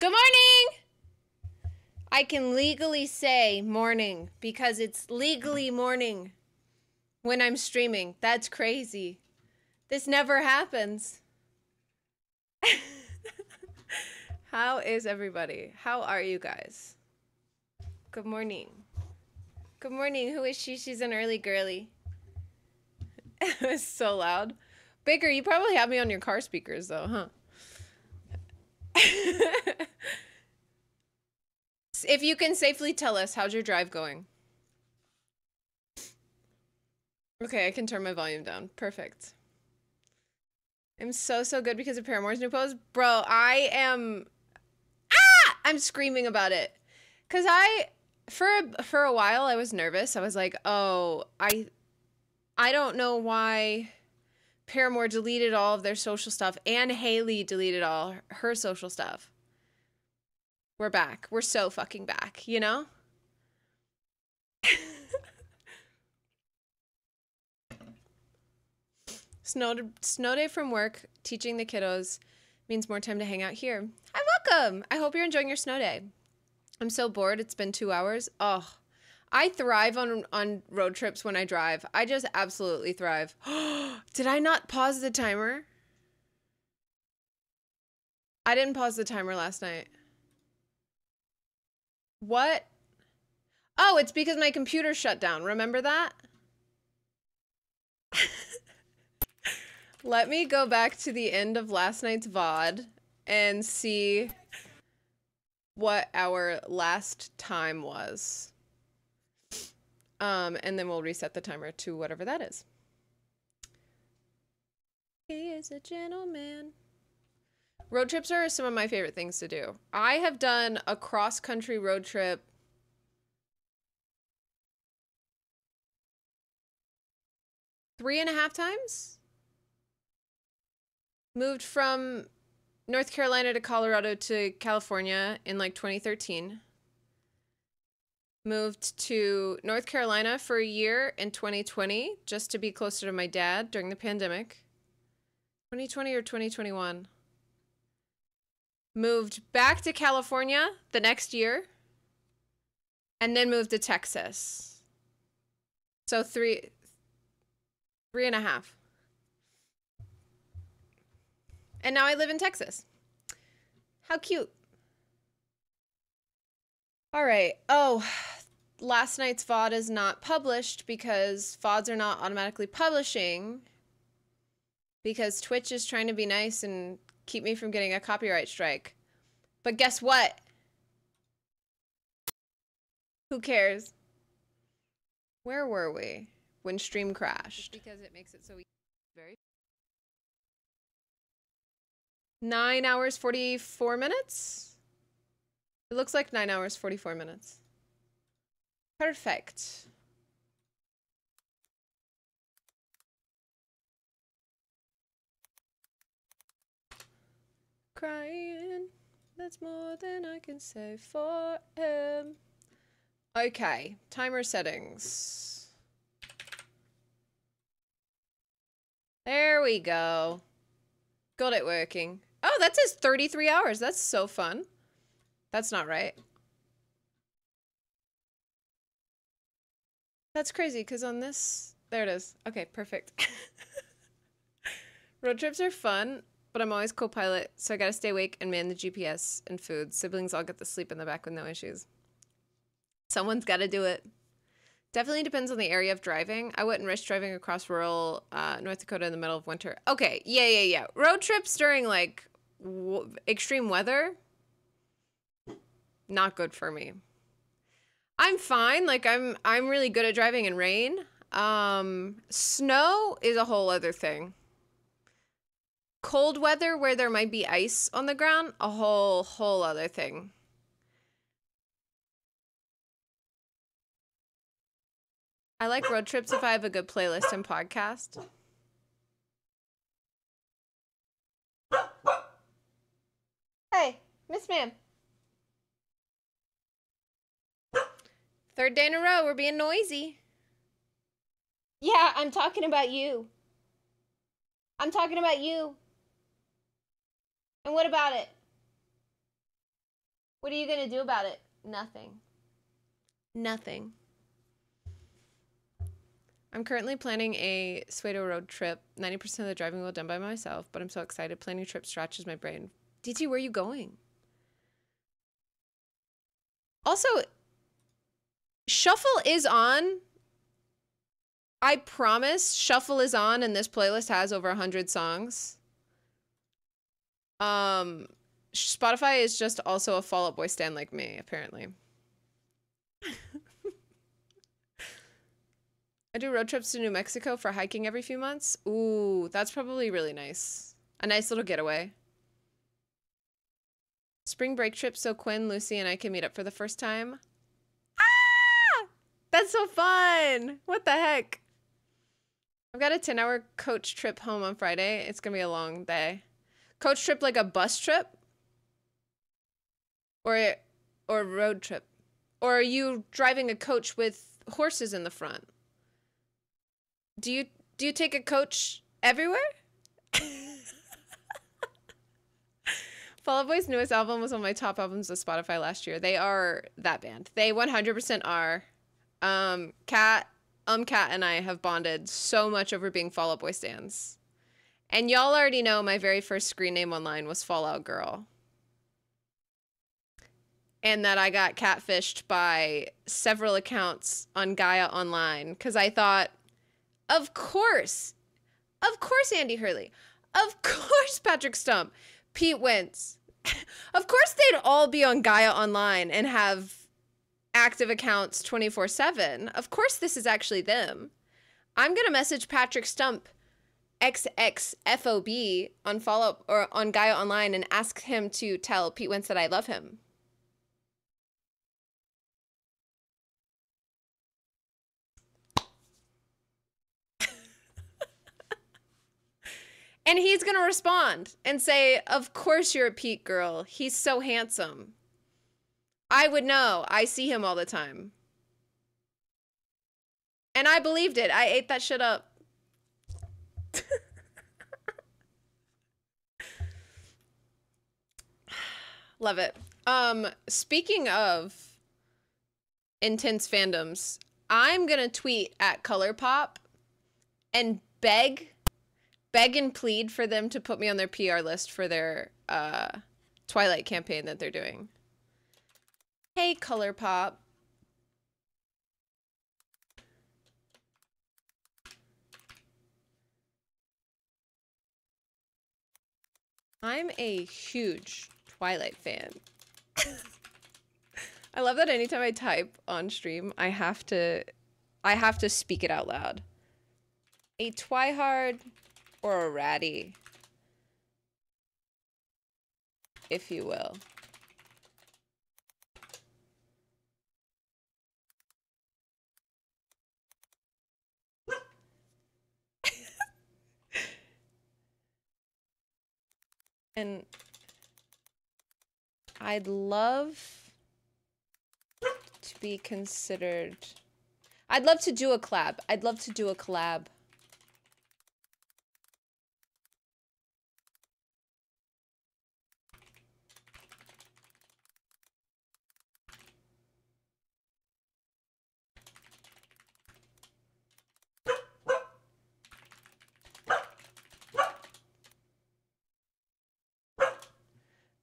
Good morning! I can legally say morning because it's legally morning when I'm streaming. That's crazy. This never happens. How is everybody? How are you guys? Good morning. Good morning. Who is she? She's an early girly. it was so loud. Baker, you probably have me on your car speakers though, huh? if you can safely tell us, how's your drive going? Okay, I can turn my volume down. Perfect. I'm so, so good because of Paramore's new pose. Bro, I am... Ah! I'm screaming about it. Because I... For a, for a while, I was nervous. I was like, oh, I... I don't know why Paramore deleted all of their social stuff and Hayley deleted all her social stuff. We're back. We're so fucking back, you know? snow, snow day from work, teaching the kiddos means more time to hang out here. Hi, welcome. I hope you're enjoying your snow day. I'm so bored. It's been two hours. Oh, I thrive on on road trips when I drive. I just absolutely thrive. Did I not pause the timer? I didn't pause the timer last night. What? Oh, it's because my computer shut down. Remember that? Let me go back to the end of last night's VOD and see what our last time was. Um, and then we'll reset the timer to whatever that is. He is a gentleman. Road trips are some of my favorite things to do. I have done a cross country road trip three and a half times. Moved from North Carolina to Colorado to California in like 2013 moved to North Carolina for a year in 2020 just to be closer to my dad during the pandemic. 2020 or 2021. Moved back to California the next year and then moved to Texas. So three, three and a half. And now I live in Texas. How cute. All right. Oh, last night's VOD is not published because VODs are not automatically publishing because Twitch is trying to be nice and keep me from getting a copyright strike. But guess what? Who cares? Where were we when stream crashed? Because it makes it so very 9 hours 44 minutes? It looks like 9 hours, 44 minutes. Perfect. Crying, that's more than I can say for him. Okay, timer settings. There we go. Got it working. Oh, that says 33 hours. That's so fun. That's not right. That's crazy, because on this... There it is. Okay, perfect. Road trips are fun, but I'm always co-pilot, so I gotta stay awake and man the GPS and food. Siblings all get to sleep in the back with no issues. Someone's gotta do it. Definitely depends on the area of driving. I wouldn't risk driving across rural uh, North Dakota in the middle of winter. Okay, yeah, yeah, yeah. Road trips during, like, extreme weather, not good for me. I'm fine. Like I'm I'm really good at driving in rain. Um snow is a whole other thing. Cold weather where there might be ice on the ground, a whole whole other thing. I like road trips if I have a good playlist and podcast. Hey, Miss Ma'am. Third day in a row, we're being noisy. Yeah, I'm talking about you. I'm talking about you. And what about it? What are you gonna do about it? Nothing. Nothing. I'm currently planning a Suedo road trip. 90% of the driving will done by myself, but I'm so excited. Planning trip stretches my brain. DT, where are you going? Also, Shuffle is on. I promise Shuffle is on and this playlist has over 100 songs. Um Spotify is just also a Fall Out Boy stand like me, apparently. I do road trips to New Mexico for hiking every few months. Ooh, that's probably really nice. A nice little getaway. Spring break trip so Quinn, Lucy, and I can meet up for the first time. That's so fun! What the heck? I've got a 10 hour coach trip home on Friday. It's gonna be a long day. Coach trip like a bus trip? Or or road trip? Or are you driving a coach with horses in the front? Do you do you take a coach everywhere? Fall Out Boy's newest album was one of my top albums of Spotify last year. They are that band. They 100% are. Um, Cat, um, Cat, and I have bonded so much over being Fall Out Boy stands. And y'all already know my very first screen name online was Fallout Girl. And that I got catfished by several accounts on Gaia Online because I thought of course. Of course, Andy Hurley. Of course, Patrick Stump. Pete Wentz. of course, they'd all be on Gaia Online and have active accounts 24 7. Of course, this is actually them. I'm going to message Patrick Stump XXFOB on follow up or on Gaia Online and ask him to tell Pete Wentz that I love him. And he's going to respond and say, Of course you're a Pete girl. He's so handsome. I would know. I see him all the time. And I believed it. I ate that shit up. Love it. Um, speaking of intense fandoms, I'm gonna tweet at ColourPop and beg beg and plead for them to put me on their PR list for their uh, Twilight campaign that they're doing. Hey, ColourPop. I'm a huge Twilight fan. I love that anytime I type on stream, I have to I have to speak it out loud. A Twihard or a ratty, if you will. And I'd love to be considered. I'd love to do a collab. I'd love to do a collab.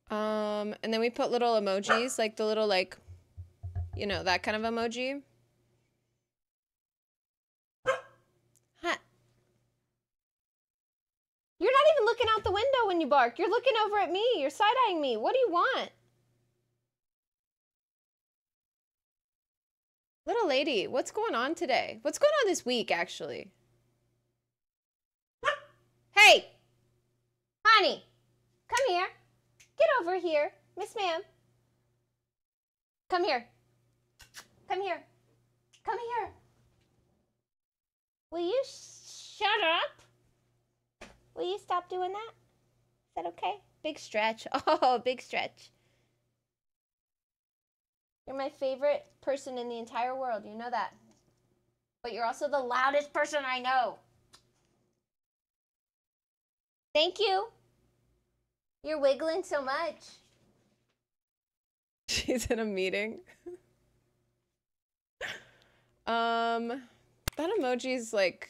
Um, and then we put little emojis, like the little like, you know, that kind of emoji. Huh. You're not even looking out the window when you bark. You're looking over at me. You're side-eyeing me. What do you want? Little lady, what's going on today? What's going on this week, actually? Hey! Honey, come here. Get over here. Miss Ma'am. Come here. Come here. Come here. Will you sh shut up? Will you stop doing that? Is that okay? Big stretch. Oh, big stretch. You're my favorite person in the entire world. You know that. But you're also the loudest person I know. Thank you. You're wiggling so much. She's in a meeting. um, that emoji's like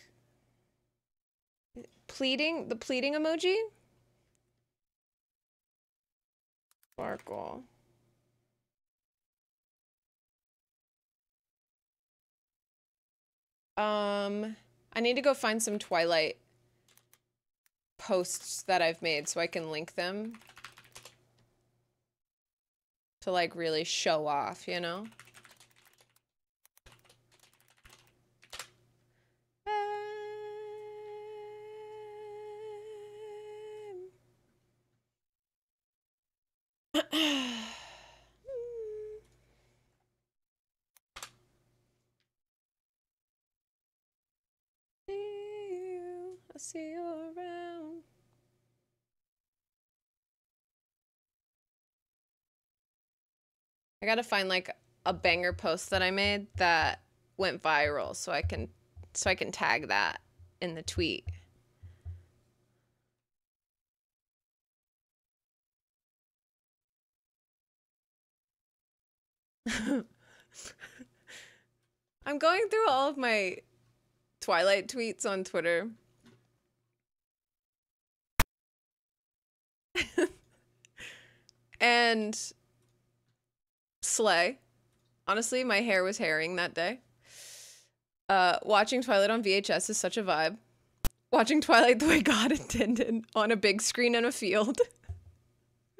pleading, the pleading emoji. Sparkle. Um, I need to go find some Twilight posts that I've made so I can link them to like really show off, you know? See you gotta find like a banger post that I made that went viral so I can so I can tag that in the tweet. I'm going through all of my Twilight tweets on Twitter. and Slay. Honestly, my hair was herring that day. Uh, watching Twilight on VHS is such a vibe. Watching Twilight the way God intended on a big screen in a field.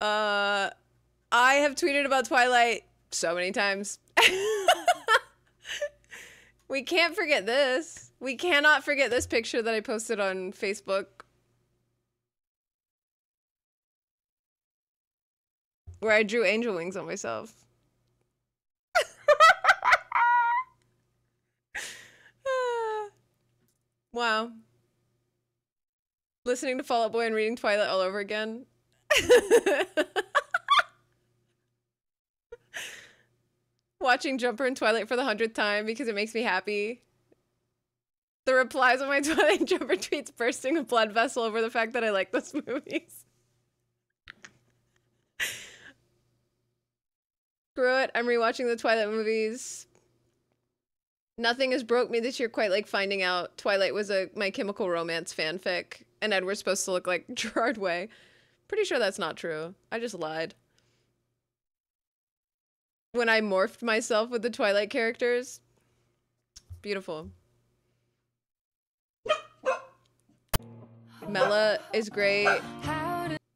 uh, I have tweeted about Twilight so many times. we can't forget this. We cannot forget this picture that I posted on Facebook. Where I drew angel wings on myself. wow. Listening to Fall Out Boy and reading Twilight all over again. Watching Jumper and Twilight for the hundredth time because it makes me happy. The replies on my Twilight Jumper tweets bursting a blood vessel over the fact that I like those movies. Screw it. I'm rewatching the Twilight movies. Nothing has broke me this year quite like finding out Twilight was a My Chemical Romance fanfic and Edward's supposed to look like Gerard Way. Pretty sure that's not true. I just lied. When I morphed myself with the Twilight characters. Beautiful. Mela is great.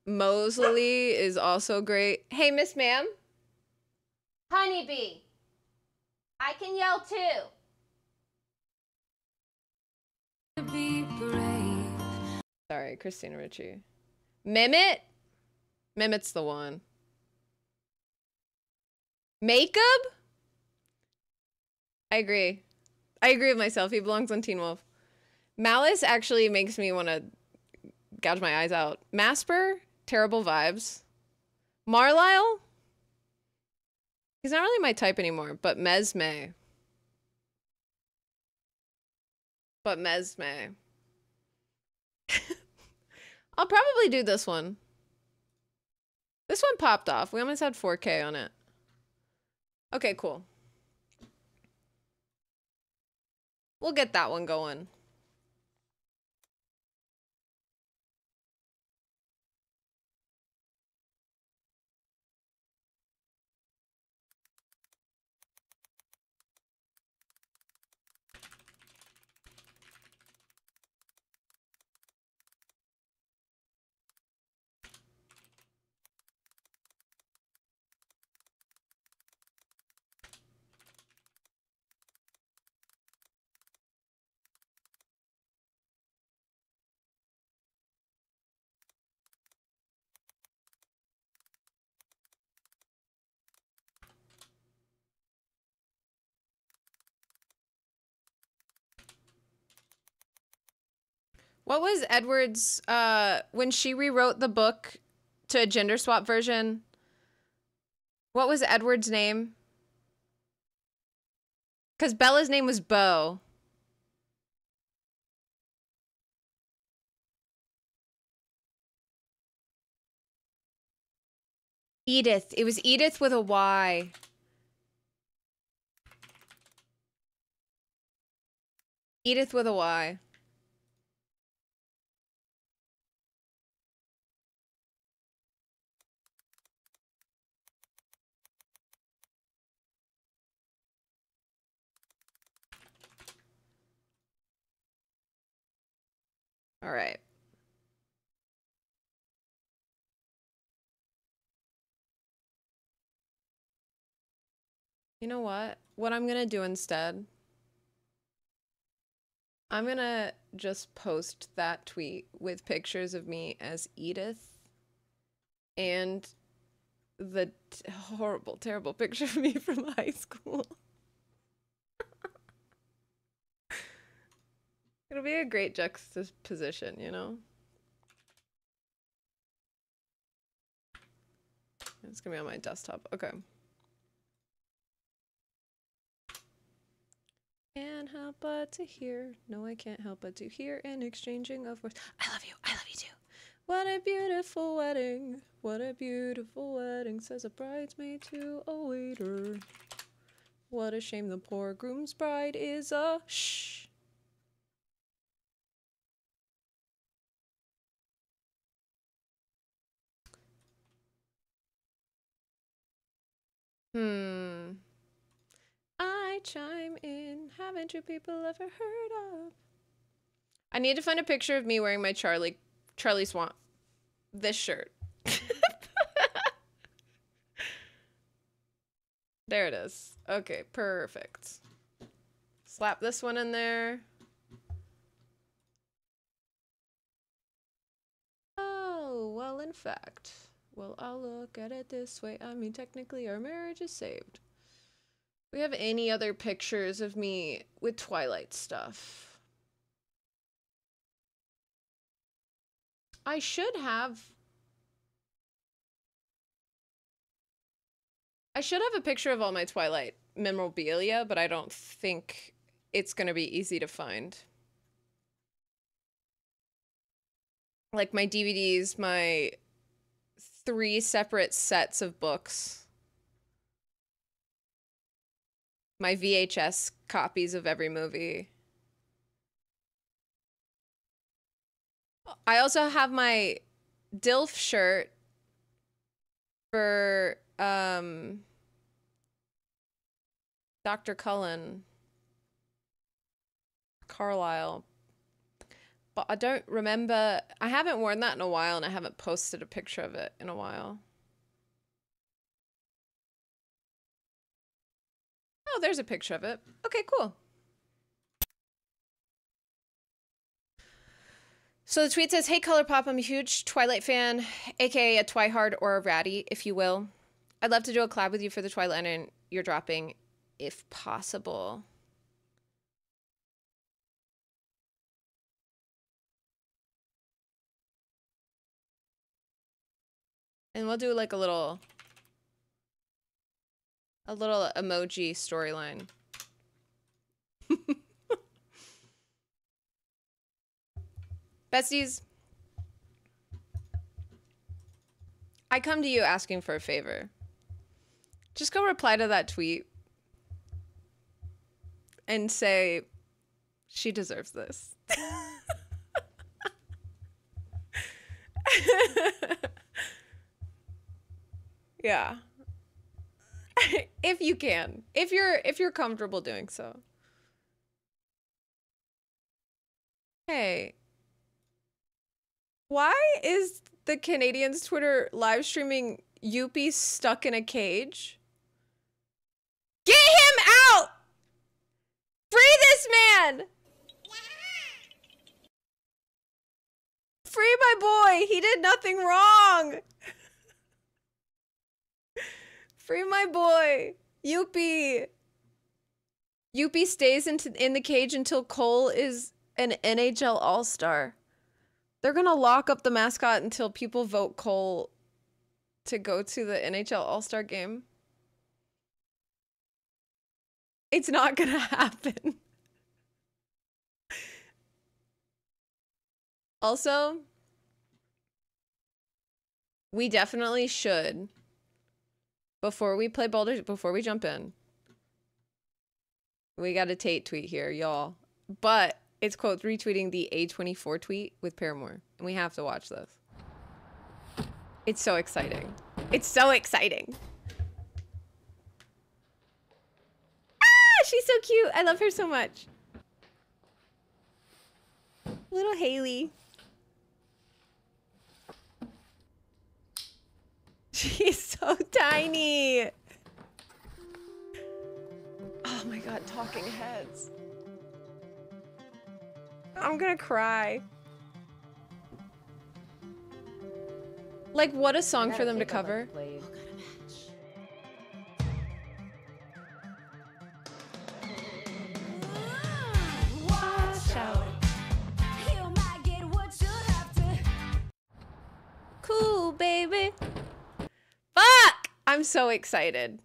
Mosley is also great. Hey, Miss Ma'am. Honeybee. I can yell too. Sorry, Christina Ricci. Mimit? Mimit's the one. Makeup? I agree. I agree with myself. He belongs on Teen Wolf. Malice actually makes me want to gouge my eyes out. Masper? Terrible vibes. Marlisle? He's not really my type anymore, but Mesme. But Mesme. I'll probably do this one. This one popped off. We almost had 4K on it. Okay, cool. We'll get that one going. What was Edward's uh when she rewrote the book to a gender swap version? What was Edward's name? Cuz Bella's name was Beau. Edith. It was Edith with a Y. Edith with a Y. All right. You know what? What I'm gonna do instead? I'm gonna just post that tweet with pictures of me as Edith and the horrible, terrible picture of me from high school. It'll be a great juxtaposition, you know? It's gonna be on my desktop. Okay. Can't help but to hear. No, I can't help but to hear an exchanging of words. I love you. I love you too. What a beautiful wedding. What a beautiful wedding, says a bridesmaid to a waiter. What a shame the poor groom's bride is a shh. Hmm. I chime in. Haven't you people ever heard of? I need to find a picture of me wearing my Charlie Charlie Swan this shirt. there it is. Okay, perfect. Slap this one in there. Oh, well, in fact. Well, I'll look at it this way. I mean, technically, our marriage is saved. We have any other pictures of me with Twilight stuff? I should have. I should have a picture of all my Twilight memorabilia, but I don't think it's going to be easy to find. Like my DVDs, my three separate sets of books. My VHS copies of every movie. I also have my DILF shirt for um Dr. Cullen Carlisle. But I don't remember I haven't worn that in a while and I haven't posted a picture of it in a while. Oh, there's a picture of it. Okay, cool. So the tweet says, Hey Colourpop, I'm a huge Twilight fan, aka a Twihard or a Ratty, if you will. I'd love to do a collab with you for the Twilight and you're dropping, if possible. And we'll do like a little a little emoji storyline. Besties, I come to you asking for a favor. Just go reply to that tweet and say, she deserves this. yeah. if you can. If you're if you're comfortable doing so. Hey. Why is the Canadiens Twitter live streaming Youppi stuck in a cage? Get him out! Free this man! Free my boy! He did nothing wrong! Free my boy! Youppi! Youppi stays in, in the cage until Cole is an NHL All-Star. They're gonna lock up the mascot until people vote Cole to go to the NHL All-Star game. It's not gonna happen. also, we definitely should before we play Baldur, before we jump in, we got a Tate tweet here, y'all. But it's quote retweeting the A24 tweet with Paramore. And we have to watch this. It's so exciting. It's so exciting. Ah, she's so cute. I love her so much. Little Hayley. She's so tiny. Oh my god, talking heads. I'm gonna cry. Like, what a song for them to cover. Cool, baby. I'm so excited.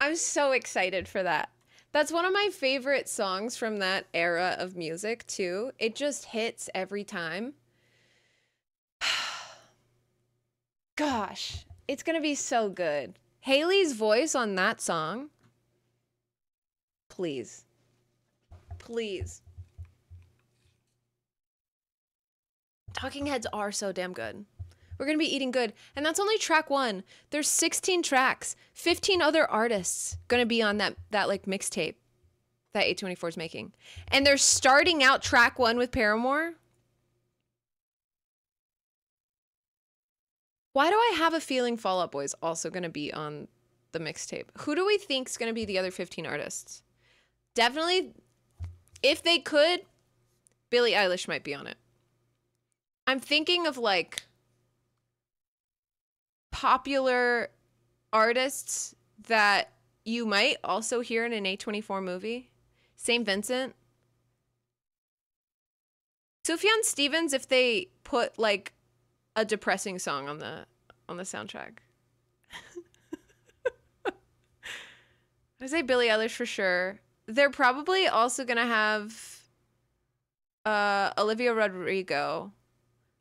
I'm so excited for that. That's one of my favorite songs from that era of music, too. It just hits every time. Gosh, it's gonna be so good. Hayley's voice on that song. Please. Please. Talking Heads are so damn good. We're going to be eating good. And that's only track 1. There's 16 tracks. 15 other artists going to be on that that like mixtape that A24 is making. And they're starting out track 1 with Paramore. Why do I have a feeling Fall Out Boy's also going to be on the mixtape? Who do we think's going to be the other 15 artists? Definitely if they could, Billie Eilish might be on it. I'm thinking of like popular artists that you might also hear in an A24 movie. St. Vincent. Sufjan Stevens if they put like a depressing song on the on the soundtrack. I say Billie Eilish for sure. They're probably also gonna have uh Olivia Rodrigo.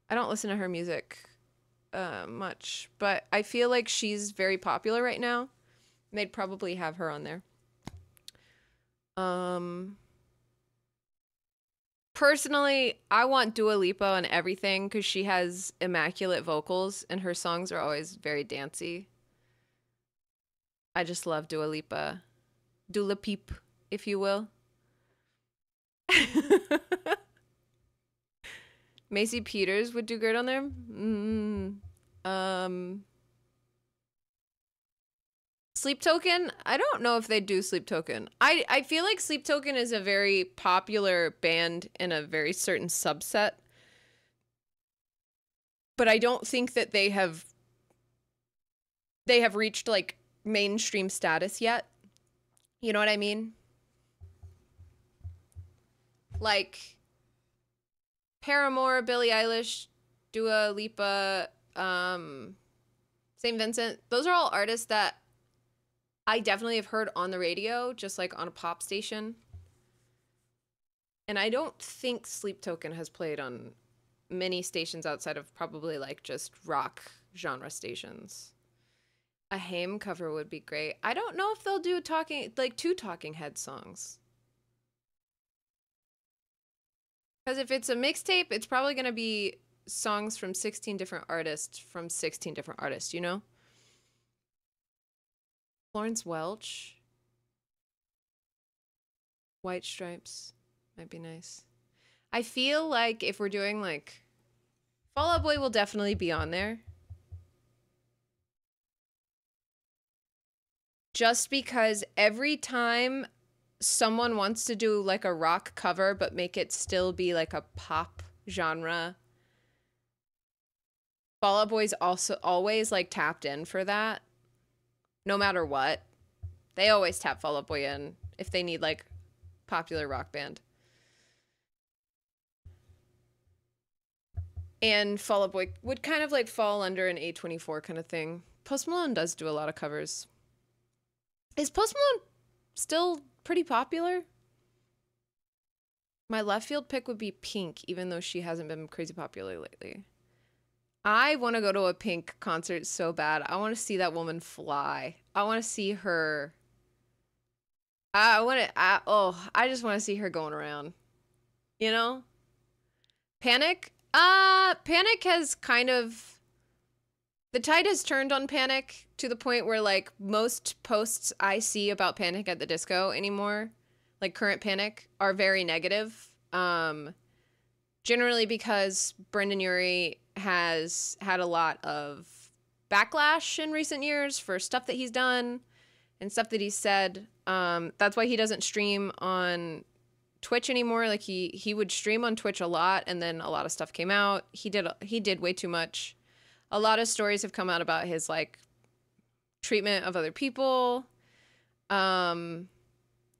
I don't listen to her music uh, much, but I feel like she's very popular right now. They'd probably have her on there. Um, personally, I want Dua Lipa on everything because she has immaculate vocals and her songs are always very dancey. I just love Dua Lipa. Dula Peep, if you will. Maisie Peters would do great on there. Mm. Um, Sleep Token. I don't know if they do Sleep Token. I I feel like Sleep Token is a very popular band in a very certain subset, but I don't think that they have they have reached like mainstream status yet. You know what I mean? Like Paramore, Billie Eilish, Dua Lipa, um, St. Vincent. Those are all artists that I definitely have heard on the radio, just like on a pop station. And I don't think Sleep Token has played on many stations outside of probably like just rock genre stations. A Haim cover would be great. I don't know if they'll do talking like two talking head songs. Because if it's a mixtape, it's probably going to be songs from 16 different artists from 16 different artists, you know? Florence Welch. White Stripes might be nice. I feel like if we're doing like Fall Out Boy will definitely be on there. Just because every time someone wants to do like a rock cover but make it still be like a pop genre Fall Out Boy's also always like tapped in for that no matter what they always tap Fall Out Boy in if they need like popular rock band and Fall Out Boy would kind of like fall under an A24 kind of thing Post Malone does do a lot of covers is Post Malone still pretty popular. My left field pick would be Pink, even though she hasn't been crazy popular lately. I want to go to a Pink concert so bad. I want to see that woman fly. I want to see her. I want to. I, oh, I just want to see her going around. You know. Panic. Uh, Panic has kind of. The tide has turned on Panic to the point where like most posts I see about Panic at the Disco anymore, like current Panic, are very negative. Um, generally because Brendon Urie has had a lot of backlash in recent years for stuff that he's done and stuff that he's said. Um, that's why he doesn't stream on Twitch anymore. Like he he would stream on Twitch a lot, and then a lot of stuff came out. He did he did way too much. A lot of stories have come out about his like treatment of other people. Um,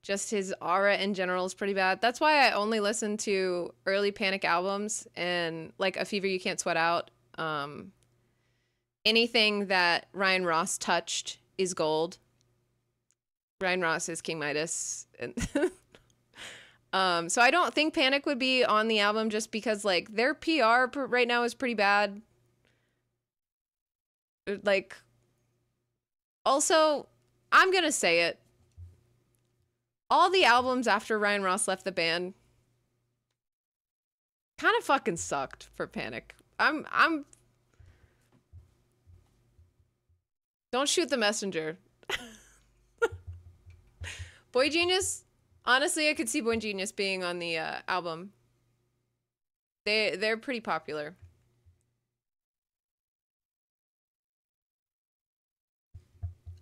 just his aura in general is pretty bad. That's why I only listen to early Panic albums and like A Fever You Can't Sweat Out. Um, anything that Ryan Ross touched is gold. Ryan Ross is King Midas. um, so I don't think Panic would be on the album just because like their PR right now is pretty bad. Like, also, I'm gonna say it all the albums after Ryan Ross left the band kind of fucking sucked for Panic. I'm I'm Don't shoot the messenger. Boy Genius, honestly, I could see Boy Genius being on the uh, album. They they're pretty popular.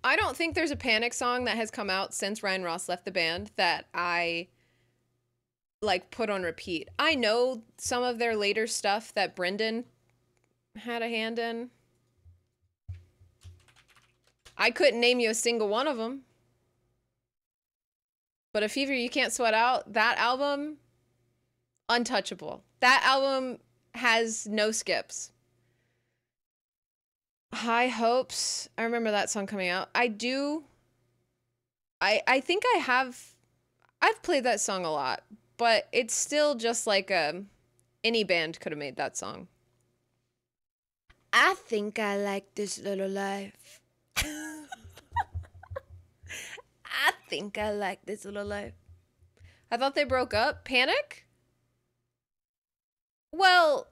I don't think there's a Panic song that has come out since Ryan Ross left the band that I like put on repeat. I know some of their later stuff that Brendon had a hand in. I couldn't name you a single one of them. But a fever you can't sweat out, that album untouchable. That album has no skips. High Hopes. I remember that song coming out. I do I I think I have I've played that song a lot, but it's still just like a um, any band could have made that song. I think I like this little life. I think I like this little life. I thought they broke up. Panic? Well,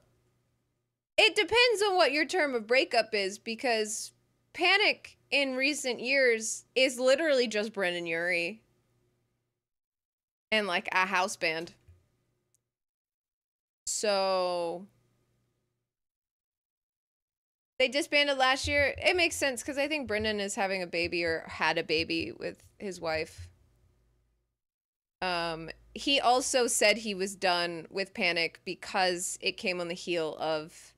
it depends on what your term of breakup is because Panic in recent years is literally just Brendon Urie and like a house band. So they disbanded last year. It makes sense because I think Brendon is having a baby or had a baby with his wife. Um, he also said he was done with Panic because it came on the heel of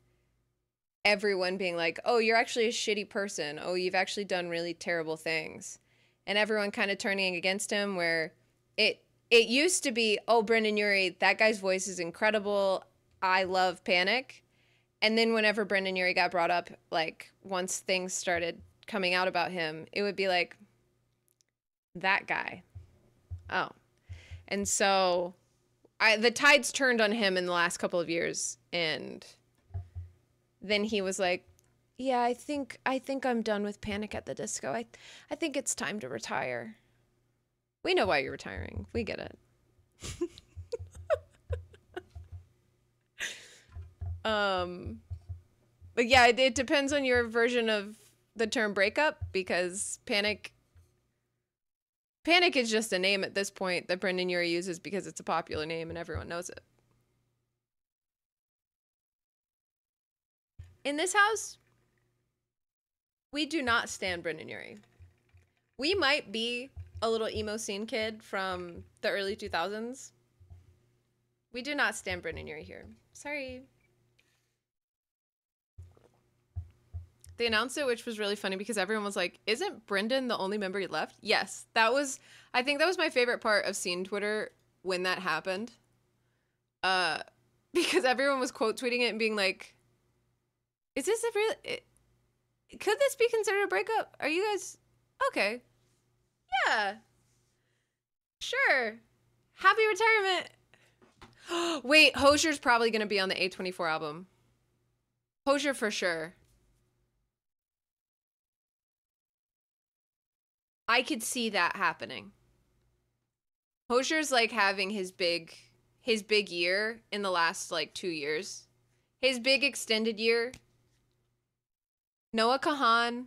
everyone being like, "Oh, you're actually a shitty person. Oh, you've actually done really terrible things." And everyone kind of turning against him where it it used to be, "Oh, Brendon Urie, that guy's voice is incredible. I love Panic." And then whenever Brendon Urie got brought up, like once things started coming out about him, it would be like that guy. Oh. And so I the tides turned on him in the last couple of years and then he was like, "Yeah, I think I think I'm done with Panic at the Disco. I I think it's time to retire." We know why you're retiring. We get it. um but yeah, it, it depends on your version of the term breakup because Panic Panic is just a name at this point that Brendon Urie uses because it's a popular name and everyone knows it. In this house, we do not stand Brendon Urie. We might be a little emo scene kid from the early 2000s. We do not stand Brendon Urie here. Sorry. They announced it, which was really funny because everyone was like, Isn't Brendon the only member you left? Yes. That was, I think that was my favorite part of scene Twitter when that happened. Uh, because everyone was quote tweeting it and being like, is this a real? It, could this be considered a breakup? Are you guys okay? Yeah. Sure. Happy retirement. Wait, Hozier's probably gonna be on the A24 album. Hozier for sure. I could see that happening. Hozier's like having his big his big year in the last like 2 years. His big extended year. Noah Kahan.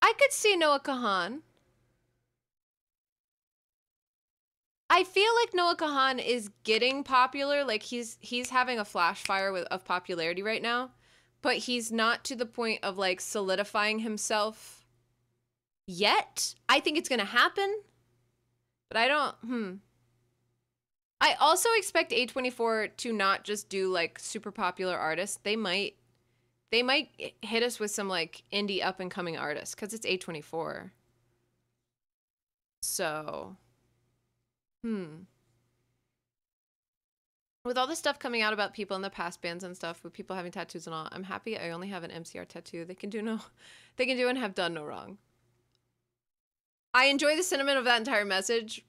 I could see Noah Kahan. I feel like Noah Kahan is getting popular. Like he's he's having a flash fire with of popularity right now, but he's not to the point of like solidifying himself yet. I think it's gonna happen, but I don't. Hmm. I also expect A24 to not just do like super popular artists. They might they might hit us with some like indie up and coming artists cuz it's A24. So, hmm. With all the stuff coming out about people in the past bands and stuff, with people having tattoos and all, I'm happy I only have an MCR tattoo. They can do no they can do and have done no wrong. I enjoy the sentiment of that entire message.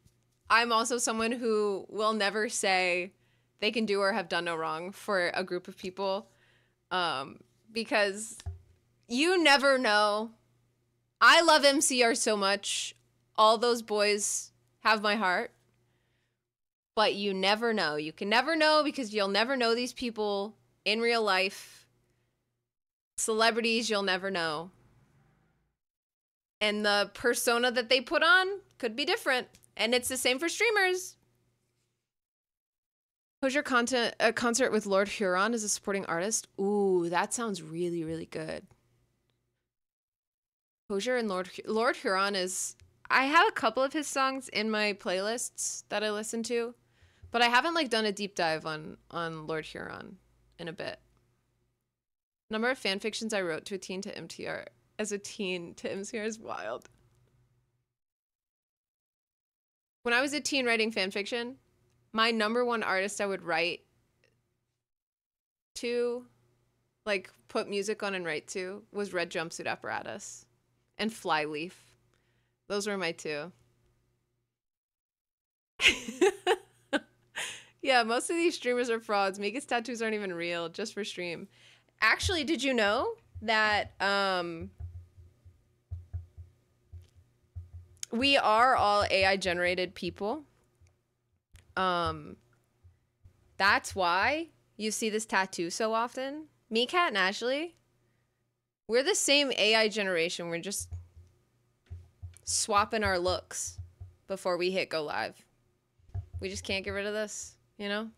I'm also someone who will never say they can do or have done no wrong for a group of people. Um, because you never know. I love MCR so much. All those boys have my heart. But you never know. You can never know because you'll never know these people in real life. Celebrities, you'll never know. And the persona that they put on could be different. And it's the same for streamers. Hozier content a concert with Lord Huron as a supporting artist. Ooh, that sounds really really good. Hozier and Lord Lord Huron is I have a couple of his songs in my playlists that I listen to, but I haven't like done a deep dive on on Lord Huron in a bit. Number of fan fictions I wrote to a teen to MTR as a teen to MCR is wild. When I was a teen writing fan fiction, my number one artist I would write to, like put music on and write to, was Red Jumpsuit Apparatus and Flyleaf. Those were my two. yeah, most of these streamers are frauds. Mika's tattoos aren't even real, just for stream. Actually, did you know that um we are all AI generated people? Um, that's why you see this tattoo so often. Me, Cat, and Ashley, we're the same AI generation. We're just swapping our looks before we hit go live. We just can't get rid of this, you know?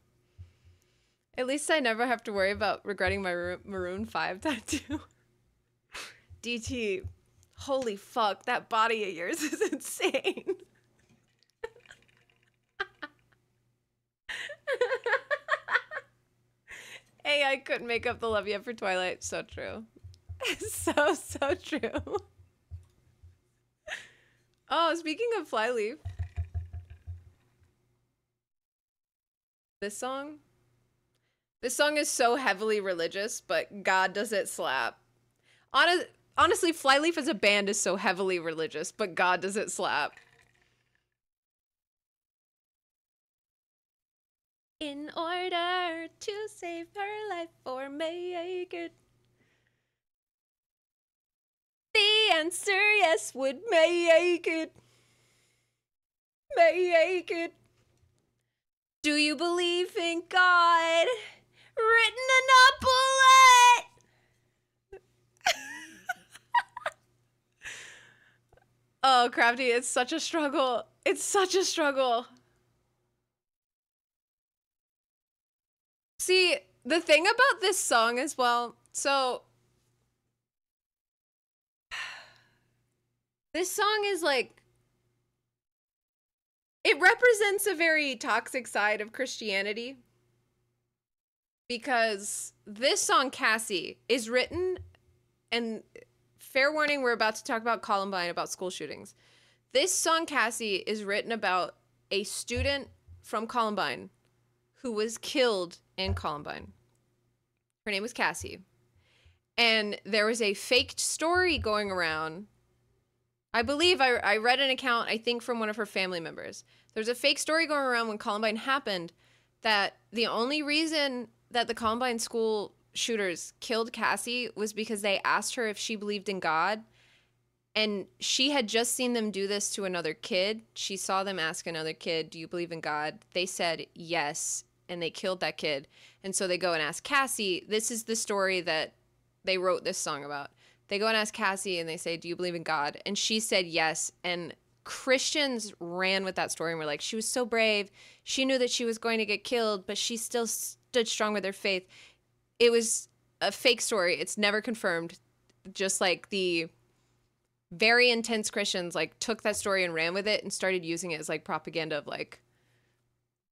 At least I never have to worry about regretting my Maroon 5 tattoo. DT, holy fuck, that body of yours is insane. hey, I couldn't make up the love yet for Twilight. So true. so, so true. Oh, speaking of Flyleaf. This song? This song is so heavily religious, but God does it slap. Honest, honestly, Flyleaf as a band is so heavily religious, but God does it slap. in order to save her life or make it. The answer yes would make it. Make it. Do you believe in God? Written in a bullet. Oh, Crafty, it's such a struggle. It's such a struggle. See, the thing about this song as well, so this song is like it represents a very toxic side of Christianity because this song Cassie is written and fair warning we're about to talk about Columbine about school shootings. This song Cassie is written about a student from Columbine who was killed in Columbine. Her name was Cassie. And there was a faked story going around. I believe I, I read an account, I think, from one of her family members. There's a fake story going around when Columbine happened that the only reason that the Columbine school shooters killed Cassie was because they asked her if she believed in God. And she had just seen them do this to another kid. She saw them ask another kid, Do you believe in God? They said yes. And they killed that kid. And so they go and ask Cassie. This is the story that they wrote this song about. They go and ask Cassie and they say, Do you believe in God? And she said yes. And Christians ran with that story and were like, She was so brave. She knew that she was going to get killed, but she still stood strong with her faith. It was a fake story. It's never confirmed. Just like the very intense Christians like took that story and ran with it and started using it as like propaganda of like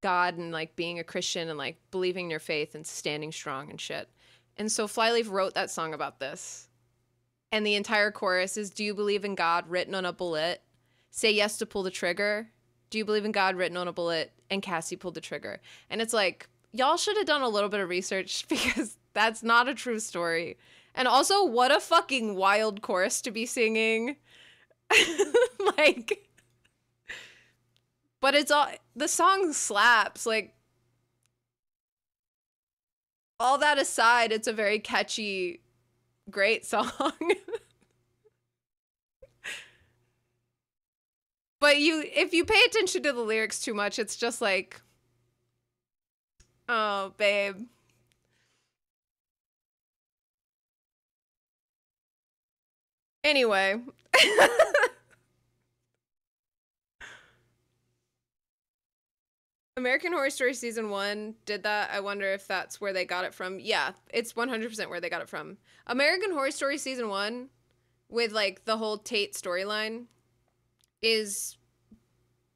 God and like being a Christian and like believing in your faith and standing strong and shit. And so Flyleaf wrote that song about this. And the entire chorus is Do you believe in God written on a bullet? Say yes to pull the trigger. Do you believe in God written on a bullet? And Cassie pulled the trigger. And it's like, y'all should have done a little bit of research because that's not a true story. And also, what a fucking wild chorus to be singing. like, but it's all the song slaps. Like, all that aside, it's a very catchy, great song. but you, if you pay attention to the lyrics too much, it's just like, oh, babe. Anyway. American Horror Story season 1 did that. I wonder if that's where they got it from. Yeah, it's 100% where they got it from. American Horror Story season 1 with like the whole Tate storyline is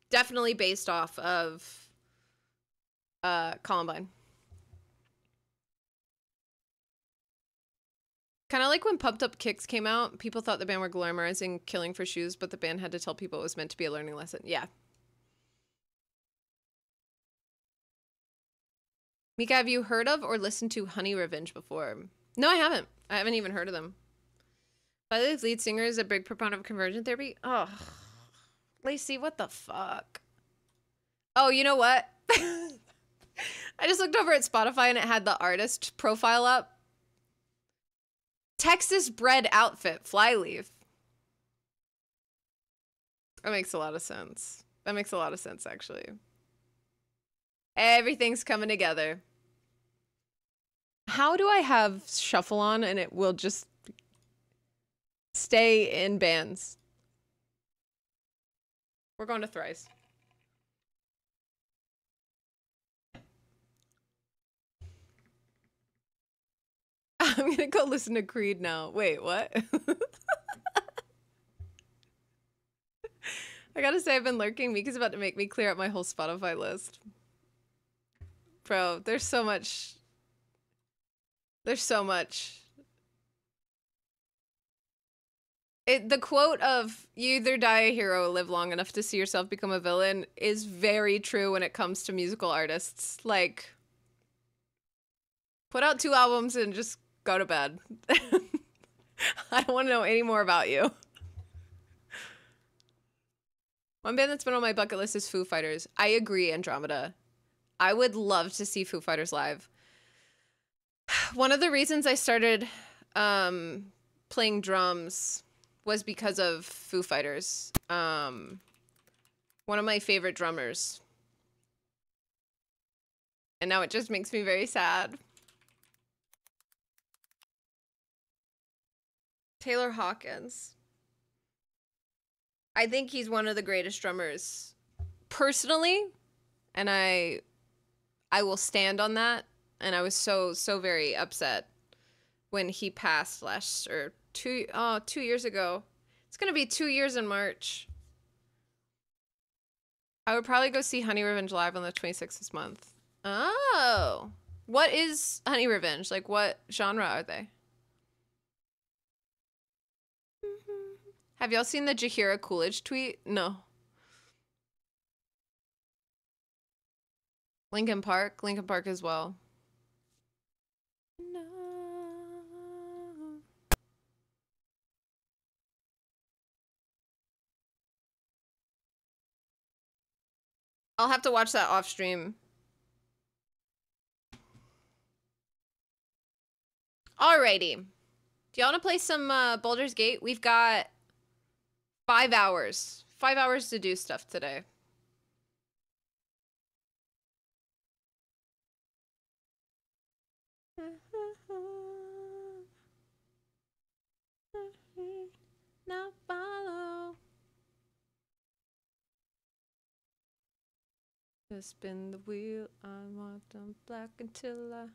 definitely based off of uh Columbine. Kind of like when Pumped Up Kicks came out, people thought the band were glamorizing killing for shoes, but the band had to tell people it was meant to be a learning lesson. Yeah. Mika, have you heard of or listened to Honey Revenge before? No, I haven't. I haven't even heard of them. By the lead singer is a big proponent of conversion therapy. Oh, Lacey, what the fuck? Oh, you know what? I just looked over at Spotify and it had the artist profile up. Texas bred outfit, flyleaf. That makes a lot of sense. That makes a lot of sense, actually. Everything's coming together. How do I have shuffle on and it will just stay in bands? We're going to thrice. I'm gonna go listen to Creed now. Wait, what? I gotta say, I've been lurking. Mika's about to make me clear up my whole Spotify list. Bro, there's so much. There's so much. It, the quote of you either die a hero or live long enough to see yourself become a villain is very true when it comes to musical artists. Like, put out two albums and just go to bed. I don't want to know any more about you. One band that's been on my bucket list is Foo Fighters. I agree, Andromeda. I would love to see Foo Fighters live. One of the reasons I started um, playing drums was because of Foo Fighters. Um, one of my favorite drummers. And now it just makes me very sad. Taylor Hawkins. I think he's one of the greatest drummers personally, and I I will stand on that. And I was so so very upset when he passed last or two oh two years ago. It's gonna be two years in March. I would probably go see Honey Revenge live on the 26th this month. Oh, what is Honey Revenge? Like, what genre are they? Have y'all seen the Jahira Coolidge tweet? No. Linkin Park, Linkin Park as well. No. I'll have to watch that off stream. Alrighty. Do y'all want to play some uh, Baldur's Gate? We've got five hours. Five hours to do stuff today. Now follow. Just spin the wheel. I want them black until I.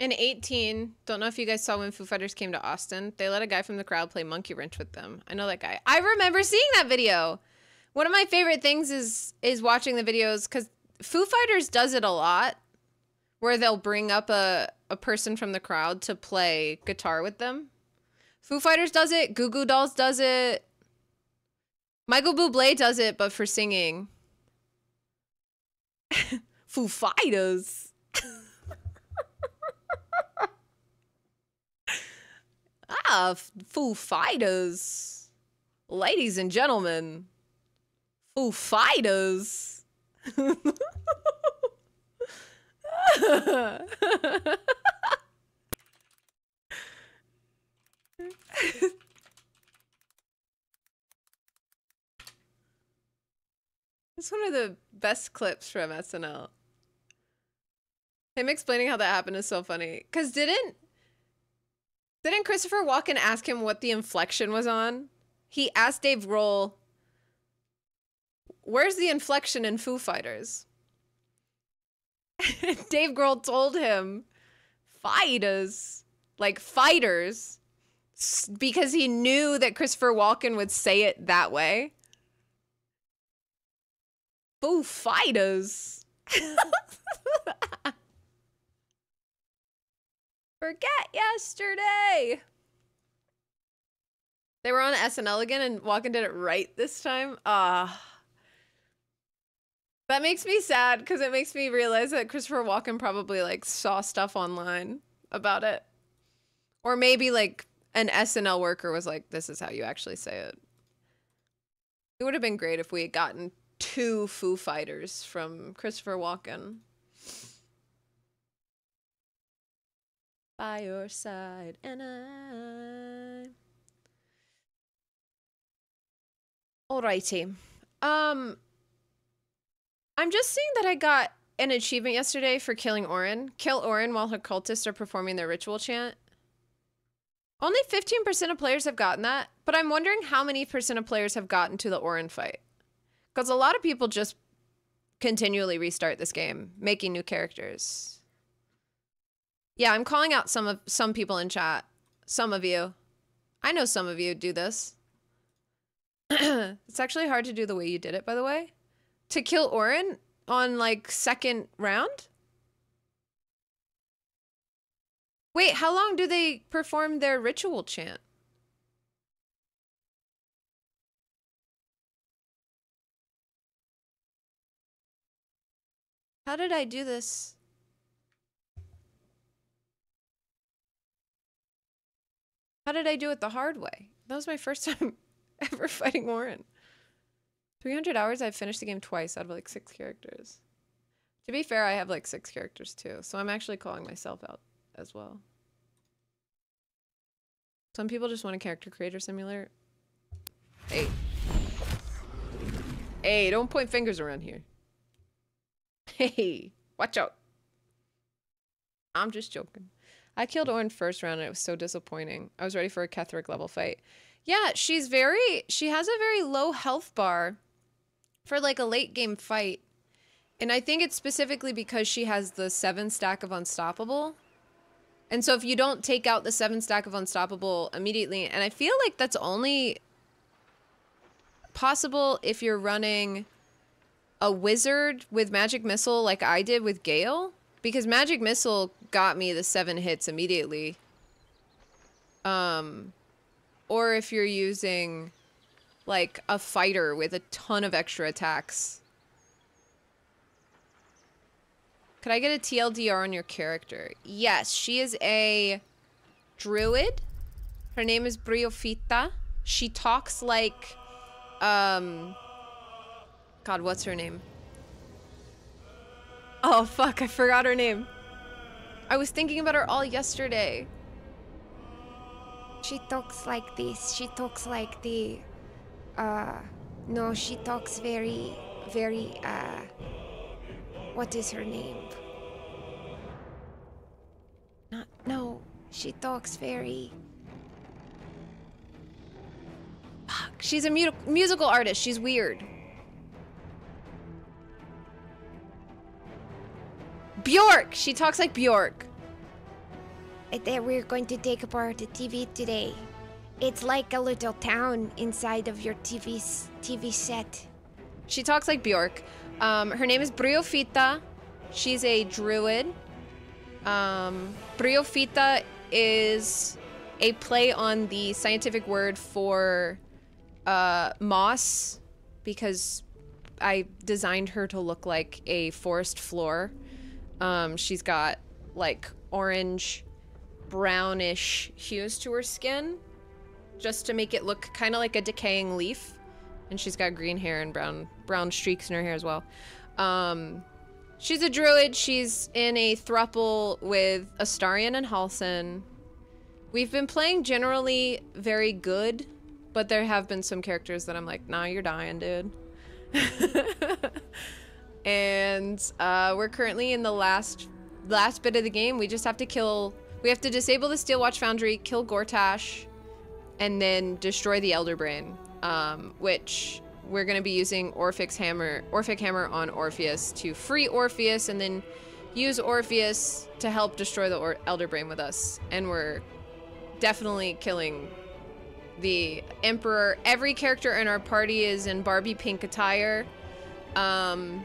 In 18, don't know if you guys saw when Foo Fighters came to Austin, they let a guy from the crowd play Monkey Wrench with them. I know that guy. I remember seeing that video. One of my favorite things is is watching the videos cuz Foo Fighters does it a lot where they'll bring up a a person from the crowd to play guitar with them. Foo Fighters does it, Goo Goo Dolls does it. Michael Bublé does it but for singing. Foo Fighters. ah, Foo Fighters. Ladies and gentlemen, Foo Fighters. it's one of the best clips from SNL. Him explaining how that happened is so funny. Cause didn't didn't Christopher Walken ask him what the inflection was on? He asked Dave Grohl, "Where's the inflection in Foo Fighters?" Dave Grohl told him, "Fighters, like fighters," because he knew that Christopher Walken would say it that way. Foo Fighters. Forget yesterday. They were on SNL again and Walken did it right this time. Ah. That makes me sad because it makes me realize that Christopher Walken probably like saw stuff online about it. Or maybe like an SNL worker was like, this is how you actually say it. It would have been great if we had gotten two Foo Fighters from Christopher Walken. By your side, and I. Alrighty. Um, I'm just seeing that I got an achievement yesterday for killing Orin. Kill Orin while her cultists are performing their ritual chant. Only 15% of players have gotten that, but I'm wondering how many percent of players have gotten to the Orin fight. Because a lot of people just continually restart this game, making new characters. Yeah, I'm calling out some of some people in chat. Some of you. I know some of you do this. it's actually hard to do the way you did it, by the way. To kill Orin on like second round? Wait, how long do they perform their ritual chant? How did I do this? How did I do it the hard way? That was my first time ever fighting Orin. 300 hours, I've finished the game twice out of like six characters. To be fair, I have like six characters too, so I'm actually calling myself out as well. Some people just want a character creator simulator. Hey. Hey, don't point fingers around here. Hey, watch out. I'm just joking. I killed Orin first round and it was so disappointing. I was ready for a Ketheric level fight. Yeah, she's very, she has a very low health bar for like a late game fight. And I think it's specifically because she has the seven stack of Unstoppable. And so if you don't take out the seven stack of Unstoppable immediately, and I feel like that's only possible if you're running a wizard with magic missile like I did with Gale. Because magic missile got me the seven hits immediately. Um, or if you're using like a fighter with a ton of extra attacks. Could I get a TLDR on your character? Yes, she is a druid. Her name is Briofita. She talks like Um. God, what's her name? Oh, fuck, I forgot her name. I was thinking about her all yesterday. She talks like this. She talks like the. Uh. No, she talks very, very. Uh. What is her name? Not. No. She talks very. Fuck, she's a mu- musical artist. She's weird. Bjork! She talks like Bjork. That we're going to take apart the TV today. It's like a little town inside of your TV s- TV set. She talks like Bjork. Um, her name is Briofita. She's a druid. Um, Briofita is a play on the scientific word for uh, moss because I designed her to look like a forest floor. Um, she's got like orange, brownish hues to her skin just to make it look kind of like a decaying leaf and she's got green hair and brown brown streaks in her hair as well. Um, she's a druid. She's in a thruple with Astarion and Halsin. We've been playing generally very good, but there have been some characters that I'm like, nah, you're dying, dude. and uh, we're currently in the last last bit of the game. We just have to kill. We have to disable the Steel Watch Foundry, kill Gortash, and then destroy the Elder Brain, um, which we're going to be using Orphic's hammer, Orphic hammer on Orpheus to free Orpheus, and then use Orpheus to help destroy the or- Elder Brain with us. And we're definitely killing the Emperor. Every character in our party is in Barbie pink attire. Um,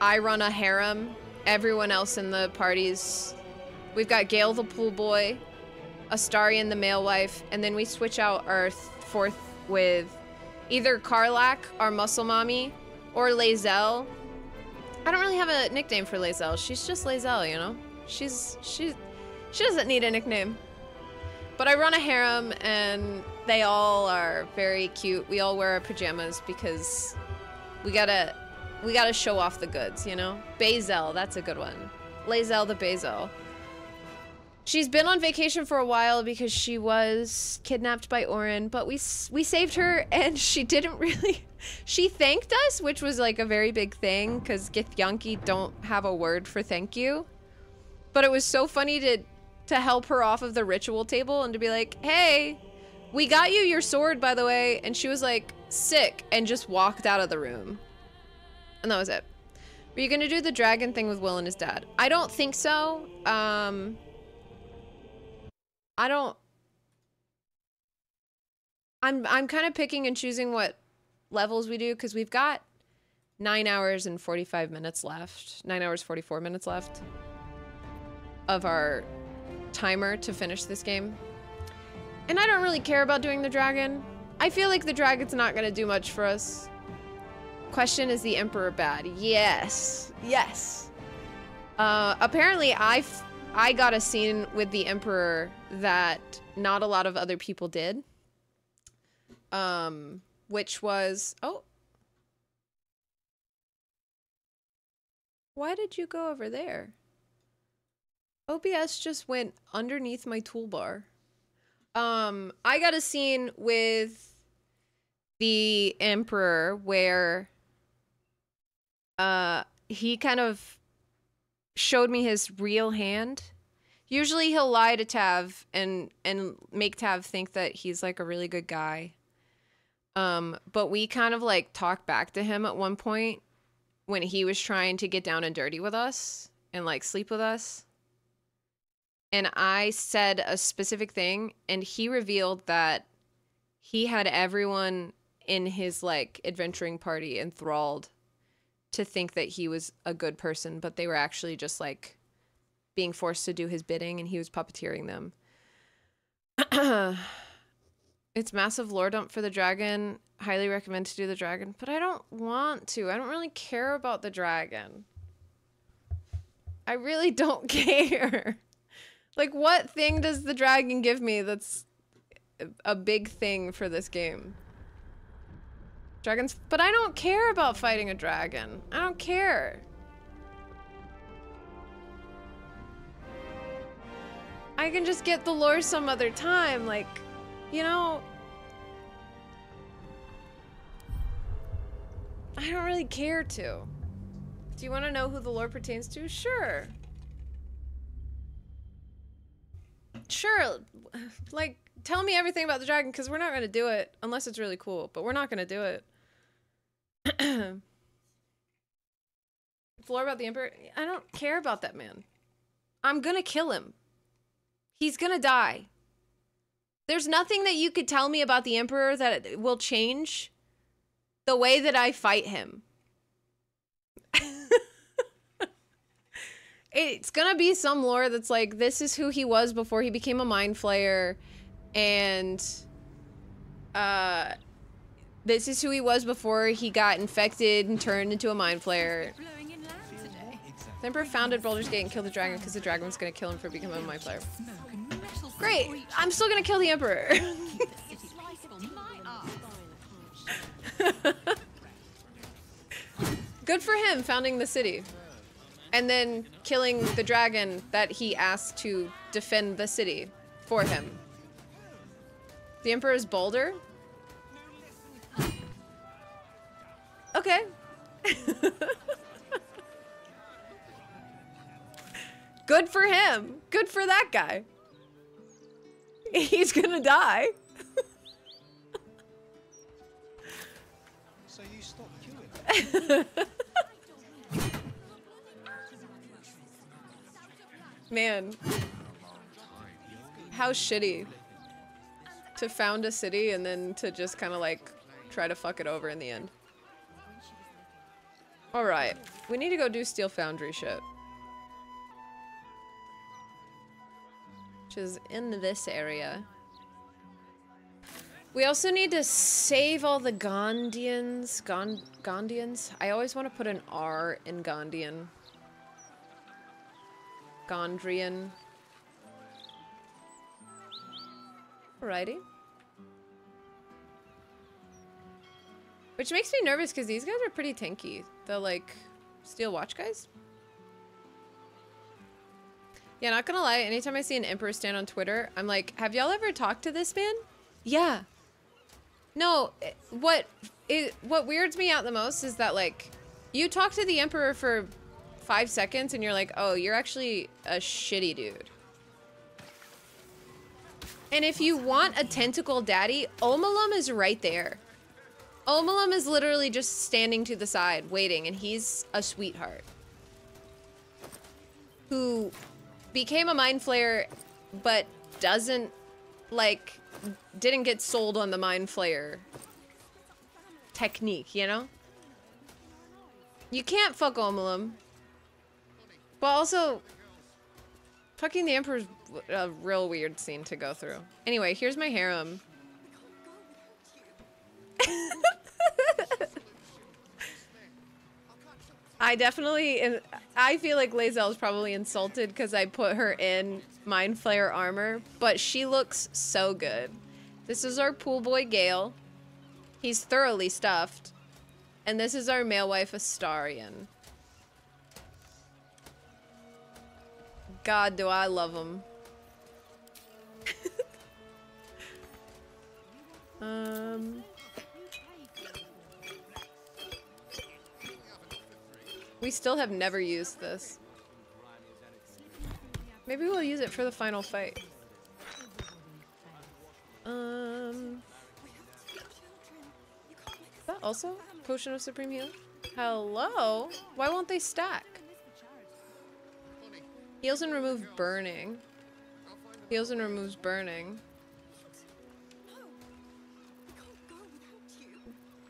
I run a harem. Everyone else in the parties, we've got Gale the pool boy, Astarion the male wife, and then we switch out our th- fourth with either Karlach, our muscle mommy, or Lae'zel. I don't really have a nickname for Lae'zel. She's just Lae'zel, you know. She's she she doesn't need a nickname. But I run a harem, and they all are very cute. We all wear our pajamas because we gotta we gotta show off the goods, you know. Bazel, that's a good one. Lae'zel the Bazel. She's been on vacation for a while because she was kidnapped by Orin, but we we saved her and she didn't really she thanked us, which was like a very big thing cuz Githyanki don't have a word for thank you. But it was so funny to to help her off of the ritual table and to be like, "Hey, we got you your sword by the way." And she was like, "Sick," and just walked out of the room. And that was it. Were you to do the dragon thing with Wyll and his dad? I don't think so. Um I don't I'm I'm kind of picking and choosing what levels we do cuz we've got 9 hours and 45 minutes left. 9 hours 44 minutes left of our timer to finish this game. And I don't really care about doing the dragon. I feel like the dragon's not to do much for us. Question is the emperor bad? Yes. Yes. Uh apparently I I got a scene with the Emperor that not a lot of other people did. Um, which was oh. Why did you go over there? OBS just went underneath my toolbar. Um, I got a scene with the Emperor where uh he kind of showed me his real hand. Usually he'll lie to Tav and and make Tav think that he's like a really good guy. Um, but we kind of like talked back to him at one point when he was trying to get down and dirty with us and like sleep with us. And I said a specific thing and he revealed that he had everyone in his like adventuring party enthralled to think that he was a good person, but they were actually just like being forced to do his bidding and he was puppeteering them. it's massive lore dump for the dragon. Highly recommend to do the dragon, but I don't want to. I don't really care about the dragon. I really don't care. like, what thing does the dragon give me that's a big thing for this game? Dragons, but I don't care about fighting a dragon. I don't care. I can just get the lore some other time, like, you know. I don't really care to. Do you want to know who the lore pertains to? Sure. Sure. Like, tell me everything about the dragon, because we're not going to do it unless it's really cool, but we're not going to do it. Lore about the Emperor? I don't care about that man. I'm gonna kill him. He's gonna die. There's nothing that you could tell me about the Emperor that will change the way that I fight him. it's gonna be some lore that's like, this is who he was before he became a mind flayer, and uh, this is who he was before he got infected and turned into a mind flayer. The Emperor founded Baldur's Gate and killed the dragon because the dragon was gonna kill him for becoming a mind flayer. Great! I'm still gonna kill the Emperor! Good for him founding the city. And then killing the dragon that he asked to defend the city for him. The Emperor is Okay. Good for him. Good for that guy. He's gonna die. So you stop queuing. Man. How shitty. To found a city and then to just kind of like try to fuck it over in the end. Alright. We need to go do Steel Foundry shit. Which is in this area. We also need to save all the Gondians. Gond Gondians? I always want to put an R in Gondian. Gondrian. Alrighty. Which makes me nervous because these guys are pretty tanky. The like steel watch guys. Yeah, not gonna lie, anytime I see an Emperor stand on Twitter, I'm like, have y'all ever talked to this man? Yeah. No, eh, what it what weirds me out the most is that like you talk to the Emperor for five seconds and you're like, oh, you're actually a shitty dude. And if you want a tentacle daddy, Omeluum is right there. Omeluum is literally just standing to the side, waiting, and he's a sweetheart. Who became a mind flayer, but doesn't, like, didn't get sold on the mind flayer technique, you know? You can't fuck Omeluum. But also, fucking the Emperor's a real weird scene to go through. Anyway, here's my harem. I definitely, I feel like Lae'zel is probably insulted because I put her in Mind Flayer armor, but she looks so good. This is our pool boy Gale. He's thoroughly stuffed. And this is our male wife Astarion. God, do I love him. um... We still have never used this. Maybe we'll use it for the final fight. Um... Is that also Potion of Supreme Heal? Hello? Why won't they stack? Heals and remove burning. Heals and removes burning.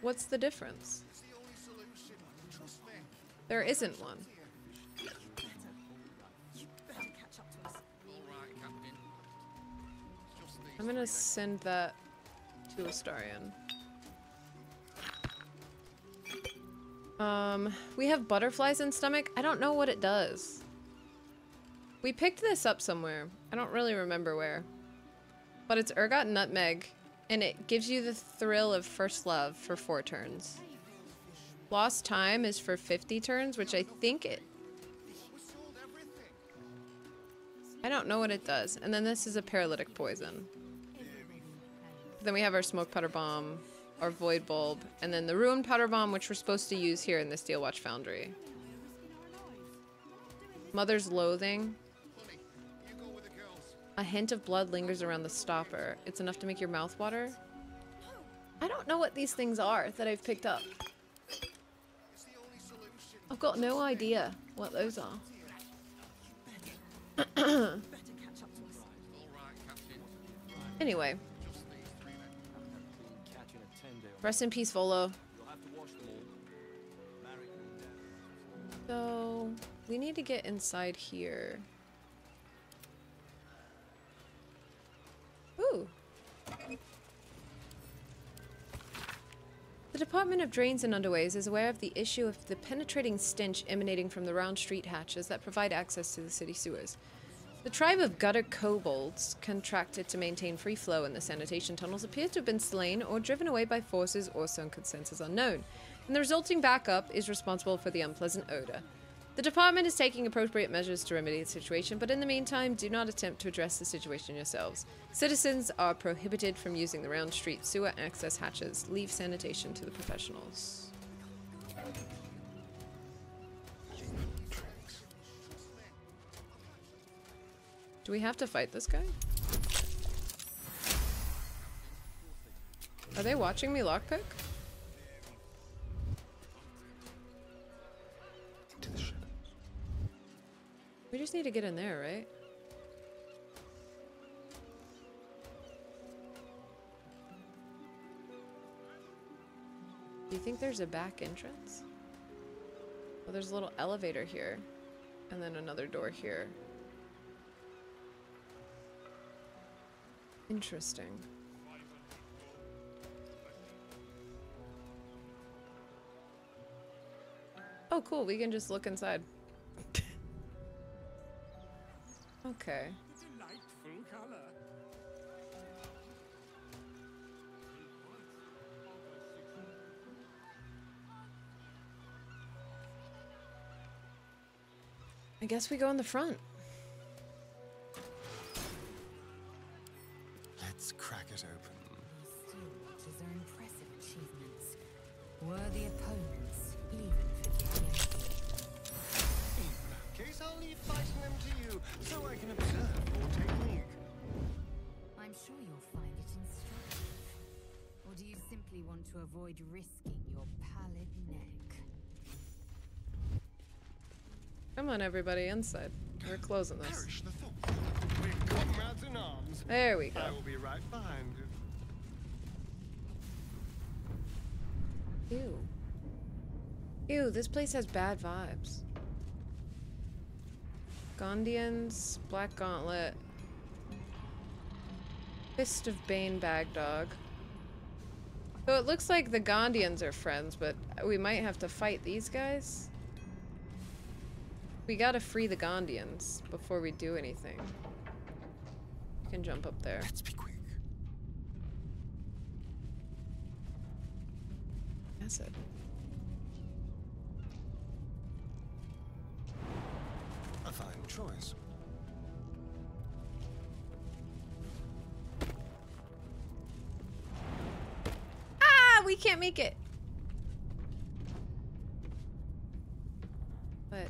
What's the difference? There isn't one. I'm gonna send that to Astarion. Um, we have butterflies in stomach. I don't know what it does. We picked this up somewhere. I don't really remember where. But it's ergot nutmeg And it gives you the thrill of first love for four turns. Lost time is for 50 turns, which I think it... I don't know what it does. And then this is a paralytic poison. Then we have our smoke powder bomb, our void bulb, and then the ruin powder bomb, which we're supposed to use here in the Steel Watch Foundry. Mother's loathing. A hint of blood lingers around the stopper. It's enough to make your mouth water. I don't know what these things are that I've picked up. I've got no idea what those are. anyway, Catching a 10 day. rest in peace, Volo. So, we need to get inside here. Ooh. The Department of Drains and Underways is aware of the issue of the penetrating stench emanating from the round street hatches that provide access to the city sewers. The tribe of gutter kobolds, contracted to maintain free flow in the sanitation tunnels, appears to have been slain or driven away by forces or circumstances unknown, and the resulting backup is responsible for the unpleasant odor. The department is taking appropriate measures to remedy the situation, but in the meantime, do not attempt to address the situation yourselves. Citizens are prohibited from using the round street sewer access hatches. Leave sanitation to the professionals. Do we have to fight this guy? Are they watching me lockpick? We just need to get in there, right? Do you think there's a back entrance? Well, there's a little elevator here. And then another door here. Interesting. Oh, cool. We can just look inside. okay. Delightful color. I guess we go in the front. Let's crack it open. Steelwatchers are impressive achievements. Worthy you, so I can observe your technique. I'm sure you'll find it instructive. Or do you simply want to avoid risking your pallid neck? Come on, everybody, inside. We're closing this. The comrades in arms. There we go. I will be right behind you. Ew. Ew, this place has bad vibes. Gondians, Black Gauntlet, Fist of Bane Bag Dog. So it looks like the Gondians are friends, but we might have to fight these guys. We gotta free the Gondians before we do anything. You can jump up there. Let's be quick. Acid. Choice. Ah, we can't make it. But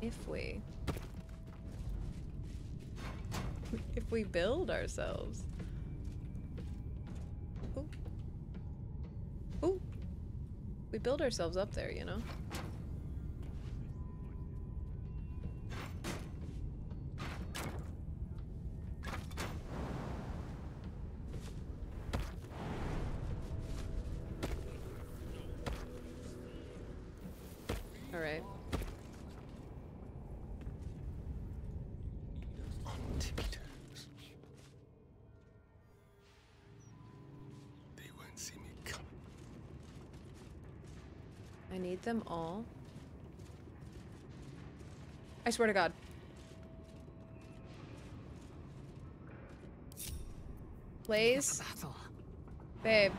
if we if we build ourselves. Ooh. Ooh. We build ourselves up there, you know? Them all. I swear to God. Battle. Babe.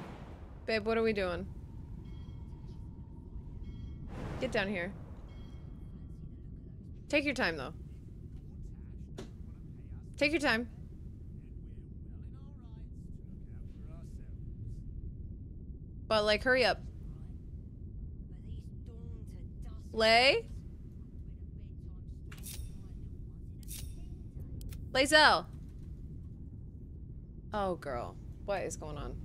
Babe, what are we doing? Get down here. Take your time, though. Take your time. But, like, hurry up. Lay? Lae'zel! Oh, girl. What is going on?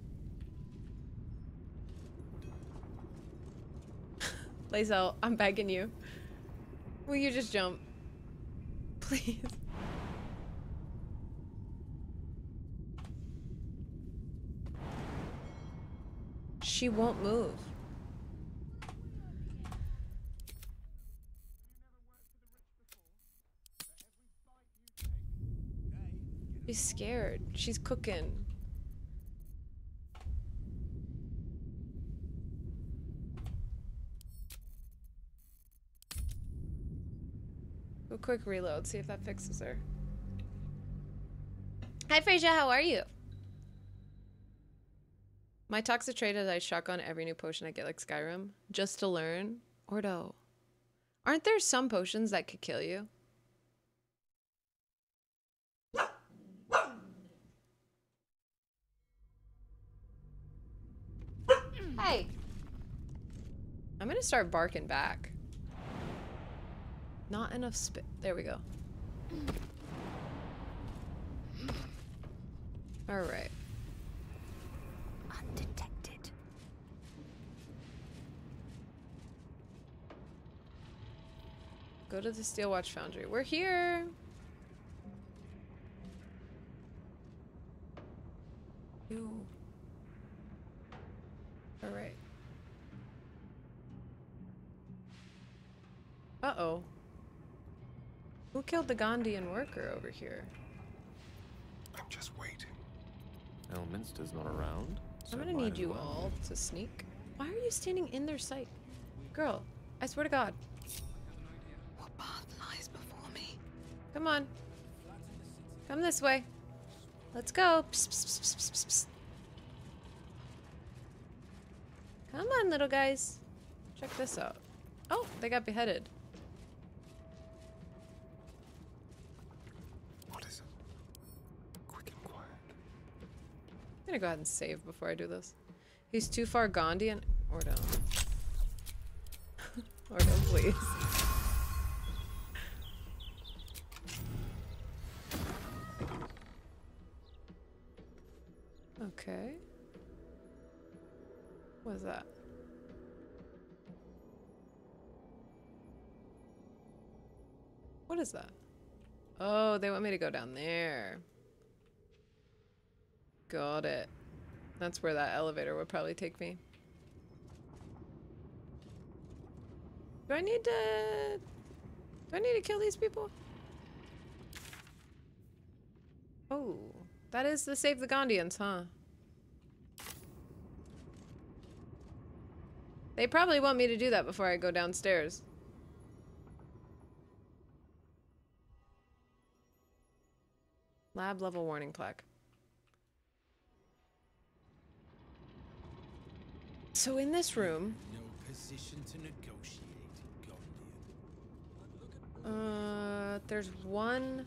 Lae'zel, I'm begging you. Will you just jump? Please. She won't move. She's scared. She's cooking. A quick reload, see if that fixes her. Hi, Frasier, how are you? My toxic trait is I shotgun every new potion I get, like Skyrim, just to learn. Ordo, aren't there some potions that could kill you? Hey! Gonna start barking back. Not enough spit. There we go. Alright. Undetected. Go to the Steel Watch Foundry. We're here! Ew. Alright. Killed the Gondian worker over here? I'm just waiting. Elminster's not around. so I'm gonna need you well. all to sneak. Why are you standing in their sight? Girl, I swear to God. What path lies before me? Come on. Come this way. Let's go. Psst, psst, psst, psst, psst, psst. Come on, little guys. Check this out. Oh, they got beheaded. What is it? Quick and quiet. I'm gonna go ahead and save before I do this. He's too far Gondian. Ordo. Ordo, please. Okay. What is that? What is that? Oh, they want me to go down there. Got it. That's where that elevator would probably take me. Do I need to... Do I need to kill these people? Oh, that is the Save the Gondians, huh? They probably want me to do that before I go downstairs. Lab level warning plaque. So in this room, No position to negotiate, Gondian. uh, there's one,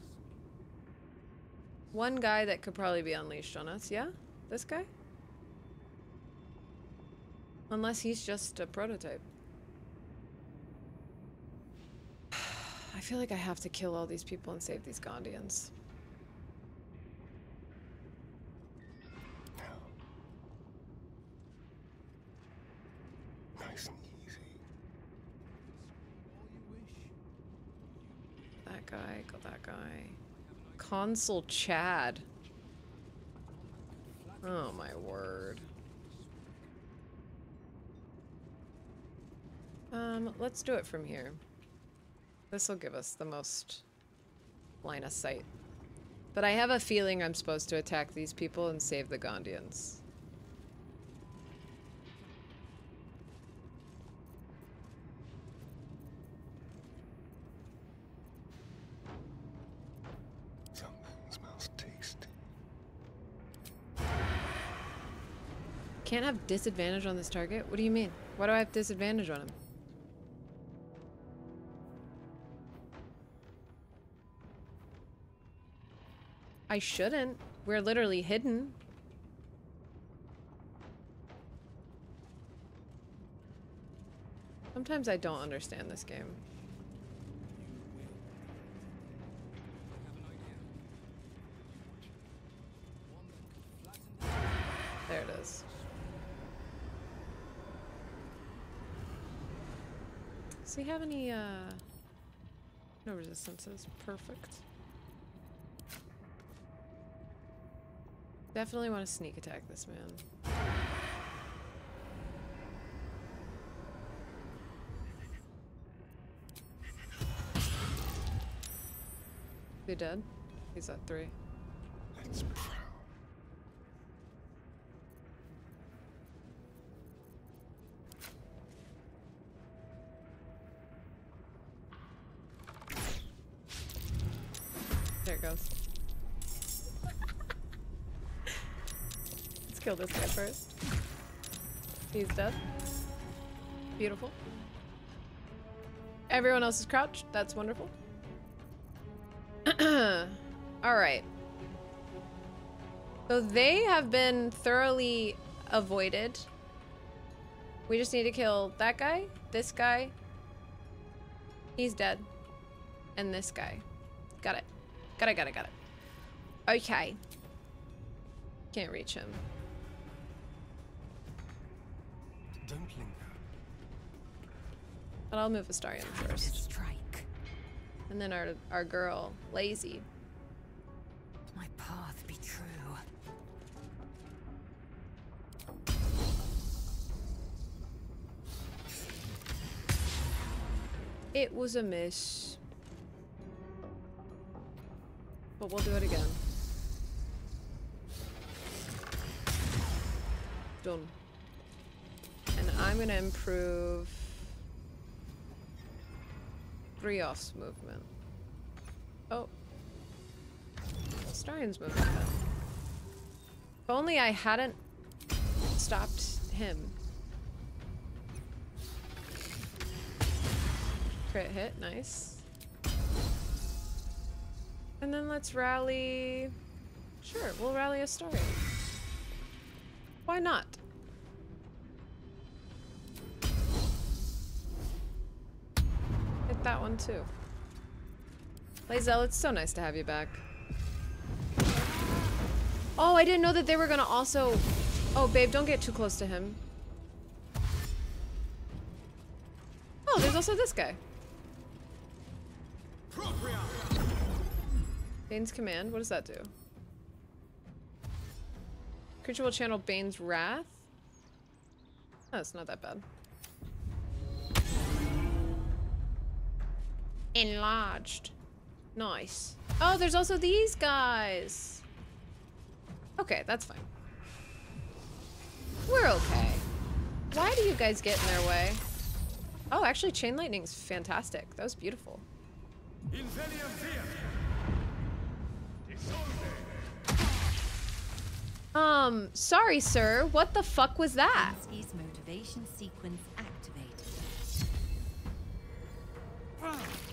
one guy that could probably be unleashed on us. Yeah, this guy. Unless he's just a prototype. I feel like I have to kill all these people and save these Gondians. Now. Nice and easy. That guy, got that guy. Consul Chad. Oh my word. Um, let's do it from here. This will give us the most line of sight. But I have a feeling I'm supposed to attack these people and save the Gondians. Something smells tasty. Can't have disadvantage on this target? What do you mean? Why do I have disadvantage on him? I shouldn't. We're literally hidden. Sometimes I don't understand this game. There it is. Does he have any, uh... No resistances. Perfect. Definitely want to sneak attack this man. He dead? He's at three. He's dead. Beautiful. Everyone else is crouched. That's wonderful. Alright. So they have been thoroughly avoided. We just need to kill that guy, this guy. He's dead. And this guy. Got it. Got it, got it, got it. Okay. Can't reach him. Don't linger. But I'll move Astarion first. Strike. And then our our girl, Lazy. My path be true. It was a miss. But we'll do it again. Done. I'm gonna improve Briof's movement. Oh. Starion's movement. If only I hadn't stopped him. Crit hit, nice. And then let's rally... Sure, we'll rally a Starion. Why not? That one too. Lae'zel, it's so nice to have you back. Oh, I didn't know that they were gonna also... Oh, babe, don't get too close to him. Oh, there's also this guy. Bane's command. What does that do? Creature will channel Bane's wrath. Oh, it's not that bad. Enlarged. Nice. Oh, there's also these guys. Okay, that's fine. We're okay. Why do you guys get in their way? Oh, actually, Chain Lightning's fantastic. That was beautiful. Um, sorry, sir. What the fuck was that? Motivation sequence.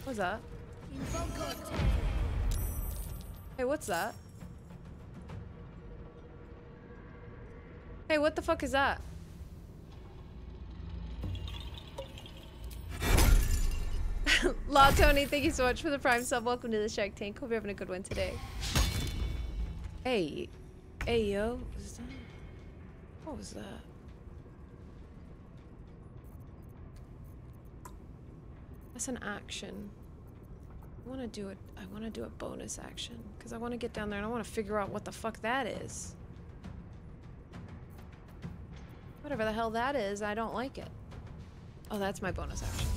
What's that? Hey, what's that? Hey, what the fuck is that? Law Tony, thank you so much for the prime sub. Welcome to the Shark Tank. Hope you're having a good one today. Hey, hey yo, what was that? What was that? That's an action. I want to do it. I want to do a bonus action because I want to get down there and I want to figure out what the fuck that is. Whatever the hell that is, I don't like it. Oh, that's my bonus action.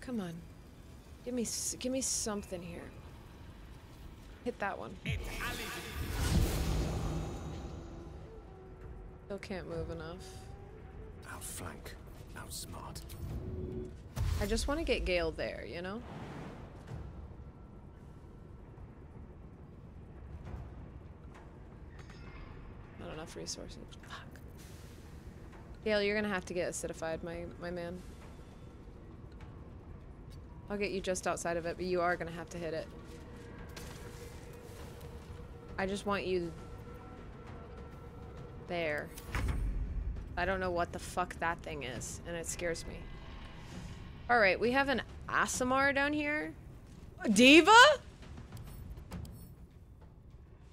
Come on. Give me give me something here. Hit that one. Still can't move enough. Outflank. Outsmart. I just want to get Gale there, you know? Not enough resources. Fuck. Gale, you're gonna have to get acidified, my, my man. I'll get you just outside of it, but you are gonna have to hit it. I just want you there. I don't know what the fuck that thing is, and it scares me. Alright, we have an Aasimar down here. A Diva?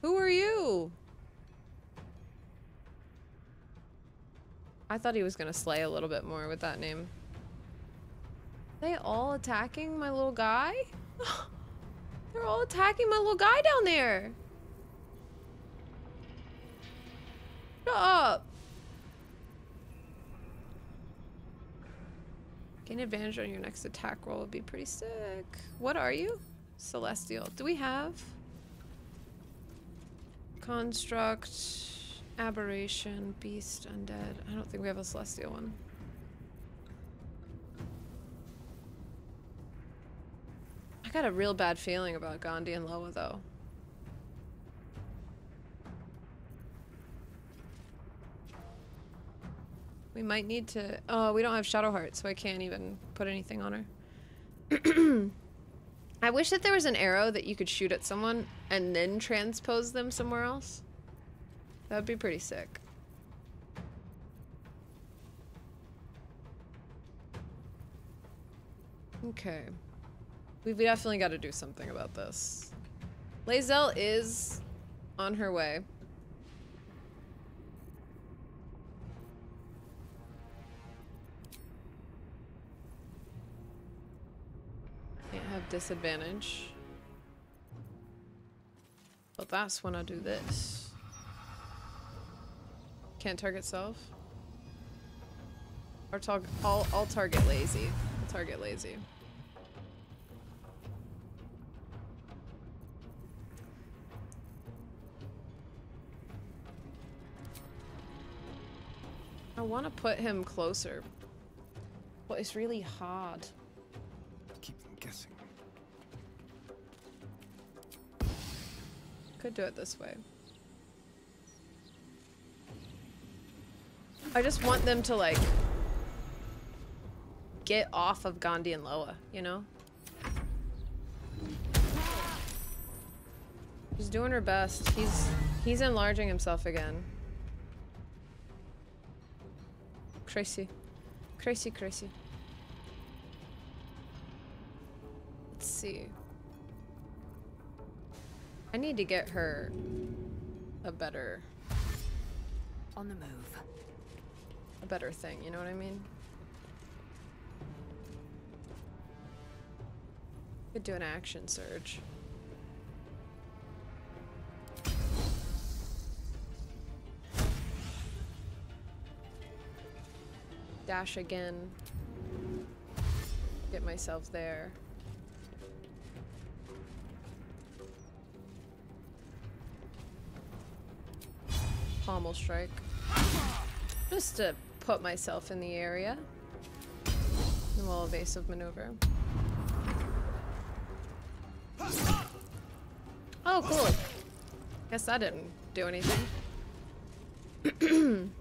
Who are you? I thought he was gonna slay a little bit more with that name. Are they all attacking my little guy? They're all attacking my little guy down there. Shut up. Gain advantage on your next attack roll would be pretty sick. What are you? Celestial. Do we have? Construct, aberration, beast, undead. I don't think we have a celestial one. I got a real bad feeling about Gandhi and Loa though. We might need to. Oh, we don't have Shadowheart, so I can't even put anything on her. I wish that there was an arrow that you could shoot at someone and then transpose them somewhere else. That would be pretty sick. Okay. We've definitely got to do something about this. Lae'zel is on her way. Can't have disadvantage. But that's when I do this. Can't target self. Or target. I'll, I'll target lazy. I'll target lazy. I want to put him closer. But it's really hard. Guessing. Could do it this way. I just want them to like get off of Gandhi and Loa, you know? She's doing her best. He's he's enlarging himself again. Crazy. Crazy, crazy. Let's see. I need to get her a better On the move. a better thing, you know what I mean? Could do an action surge. Dash again. Get myself there. Pommel strike. Just to put myself in the area. A little evasive maneuver. Oh, cool. Guess that didn't do anything.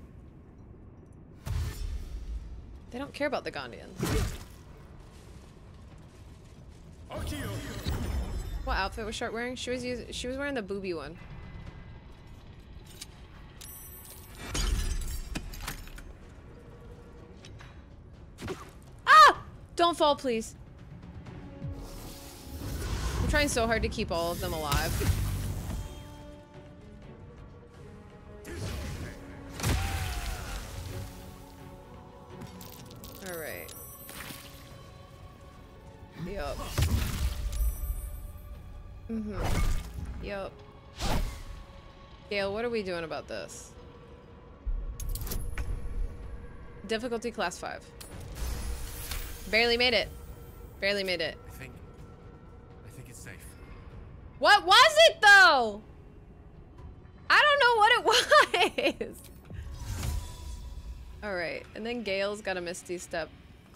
they don't care about the Gondians. What outfit was Shark wearing? She was using, she was wearing the booby one. Don't fall, please. I'm trying so hard to keep all of them alive. Alright. Yup. Mm-hmm. Yup. Gale, what are we doing about this? Difficulty class 5. Barely made it. Barely made it. I think. I think it's safe. What was it though? I don't know what it was. All right, and then Gale's got a Misty Step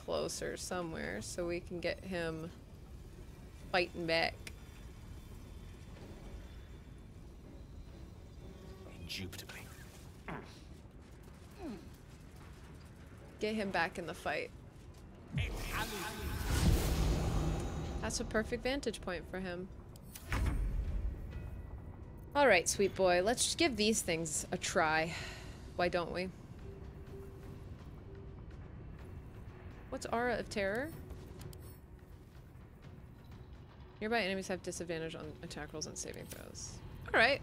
closer somewhere so we can get him fighting back. Indubitably. Get him back in the fight. That's a perfect vantage point for him. Alright, sweet boy. Let's just give these things a try. Why don't we? What's Aura of Terror? Nearby enemies have disadvantage on attack rolls and saving throws. Alright.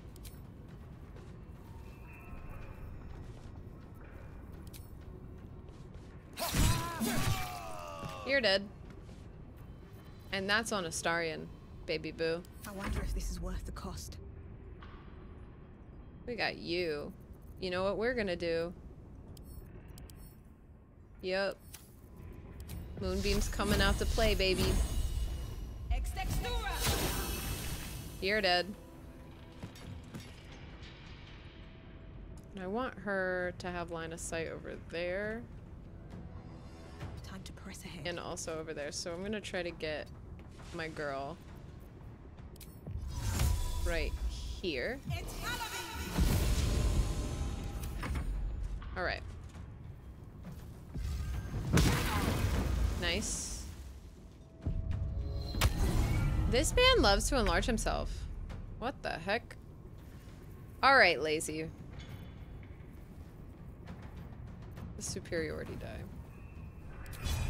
You're dead. And that's on Astarion, baby boo. I wonder if this is worth the cost. We got you. You know what we're gonna do? Yep. Moonbeam's coming out to play, baby. You're dead. And I want her to have line of sight over there Time to press ahead. and also over there. So I'm gonna try to get my girl right here. Alright. Nice. This man loves to enlarge himself. What the heck? Alright, lazy. The superiority die.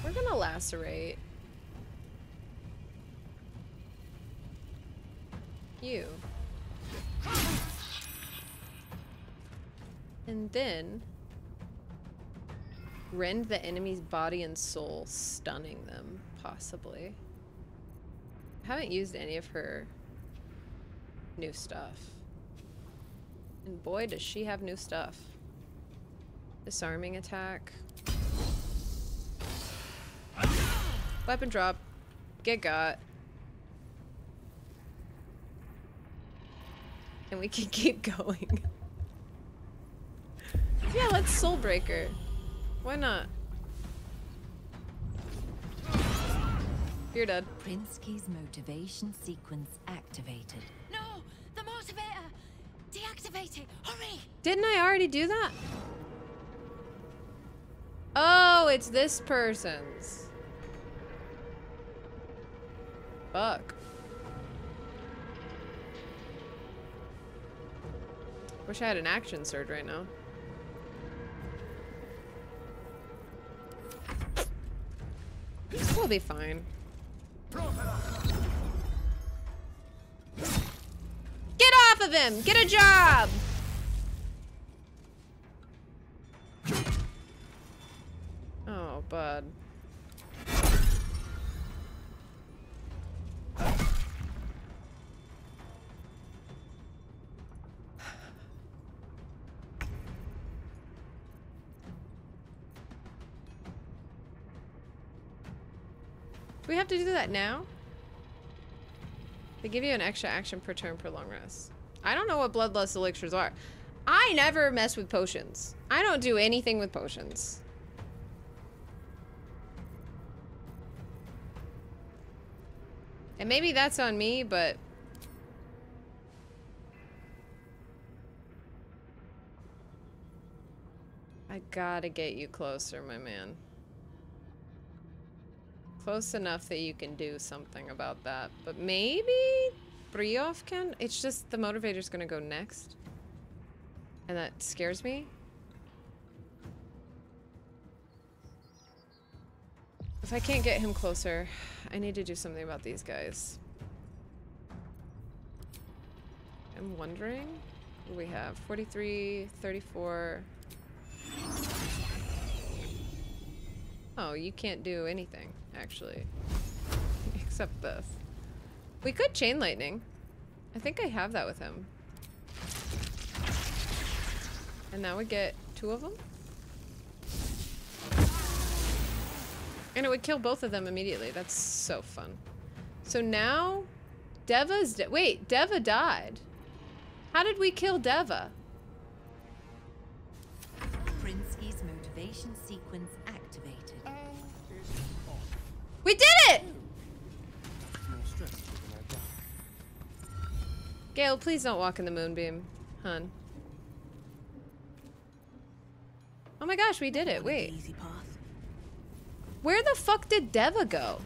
We're gonna lacerate. You. And then rend the enemy's body and soul, stunning them, possibly. I haven't used any of her new stuff. And boy, does she have new stuff. Disarming attack. Weapon drop. Get got. And we can keep going. yeah, let's Soulbreaker. Why not? You're dead. Prinsky's motivation sequence activated. No! The motivator! Deactivate it! Hurry! Didn't I already do that? Oh, it's this person's. Fuck. Wish I had an action surge right now. We'll be fine. Get off of him! Get a job! Oh, bud. Do we have to do that now? They give you an extra action per turn per long rest. I don't know what bloodlust elixirs are. I never mess with potions. I don't do anything with potions. And maybe that's on me, but... I gotta get you closer, my man. Close enough that you can do something about that. But maybe Briov can? It's just the motivator's gonna go next. And that scares me. If I can't get him closer, I need to do something about these guys. I'm wondering we have 43, 34. Oh, you can't do anything, actually. Except this. We could chain lightning. I think I have that with him. And now we get two of them. And it would kill both of them immediately. That's so fun. So now, Deva's de wait, Deva died. How did we kill Deva? Prinsky's motivation sequence activated. We did it! More stress than I doubt. Gale, please don't walk in the moonbeam, hun. Oh my gosh, we did it. Wait. Where the fuck did Deva go?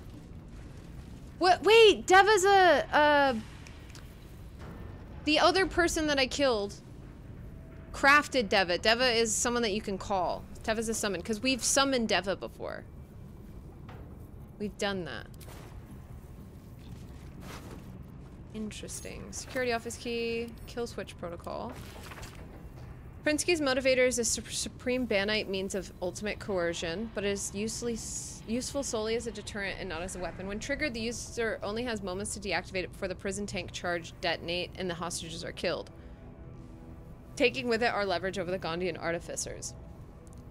What? Wait, Deva's a, uh... The other person that I killed crafted Deva. Deva is someone that you can call. Deva's a summon, because we've summoned Deva before. We've done that. Interesting. Security office key, kill switch protocol. Prinsky's motivator is a su- supreme banite means of ultimate coercion, but is usefully, useful solely as a deterrent and not as a weapon. When triggered, the user only has moments to deactivate it before the prison tank charge detonate and the hostages are killed. Taking with it our leverage over the Gondian artificers.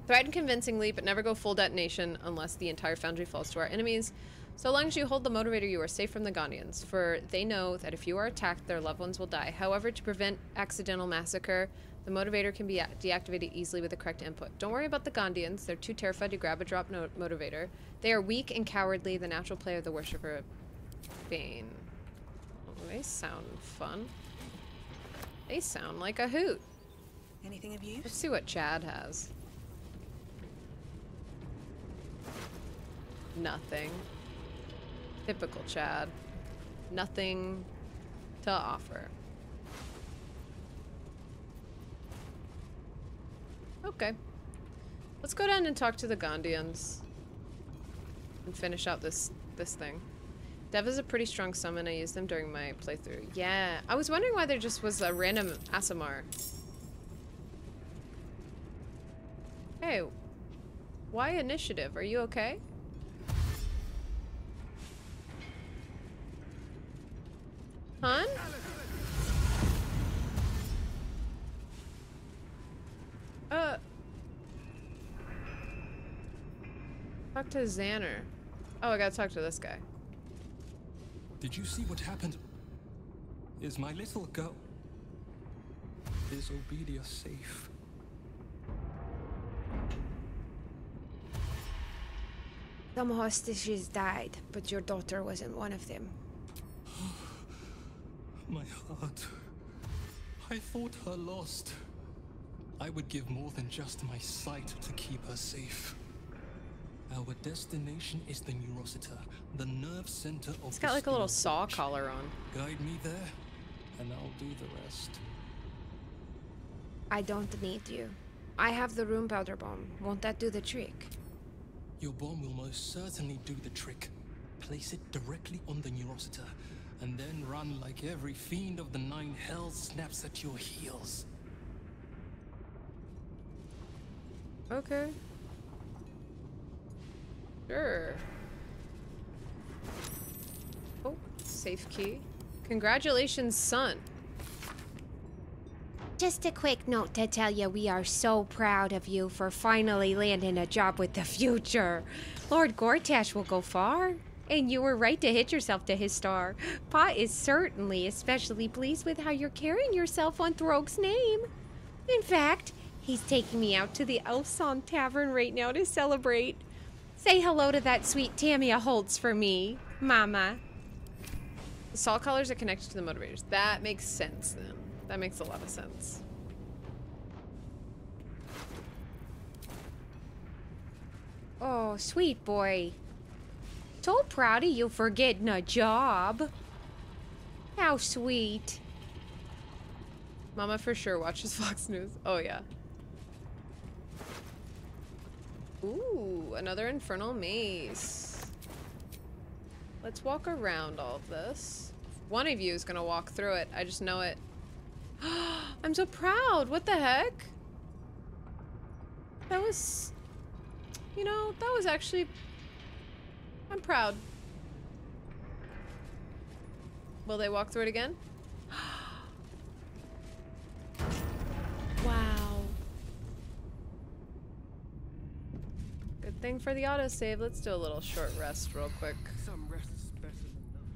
Threaten convincingly, but never go full detonation unless the entire foundry falls to our enemies. So long as you hold the motivator, you are safe from the Gondians, for they know that if you are attacked, their loved ones will die. However, to prevent accidental massacre, the motivator can be deactivated easily with the correct input. Don't worry about the Gondians. They're too terrified to grab a drop no- motivator. They are weak and cowardly, the natural play of the worshipper of Bane. Oh, they sound fun. They sound like a hoot. Anything of Let's use? see what Chad has. Nothing. Typical Chad. Nothing to offer. Okay. Let's go down and talk to the Gondians. And finish out this this thing. Dev is a pretty strong summon. I used them during my playthrough. Yeah. I was wondering why there just was a random Aasimar. Hey. Why initiative? Are you okay? Hun? Uh. Talk to Xander. Oh, I gotta talk to this guy. Did you see what happened? Is my little girl. Is Obedia safe? Some hostages died, but your daughter wasn't one of them. My heart. I thought her lost. I would give more than just my sight to keep her safe. Our destination is the Neurosita, the nerve center of It's got like a little saw collar on. Guide me there, and I'll do the rest. I don't need you. I have the runepowder bomb. Won't that do the trick? Your bomb will most certainly do the trick. Place it directly on the Neurosita, and then run like every fiend of the Nine Hells snaps at your heels. Okay. Sure. Oh, safe key. Congratulations, son. Just a quick note to tell you we are so proud of you for finally landing a job with the future. Lord Gortash will go far. And you were right to hit yourself to his star. Pa is certainly especially pleased with how you're carrying yourself on Throg's name. In fact, he's taking me out to the Elfsong Tavern right now to celebrate. Say hello to that sweet Tamia Holtz for me, Mama. The salt collars are connected to the motivators. That makes sense then. That makes a lot of sense. Oh, sweet boy. So proud of you for getting a job. How sweet. Mama for sure watches Fox News. Oh yeah. Ooh, another infernal maze. Let's walk around all of this. One of you is gonna walk through it. I just know it. I'm so proud. What the heck? That was, you know, that was actually. I'm proud. Will they walk through it again? wow. Good thing for the autosave. Let's do a little short rest real quick. Some rest is better than none.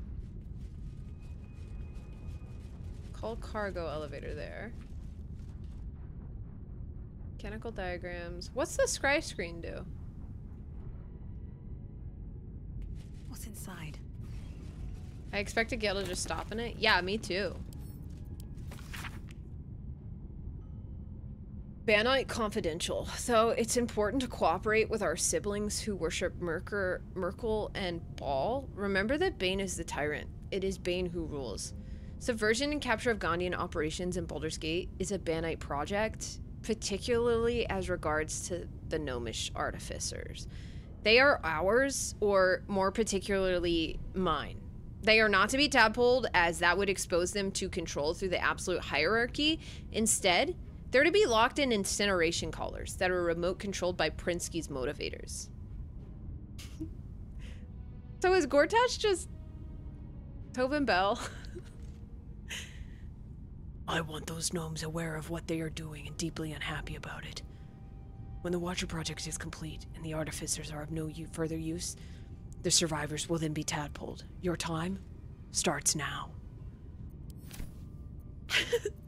Call cargo elevator there. Mechanical diagrams. What's the scry screen do? What's inside? I expected Gale to just stop in it. Yeah, me too. Banite Confidential. So it's important to cooperate with our siblings who worship Myrkul, Myrkul and Bhaal. Remember that Bane is the tyrant. It is Bane who rules. Subversion and capture of Gondian operations in Baldur's Gate is a Banite project, particularly as regards to the Gnomish artificers. They are ours, or more particularly mine. They are not to be tadpoled, as that would expose them to control through the absolute hierarchy. Instead, they're to be locked in incineration collars that are remote controlled by Prinsky's motivators. so is Gortash just Tobin Bell? I want those gnomes aware of what they are doing and deeply unhappy about it. When the Watcher Project is complete and the artificers are of no further use, the survivors will then be tadpoled. Your time starts now.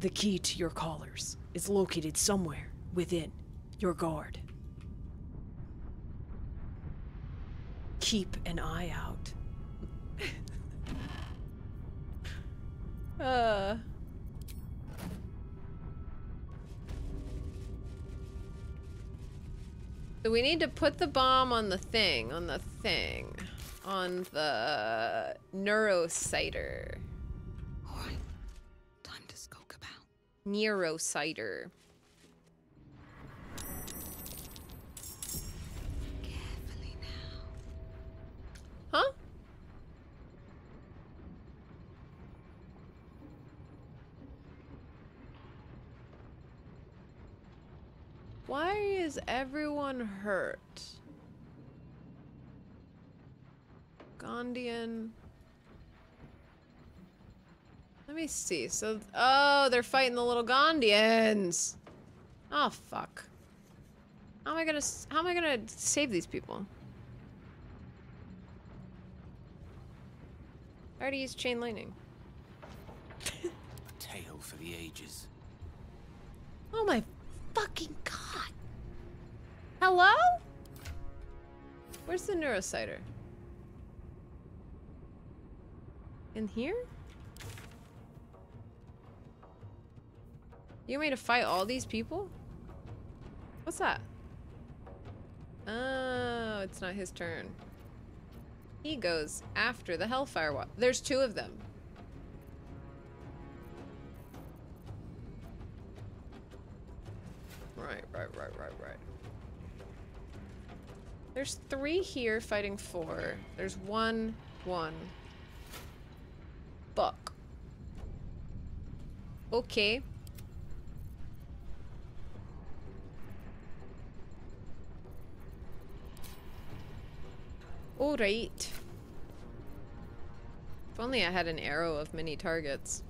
the key to your collars is located somewhere within your guard. Keep an eye out. Uh. So we need to put the bomb on the thing, on the thing, on the neurociter. About. Neurociter. Carefully now. Huh? Why is everyone hurt? Gondian. Let me see. So, oh, they're fighting the little Gondians. Oh, fuck. How am I gonna, how am I gonna save these people? I already used chain lightning. A tale for the ages. Oh my fucking god. Hello? Where's the neurociter? In here? You want me to fight all these people? What's that? Oh, it's not his turn. He goes after the Hellfire Wa- There's two of them. Right, right, right, right, right. There's three here fighting four. There's one, one. Fuck. Okay. Alright. If only I had an arrow of many targets.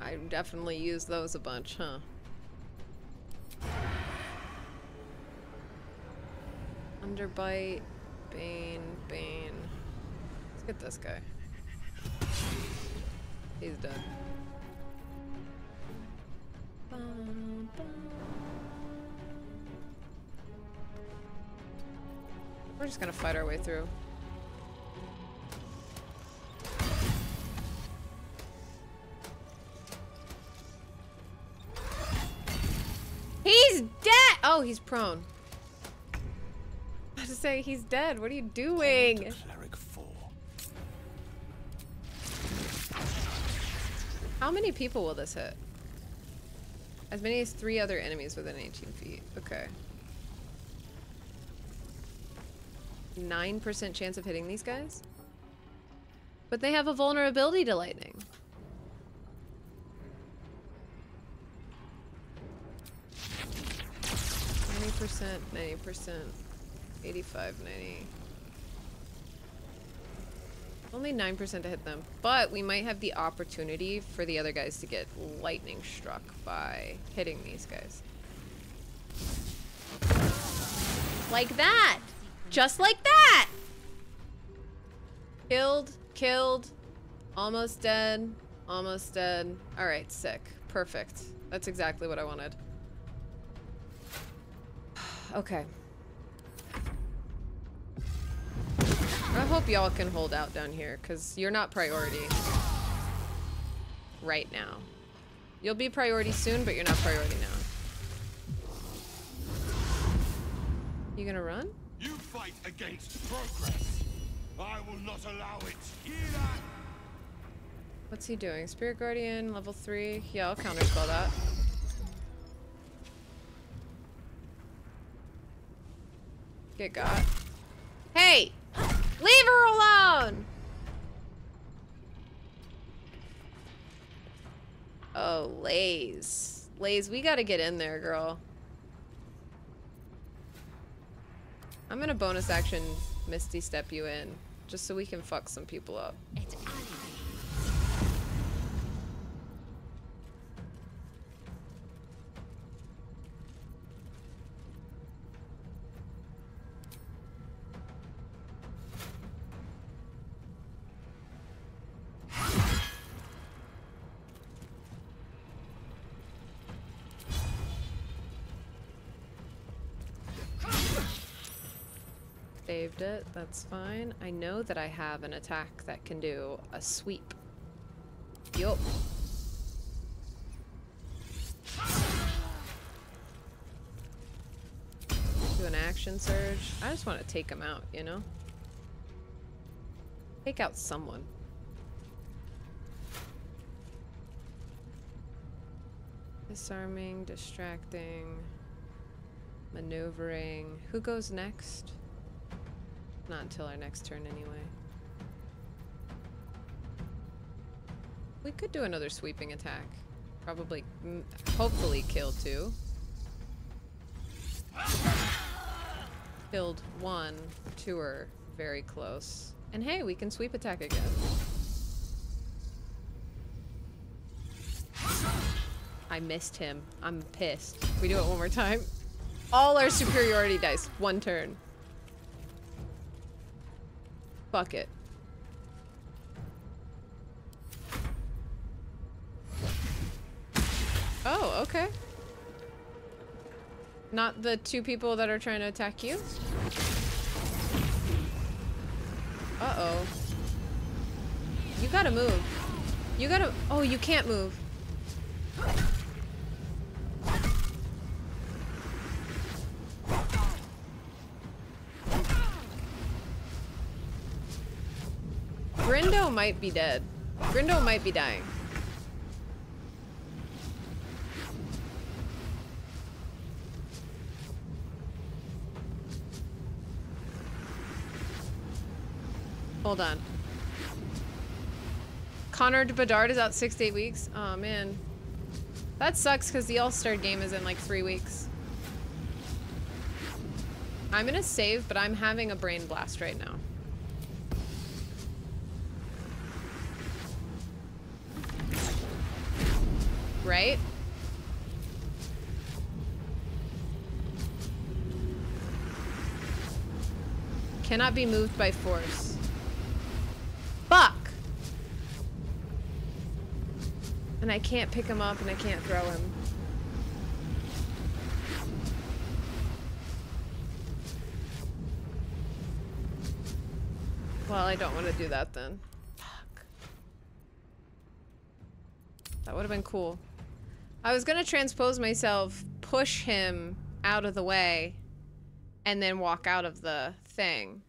I definitely use those a bunch, huh? Underbite, Bane, Bane. Let's get this guy. He's dead. Bum, bum. We're just gonna fight our way through. He's dead! Oh, he's prone. I was to say, he's dead. What are you doing? Cleric 4. How many people will this hit? As many as three other enemies within 18 feet. Okay. 9% chance of hitting these guys? But they have a vulnerability to lightning. Ninety percent, ninety percent, eighty-five, ninety. Only nine percent to hit them, but we might have the opportunity for the other guys to get lightning struck by hitting these guys. Like that! Just like that! Killed, killed, almost dead, almost dead. Alright, sick. Perfect. That's exactly what I wanted. okay. I hope y'all can hold out down here, because you're not priority. Right now. You'll be priority soon, but you're not priority now. You gonna run? You fight against progress. I will not allow it. What's he doing? Spirit Guardian, level 3. Yeah, I'll counterspell that. Get got. Hey! Leave her alone! Oh, Lays. Lays, we gotta get in there, girl. I'm gonna bonus action Misty step you in, just so we can fuck some people up. It's that's fine. I know that I have an attack that can do a sweep. Yup. Do an action surge. I just want to take him out, you know? Take out someone. Disarming, distracting, maneuvering. Who goes next? Not until our next turn, anyway. We could do another sweeping attack. Probably, hopefully kill two. Killed one, two are very close. And hey, we can sweep attack again. I missed him. I'm pissed. We do it one more time. All our superiority dice. One turn. Fuck it. Oh, okay. Not the two people that are trying to attack you? Uh-oh. You gotta move. You gotta- oh, you can't move. Might be dead. Grindo might be dying. Hold on. Connor Bedard is out six to eight weeks. Oh man. That sucks because the All-Star game is in like three weeks. I'm gonna save, but I'm having a brain blast right now. Right? Cannot be moved by force. Fuck! And I can't pick him up and I can't throw him. Well, I don't want to do that then. Fuck. That would have been cool. I was gonna transpose myself, push him out of the way, and then walk out of the thing.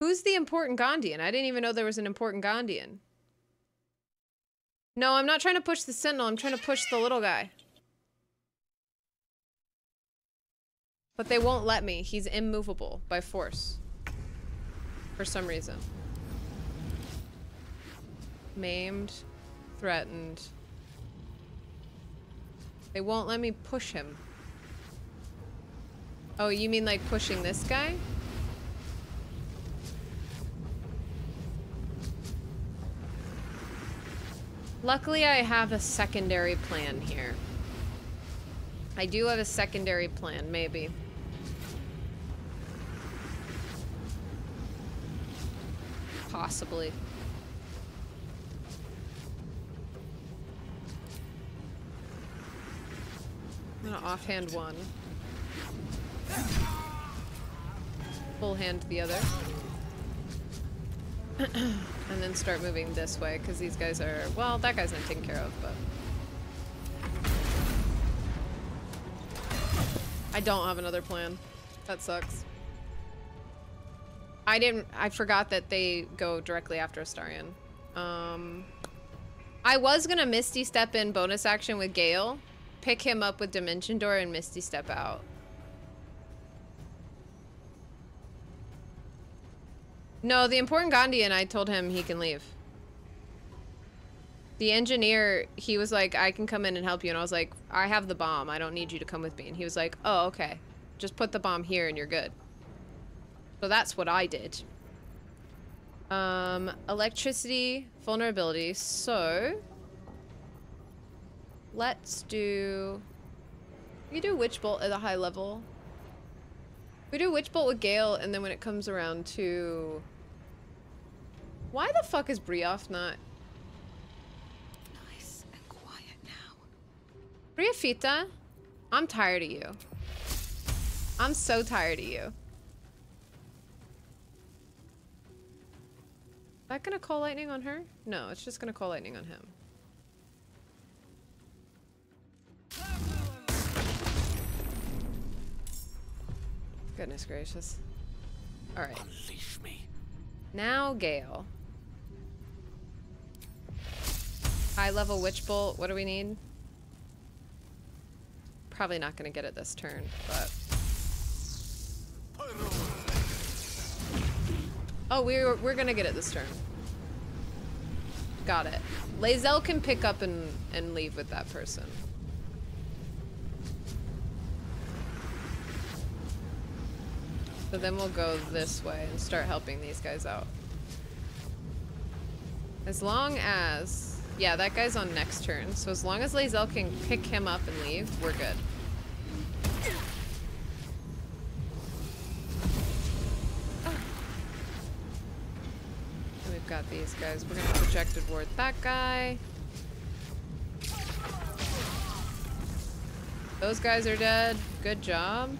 Who's the important Gondian? I didn't even know there was an important Gondian. No, I'm not trying to push the Sentinel. I'm trying to push the little guy. But they won't let me. He's immovable by force. For some reason. Maimed. Threatened. They won't let me push him. Oh, you mean like pushing this guy? Luckily, I have a secondary plan here. I do have a secondary plan, maybe. Possibly. I'm gonna offhand one. Full hand the other. And then start moving this way, because these guys are... Well, that guy's not taken care of, but... I don't have another plan. That sucks. I didn't... I forgot that they go directly after Astarion. Um... I was gonna Misty Step in bonus action with Gale. Pick him up with Dimension Door and Misty Step out. No, the important Gondian I told him he can leave. The engineer, he was like, I can come in and help you. And I was like, I have the bomb. I don't need you to come with me. And he was like, oh, okay. Just put the bomb here and you're good. So that's what I did. Um, electricity, vulnerability. So, let's do... We do Witch Bolt at a high level. We do Witch Bolt with Gale, and then when it comes around to... Why the fuck is Brioff not... Nice and quiet now. Briafita, I'm tired of you. I'm so tired of you. Is that gonna call lightning on her? No, it's just gonna call lightning on him. Goodness gracious. Alright. Unleash me. Now Gale. High level witch bolt. What do we need? Probably not gonna get it this turn, but. Oh, we're we're gonna get it this turn. Got it. Lae'zel can pick up and and leave with that person. So then we'll go this way and start helping these guys out. As long as... Yeah, that guy's on next turn. So as long as Lae'zel can pick him up and leave, we're good. We've got these guys. We're gonna projected ward that guy. Those guys are dead. Good job.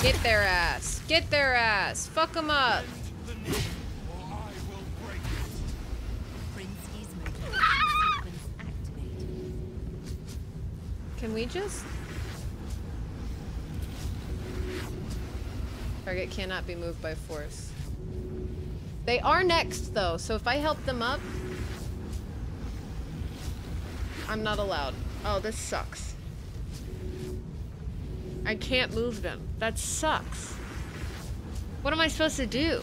Get their ass. Get their ass. Fuck them up. Can we just... Target cannot be moved by force. They are next, though, so if I help them up... I'm not allowed. Oh, this sucks. I can't move them. That sucks. What am I supposed to do?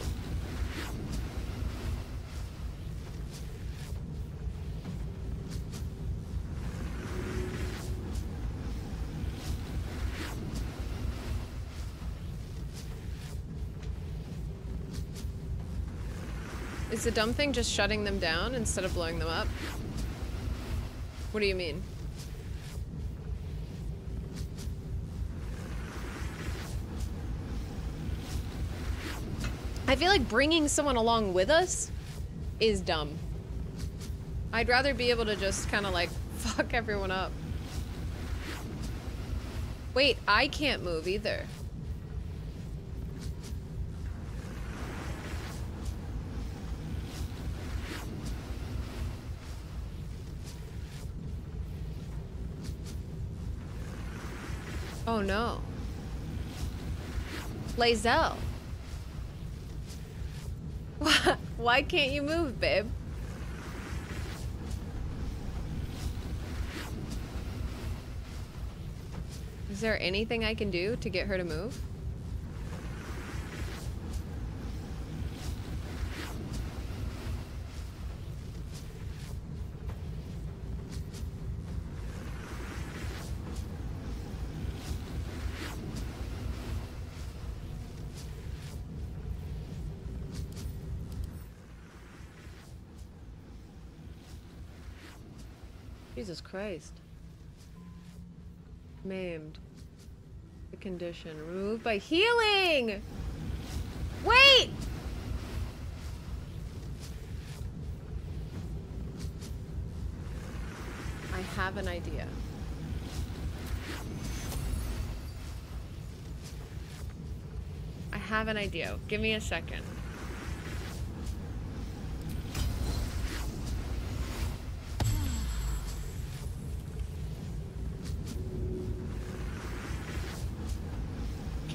Is the dumb thing just shutting them down instead of blowing them up? What do you mean? I feel like bringing someone along with us is dumb. I'd rather be able to just kind of like fuck everyone up. Wait, I can't move either. Oh no. Lae'zel. Why, can't you move, babe? Is there anything I can do to get her to move? Jesus Christ. Maimed. The condition. Removed by healing! Wait! I have an idea. I have an idea. Give me a second.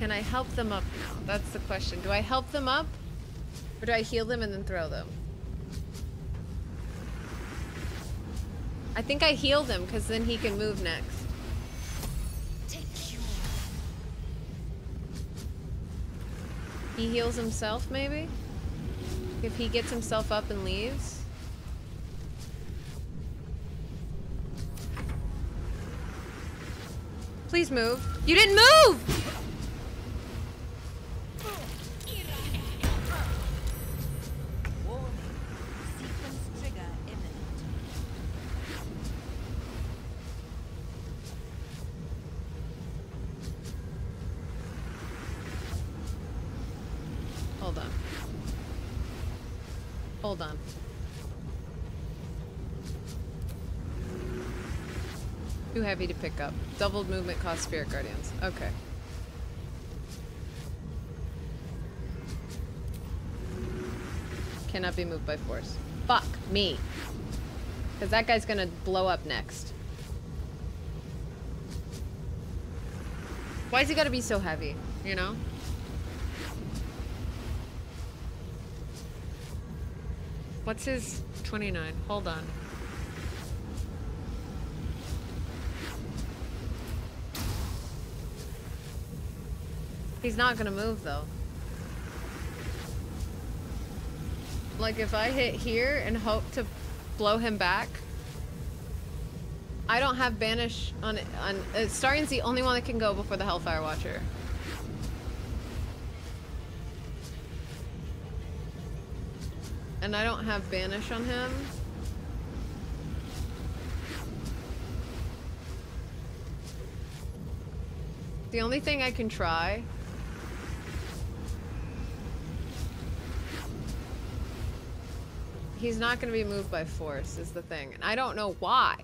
Can I help them up now? That's the question. Do I help them up? Or do I heal them and then throw them? I think I heal them because then he can move next. He heals himself, maybe? If he gets himself up and leaves? Please move. You didn't move! Heavy to pick up. Doubled movement cost spirit guardians. Okay. Cannot be moved by force. Fuck me. Because that guy's gonna blow up next. Why's he gotta be so heavy? You know? What's his 29? Hold on. He's not gonna move though. Like if I hit here and hope to blow him back. I don't have banish on on uh, Starian's the only one that can go before the Hellfire Watcher. And I don't have banish on him. The only thing I can try He's not going to be moved by force is the thing. And I don't know why.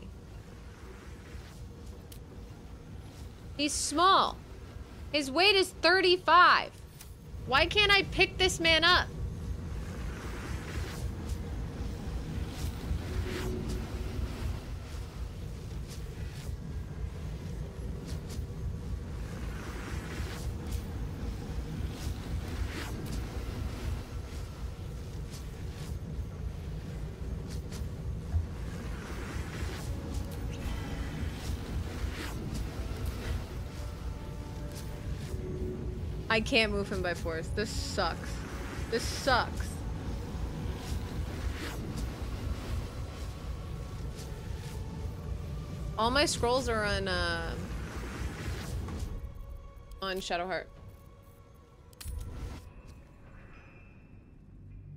He's small. His weight is 35. Why can't I pick this man up? Can't move him by force. This sucks. This sucks. All my scrolls are on, uh, on Shadowheart.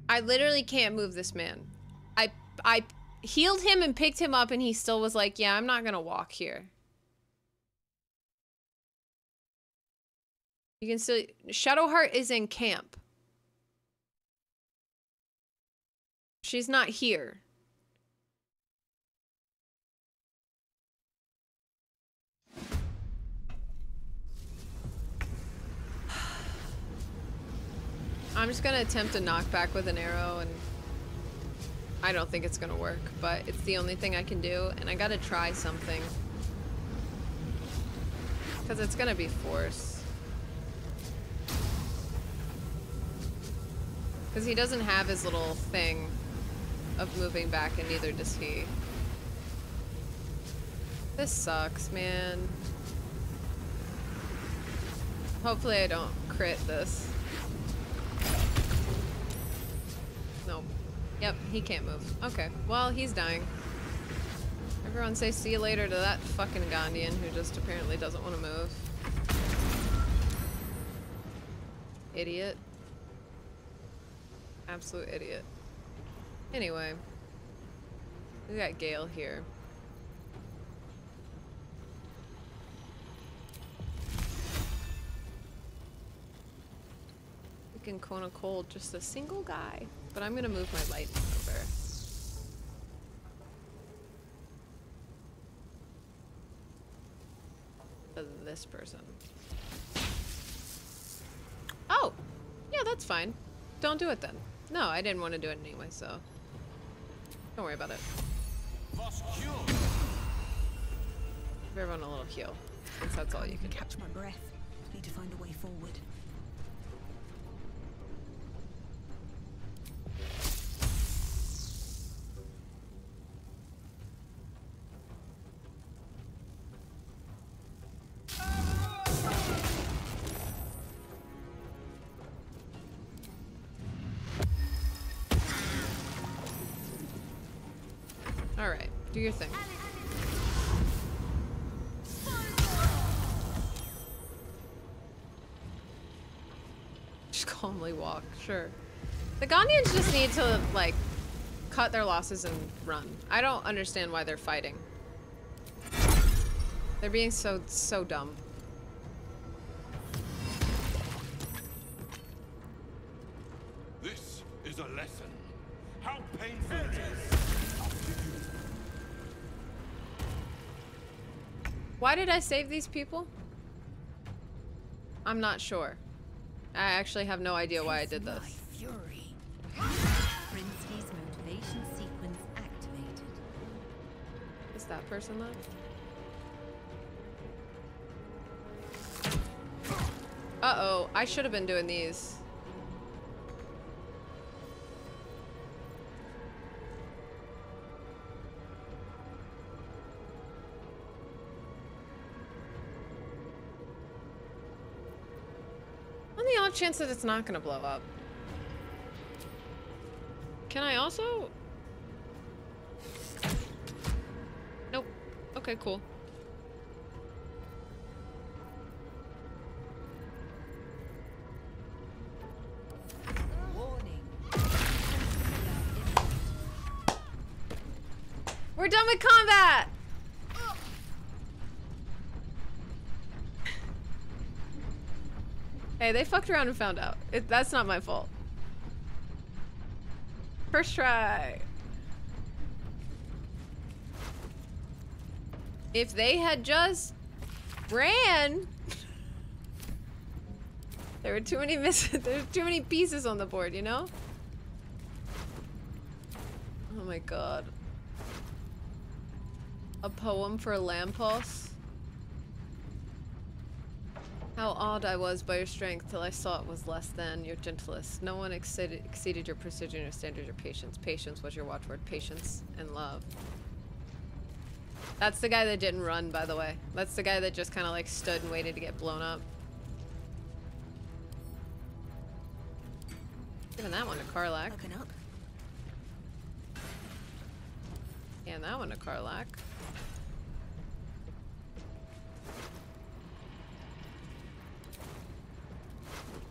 I literally can't move this man. I, I healed him and picked him up and he still was like, yeah, I'm not gonna walk here. You can still Shadowheart is in camp. She's not here. I'm just gonna attempt a knockback with an arrow and I don't think it's gonna work, but it's the only thing I can do and I gotta try something. Cause it's gonna be force. Because he doesn't have his little thing of moving back, and neither does he. This sucks, man. Hopefully I don't crit this. Nope. Yep, he can't move. Okay, well, he's dying. Everyone say see you later to that fucking Gondian who just apparently doesn't want to move. Idiot. Absolute idiot. Anyway. We got Gale here. We can Cone of Cold just a single guy. But I'm gonna move my lightning over. To this person. Oh! Yeah, that's fine. Don't do it then. No, I didn't want to do it anyway, so don't worry about it. Give everyone a little heal, since that's all you can do. Catch my breath. Need to find a way forward. Do your thing. Just calmly walk, sure. The Gondians just need to, like, cut their losses and run. I don't understand why they're fighting. They're being so, so dumb. Did I save these people? I'm not sure. I actually have no idea why I did this. Fury. Prinsky's motivation sequence activated. Is that person left? Uh-oh, I should have been doing these. Chance that it's not gonna blow up. Can I also? Nope. Okay, cool. We're done with combat! Hey, they fucked around and found out. It, that's not my fault. First try. If they had just ran, there were too many miss. There's too many pieces on the board, you know. Oh my god. A poem for Lampos. How awed I was by your strength till I saw it was less than your gentleness. No one exceeded, exceeded your precision, your standards, your patience. Patience was your watchword. Patience and love. That's the guy that didn't run, by the way. That's the guy that just kind of like stood and waited to get blown up. Giving that one to Karlach. Looking up. And that one to Karlach.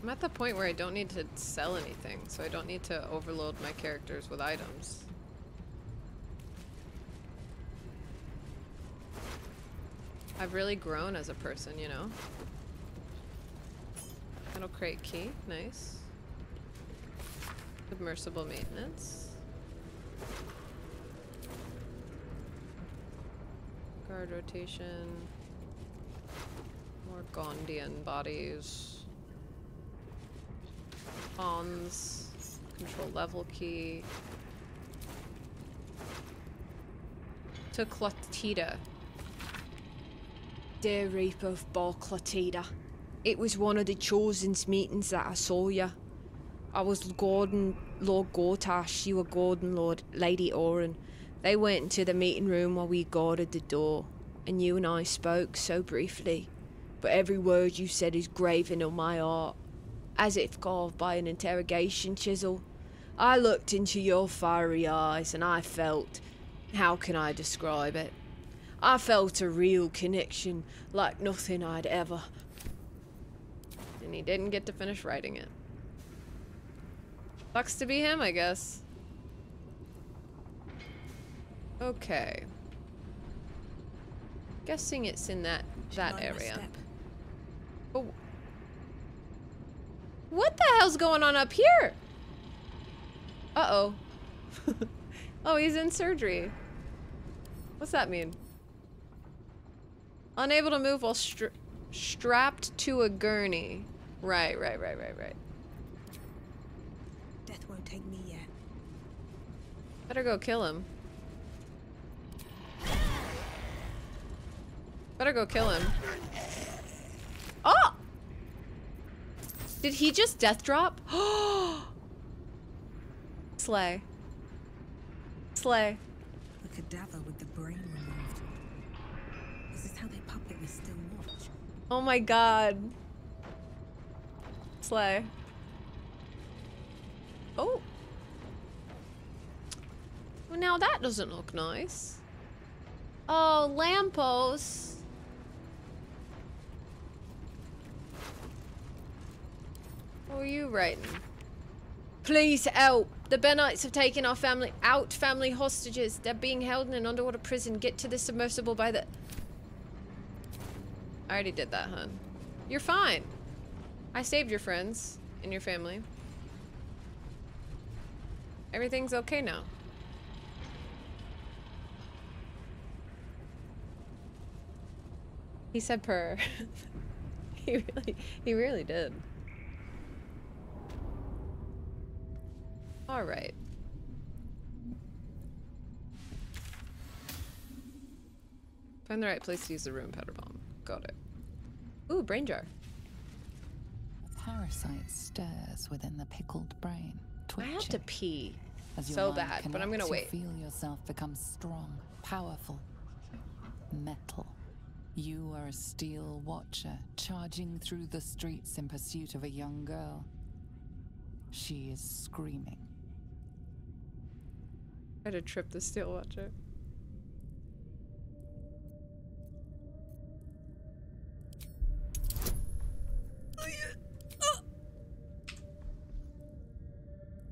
I'm at the point where I don't need to sell anything, so I don't need to overload my characters with items. I've really grown as a person, you know? Metal crate key, nice. Submersible maintenance. Guard rotation. More Gondian bodies. Pawns. Control level key. To Clotida. Dear Reaper of Bor Clotida, it was one of the Chosen's meetings that I saw you. I was Gordon, Lord Gortash, you were Gordon, Lord Lady Orin. They went into the meeting room while we guarded the door, and you and I spoke so briefly. But every word you said is graven on my heart, as if carved by an interrogation chisel. I looked into your fiery eyes and I felt. How can I describe it? I felt a real connection like nothing I'd ever. And he didn't get to finish writing it. Sucks to be him, I guess. Okay. Guessing it's in that that area. Oh. What the hell's going on up here? Uh-oh. oh, he's in surgery. What's that mean? Unable to move while stra strapped to a gurney. Right, right, right, right, right. Death won't take me yet. Better go kill him. Better go kill him. Oh! Did he just death drop? Slay. Slay. A cadaver with the brain removed. Is this how they puppet me still watch? Oh my god. Slay. Oh. Well, now that doesn't look nice. Oh, lamppost. What are you writing? Please help. The Banites have taken our family out family hostages. They're being held in an underwater prison. Get to the submersible by the... I already did that, hun. You're fine. I saved your friends and your family. Everything's okay now. He said purr. he really, he really did. All right. Find the right place to use the runepowder bomb. Got it. Ooh, brain jar. A parasite stirs within the pickled brain. I have to pee so bad, but I'm gonna connects, you. Feel yourself become strong, powerful, metal. You are a steel watcher, charging through the streets in pursuit of a young girl. She is screaming. Try to trip the steel watcher.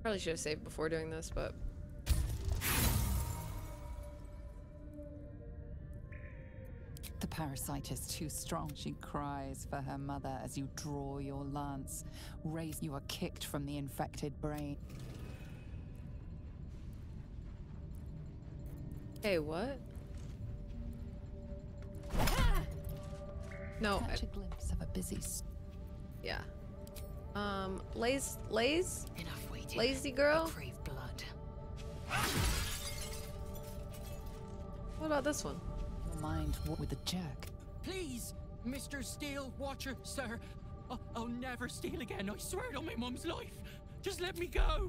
Probably should have saved before doing this, but The parasite is too strong. She cries for her mother as you draw your lance. Raise, you are kicked from the infected brain. Hey, what? No, I- Catch a glimpse of a busy yeah. Um, laze, laze, Enough waiting. lazy girl. Crave blood. What about this one? your mind with a jerk. Please, Mr. Steel Watcher, sir. I- I'll never steal again. I swear it on my mum's life. Just let me go.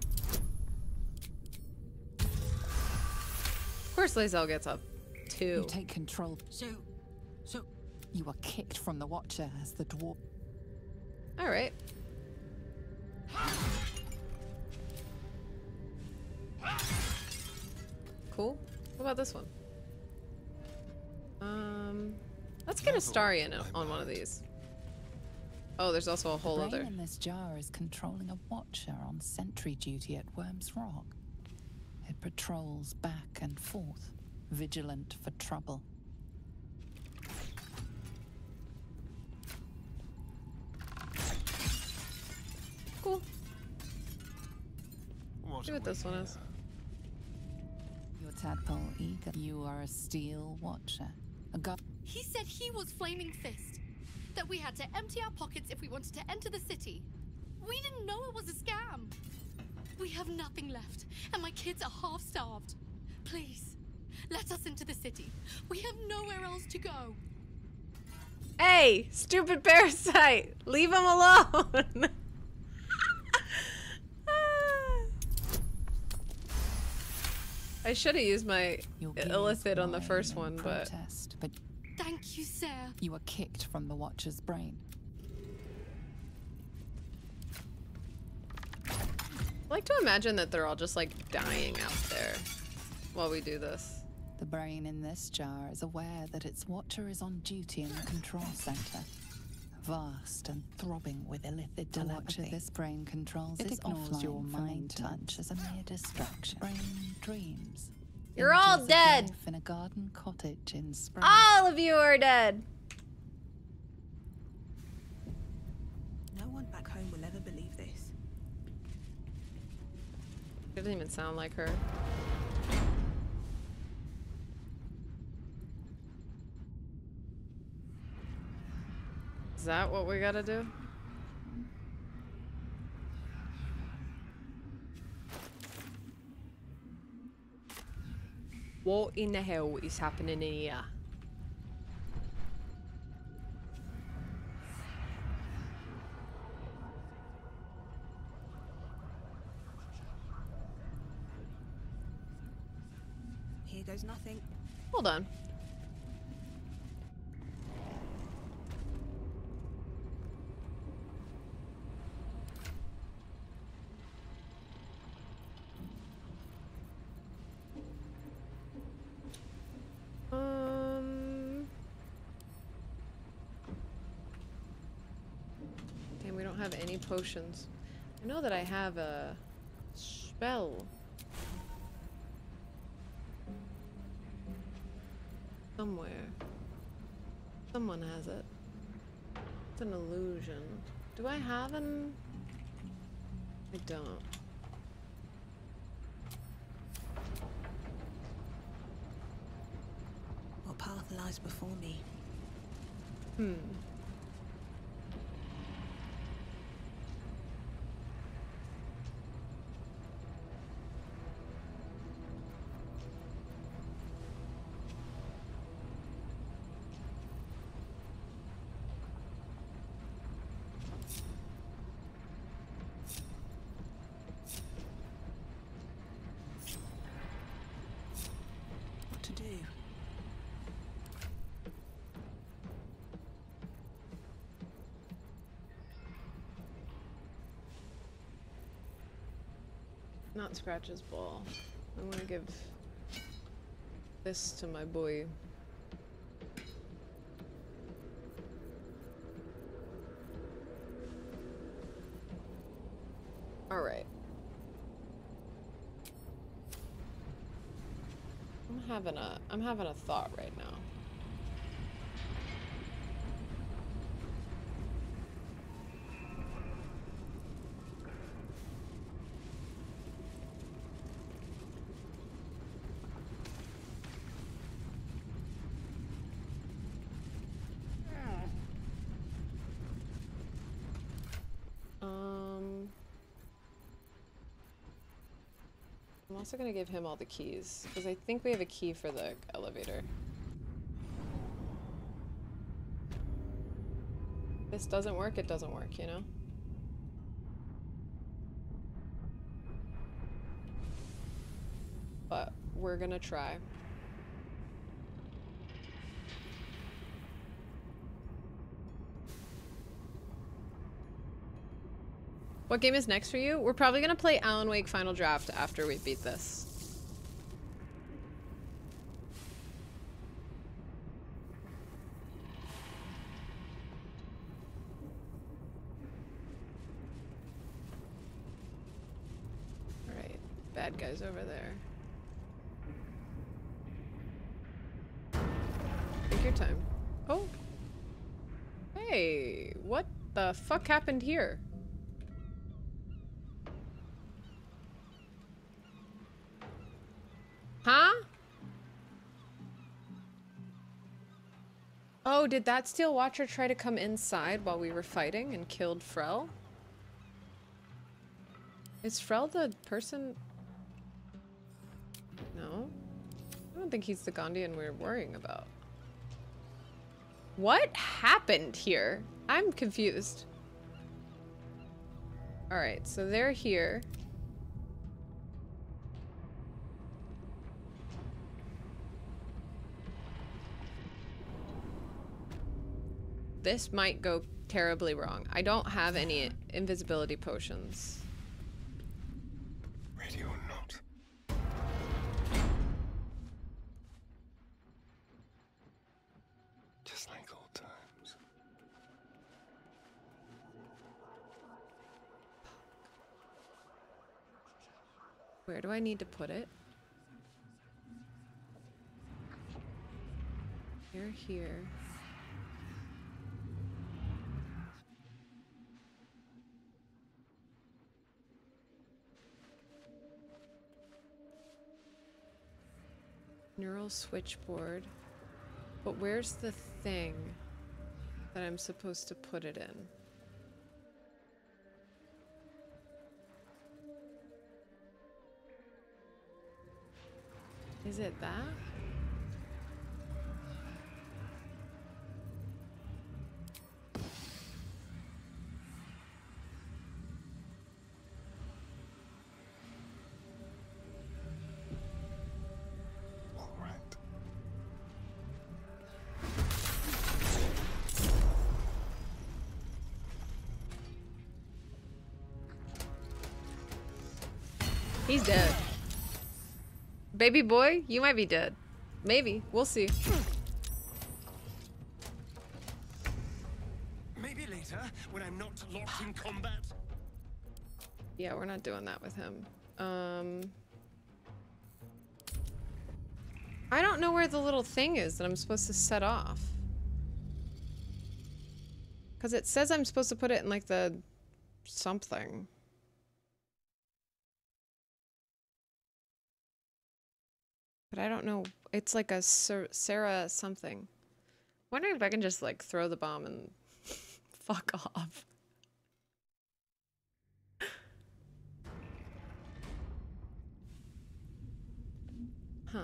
Of course, Lae'zel gets up too. You take control. So, so You are kicked from the Watcher as the dwarf. All right. Cool. What about this one? Um, let's get Astarion on one of these. Oh, there's also a whole the brain other. in this jar is controlling a Watcher on sentry duty at Wyrm's Rock. It patrols back and forth, vigilant for trouble. Cool. What See a what this one is. Your tadpole eager. You are a steel Watcher. A god. He said he was Flaming Fist. That we had to empty our pockets if we wanted to enter the city. We didn't know it was a scam. We have nothing left, and my kids are half starved. Please, let us into the city. We have nowhere else to go. Hey, stupid parasite! Leave him alone! I should have used my Your gears illithid on the first one, but protest, but Thank you, sir. you were kicked from the Watcher's brain. Like to imagine that they're all just like dying out there while we do this. The brain in this jar is aware that its Watcher is on duty in the control center. Vast and throbbing with illithid the Watcher this brain controls It is offline your mind touch as a mere distraction. Brain dreams. You're all dead. life In a garden cottage in spring. All of you are dead. No one back home will ever believe It doesn't even sound like her. Is that what we gotta do? What in the hell is happening here? Here goes nothing. Hold on. Um. Damn, we don't have any potions. I know that I have a spell. Somewhere. Someone has it. It's an illusion. Do I have an... I don't. What path lies before me? Hmm. Not Scratch's ball. I want to give this to my boy. Alright. I'm having a I'm having a thought right now. Um, Also gonna give him all the keys because I think we have a key for the elevator. This doesn't work, it doesn't work, you know? But we're gonna try. What game is next for you? We're probably gonna play Alan Wake Final Draft after we beat this. Alright, bad guys over there. Take your time. Oh. Hey, what the fuck happened here? Did that Steel Watcher try to come inside while we were fighting and killed Frel? Is Frel the person? No. I don't think he's the Gondian we're worrying about. What happened here? I'm confused. Alright, so they're here. This might go terribly wrong. I don't have any invisibility potions. Ready or not. Just like old times. Where do I need to put it? Here, here. Neural switchboard. But where's the thing that I'm supposed to put it in? Is it that? Baby boy, you might be dead. Maybe. We'll see. Maybe later, when I'm not locked in combat. Yeah, we're not doing that with him. Um... I don't know where the little thing is that I'm supposed to set off. Because it says I'm supposed to put it in like the something. But I don't know. It's like a Sar- Sarah something. Wondering if I can just like throw the bomb and fuck off. Huh.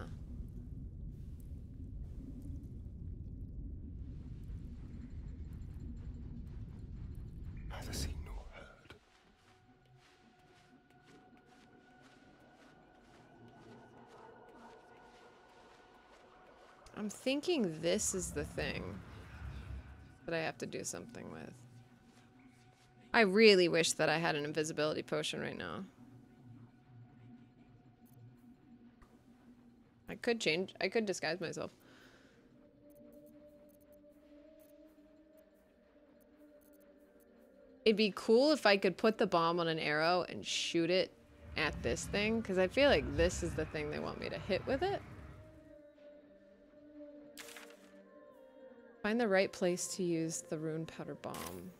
Neither seen nor heard. I'm thinking this is the thing that I have to do something with. I really wish that I had an invisibility potion right now. I could change, I could disguise myself. It'd be cool if I could put the bomb on an arrow and shoot it at this thing, because I feel like this is the thing they want me to hit with it. Find the right place to use the runepowder bomb.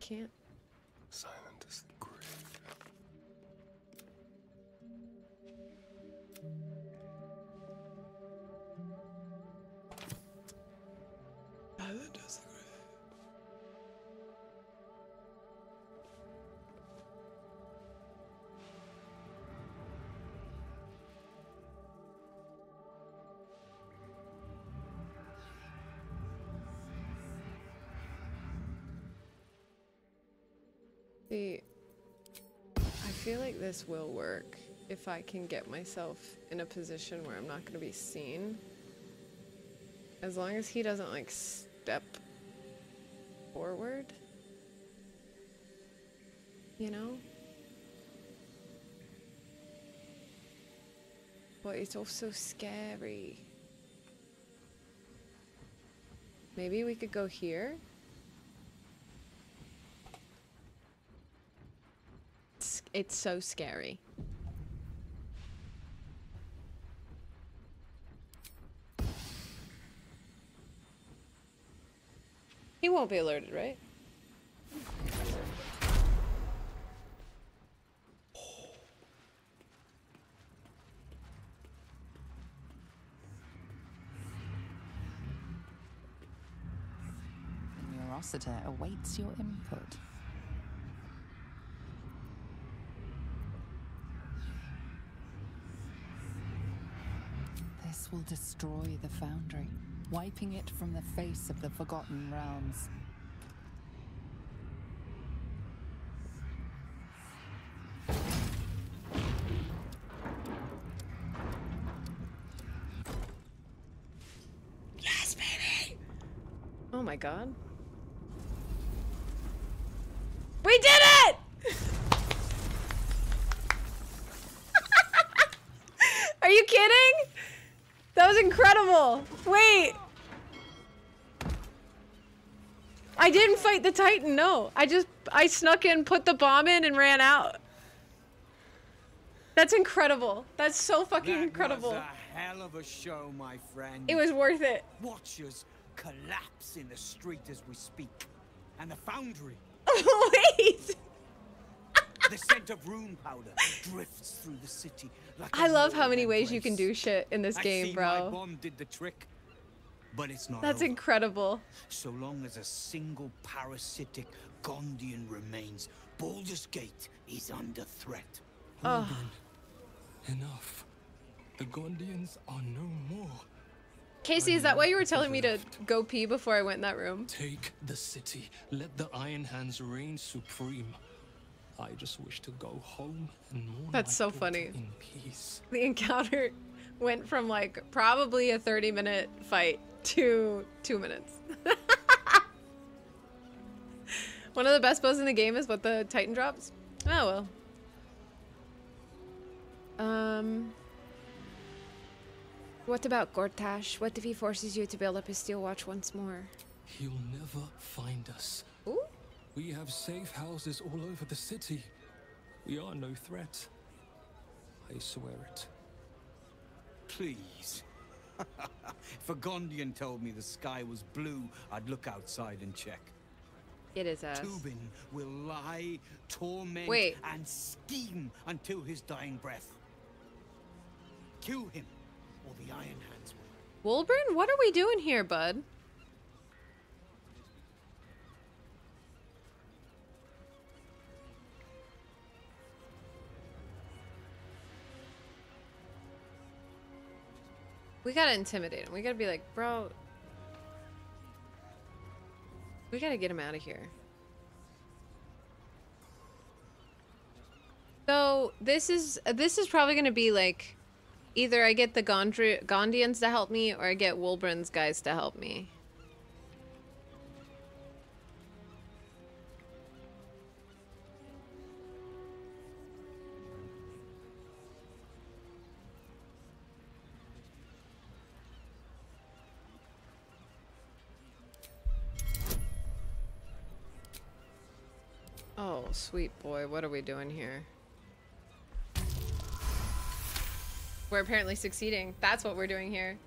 Can't. See, I feel like this will work if I can get myself in a position where I'm not going to be seen. As long as he doesn't like step forward. You know? But it's also scary. Maybe we could go here? It's, so scary. He won't be alerted, right? Neurosita awaits your input. This will destroy the Foundry, wiping it from the face of the Forgotten Realms. Yes, baby! Oh my god. We did it! Are you kidding? That was incredible. Wait. I didn't fight the Titan, no. I just, I snuck in, put the bomb in, and ran out. That's incredible. That's so fucking That incredible. Was a hell of a show, my friend. It was worth it. Watch us collapse in the street as we speak. And the foundry. Wait. the scent of runepowder drifts through the city like I love how many ways you can do shit in this I game, see My bro. bomb did the trick, but it's not. That's over. incredible. So long as a single parasitic Gondian remains, Baldur's Gate is under threat. Oh. Enough. The Gondians are no more. Casey, is that why you were telling me to go pee before I went in that room? Take the city. Let the Iron Hands reign supreme. I just wish to go home and mourn That's my so funny. in peace. The encounter went from like probably a 30 minute fight to two minutes. One of the best bows in the game is what the Titan drops. Oh well. Um. What about Gortash? What if he forces you to build up his steel watch once more? He'll never find us. Ooh. We have safe houses all over the city. We are no threat. I swear it. Please. if a Gondian told me the sky was blue, I'd look outside and check. It is us. Tubin will lie, torment, Wait. and scheme until his dying breath. Kill him, or the Iron Hands will. Wulbren, what are we doing here, bud? We gotta intimidate him. We gotta be like, bro. We gotta get him out of here. So this is this is probably gonna be like, either I get the Gondri Gondians to help me, or I get Wulbren's guys to help me. Sweet boy, what are we doing here? We're apparently succeeding. That's what we're doing here.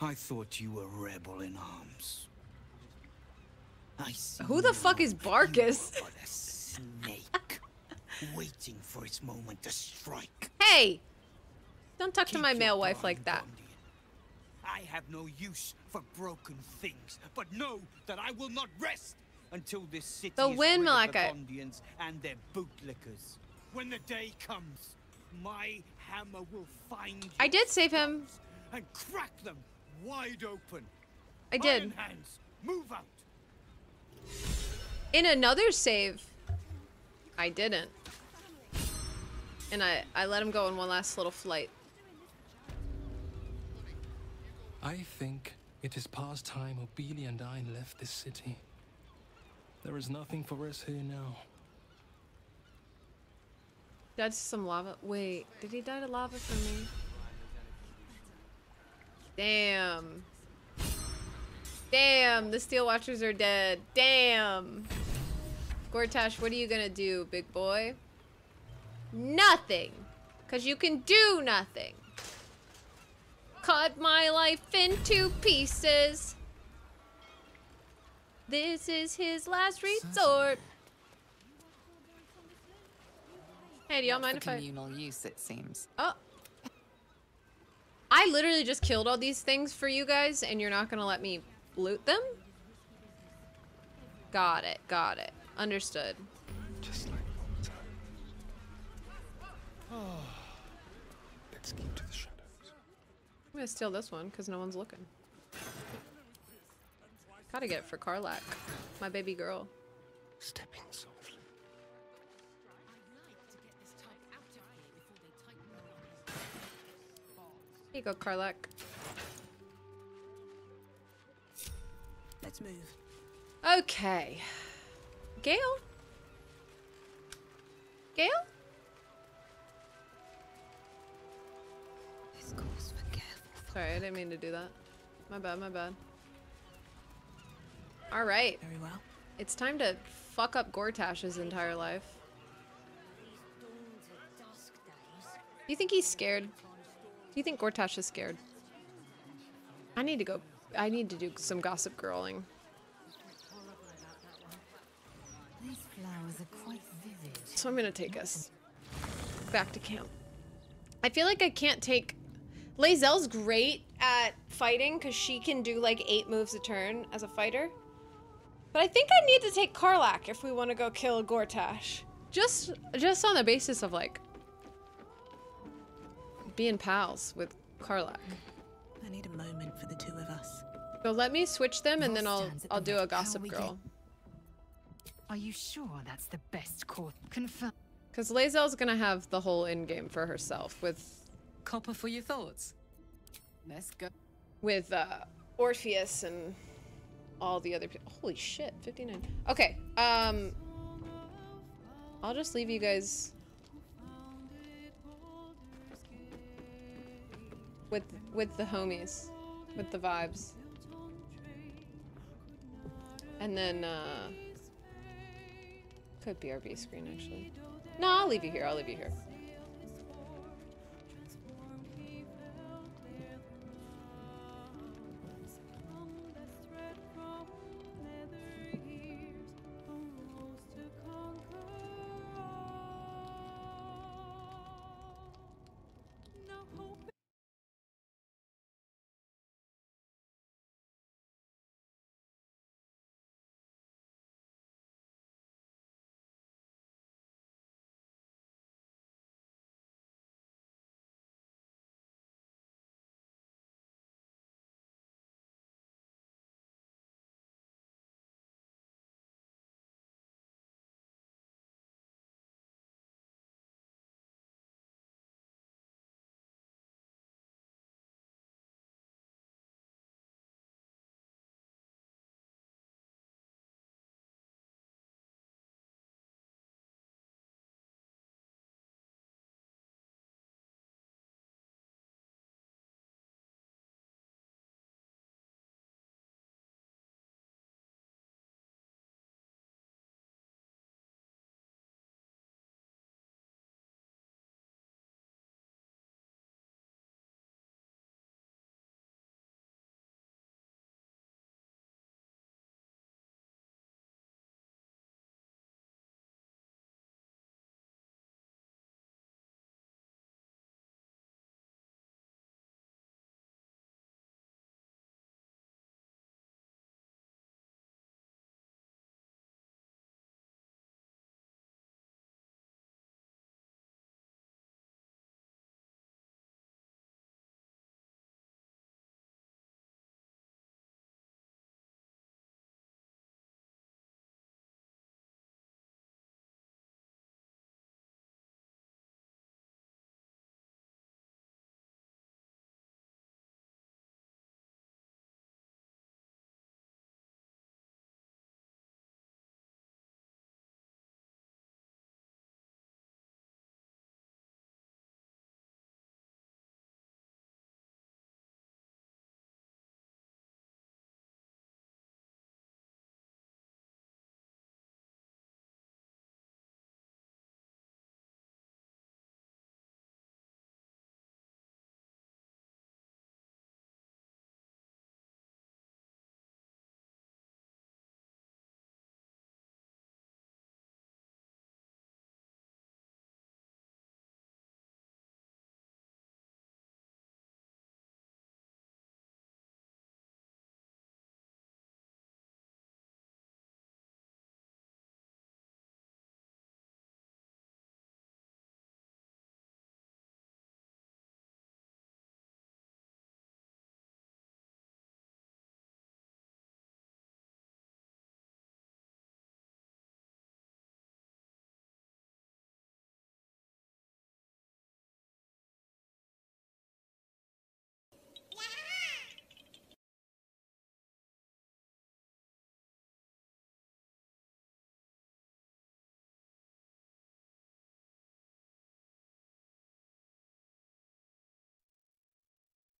I thought you were rebel in arms. I see Who the fuck is Barcus? but a snake, waiting for its moment to strike. Hey! Don't talk to my male wife like that. I have no use for broken things, but know that I will not rest until this city The is wind, rid of the Malaka. And their bootlickers. When the day comes, my hammer will find I did save him. and crack them wide open. I did. Iron hands, move out. In another save, I didn't. And I, I let him go in one last little flight. I think it is past time Obelia and I left this city. There is nothing for us here now. That's some lava. Wait, did he die to lava for me? Damn. Damn, the Steel Watchers are dead. Damn. Gortash, what are you gonna do, big boy? Nothing. Because you can do nothing. Cut my life into pieces. This is his last resort. Hey, do y'all mind if I... communal use, it seems. Oh. I literally just killed all these things for you guys, and you're not gonna let me loot them? Got it, got it. Understood. Just like old times. Let's keep to the shadows. I'm gonna steal this one, because no one's looking. Gotta get it for Karlach, my baby girl. Stepping softly. Here you go, Karlach. Let's move. Okay. Gale? Gale? This calls for careful. Sorry, I didn't mean to do that. My bad, my bad. Alright. Very well. It's time to fuck up Gortash's entire life. Do you think he's scared? Do you think Gortash is scared? I need to go. I need to do some gossip girling. These flowers are quite vivid. So I'm gonna take us back to camp. I feel like I can't take. Lae'zel's great at fighting because she can do like eight moves a turn as a fighter. But I think I need to take Karlach if we want to go kill Gortash. Just, just on the basis of like being pals with Karlach. I need a moment for the two of us. So let me switch them and then I'll I'll the do a gossip we girl. Are you sure that's the best course? Confirm. Because Lae'zel's gonna have the whole in game for herself with Copper for your thoughts. Let's go. with uh, Orpheus and all the other people. Holy shit, 59. Okay, um, I'll just leave you guys with with the homies, with the vibes, and then uh, could be our B screen actually. No, I'll leave you here. I'll leave you here.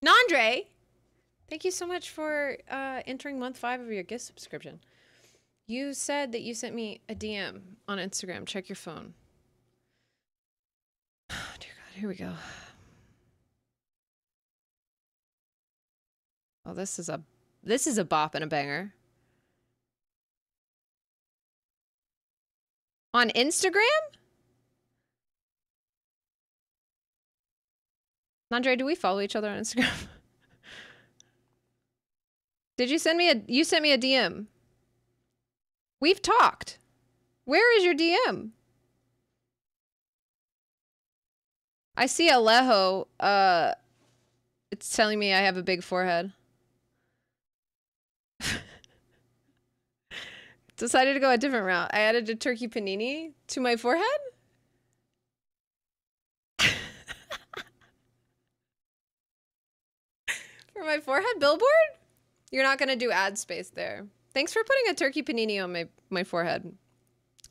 Nandre, thank you so much for uh, entering month five of your gift subscription. You said that you sent me a DM on Instagram. Check your phone. Oh, dear God, here we go. Oh, this is a this is a bop and a banger. On Instagram? Andre, do we follow each other on Instagram? Did you send me a you sent me a DM? We've talked. Where is your DM? I see Alejo. Uh, it's telling me I have a big forehead. Decided to go a different route. I added a turkey panini to my forehead. For my forehead billboard? You're not gonna do ad space there. Thanks for putting a turkey panini on my, my forehead.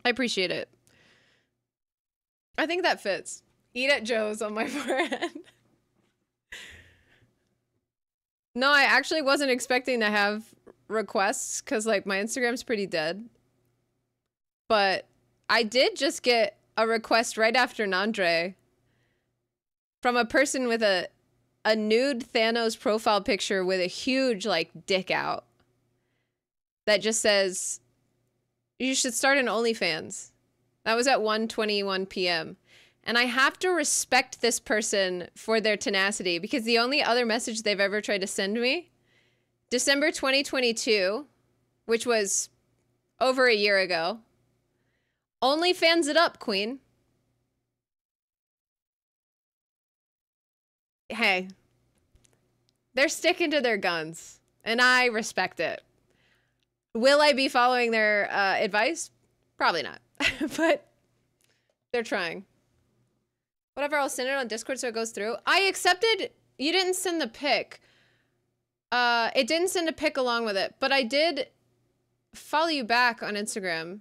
I appreciate it. I think that fits. Eat at Joe's on my forehead. no, I actually wasn't expecting to have requests because like my Instagram's pretty dead. But I did just get a request right after Nandre from a person with a a nude Thanos profile picture with a huge like dick out that just says you should start an OnlyFans. That was at 1:21 p.m. And I have to respect this person for their tenacity because the only other message they've ever tried to send me December 2022, which was over a year ago. OnlyFans it up, queen. Hey, they're sticking to their guns, and I respect it. Will I be following their uh, advice? Probably not, but they're trying. Whatever, I'll send it on Discord so it goes through. I accepted. You didn't send the pic. Uh, it didn't send a pic along with it, but I did follow you back on Instagram.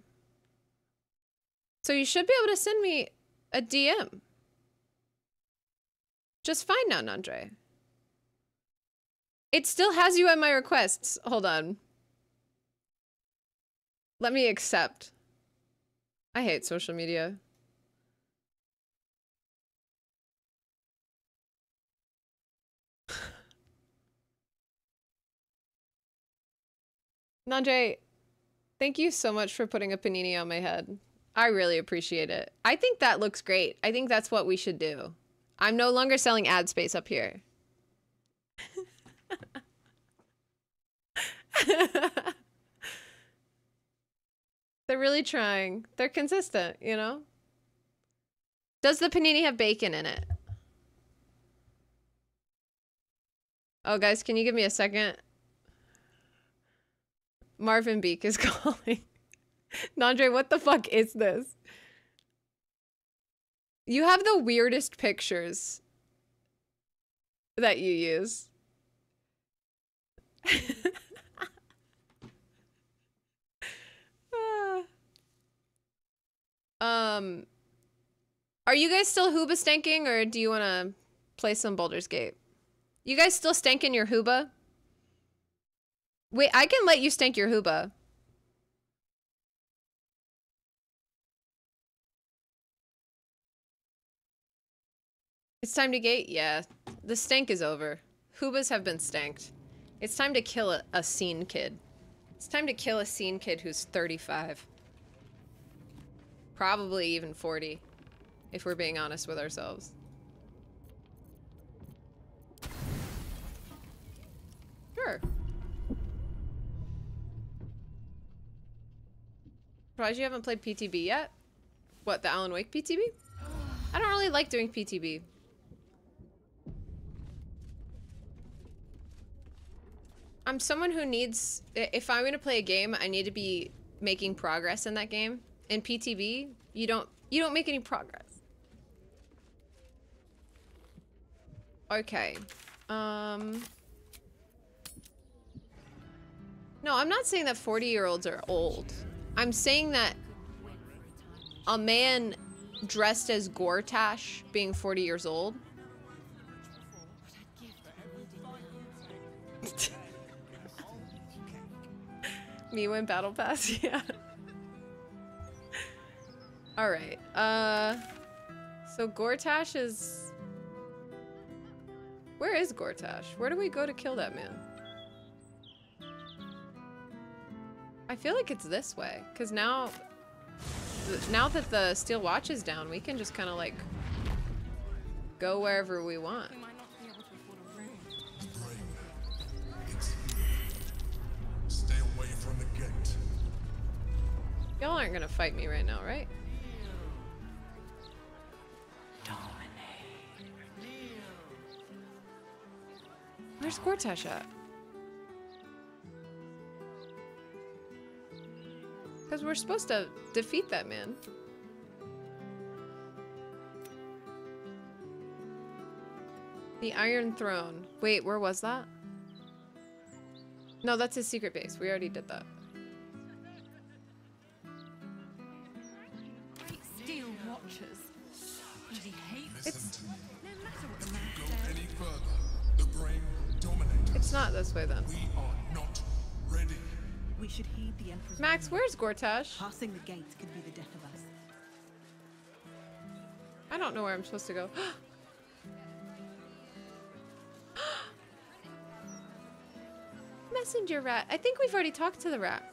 So you should be able to send me a DM. Just fine now, Nandre. It still has you at my requests. Hold on. Let me accept. I hate social media. Nandre, thank you so much for putting a panini on my head. I really appreciate it. I think that looks great. I think that's what we should do. I'm no longer selling ad space up here. They're really trying. They're consistent, you know? Does the panini have bacon in it? Oh, guys, can you give me a second? Marvin Beak is calling. Nandre, what the fuck is this? You have the weirdest pictures that you use. um, are you guys still Hooba stanking or do you want to play some Baldur's Gate? You guys still stanking your Hooba? Wait, I can let you stank your Hooba. It's time to gate? Yeah. The stank is over. Hoobas have been stanked. It's time to kill a, a scene kid. It's time to kill a scene kid who's 35. Probably even 40. If we're being honest with ourselves. Sure. Surprised you haven't played PTB yet? What, the Alan Wake PTB? I don't really like doing PTB. I'm someone who needs if I'm going to play a game, I need to be making progress in that game. In PTB, you don't you don't make any progress. Okay. Um No, I'm not saying that 40-year-olds are old. I'm saying that a man dressed as Gortash being 40 years old Me win battle pass, yeah. Alright, uh... So Gortash is... Where is Gortash? Where do we go to kill that man? I feel like it's this way, because now... Now that the steel watch is down, we can just kind of like... Go wherever we want. Stay Y'all aren't gonna fight me right now, right? Where's Gortash at? Because we're supposed to defeat that man. The Iron Throne. Wait, where was that? No, that's his secret base. We already did that. It's not this way then. We are not ready. We should heed the Emperor's Max, where's Gortash? Passing the gates could be the death of us. I don't know where I'm supposed to go. Messenger rat. I think we've already talked to the rat.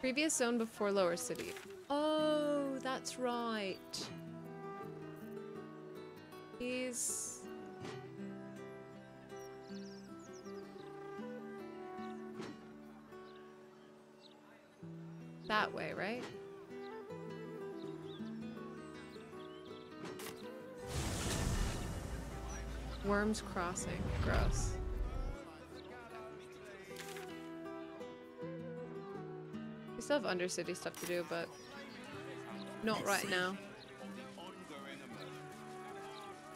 Previous zone before lower city. Oh, that's right. He's... That way, right? Wyrm's Crossing. Gross. We still have Undercity stuff to do, but not right now.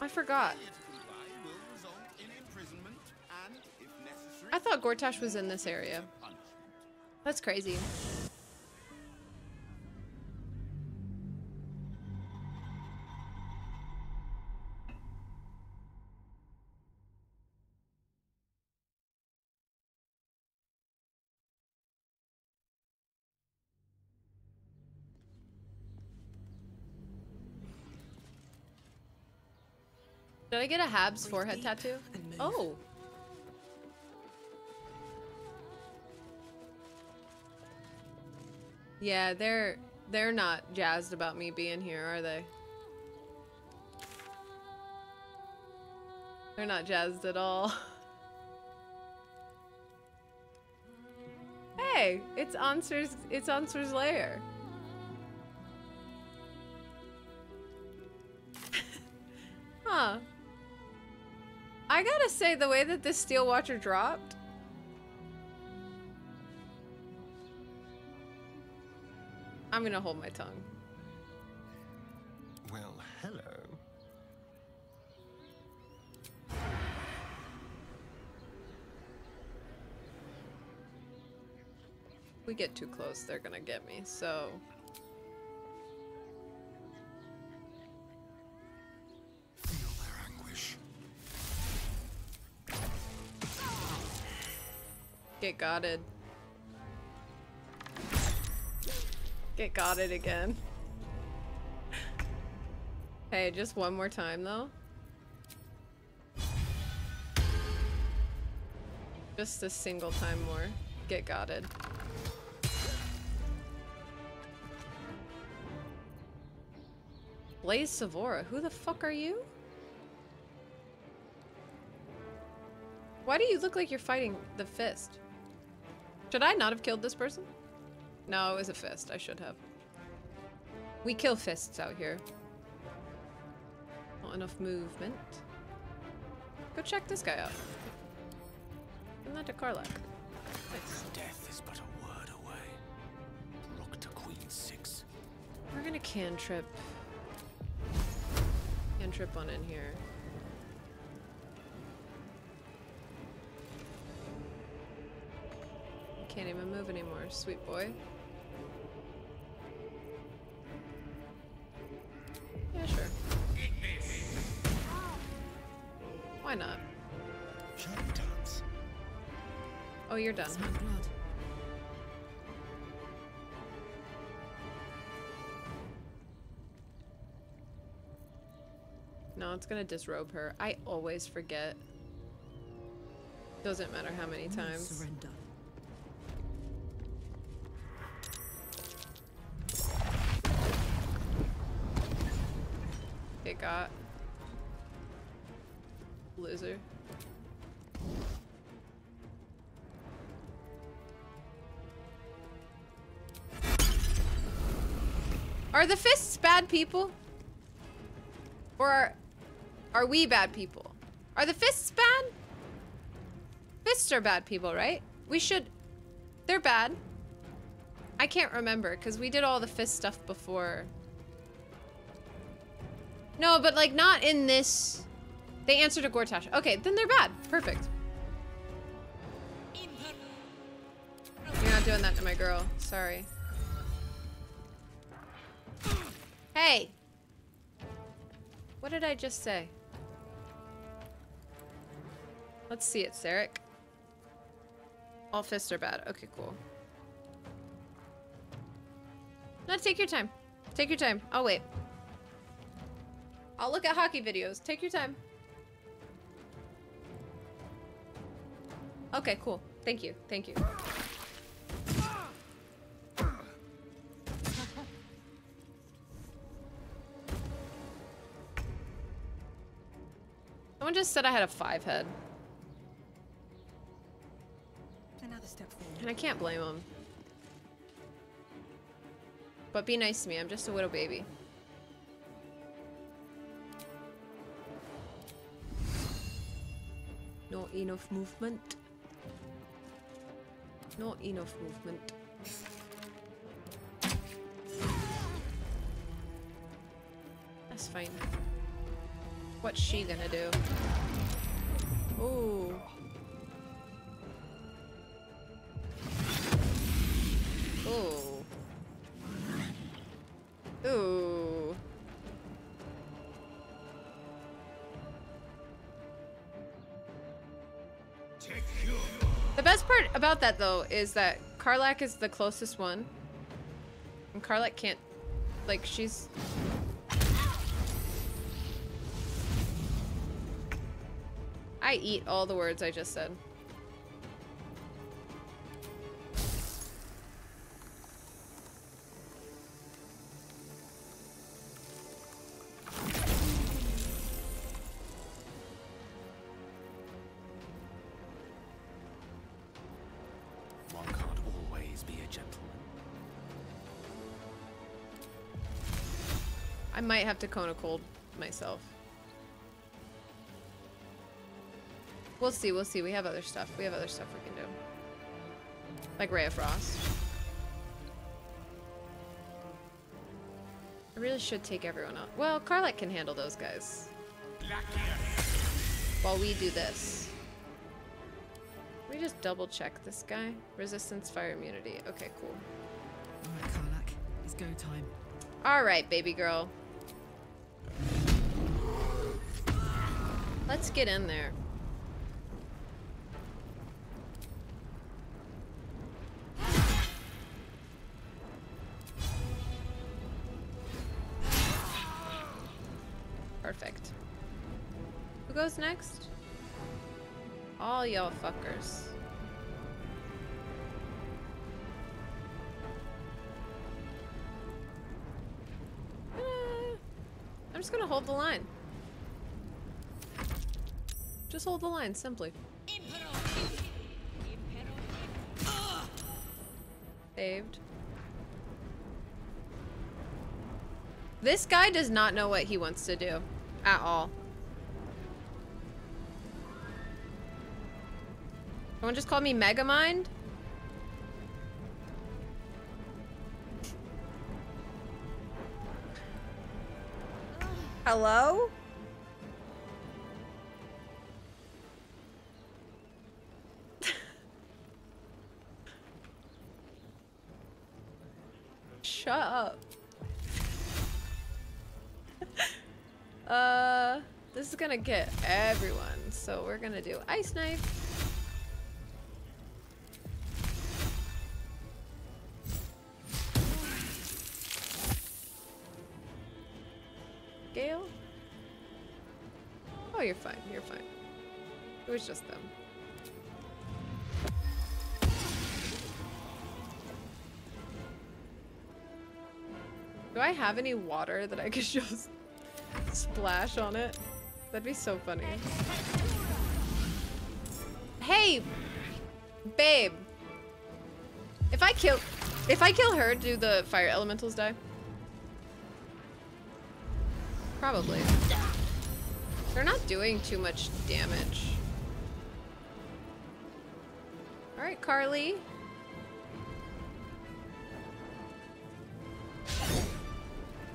I forgot. I thought Gortash was in this area. That's crazy. I get a Habs forehead tattoo? Oh. Yeah, they're they're not jazzed about me being here, are they? They're not jazzed at all. hey, it's Ansur's it's Ansur's lair. huh. Say, the way that this Steel Watcher dropped. I'm gonna hold my tongue. Well, hello. If we get too close, they're gonna get me, so. Get gotted. Get gotted again. Hey, just one more time though. Just a single time more. Get gotted. Blaze Savora, who the fuck are you? Why do you look like you're fighting the fist? Should I not have killed this person? No, it was a fist. I should have. We kill fists out here. Not enough movement. Go check this guy out. Isn't that to Karlach? Nice. Death is but a word away. Rock to Queen Six. We're gonna cantrip. Cantrip on in here. Can't even move anymore, sweet boy. Yeah, sure. Why not? Oh, you're done, huh? No, it's gonna disrobe her. I always forget. Doesn't matter how many times. Surrender. Got. Loser. Are the fists bad people? Or are, are we bad people? Are the fists bad? Fists are bad people, right? We should... They're bad. I can't remember, because we did all the fist stuff before. No, but like not in this... They answered to Gortash. Okay, then they're bad. Perfect. You're not doing that to my girl. Sorry. Hey! What did I just say? Let's see it, Sarek. All fists are bad. Okay, cool. No, take your time. Take your time. I'll wait. I'll look at hockey videos. Take your time. Okay, cool. Thank you. Thank you. Someone just said I had a five head. Another step forward. And I can't blame them. But be nice to me. I'm just a widow baby. Not enough movement. Not enough movement. That's fine. What's she gonna do? Ooh. Part about that though is that Karlach is the closest one. And Karlach can't like she's I eat all the words I just said. Have to Cone of Cold myself. We'll see, we'll see. We have other stuff. We have other stuff we can do. Like Ray of Frost. I really should take everyone out. Well, Karlach can handle those guys. While we do this. Let me just double check this guy. Resistance, fire immunity. Okay, cool. Alright, Karlach. It's go time. Alright, baby girl. Let's get in there. Perfect. Who goes next? All y'all fuckers. Hold the line, simply. Saved. This guy does not know what he wants to do. At all. Someone just called me Megamind? Hello? Gonna get everyone, so we're gonna do Ice Knife. Gale? Oh, you're fine, you're fine. It was just them. Do I have any water that I could just splash on it? That'd be so funny. Hey, babe. If I kill, if I kill her, do the fire elementals die? Probably. They're not doing too much damage. Alright, Carly.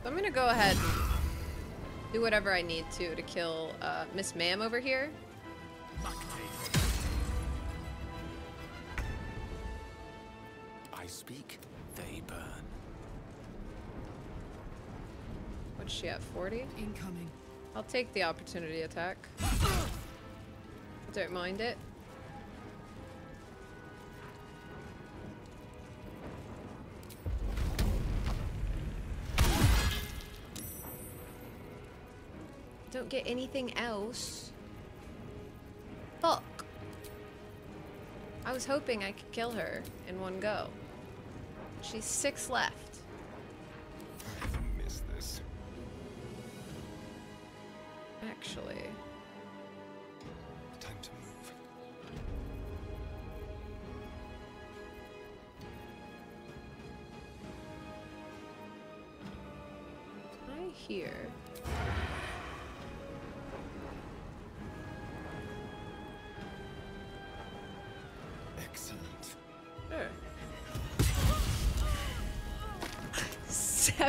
So I'm gonna go ahead and do whatever I need to to kill uh, Miss Ma'am over here. I speak, they burn. What's she at, 40? Incoming. I'll take the opportunity attack. Don't mind it. Don't get anything else. Fuck. I was hoping I could kill her in one go. She's six left.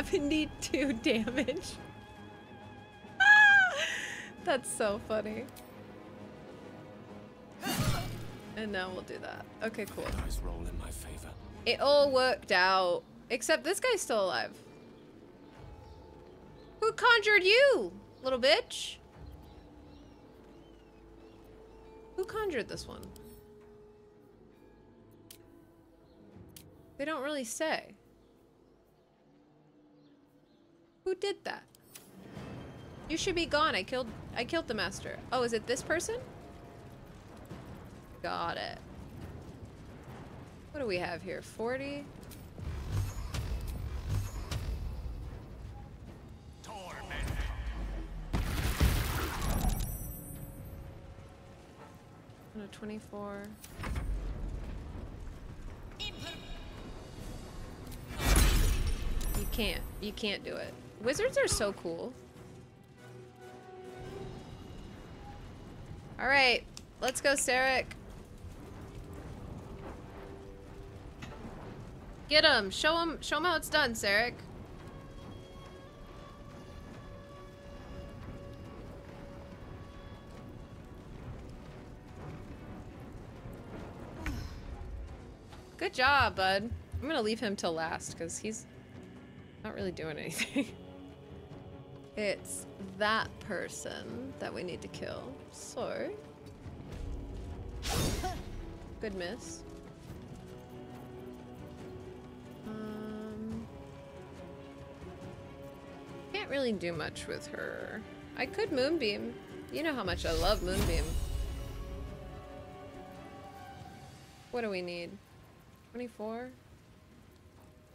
72 damage. That's so funny. And now we'll do that. Okay, cool. Dice roll in my favor. It all worked out. Except this guy's still alive. Who conjured you, little bitch? Who conjured this one? They don't really say. Did that? You should be gone. I killed I killed the master. Oh, is it this person? Got it. What do we have here? 40? No, 24. You can't. You can't do it. Wizards are so cool. Alright. Let's go, Sarek. Get him. Show him. Show him how it's done, Sarek. Good job, bud. I'm gonna leave him till last because he's not really doing anything. it's that person that we need to kill. So, good miss. Um, can't really do much with her. I could moonbeam. You know how much I love moonbeam. What do we need? 24?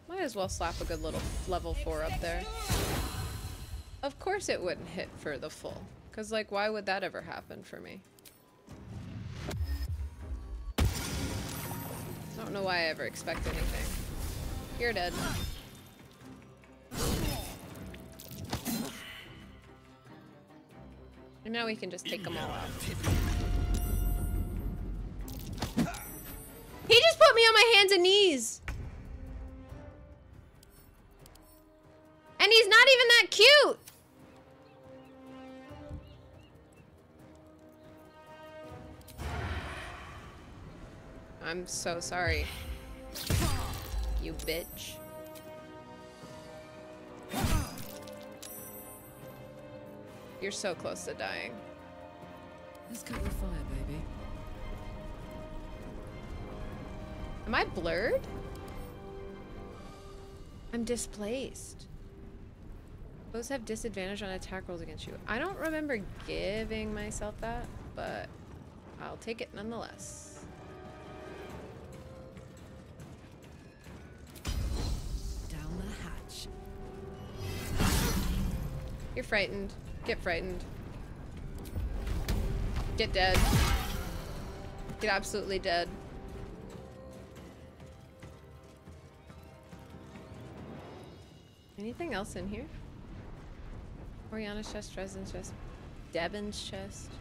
Might as well slap a good little level 4 up there. Of course it wouldn't hit for the full. Because, like, why would that ever happen for me? I don't know why I ever expect anything. You're dead. And now we can just take them all out. He just put me on my hands and knees! And he's not even that cute! I'm so sorry. You bitch. You're so close to dying. Let's the fire, baby. Am I blurred? I'm displaced. Those have disadvantage on attack rolls against you. I don't remember giving myself that, but I'll take it nonetheless. You're frightened. Get frightened. Get dead. Get absolutely dead. Anything else in here? Oriana's chest, Dresden's chest, Devon's chest.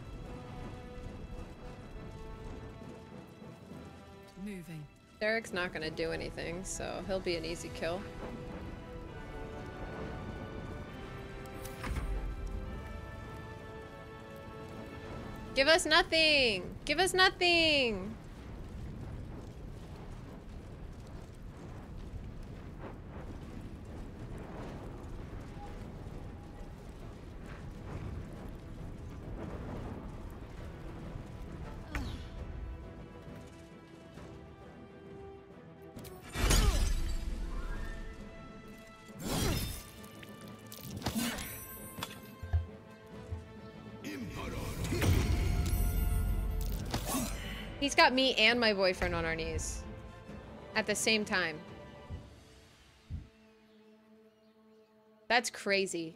Moving. Derek's not gonna do anything, so he'll be an easy kill. Give us nothing! Give us nothing! He's got me and my boyfriend on our knees. At the same time. That's crazy.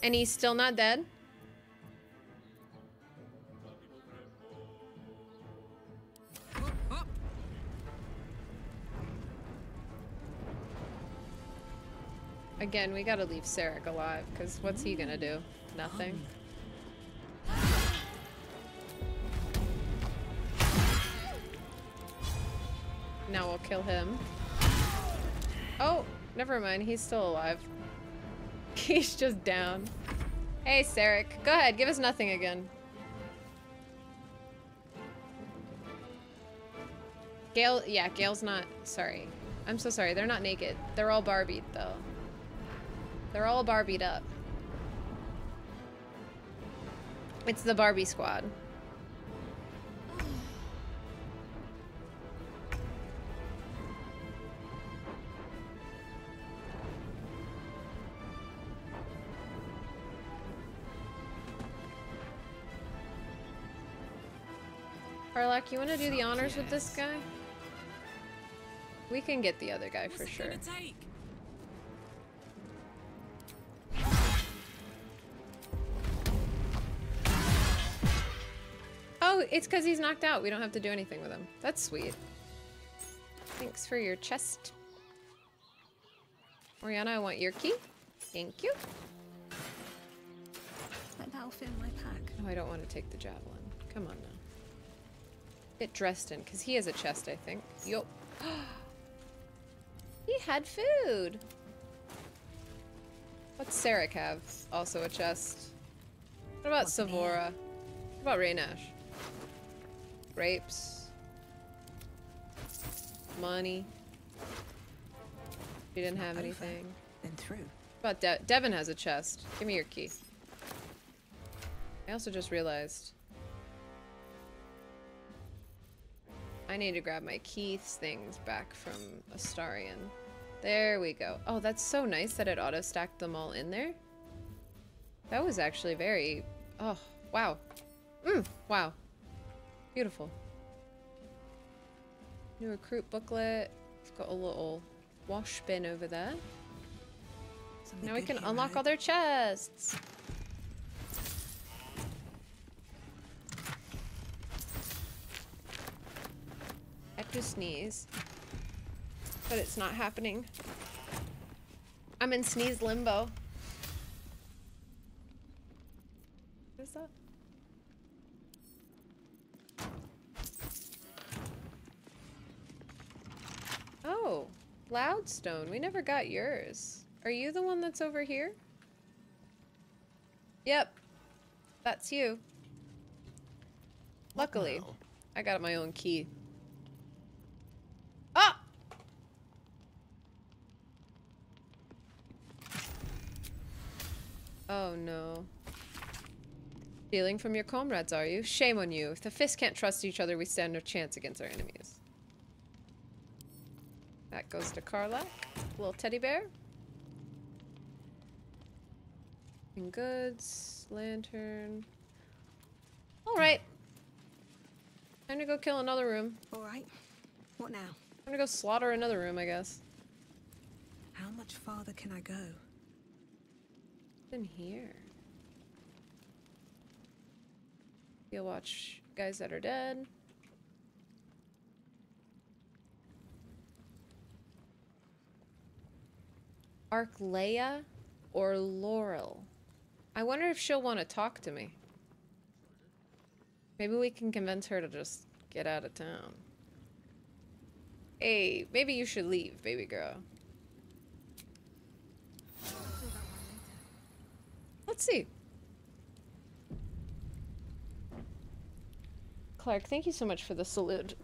And he's still not dead? Again, we gotta leave Sarek alive, because what's he gonna do? Nothing. Now we'll kill him. Oh, never mind, he's still alive. He's just down. Hey, Sarek, go ahead, give us nothing again. Gale, yeah, Gale's not, sorry. I'm so sorry, they're not naked. They're all Barbied, though. They're all Barbied up. It's the Barbie squad. Harlock, you want to do the honors with this guy? We can get the other guy for sure. It's because he's knocked out. We don't have to do anything with him. That's sweet. Thanks for your chest. Oriana, I want your key. Thank you. That'll fit in my pack. Oh, I don't want to take the javelin. Come on now. Get dressed in, because he has a chest, I think. Yup. he had food. What's Sarek have? Also a chest. What about Savora? What about Raynash? Grapes. Money. She didn't have anything. Then through. About De Devin has a chest. Give me your key. I also just realized I need to grab my Keith's things back from Astarion. There we go. Oh, that's so nice that it auto-stacked them all in there. That was actually very... Oh, wow. Mm, wow. Beautiful. New recruit booklet. We've got a little wash bin over there. Something Now we can unlock right? all their chests. I have to sneeze. But it's not happening. I'm in sneeze limbo. What is that? Oh, Loudstone. We never got yours. Are you the one that's over here? Yep. That's you. Luckily, I got my own key. Ah! Oh no. Stealing from your comrades, are you? Shame on you. If the fists can't trust each other, we stand no chance against our enemies. That goes to Carla. Little teddy bear. And goods. Lantern. Alright. Time to go kill another room. Alright. What now? Time to go slaughter another room, I guess. How much farther can I go? in here? You'll watch guys that are dead. Arclea or Laurel? I wonder if she'll want to talk to me. Maybe we can convince her to just get out of town. Hey, maybe you should leave, baby girl. Let's see. Clark, thank you so much for the salute.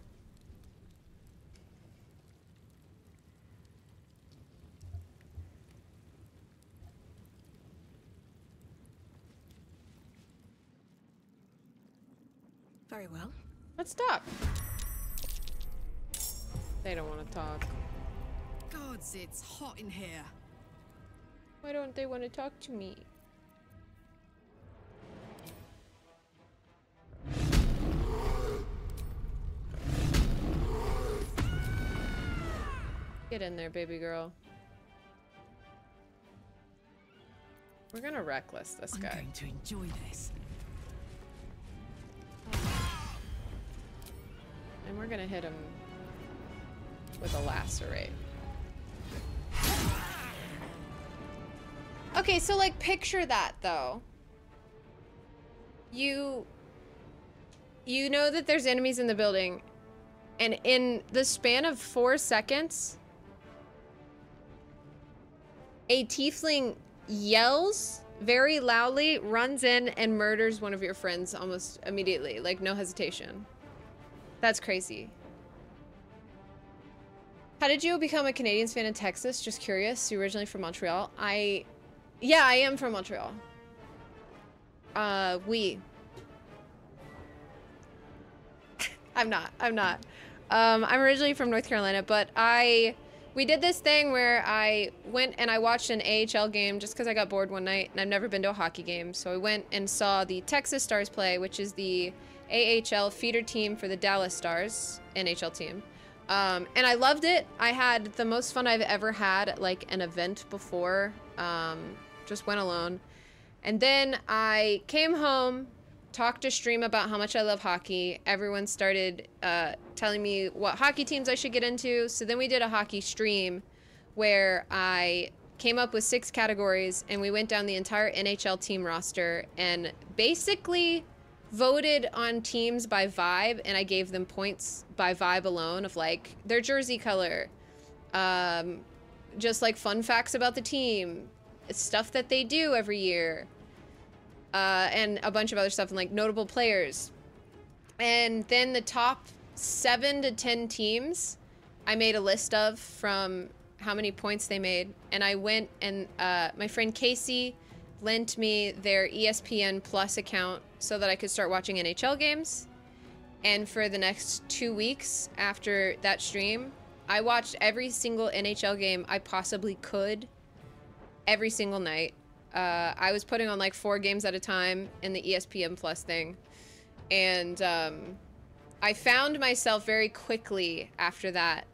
Very well. Let's talk. They don't want to talk. Gods, it's hot in here. Why don't they want to talk to me? Get in there, baby girl. We're gonna reckless this I'm guy. going to enjoy this. And we're gonna hit him with a lacerate. Okay, so like picture that though. You you know that there's enemies in the building and in the span of 4 seconds a tiefling yells very loudly, runs in and murders one of your friends almost immediately, like no hesitation. That's crazy. How did you become a Canadiens fan in Texas? Just curious. You're originally from Montreal. I, yeah, I am from Montreal. Uh, we. I'm not. I'm not. Um, I'm originally from North Carolina, but I, we did this thing where I went and I watched an AHL game just because I got bored one night and I've never been to a hockey game. So I went and saw the Texas Stars play, which is the AHL feeder team for the Dallas Stars NHL team. Um, and I loved it. I had the most fun I've ever had at like an event before. Um, just went alone. And then I came home, talked to stream about how much I love hockey. Everyone started uh, telling me what hockey teams I should get into. So then we did a hockey stream where I came up with six categories and we went down the entire NHL team roster and basically voted on teams by vibe and I gave them points by vibe alone of like their jersey color, um, just like fun facts about the team, stuff that they do every year, uh, and a bunch of other stuff and like notable players. And then the top seven to 10 teams I made a list of from how many points they made. And I went and uh, my friend Casey lent me their ESPN Plus account so that I could start watching NHL games. And for the next two weeks after that stream, I watched every single NHL game I possibly could every single night. Uh, I was putting on like four games at a time in the ESPN Plus thing. And um, I found myself very quickly after that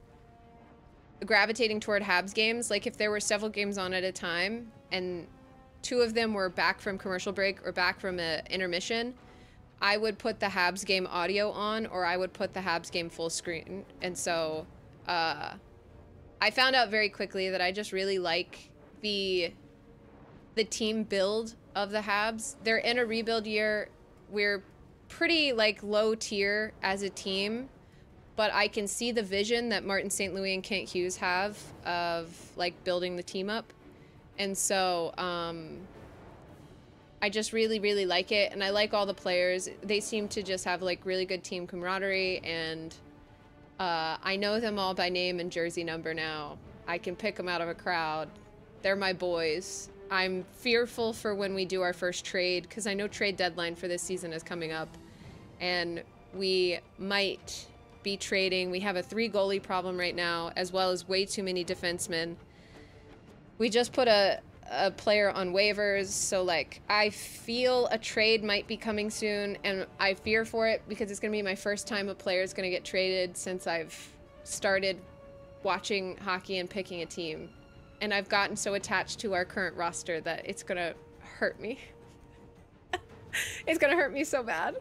gravitating toward Habs games. Like if there were several games on at a time and two of them were back from commercial break or back from an intermission, I would put the Habs game audio on or I would put the Habs game full screen. And so uh, I found out very quickly that I just really like the the team build of the Habs. They're in a rebuild year. We're pretty like low tier as a team, but I can see the vision that Martin St. Louis and Kent Hughes have of like building the team up. And so um, I just really, really like it. And I like all the players. They seem to just have like really good team camaraderie. And uh, I know them all by name and jersey number now. I can pick them out of a crowd. They're my boys. I'm fearful for when we do our first trade because I know trade deadline for this season is coming up. And we might be trading. We have a three goalie problem right now, as well as way too many defensemen. We just put a, a player on waivers, so like I feel a trade might be coming soon, and I fear for it because it's gonna be my first time a player is gonna get traded since I've started watching hockey and picking a team. And I've gotten so attached to our current roster that it's gonna hurt me. it's gonna hurt me so bad.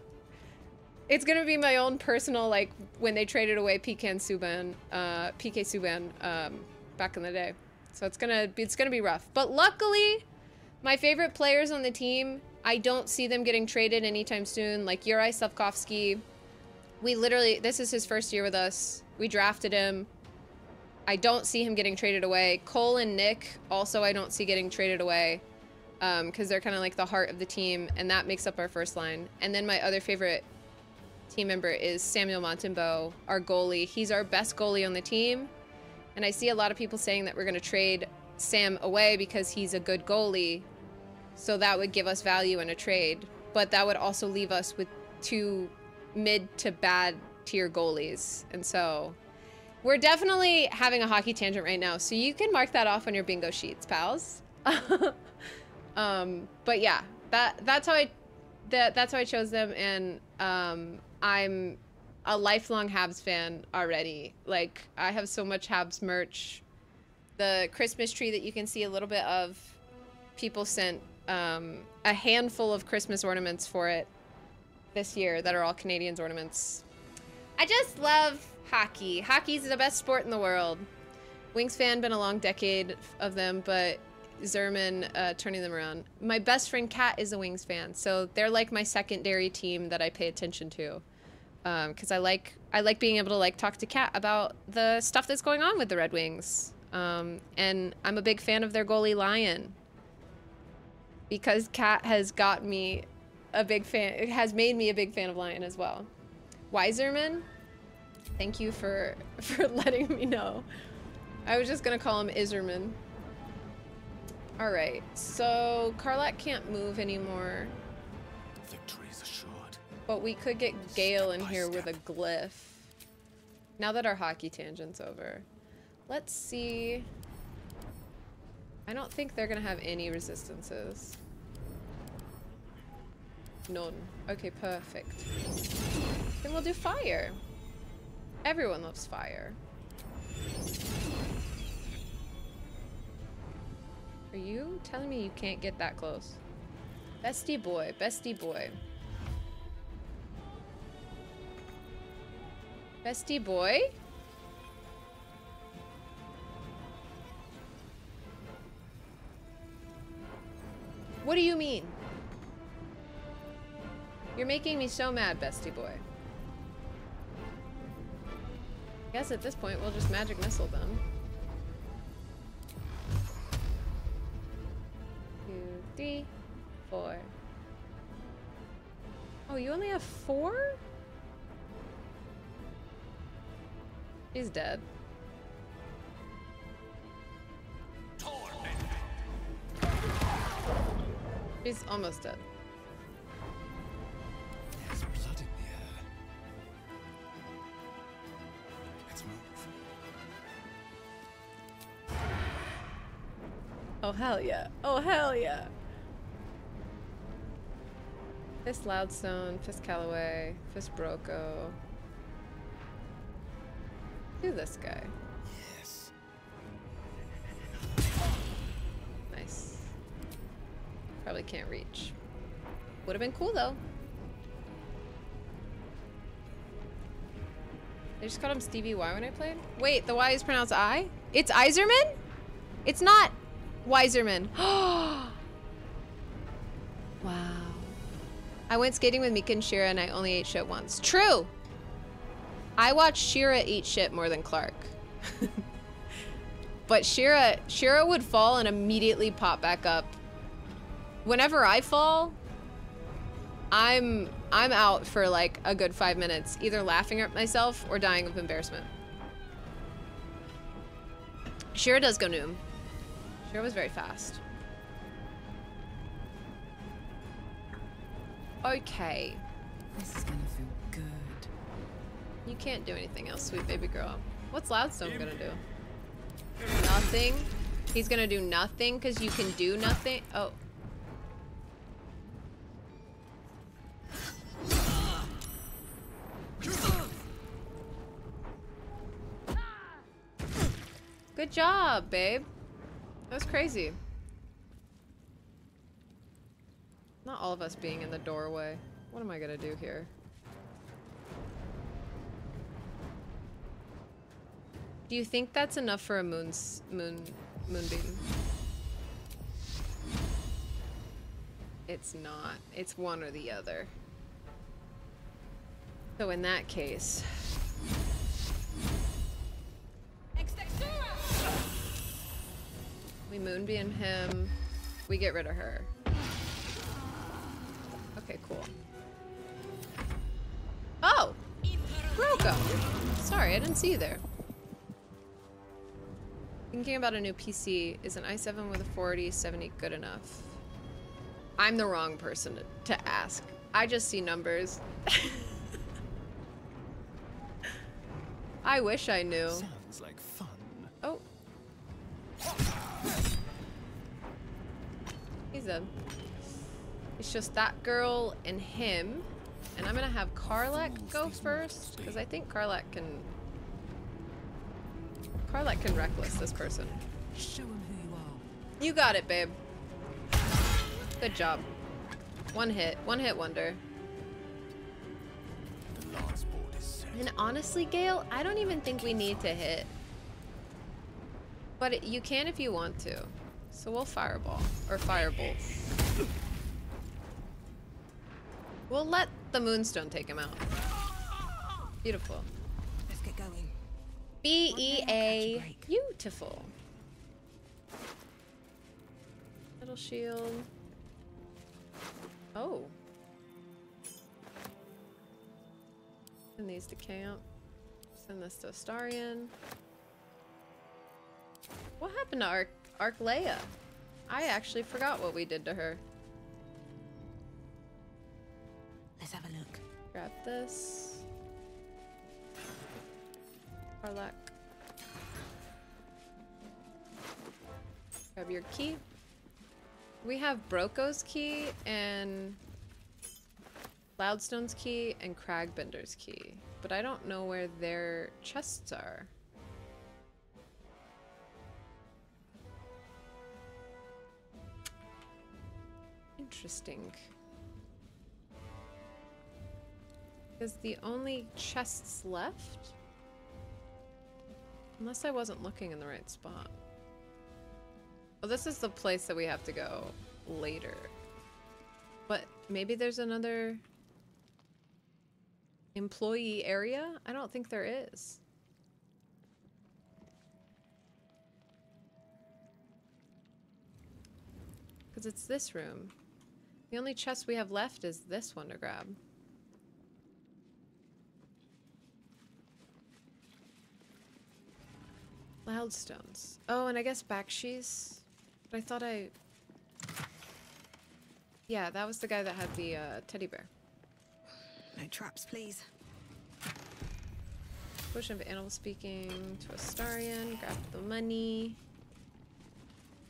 It's gonna be my own personal like when they traded away PK Subban, uh, PK Subban um, back in the day. So it's gonna be it's gonna be rough. But luckily, my favorite players on the team, I don't see them getting traded anytime soon. Like Yuri Slafkovsky, we literally this is his first year with us. We drafted him. I don't see him getting traded away. Cole and Nick also I don't see getting traded away um, because they're kind of like the heart of the team, and that makes up our first line. And then my other favorite team member is Samuel Montembeault, our goalie. He's our best goalie on the team, and I see a lot of people saying that we're going to trade Sam away because he's a good goalie, so that would give us value in a trade. But that would also leave us with two mid to bad tier goalies, and so we're definitely having a hockey tangent right now. So you can mark that off on your bingo sheets, pals. Um, but yeah, that that's how I that that's how I chose them, and um, I'm a lifelong Habs fan already. Like I have so much Habs merch. The Christmas tree that you can see a little bit of, people sent um, a handful of Christmas ornaments for it this year that are all Canadiens ornaments. I just love hockey. Hockey's the best sport in the world. Wings fan been a long decade of them, but Zerman uh, turning them around. My best friend Kat is a Wings fan, so they're like my secondary team that I pay attention to, because um, I like I like being able to like talk to Kat about the stuff that's going on with the Red Wings, um, and I'm a big fan of their goalie Lyon. Because Kat has got me a big fan, it has made me a big fan of Lyon as well. Weiserman, thank you for for letting me know. I was just gonna call him Iserman. Alright, so Karlach can't move anymore. Victory is assured. But we could get Gale in here with a glyph. Now that our hockey tangent's over. Let's see. I don't think they're gonna have any resistances. None. Okay, perfect. Then we'll do fire. Everyone loves fire. Are you telling me you can't get that close? Bestie boy, bestie boy. Bestie boy? What do you mean? You're making me so mad, bestie boy. I guess at this point we'll just magic missile them. Two, three, four. Oh, you only have four? He's dead. He's almost dead. There's blood in the air. Let's move. Oh, hell yeah. Oh, hell yeah. Fist Loudstone, Fist Callaway, Fist Broco. Do this guy. Yes. Nice. Probably can't reach. Would have been cool though. They just called him Stevie Y when I played? Wait, the Y is pronounced I? It's Iserman? It's not Weiserman. wow. I went skating with Mika and Shira and I only ate shit once. True! I watched Shira eat shit more than Clark. but Shira, Shira would fall and immediately pop back up. Whenever I fall, I'm I'm out for like a good five minutes, either laughing at myself or dying of embarrassment. Shira does go noom. Shira was very fast. Okay. This is gonna feel. You can't do anything else, sweet baby girl. What's Loudstone gonna do? Nothing? He's gonna do nothing because you can do nothing? Oh. Good job, babe. That was crazy. Not all of us being in the doorway. What am I gonna do here? Do you think that's enough for a moon's moon Moonbeam. It's not. It's one or the other. So in that case, we Moonbeam him. We get rid of her. Okay, cool. Oh! Groco! Sorry, I didn't see you there. Thinking about a new PC, is an i7 with a 4070 good enough? I'm the wrong person to, ask. I just see numbers. I wish I knew. Sounds like fun. Oh. He's dead. It's just that girl and him. And I'm gonna have Karlach go first, because I think Karlach can... Karlach can reckless this person. Show him who you are. You got it, babe. Good job. One hit. One hit wonder. The last board is set. And honestly, Gale, I don't even think we need to hit. But it, you can if you want to. So we'll fireball. Or firebolt. We'll let the moonstone take him out. Beautiful. Get going. B-E-A. Beautiful. Little shield. Oh. Send these to camp. Send this to Astarion. What happened to Arc Arcleia? I actually forgot what we did to her. Let's have a look. Grab this. Karlach. Grab your key. We have Broco's key and Loudstone's key and Cragbender's key, but I don't know where their chests are. Interesting. Because the only chests left? Unless I wasn't looking in the right spot. Well, this is the place that we have to go later. But maybe there's another employee area? I don't think there is. Because it's this room. The only chest we have left is this one to grab. Loudstones. Oh, and I guess Bakshi's. But I thought I... Yeah, that was the guy that had the uh, teddy bear. No traps, please. Potion of animal speaking to Astarion. Grab the money.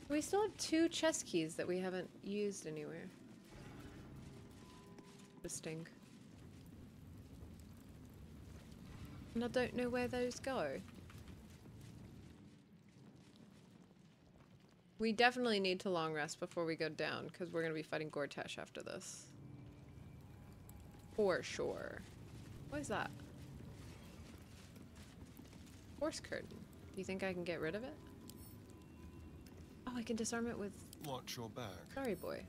We still have two chest keys that we haven't used anywhere. Interesting. And I don't know where those go. We definitely need to long rest before we go down, because we're going to be fighting Gortash after this. For sure. What is that? Horse curtain. Do you think I can get rid of it? Oh, I can disarm it with... Watch your back. Sorry, boy.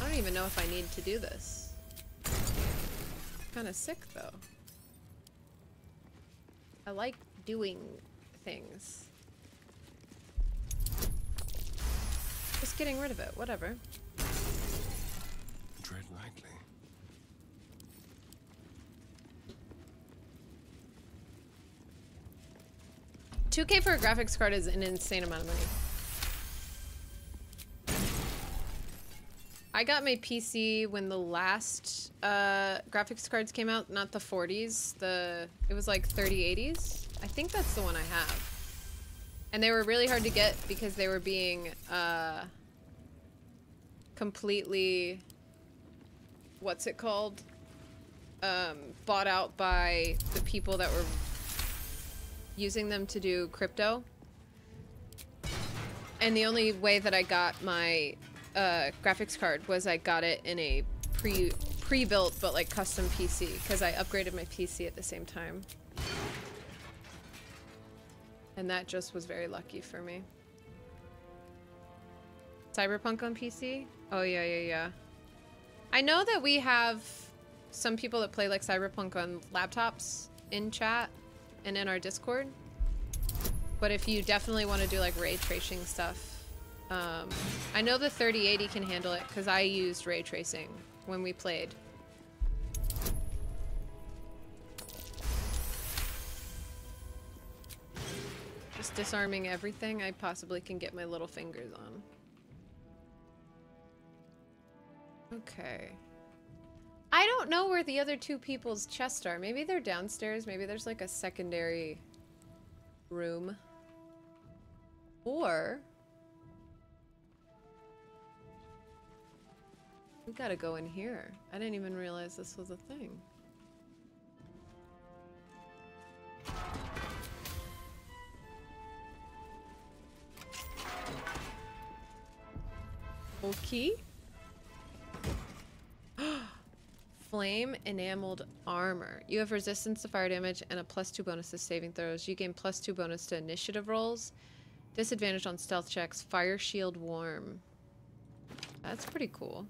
I don't even know if I need to do this. Kind of sick, though. I like doing things. Just getting rid of it, whatever. Tread lightly. 2k for a graphics card is an insane amount of money. I got my PC when the last uh, graphics cards came out, not the 40s. The it was like 3080s. I think that's the one I have. And they were really hard to get because they were being uh, completely what's it called? Um, bought out by the people that were using them to do crypto. And the only way that I got my uh, graphics card was I got it in a pre pre-built but like custom PC because I upgraded my PC at the same time. And that just was very lucky for me. Cyberpunk on PC? Oh, yeah, yeah, yeah. I know that we have some people that play like Cyberpunk on laptops in chat and in our Discord. But if you definitely want to do like ray tracing stuff, um, I know the 3080 can handle it because I used ray tracing when we played. Disarming everything I possibly can get my little fingers on. Okay. I don't know where the other two people's chests are. Maybe they're downstairs. Maybe there's like a secondary room. Or... We gotta go in here. I didn't even realize this was a thing. Okay. Flame enameled armor. You have resistance to fire damage and a plus two bonus to saving throws. You gain plus two bonus to initiative rolls. Disadvantage on stealth checks. Fire shield warm. That's pretty cool.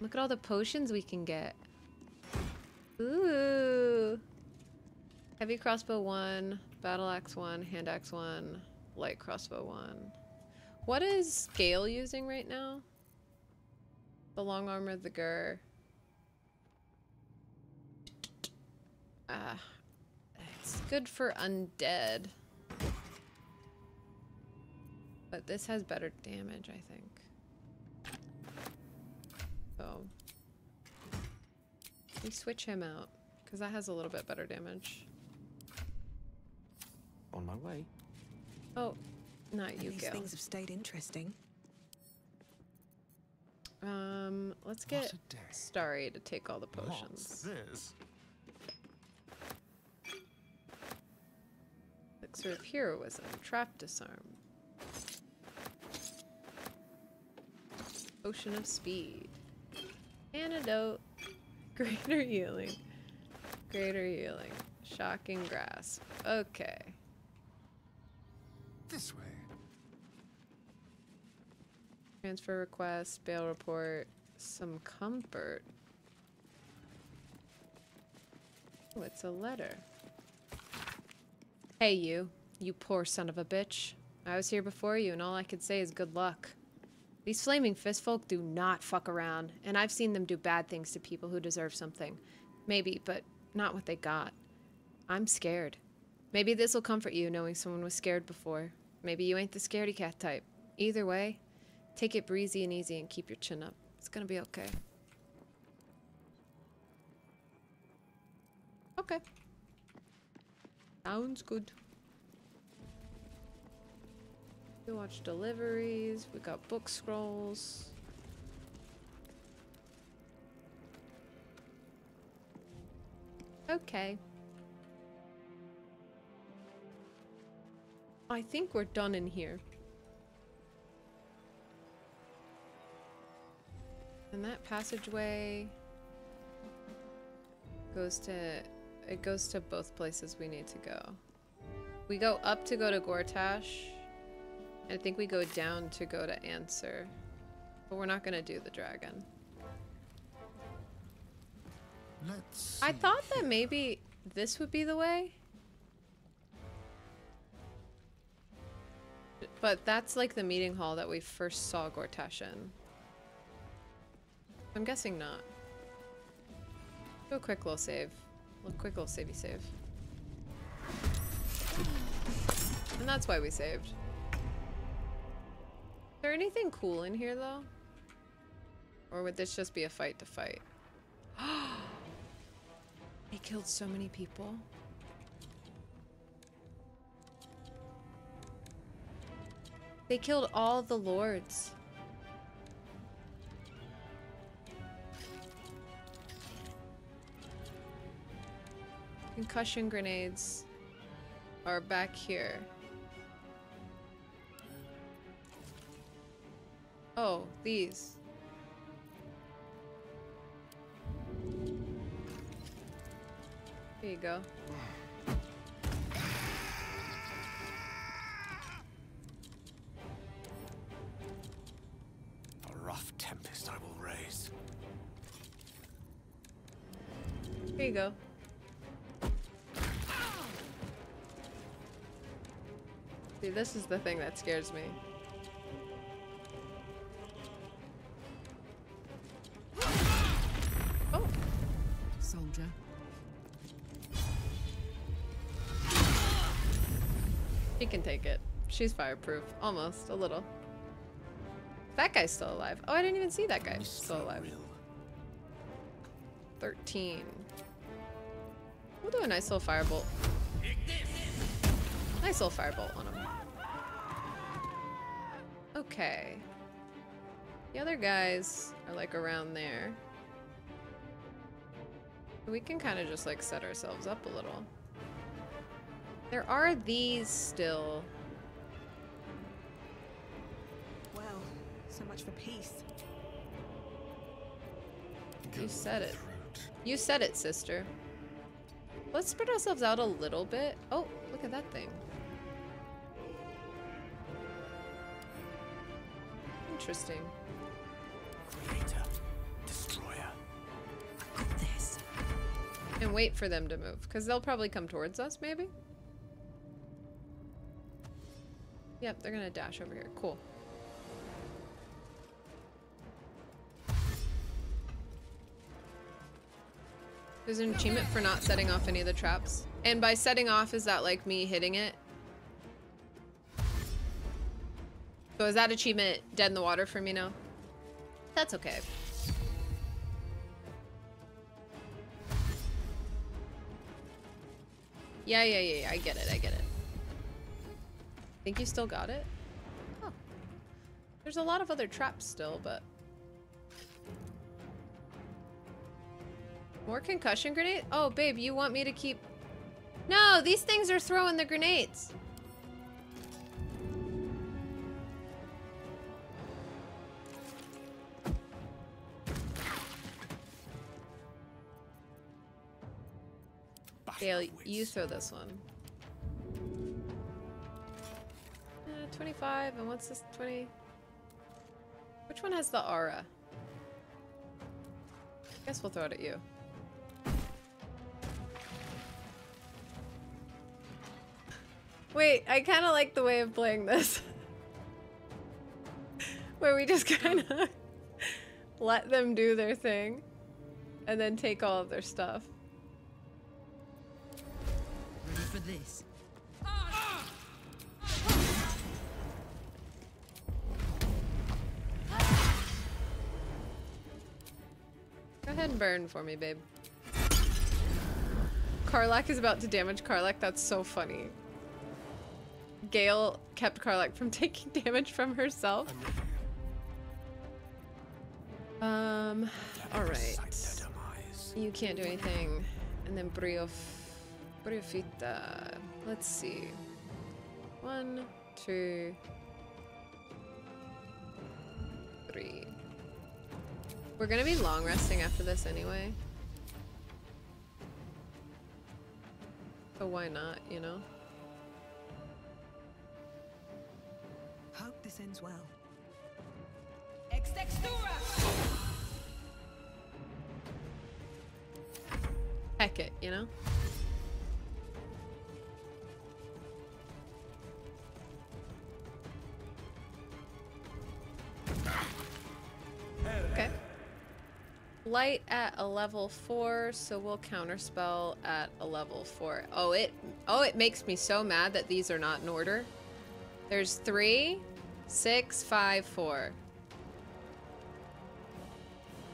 Look at all the potions we can get. Ooh. Heavy crossbow one, battle axe one, hand axe one, light crossbow one. What is Gale using right now? The long armor, of the gur. Ah, it's good for undead. But this has better damage, I think. So, we switch him out because that has a little bit better damage. On my way. Oh, not you, These Gil. things have stayed interesting. Um, let's get Starry to take all the potions. What's this? Elixir of Heroism, Trap Disarm. Potion of Speed. Antidote. Greater Healing. Greater Healing. Shocking Grasp. Okay. This way. Transfer request, bail report, some comfort. Oh, it's a letter. Hey, you. You poor son of a bitch. I was here before you, and all I could say is good luck. These flaming fist folk do not fuck around, and I've seen them do bad things to people who deserve something. Maybe, but not what they got. I'm scared. Maybe this'll comfort you knowing someone was scared before. Maybe you ain't the scaredy cat type. Either way, take it breezy and easy and keep your chin up. It's gonna be okay. Okay. Sounds good. We watch deliveries. We got book scrolls. Okay. I think we're done in here. And that passageway goes to it goes to both places we need to go. We go up to go to Gortash. I think we go down to go to Ansur. But we're not gonna do the dragon. Let's. I thought that maybe this would be the way. But that's like the meeting hall that we first saw Gortash in. I'm guessing not. Do a quick little save. A quick little savey save. And that's why we saved. Is there anything cool in here though? Or would this just be a fight to fight? They killed so many people. They killed all the lords. Concussion grenades are back here. Oh, these. Here you go. A rough tempest I will raise. Here you go. See, this is the thing that scares me. Oh, Soldier. she can take it. She's fireproof. Almost, a little. That guy's still alive. Oh, I didn't even see that guy still alive. 13. We'll do a nice little firebolt. Nice little firebolt on him. Okay. The other guys are like around there. We can kind of just like set ourselves up a little. There are these still. Well, so much for peace. You said it. You said it, sister. Let's spread ourselves out a little bit. Oh, look at that thing. Interesting. Creator, destroyer. This. And wait for them to move, because they'll probably come towards us, maybe? Yep, they're gonna dash over here. Cool. There's an achievement for not setting off any of the traps. And by setting off, is that like me hitting it? So is that achievement dead in the water for me now? That's okay. Yeah, yeah, yeah, yeah, I get it, I get it. Think you still got it? Huh. There's a lot of other traps still, but... More concussion grenade? Oh, babe, you want me to keep... No, these things are throwing the grenades. Gale, you throw this one. Uh, 25, and what's this 20? Which one has the aura? I guess we'll throw it at you. Wait, I kind of like the way of playing this. Where we just kind of let them do their thing and then take all of their stuff. Ready for this? Go ahead and burn for me, babe. Karlach is about to damage Karlach. That's so funny. Gale kept Karlach from taking damage from herself. Um, alright. You can't do anything. And then Briof... Briofita. Uh, let's see. One, two, three. We're gonna be long resting after this anyway. So why not, you know? Hope this ends well. Extextura! Heck it, you know? Light at a level 4, so we'll counterspell at a level 4. Oh, it oh it makes me so mad that these are not in order. There's three, six, five, four.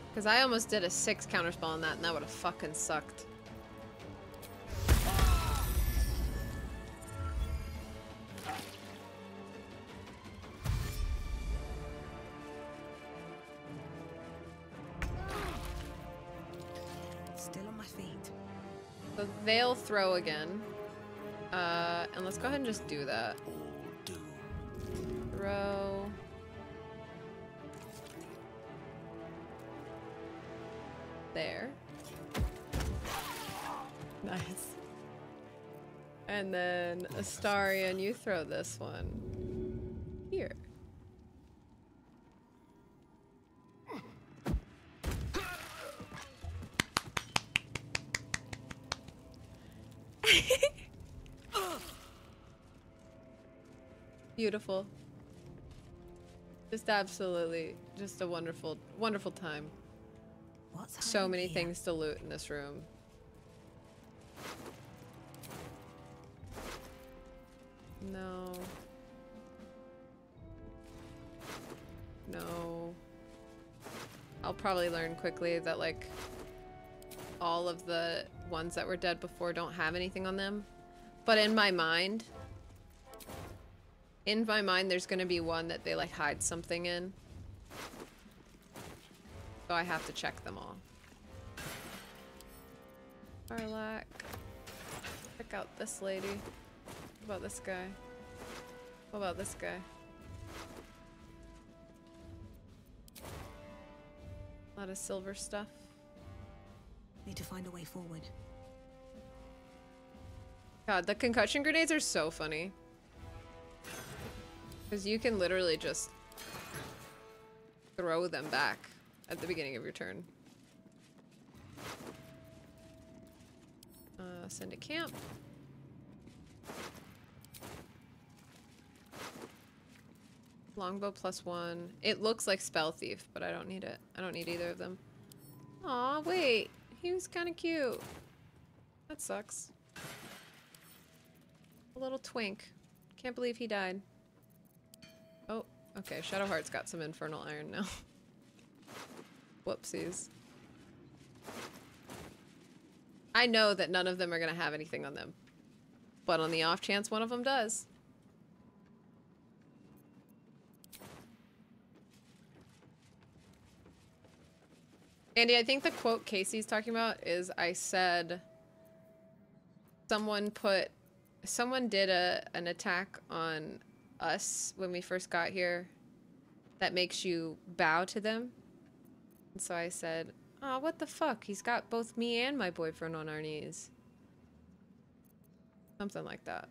Because I almost did a 6 counterspell on that, and that would have fucking sucked. Throw again. Uh, and let's go ahead and just do that. Throw. There. Nice. And then Astarion, you throw this one. Beautiful. Just absolutely, just a wonderful, wonderful time. What's So many here? things to loot in this room. No. No. I'll probably learn quickly that, like, all of the ones that were dead before don't have anything on them. But in my mind, in my mind, there's gonna be one that they, like, hide something in. So I have to check them all. Arlac. Check out this lady. What about this guy? What about this guy? A lot of silver stuff. Need to find a way forward. God, the concussion grenades are so funny. Because you can literally just throw them back at the beginning of your turn. Uh, send a camp. Longbow plus one. It looks like Spell Thief, but I don't need it. I don't need either of them. Aw, wait. He was kind of cute. That sucks. A little twink. Can't believe he died. Okay. Shadowheart's got some Infernal Iron now. Whoopsies. I know that none of them are going to have anything on them. But on the off chance one of them does. Andy, I think the quote Casey's talking about is I said someone put someone did a an attack on us when we first got here that makes you bow to them. And so I said, "Oh, what the fuck? He's got both me and my boyfriend on our knees." Something like that.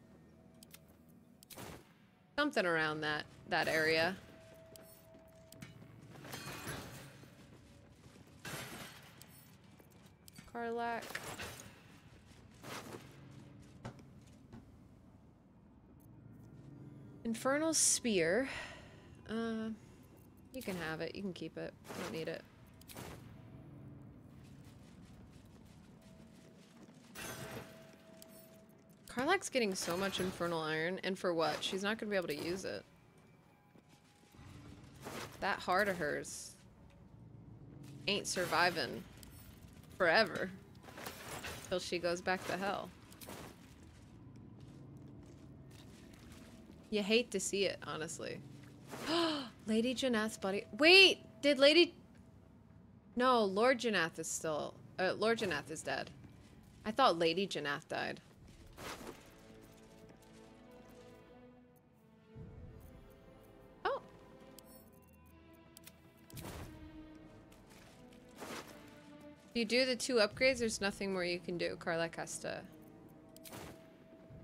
Something around that that area. Karlach. Infernal Spear. Uh, you can have it. You can keep it. Don't need it. Karlach's getting so much Infernal Iron, and for what? She's not going to be able to use it. That heart of hers ain't surviving forever till she goes back to hell. You hate to see it, honestly. Lady Janath's body. Wait, did Lady? No, Lord Janath is still. Uh, Lord Janath is dead. I thought Lady Janath died. Oh. If you do the two upgrades, there's nothing more you can do. Karlach has to...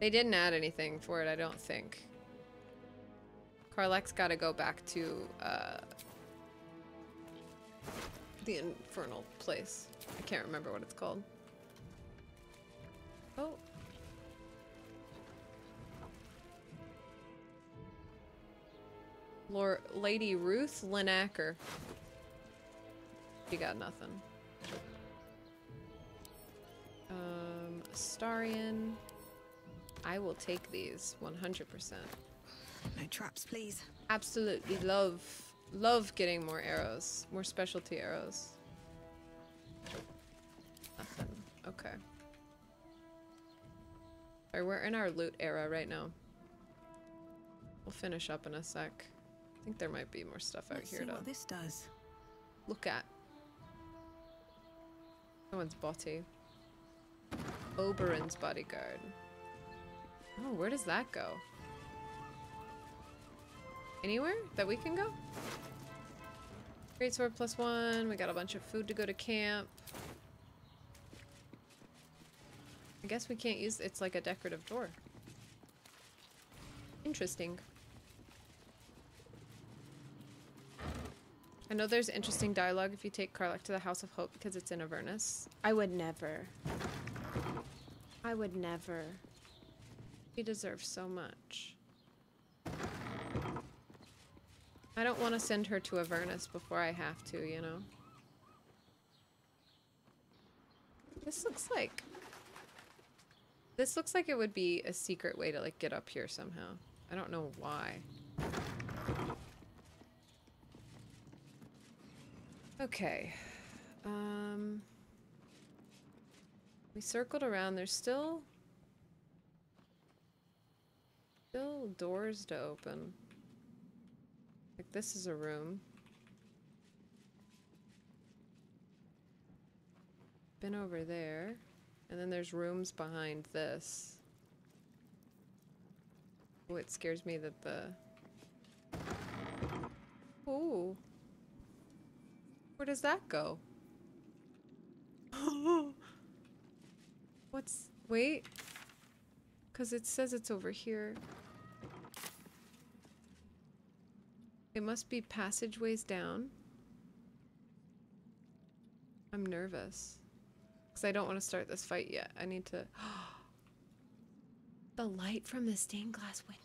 They didn't add anything for it, I don't think. Karlach's gotta go back to, uh... The infernal place. I can't remember what it's called. Oh. Lord, Lady Ruth Linacker. You got nothing. Um, Astarion. I will take these 100%. No traps, please. Absolutely love, love getting more arrows. More specialty arrows. Nothing. Okay. Alright, we're in our loot era right now. We'll finish up in a sec. I think there might be more stuff out Let's here see to what this does. look at. Someone's body. Oberon's bodyguard. Oh, where does that go? Anywhere that we can go? Great sword plus one. We got a bunch of food to go to camp. I guess we can't use it's like a decorative door. Interesting. I know there's interesting dialogue if you take Karlach to the House of Hope because it's in Avernus. I would never. I would never. He deserves so much. I don't want to send her to Avernus before I have to, you know? This looks like... This looks like it would be a secret way to, like, get up here somehow. I don't know why. Okay. Um... We circled around. There's still... Still doors to open. This is a room. Been over there. And then there's rooms behind this. Oh, it scares me that the... Ooh. Where does that go? What's... Wait. Because it says it's over here. It must be passageways down. I'm nervous. Because I don't want to start this fight yet. I need to... the light from the stained glass windows.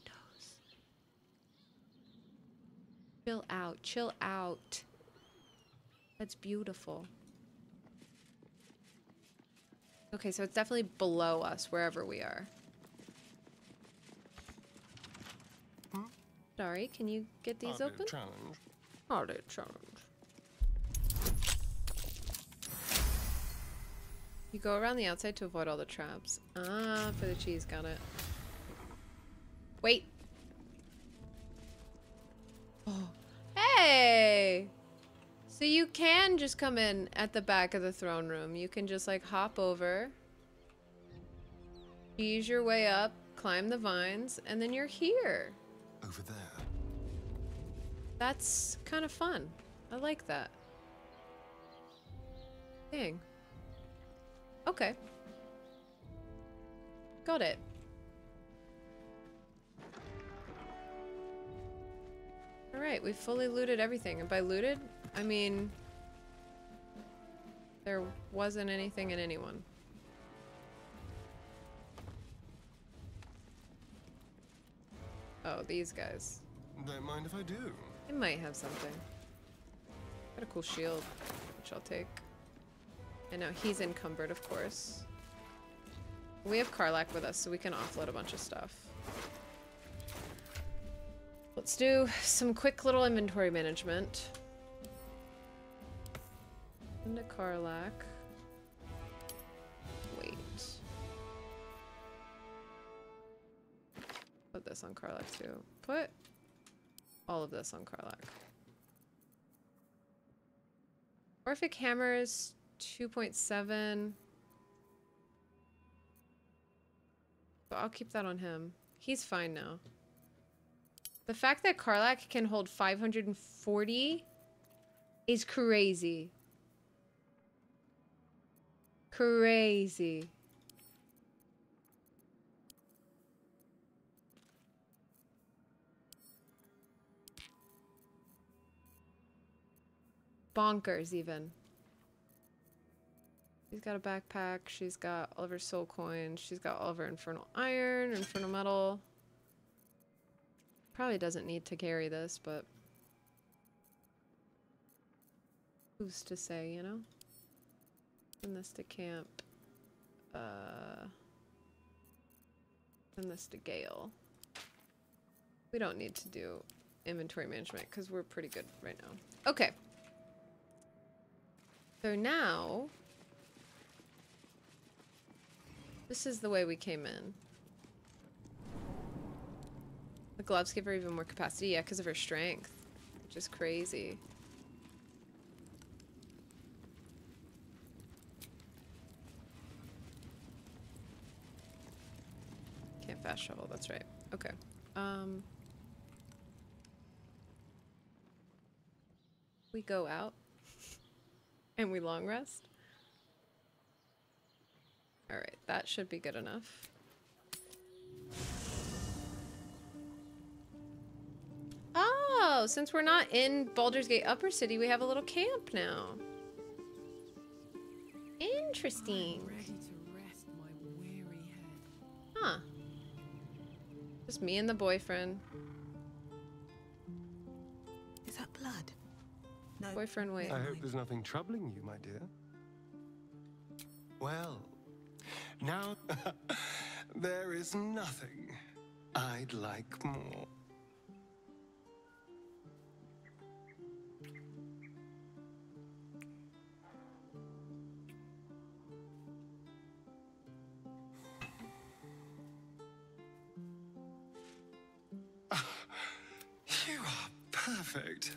Chill out. Chill out. That's beautiful. Okay, so it's definitely below us, wherever we are. Sorry, can you get these open? challenge. Hardly a challenge. You go around the outside to avoid all the traps. Ah, for the cheese, got it. Wait. Oh. Hey! So you can just come in at the back of the throne room. You can just like hop over, ease your way up, climb the vines, and then you're here. Over there. That's kind of fun. I like that. Dang. Okay. Got it. Alright, we fully looted everything. And by looted, I mean... There wasn't anything in anyone. Oh, these guys. Don't mind if I do. They might have something. Got a cool shield, which I'll take. And now he's encumbered, of course. We have Karlach with us, so we can offload a bunch of stuff. Let's do some quick little inventory management. Into Karlach. This on Karlach too. Put all of this on Karlach. Orphic Hammers 2.7. But I'll keep that on him. He's fine now. The fact that Karlach can hold 540 is crazy. Crazy. Bonkers, even. She's got a backpack. She's got all of her soul coins. She's got all of her infernal iron, infernal metal. Probably doesn't need to carry this, but who's to say, you know? Send this to camp. Uh, send this to Gale. We don't need to do inventory management because we're pretty good right now. Okay. So now, this is the way we came in. The gloves give her even more capacity, yeah, because of her strength, which is crazy. Can't fast travel, that's right. Okay. Um, we go out and we long rest. All right, that should be good enough. Oh, since we're not in Baldur's Gate Upper City, we have a little camp now. Interesting. Huh. Just me and the boyfriend. This blood. No. Boyfriend, wait. I hope there's nothing troubling you, my dear. Well, now there is nothing I'd like more. You are perfect.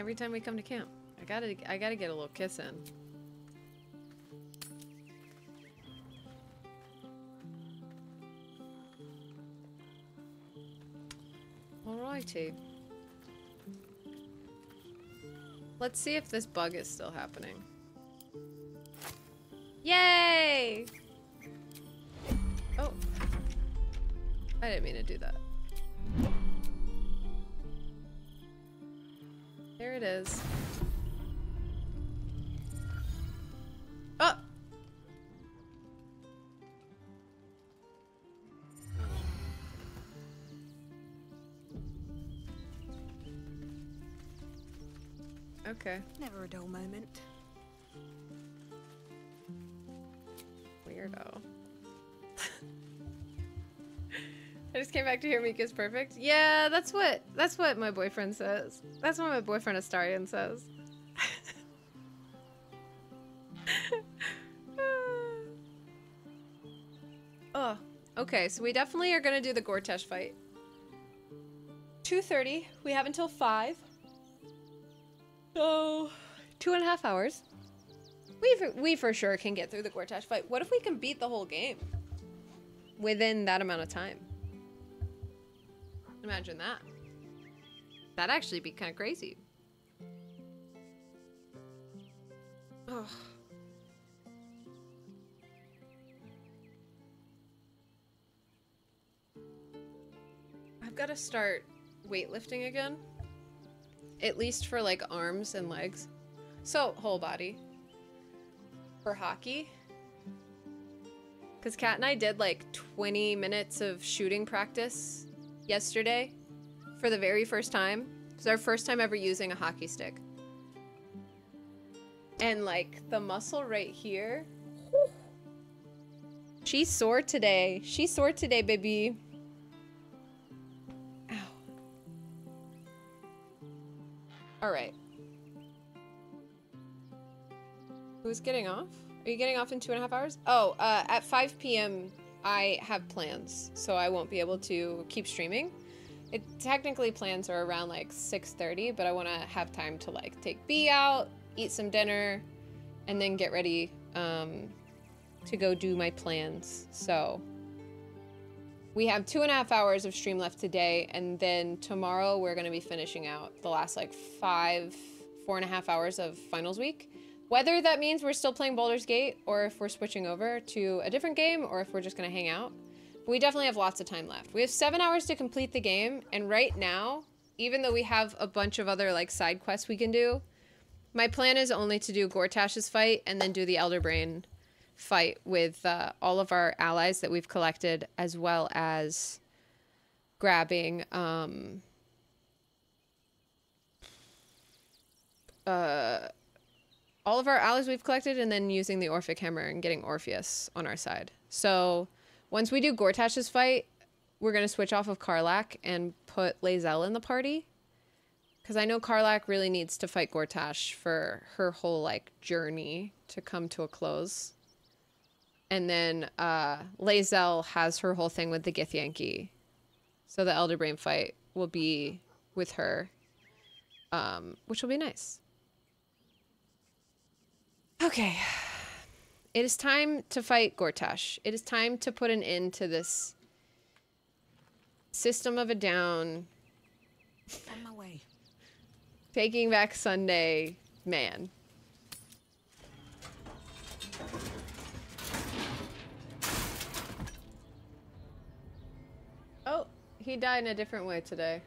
Every time we come to camp, I gotta, I gotta get a little kiss in. Alrighty. Let's see if this bug is still happening. Yay! Oh. I didn't mean to do that. There it is. Oh! Okay. Never a dull moment. Weirdo. Just came back to hear Mika's perfect. Yeah, that's what that's what my boyfriend says. That's what my boyfriend Astarion says. oh, okay. So we definitely are gonna do the Gortash fight. 2.30. We have until 5. So, two and a half hours. We for, we for sure can get through the Gortash fight. What if we can beat the whole game within that amount of time? Imagine that. That'd actually be kind of crazy. Oh. I've got to start weightlifting again. At least for like arms and legs. So, whole body. For hockey. Because Kat and I did like 20 minutes of shooting practice yesterday for the very first time. It was our first time ever using a hockey stick. And like the muscle right here. She's sore today. She's sore today, baby. Ow. All right. Who's getting off? Are you getting off in two and a half hours? Oh, uh, at 5 p.m. I have plans, so I won't be able to keep streaming. It technically plans are around like 6:30, but I want to have time to like take B out, eat some dinner, and then get ready um, to go do my plans. So we have two and a half hours of stream left today, and then tomorrow we're gonna be finishing out the last like five, four and a half hours of finals week. Whether that means we're still playing Baldur's Gate, or if we're switching over to a different game, or if we're just gonna hang out. We definitely have lots of time left. We have seven hours to complete the game, and right now, even though we have a bunch of other like side quests we can do, my plan is only to do Gortash's fight and then do the Elder Brain fight with uh, all of our allies that we've collected, as well as grabbing um, uh, all of our allies we've collected, and then using the Orphic Hammer and getting Orpheus on our side. So once we do Gortash's fight, we're gonna switch off of Karlach and put Lae'zel in the party. Because I know Karlach really needs to fight Gortash for her whole like journey to come to a close. And then uh Lae'zel has her whole thing with the Githyanki. So the Elder Brain fight will be with her. Um, which will be nice. Okay. It is time to fight Gortash. It is time to put an end to this system of a down, On my way. taking back Sunday man. Oh, he died in a different way today.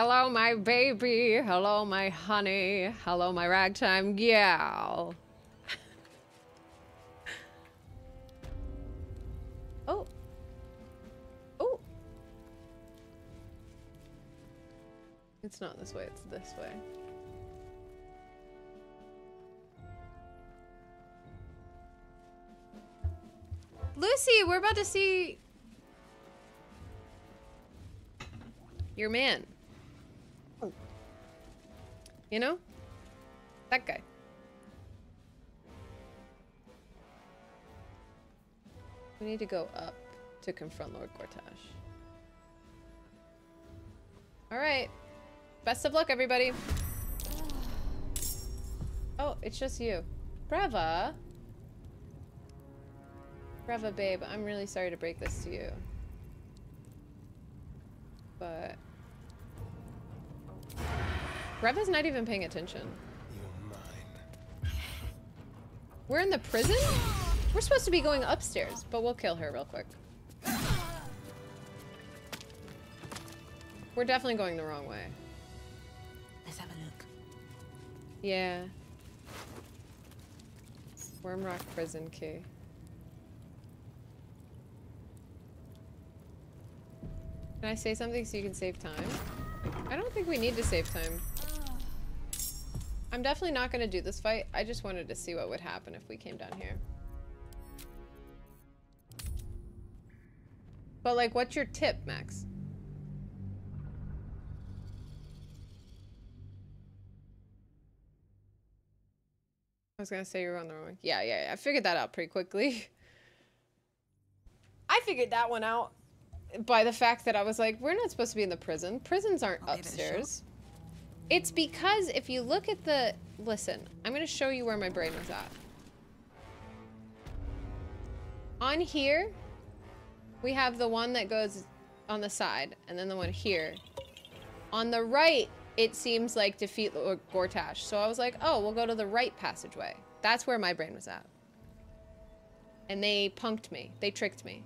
Hello, my baby. Hello, my honey. Hello, my ragtime gal. oh. Oh. It's not this way, it's this way. Lucy, we're about to see your man. You know? That guy. We need to go up to confront Lord Gortash. Alright. Best of luck, everybody. Oh, it's just you. Brava. Brava, babe. I'm really sorry to break this to you. But... Brava's not even paying attention. We're in the prison? We're supposed to be going upstairs, but we'll kill her real quick. We're definitely going the wrong way. Let's have a look. Yeah. Wyrm's Rock prison key. Can I say something so you can save time? I don't think we need to save time. I'm definitely not going to do this fight. I just wanted to see what would happen if we came down here. But like, what's your tip, Max? I was gonna say you were on the wrong way. Yeah, yeah, yeah. I figured that out pretty quickly. I figured that one out by the fact that I was like, we're not supposed to be in the prison. Prisons aren't I'll give it a shot. upstairs. It's because if you look at the... Listen, I'm going to show you where my brain was at. On here, we have the one that goes on the side, and then the one here. On the right, it seems like defeat Gortash. So I was like, oh, we'll go to the right passageway. That's where my brain was at. And they punked me. They tricked me.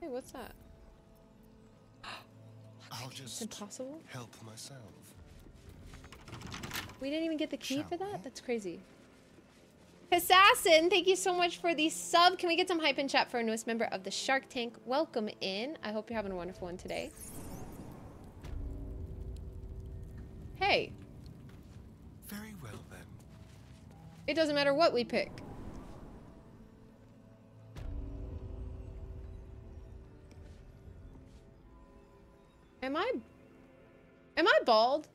Hey, what's that? I'll It's impossible? help myself. We didn't even get the key for that? That's crazy. Assassin, thank you so much for the sub. Can we get some hype in chat for our newest member of the Shark Tank? Welcome in. I hope you're having a wonderful one today. Hey, Very well then. it doesn't matter what we pick. Am I... Am I bald?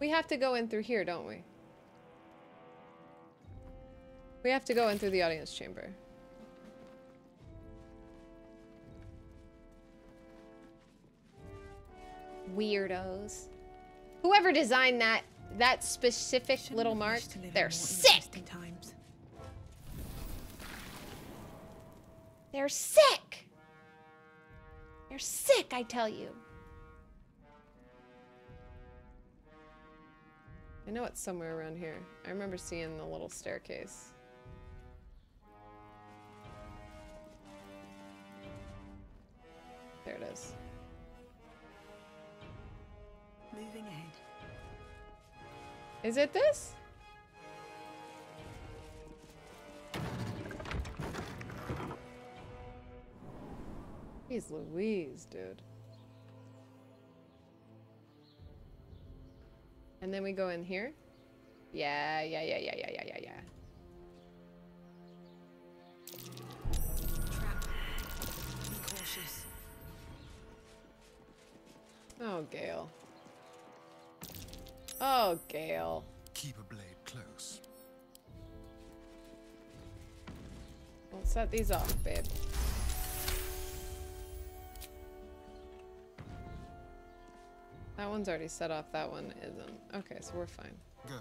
We have to go in through here, don't we? We have to go in through the audience chamber. Weirdos. Whoever designed that that specific little mark, they're sick. Times. They're sick. They're sick, I tell you. I know it's somewhere around here. I remember seeing the little staircase. There it is. Moving ahead. Is it this? Jeez Louise, dude. And then we go in here? Yeah, yeah, yeah, yeah, yeah, yeah, yeah, yeah. Trap. Be cautious. Oh, Gale. Oh, Gale. Keep a blade close. We'll set these off, babe. That one's already set off, that one isn't. Okay, so we're fine. Go.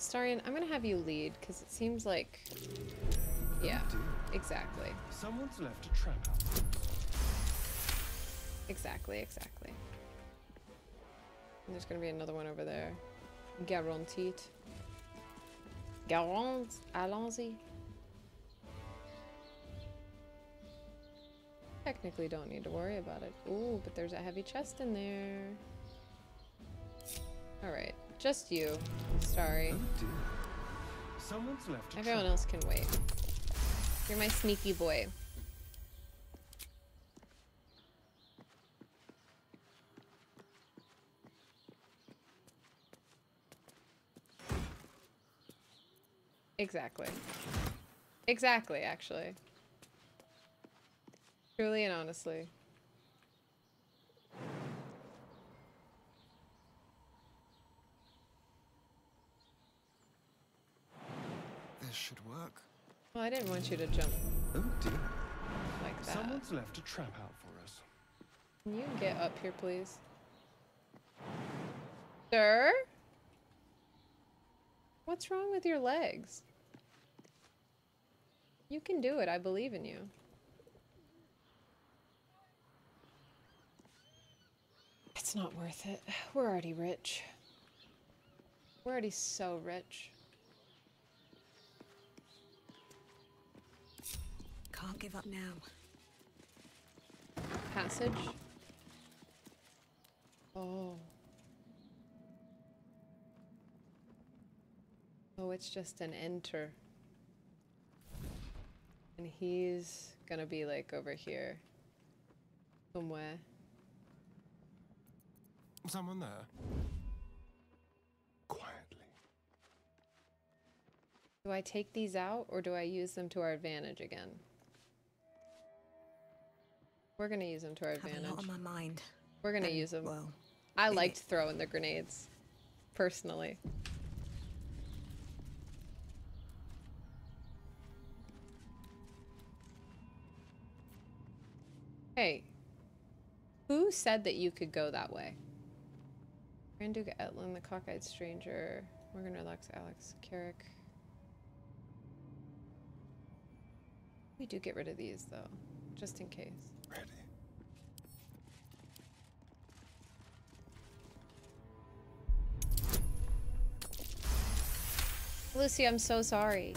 Starian, I'm gonna have you lead, because it seems like... Yeah, exactly. Someone's left a trap out. Exactly, exactly. And there's gonna be another one over there. Guaranteed. Garant, allons-y. Technically don't need to worry about it. Ooh, but there's a heavy chest in there. Alright, just you. Sorry. Oh. Someone's left Everyone else can wait. You're my sneaky boy. Exactly. Exactly, actually. Truly and honestly. This should work. Well, I didn't want you to jump Oh dear. like that. Someone's left a trap out for us. Can you get up here, please? Sir? What's wrong with your legs? You can do it. I believe in you. It's not worth it. We're already rich. We're already so rich. Can't give up now. Passage? Oh. Oh, it's just an enter. And he's gonna be like over here. Somewhere. Someone there. Quietly. Do I take these out or do I use them to our advantage again? We're gonna use them to our Have a advantage. lot on my mind. We're gonna and, use them. Well, I liked throwing the grenades, personally. Hey, who said that you could go that way? Grand Duke Etlin, the Cockeyed Stranger, Morgan Relax, Alex, Carrick. We do get rid of these though, just in case. Ready. Lucy, I'm so sorry.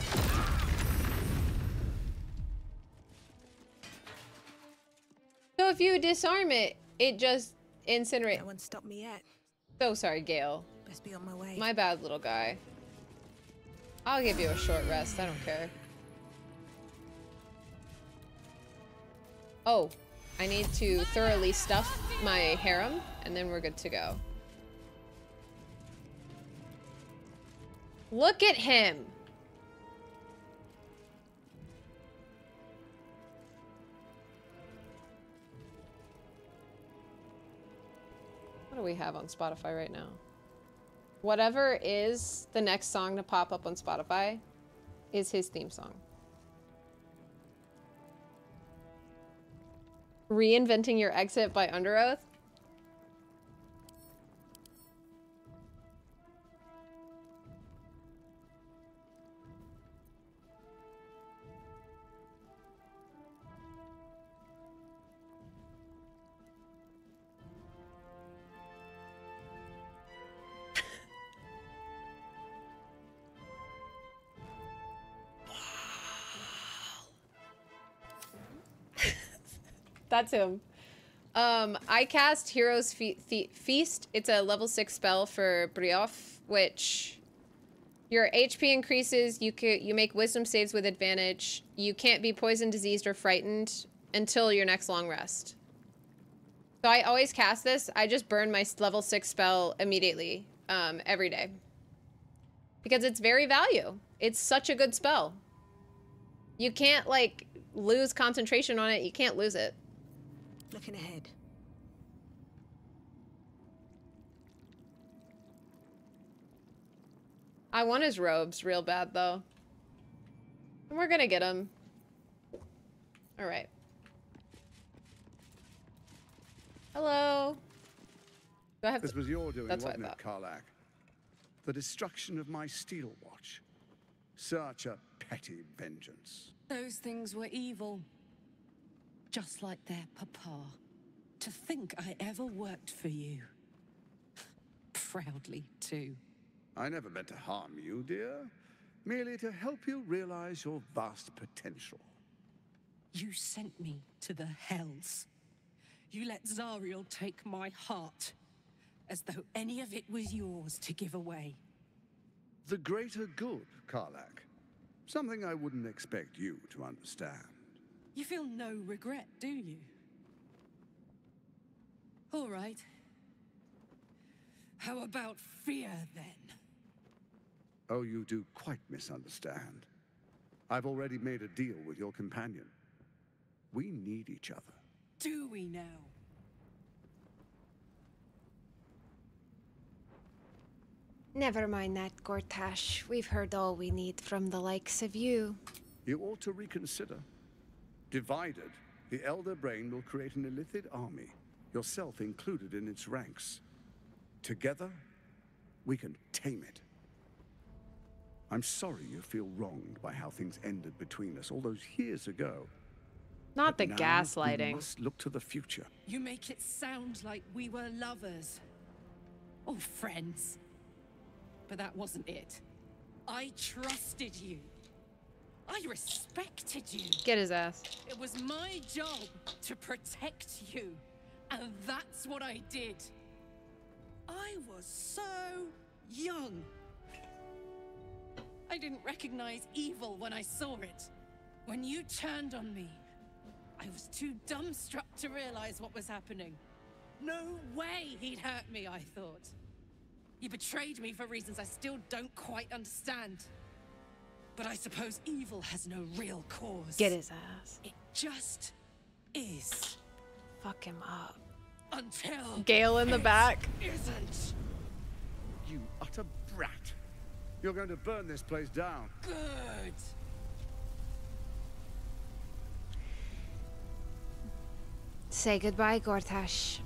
So if you disarm it, it just incinerate. No one stopped me yet. So sorry, Gale. Best be on my way. My bad, little guy. I'll give you a short rest. I don't care. Oh, I need to thoroughly stuff my harem, and then we're good to go. Look at him! What do we have on Spotify right now? Whatever is the next song to pop up on Spotify is his theme song. Reinventing Your Exit by Underoath? That's him. Um, I cast Heroes Fe- Fe- Feast. It's a level 6 spell for Brioff, which your HP increases, you you make wisdom saves with advantage. You can't be poisoned, diseased, or frightened until your next long rest. So I always cast this. I just burn my level 6 spell immediately, um, every day. Because it's very value. It's such a good spell. You can't, like, lose concentration on it. You can't lose it. Looking ahead. I want his robes real bad, though. And we're gonna get him. Alright. Hello. Do I have This to- was your doing, That's what wasn't I it, Karlach? The destruction of my steel watch. Such a petty vengeance. Those things were evil. Just like their papa. To think I ever worked for you. Proudly, too. I never meant to harm you, dear. Merely to help you realize your vast potential. You sent me to the hells. You let Zariel take my heart, as though any of it was yours to give away. The greater good, Karlach. Something I wouldn't expect you to understand. You feel no regret, do you? All right. How about fear, then? Oh, you do quite misunderstand. I've already made a deal with your companion. We need each other. Do we now? Never mind that, Gortash. We've heard all we need from the likes of you. You ought to reconsider. Divided, the Elder Brain will create an Illithid army, yourself included in its ranks. Together, we can tame it. I'm sorry you feel wronged by how things ended between us all those years ago. Not the Now, gaslighting. We must look to the future. You make it sound like we were lovers. Or friends. But that wasn't it. I trusted you. I respected you. Get his ass. It was my job to protect you. And that's what I did. I was so young. I didn't recognize evil when I saw it. When you turned on me, I was too dumbstruck to realize what was happening. No way he'd hurt me, I thought. You betrayed me for reasons I still don't quite understand. But I suppose evil has no real cause. Get his ass. It just is. Fuck him up. Until Gale in the back. Isn't You utter brat. You're going to burn this place down. good. Say goodbye, Gortash.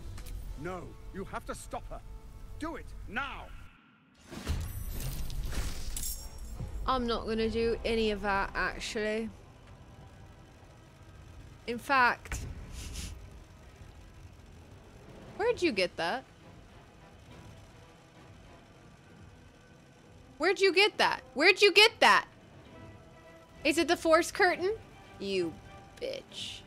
No, you have to stop her. Do it now. I'm not gonna do any of that actually. In fact, where'd you get that? Where'd you get that? Where'd you get that? Is it the force curtain? You bitch.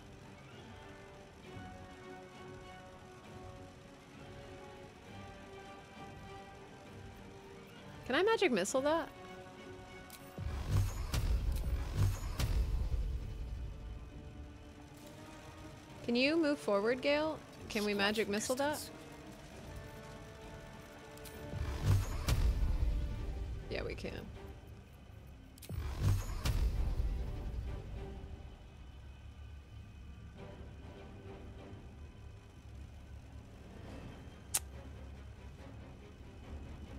Can I magic missile that? Can you move forward, Gale? Can we magic missile that? Yeah, we can.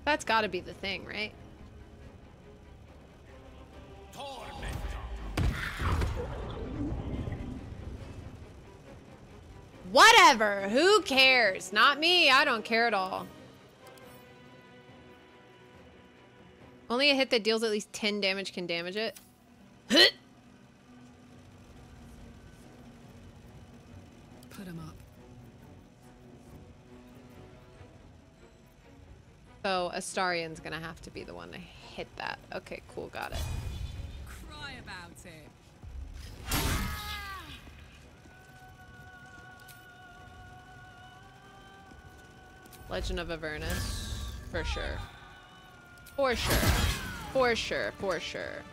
That's gotta be the thing, right? Whatever. Who cares? Not me. I don't care at all. Only a hit that deals at least 10 damage can damage it. Put him up. So Astarion's gonna have to be the one to hit that. Okay, cool, got it. Cry about it. Legend of Avernus. For sure. For sure. For sure, for sure.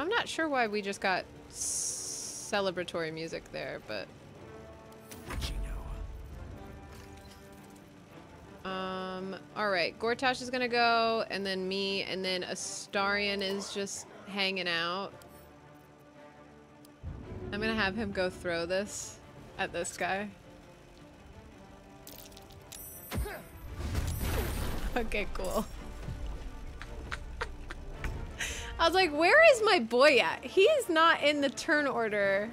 I'm not sure why we just got celebratory music there, but... Um, alright, Gortash is gonna go, and then me, and then Astarion is just hanging out. I'm gonna have him go throw this at this guy. Okay, cool. I was like, where is my boy at? He is not in the turn order.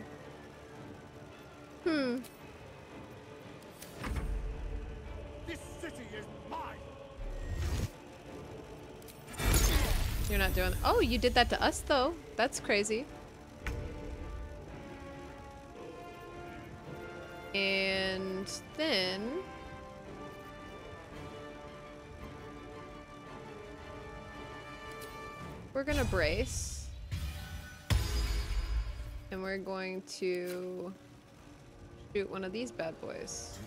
Hmm. This city is mine. You're not doing. Oh, you did that to us though. That's crazy. And then we're gonna brace. And we're going to shoot one of these bad boys.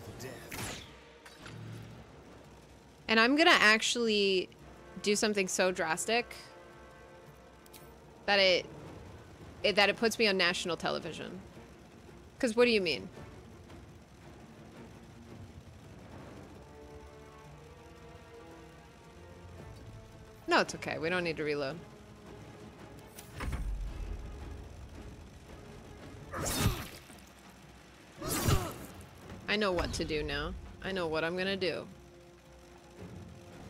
And I'm gonna actually do something so drastic that it, it that it puts me on national television. Cause what do you mean? No, it's okay. We don't need to reload. I know what to do now. I know what I'm gonna do.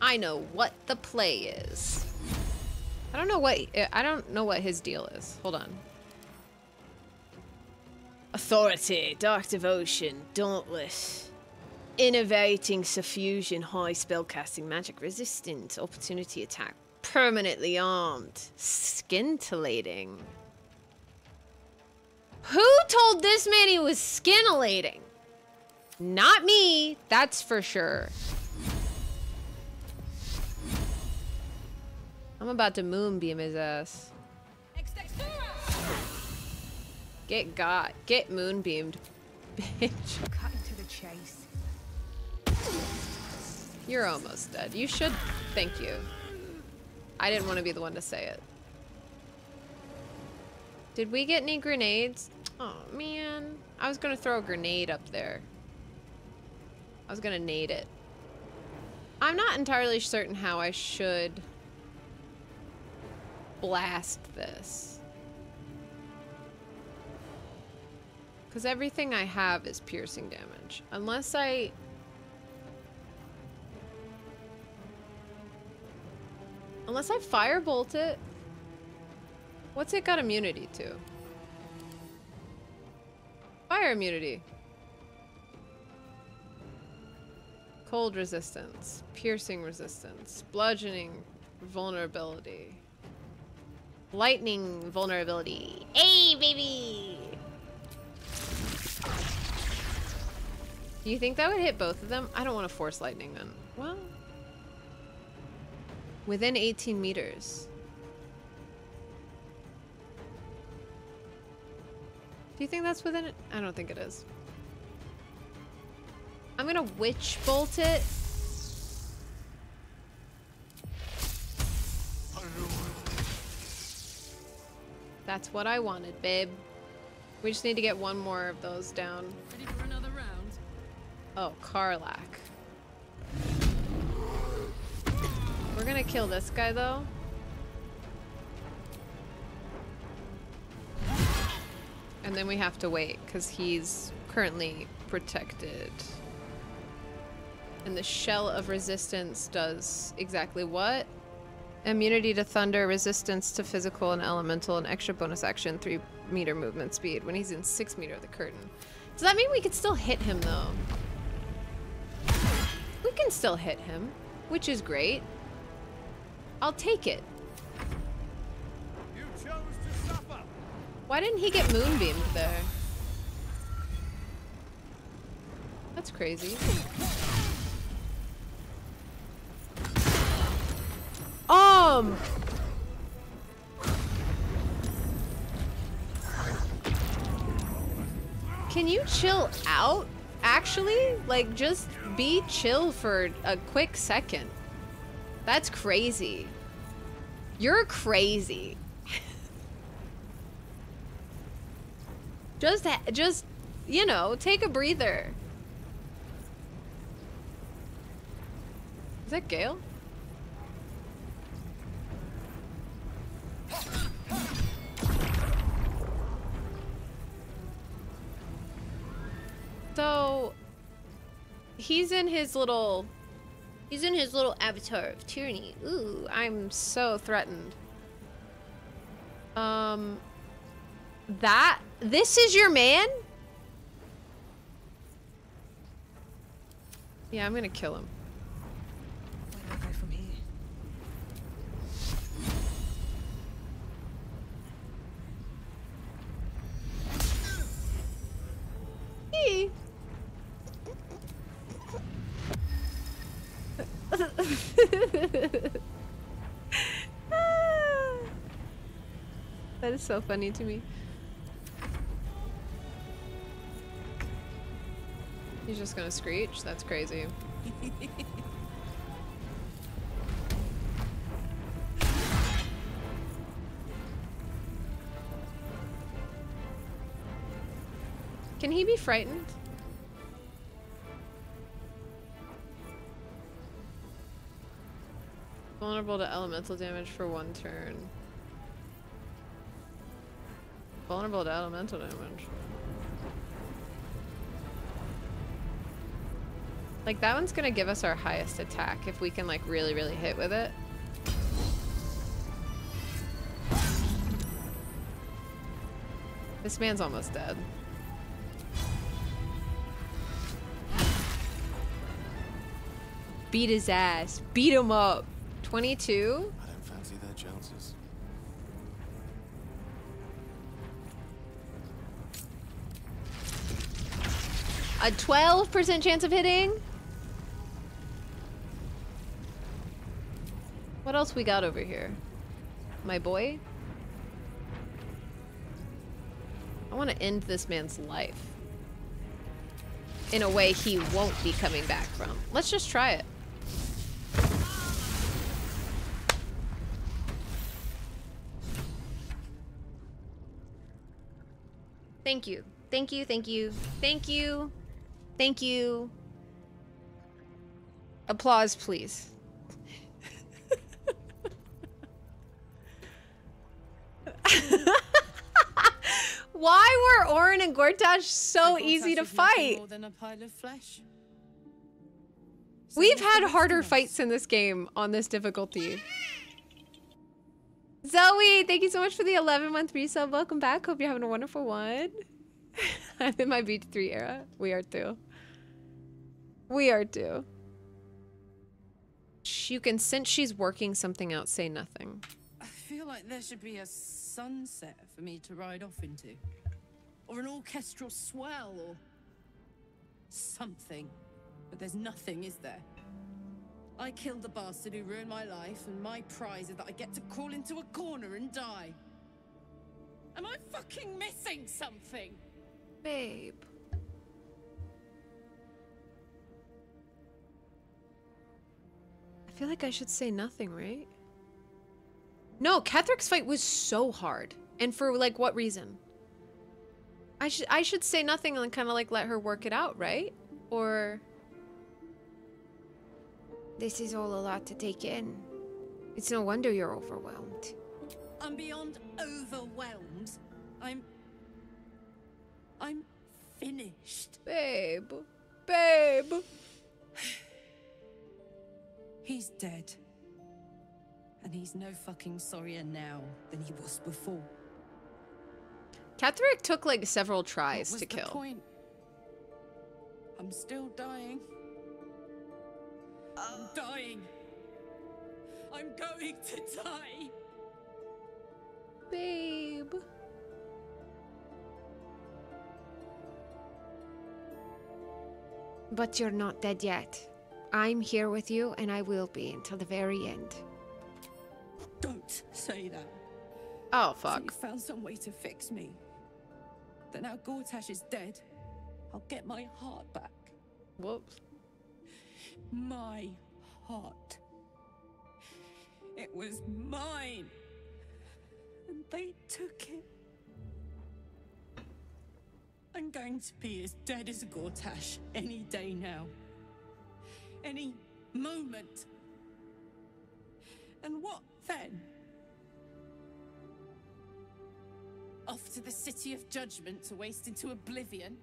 I know what the play is. I don't know what I don't know what his deal is. Hold on. Authority, Dark Devotion, Dauntless. Innovating Suffusion, High Spellcasting, Magic resistant, Opportunity Attack, Permanently Armed, Scintillating. Who told this man he was scintillating? Not me, that's for sure. I'm about to moonbeam his ass. Get got. Get moonbeamed, bitch. Cutting to the chase. You're almost dead. You should thank you. I didn't want to be the one to say it. Did we get any grenades? Oh, man. I was going to throw a grenade up there. I was going to nade it. I'm not entirely certain how I should blast this. Because everything I have is piercing damage. Unless I... Unless I firebolt it. What's it got immunity to? Fire immunity. Cold resistance. Piercing resistance. Bludgeoning vulnerability. Lightning vulnerability. Hey, baby! Do you think that would hit both of them? I don't want to force lightning then. Well... Within 18 meters. Do you think that's within it? I don't think it is. I'm gonna witch bolt it. That's what I wanted, babe. We just need to get one more of those down. Ready for another round? Oh, Karlach. We're gonna kill this guy though. And then we have to wait because he's currently protected. And the Shell of Resistance does exactly what? Immunity to thunder, resistance to physical and elemental, and extra bonus action, 3 meter movement speed when he's in 6 meter of the curtain. Does that mean we could still hit him though? We can still hit him, which is great. I'll take it. Why didn't he get moonbeamed there? That's crazy. Um. Can you chill out? Actually, like just be chill for a quick second. That's crazy. You're crazy. Just, just, you know, take a breather. Is that Gale? So, he's in his little, he's in his little avatar of tyranny. Ooh, I'm so threatened. Um, that, this is your man? Yeah, I'm gonna kill him. That is so funny to me. just gonna screech? That's crazy. Can he be frightened? Vulnerable to elemental damage for one turn. Vulnerable to elemental damage. Like that one's gonna give us our highest attack if we can like really, really hit with it. This man's almost dead. Beat his ass. Beat him up. 22? I don't fancy their chances. A 12% chance of hitting? What else we got over here? My boy? I want to end this man's life. In a way he won't be coming back from. Let's just try it. Thank you. Thank you, thank you, thank you, thank you. Applause, please. Why were Orin and Gortash so easy to Gortash is nothing fight? More than a pile of flesh. We've had harder fights in this game on this difficulty. Zoe, thank you so much for the 11 month resub. Welcome back. Hope you're having a wonderful one. I'm in my beat 3 era. We are too. We are too. You can sense she's working something out. Say nothing. I feel like there should be a sunset for me to ride off into. Or an orchestral swell or something. But there's nothing, is there? I killed the bastard who ruined my life, and my prize is that I get to crawl into a corner and die. Am I fucking missing something? Babe. I feel like I should say nothing, right? No, Ketheric's fight was so hard. And for like what reason? I should I should say nothing and kind of like let her work it out, right? Or This is all a lot to take in. It's no wonder you're overwhelmed. I'm beyond overwhelmed. I'm. I'm finished. Babe. Babe. He's dead. And he's no fucking sorrier now than he was before. Ketheric took like several tries to kill. point? I'm still dying. I'm dying. I'm going to die. Babe. But you're not dead yet. I'm here with you, and I will be until the very end. Say that. Oh, So fuck. you found some way to fix me. That now Gortash is dead, I'll get my heart back. Whoops. My heart. It was mine. And they took it. I'm going to be as dead as Gortash any day now. Any moment. And what then? Off to the city of judgment to waste into oblivion?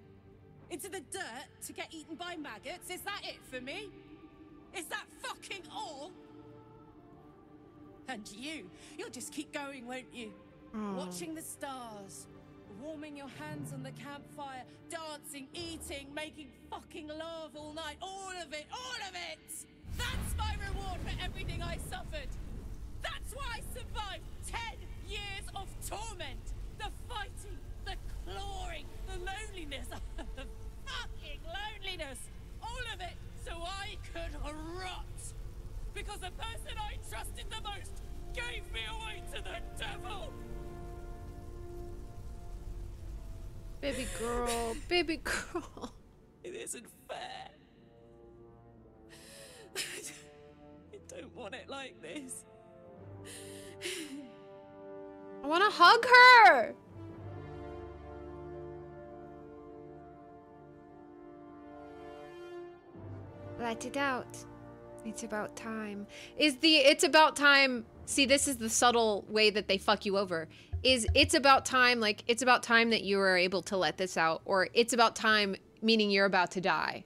Into the dirt to get eaten by maggots? Is that it for me? Is that fucking all? And you, you'll just keep going, won't you? Hmm. Watching the stars, warming your hands on the campfire, dancing, eating, making fucking love all night. All of it, all of it! That's my reward for everything I suffered. That's why I survived ten years of torment. The fighting, the clawing, the loneliness, the fucking loneliness. All of it so I could rot. Because the person I trusted the most gave me away to the devil. Baby girl. Baby girl. It isn't fair. I don't want it like this. I want to hug her. Let it out. It's about time. Is the it's about time. See, this is the subtle way that they fuck you over. Is it's about time, like it's about time that you are able to let this out, or it's about time, meaning you're about to die.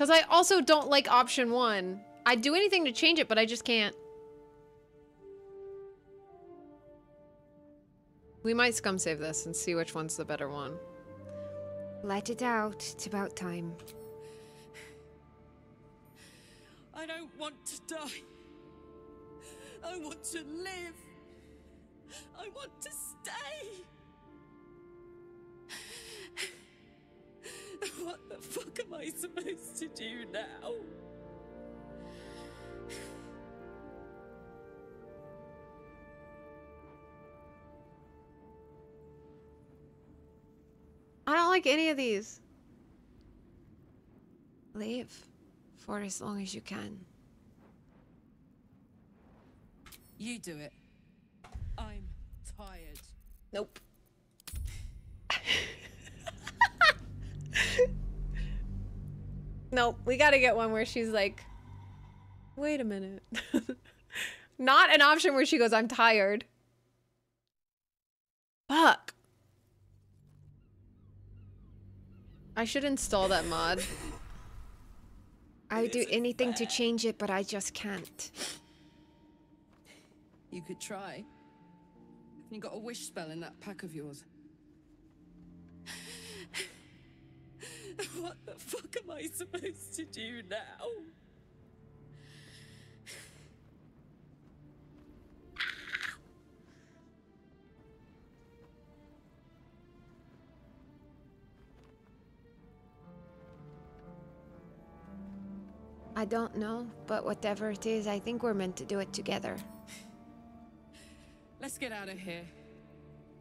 Because I also don't like option one. I'd do anything to change it, but I just can't. We might scum save this and see which one's the better one. Let it out. It's about time. I don't want to die. I want to live. I want to stay. What the fuck am I supposed to do now? I don't like any of these. Leave for as long as you can. You do it. I'm tired. Nope. nope. We gotta get one where she's like, wait a minute. Not an option where she goes, I'm tired. Fuck. I should install that mod. I would do anything to change it, but I just can't. You could try. You got a wish spell in that pack of yours. what the fuck am I supposed to do now? I don't know, but whatever it is, I think we're meant to do it together. Let's get out of here.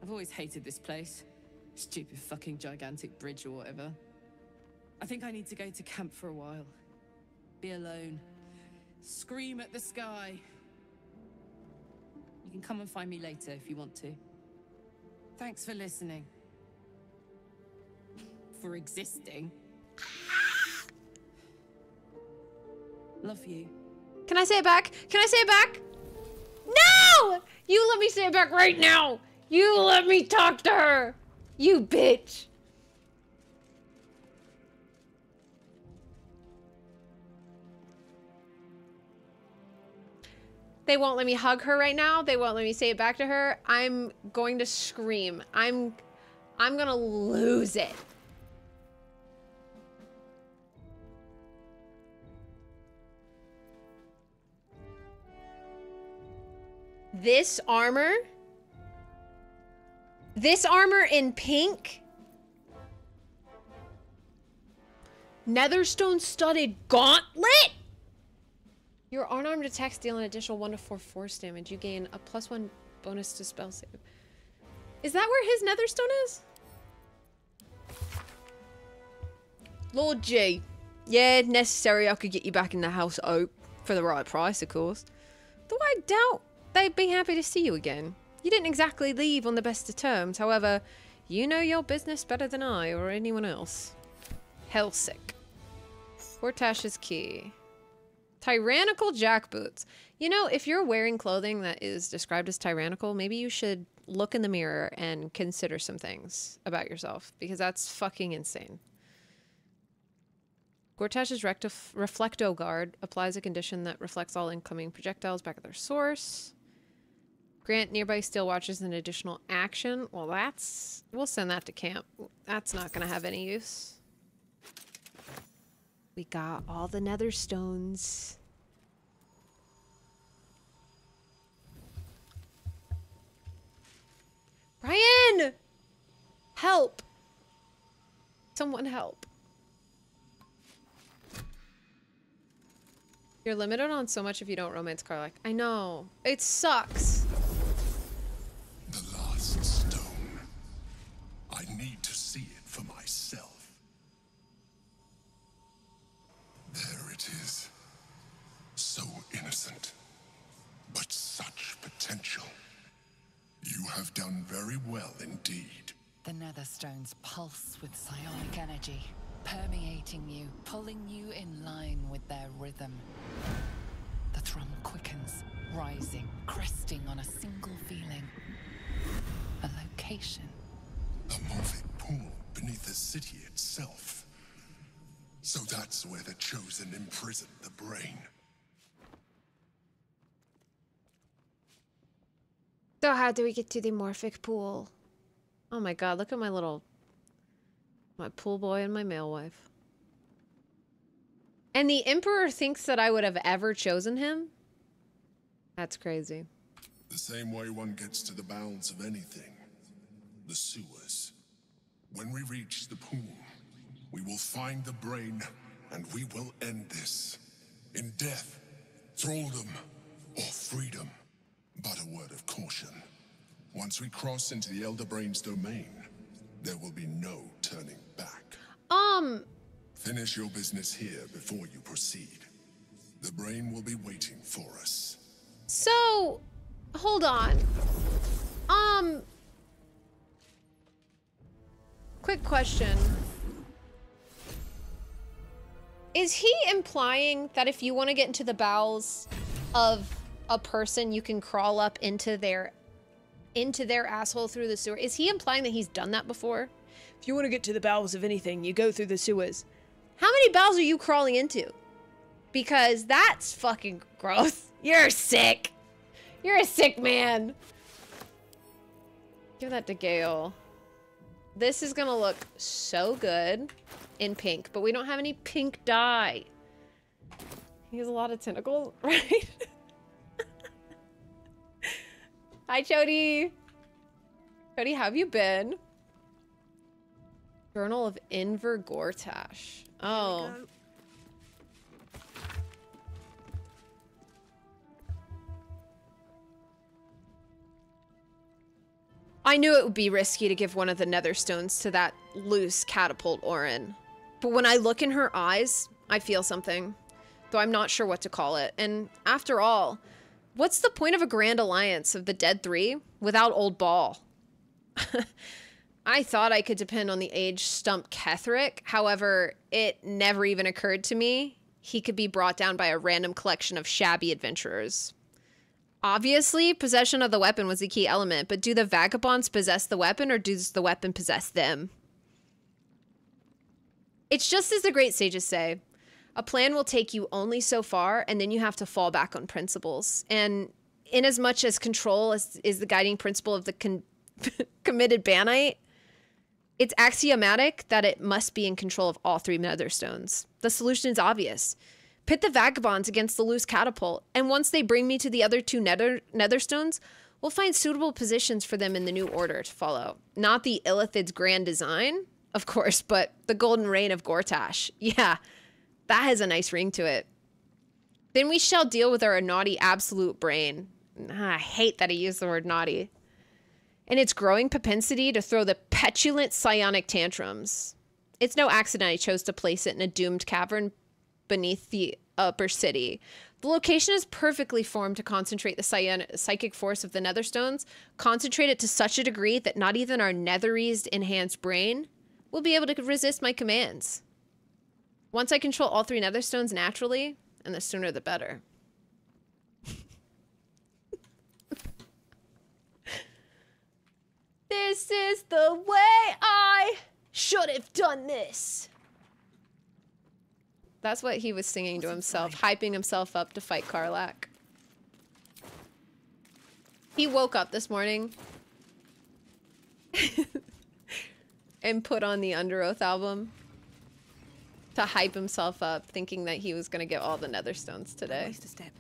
I've always hated this place. Stupid fucking gigantic bridge or whatever. I think I need to go to camp for a while. Be alone. Scream at the sky. You can come and find me later if you want to. Thanks for listening. For existing. Love you. Can I say it back? Can I say it back? No! You let me say it back right now! You let me talk to her! You bitch! They won't let me hug her right now. They won't let me say it back to her. I'm going to scream. I'm I'm gonna lose it. This armor? This armor in pink? Netherstone studded gauntlet? Your unarmed attacks deal an additional 1 to 4 force damage. You gain a plus 1 bonus to spell save. Is that where his Netherstone is? Lord G. Yeah, necessary. I could get you back in the house oak. For the right price, of course. Though I doubt they'd be happy to see you again. You didn't exactly leave on the best of terms. However, you know your business better than I or anyone else. Hellsick. Gortash's key. Tyrannical jackboots. You know, if you're wearing clothing that is described as tyrannical, maybe you should look in the mirror and consider some things about yourself because that's fucking insane. Gortash's Reflecto Guard applies a condition that reflects all incoming projectiles back at their source. Grant nearby steel watches an additional action. Well, that's... We'll send that to camp. That's not going to have any use. We got all the nether stones. Brian! Help! Someone help. You're limited on so much if you don't romance Karlach. I know. It sucks. Have done very well indeed. The Netherstones pulse with psionic energy, permeating you, pulling you in line with their rhythm. The thrum quickens, rising, cresting on a single feeling. A location. A Morphic pool beneath the city itself. So that's where the Chosen imprisoned the brain. So how do we get to the morphic pool? Oh my god, look at my little... My pool boy and my male wife. And the Emperor thinks that I would have ever chosen him? That's crazy. The same way one gets to the bowels of anything. The sewers. When we reach the pool, we will find the brain, and we will end this. In death, thraldom, or freedom. But a word of caution. Once we cross into the Elder Brain's domain, there will be no turning back. Um, Finish your business here before you proceed. The brain will be waiting for us. so... Hold on. Um... Quick question. Is he implying that if you want to get into the bowels of a person, you can crawl up into their into their asshole through the sewer? Is he implying that he's done that before? If you want to get to the bowels of anything, you go through the sewers. How many bowels are you crawling into? Because that's fucking gross. You're sick. You're a sick man. Give that to Gale. This is gonna look so good in pink, but we don't have any pink dye. He has a lot of tentacles, right? Hi, Chody. Chody, how have you been? Journal of Enver Gortash. Oh. I knew it would be risky to give one of the netherstones to that loose catapult Orin. But when I look in her eyes, I feel something. Though I'm not sure what to call it. And after all, what's the point of a grand alliance of the Dead Three without Old Bhaal? I thought I could depend on the age stump Ketheric. However, it never even occurred to me he could be brought down by a random collection of shabby adventurers. Obviously, possession of the weapon was the key element, but do the vagabonds possess the weapon or does the weapon possess them? It's just as the great sages say a plan will take you only so far, and then you have to fall back on principles. And in as much as control is, is the guiding principle of the con- committed Banite, it's axiomatic that it must be in control of all three Netherstones. The solution is obvious. Pit the vagabonds against the loose catapult, and once they bring me to the other two nether Netherstones, we'll find suitable positions for them in the new order to follow. Not the Illithid's grand design, of course, but the golden reign of Gortash. Yeah, that has a nice ring to it. Then we shall deal with our naughty absolute brain. Ah, I hate that he used the word naughty. And its growing propensity to throw the petulant psionic tantrums. It's no accident I chose to place it in a doomed cavern beneath the upper city. The location is perfectly formed to concentrate the psion- psychic force of the Netherstones, concentrate it to such a degree that not even our netherized enhanced brain will be able to resist my commands. Once I control all three Netherstones naturally, and the sooner the better. this is the way I should have done this. That's what he was singing to himself, hyping himself up to fight Karlach. He woke up this morning and put on the Underoath album to hype himself up, thinking that he was going to get all the Netherstones today. Waste a step.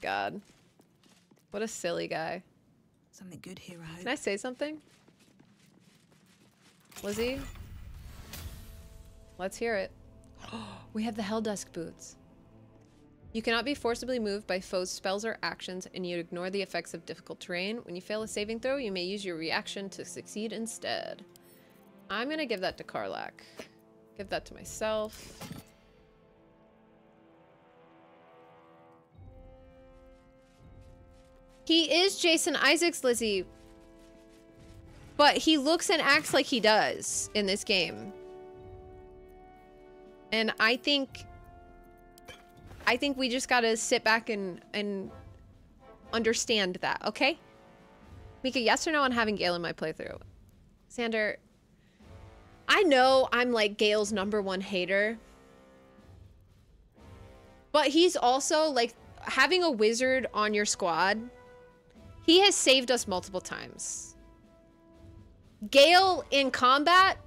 God. What a silly guy. Something good here, I hope. Can I say something? Lizzie? Let's hear it. we have the Helldusk boots. You cannot be forcibly moved by foes' spells or actions, and you ignore the effects of difficult terrain. When you fail a saving throw, you may use your reaction to succeed instead. I'm gonna give that to Karlach. Give that to myself. He is Jason Isaacs, Lizzie. But he looks and acts like he does in this game. And I think I think we just gotta sit back and and understand that, okay? Mika, yes or no on having Gale in my playthrough? Xander, I know I'm like Gale's number one hater. But he's also like having a wizard on your squad. He has saved us multiple times. Gale in combat,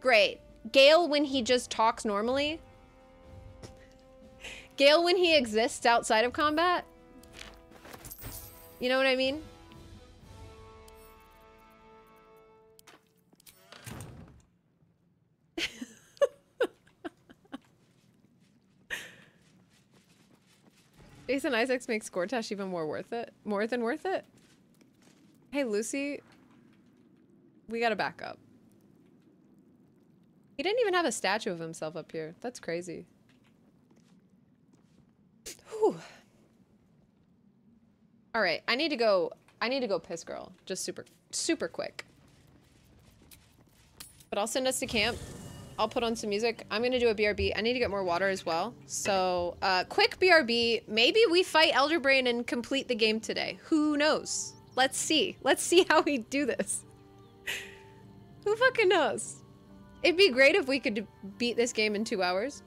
great. Gale when he just talks normally. Gale when he exists outside of combat. You know what I mean? Jason Isaacs makes Gortash even more worth it. More than worth it? Hey, Lucy. We gotta back up. He didn't even have a statue of himself up here. That's crazy. Whew. All right, I need to go. I need to go piss girl. Just super, super quick. But I'll send us to camp. I'll put on some music. I'm gonna do a BRB. I need to get more water as well. So, uh, quick BRB. Maybe we fight Elder Brain and complete the game today. Who knows? Let's see. Let's see how we do this. Who fucking knows? It'd be great if we could beat this game in two hours.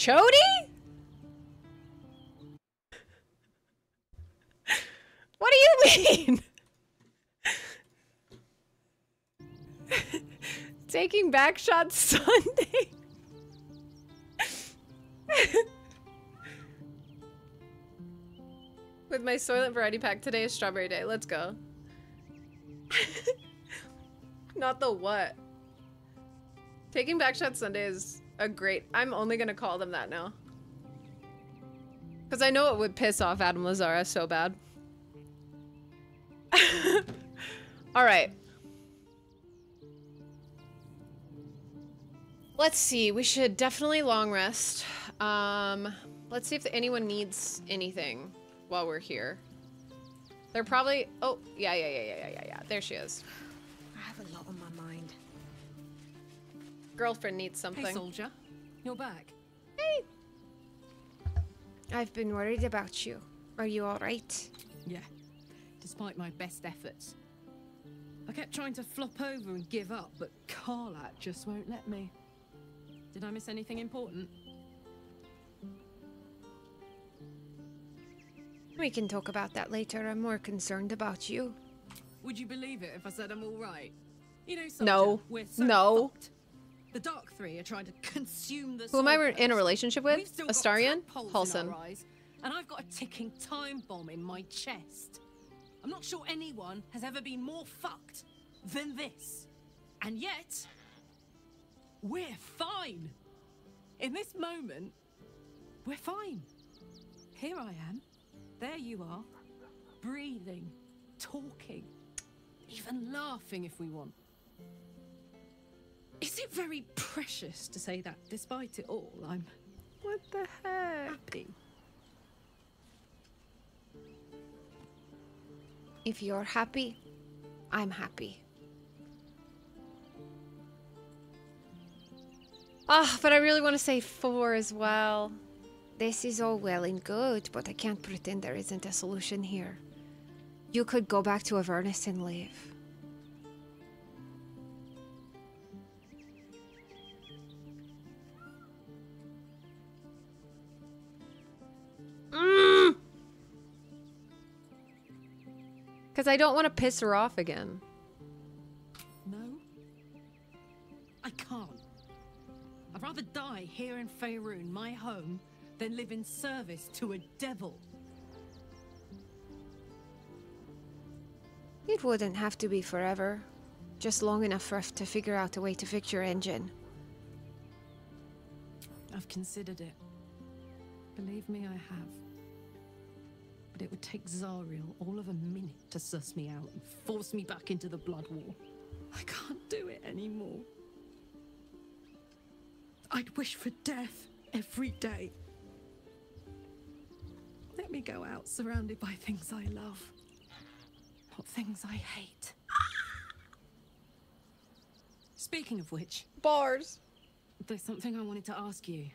Chody? What do you mean? Taking back shots Sunday. With my Soylent variety pack, today is strawberry day. Let's go. Not the what. Taking back shots Sunday is a great. I'm only gonna call them that now. Because I know it would piss off Adam Lazzara so bad. Alright. Let's see. We should definitely long rest. Um, let's see if anyone needs anything while we're here. They're probably... Oh, yeah, yeah, yeah, yeah, yeah, yeah. There she is. Girlfriend needs something. Hey, soldier. You're back. Hey. I've been worried about you. Are you alright? Yeah, despite my best efforts. I kept trying to flop over and give up, but Karlach just won't let me. Did I miss anything important? We can talk about that later. I'm more concerned about you. Would you believe it if I said I'm all right? You know, soldier, No. we're so No. fucked. The Dark Three are trying to consume the. Who am I in a relationship with? still got Astarion? tadpoles in our Halsin. eyes, and I've got a ticking time bomb in my chest. I'm not sure anyone has ever been more fucked than this. And yet, we're fine. In this moment, we're fine. Here I am. There you are. Breathing, talking, even laughing if we want. Is it very precious to say that despite it all, I'm What the heck? happy? If you're happy, I'm happy. Ah, but I really want to say four as well. This is all well and good, but I can't pretend there isn't a solution here. You could go back to Avernus and live. Because I don't want to piss her off again. No? I can't. I'd rather die here in Faerun, my home, than live in service to a devil. It wouldn't have to be forever. Just long enough for us to figure out a way to fix your engine. I've considered it. Believe me, I have. But it would take Zariel all of a minute to suss me out and force me back into the Blood War. I can't do it anymore. I'd wish for death every day. Let me go out surrounded by things I love, not things I hate. Speaking of which, bars. There's something I wanted to ask you.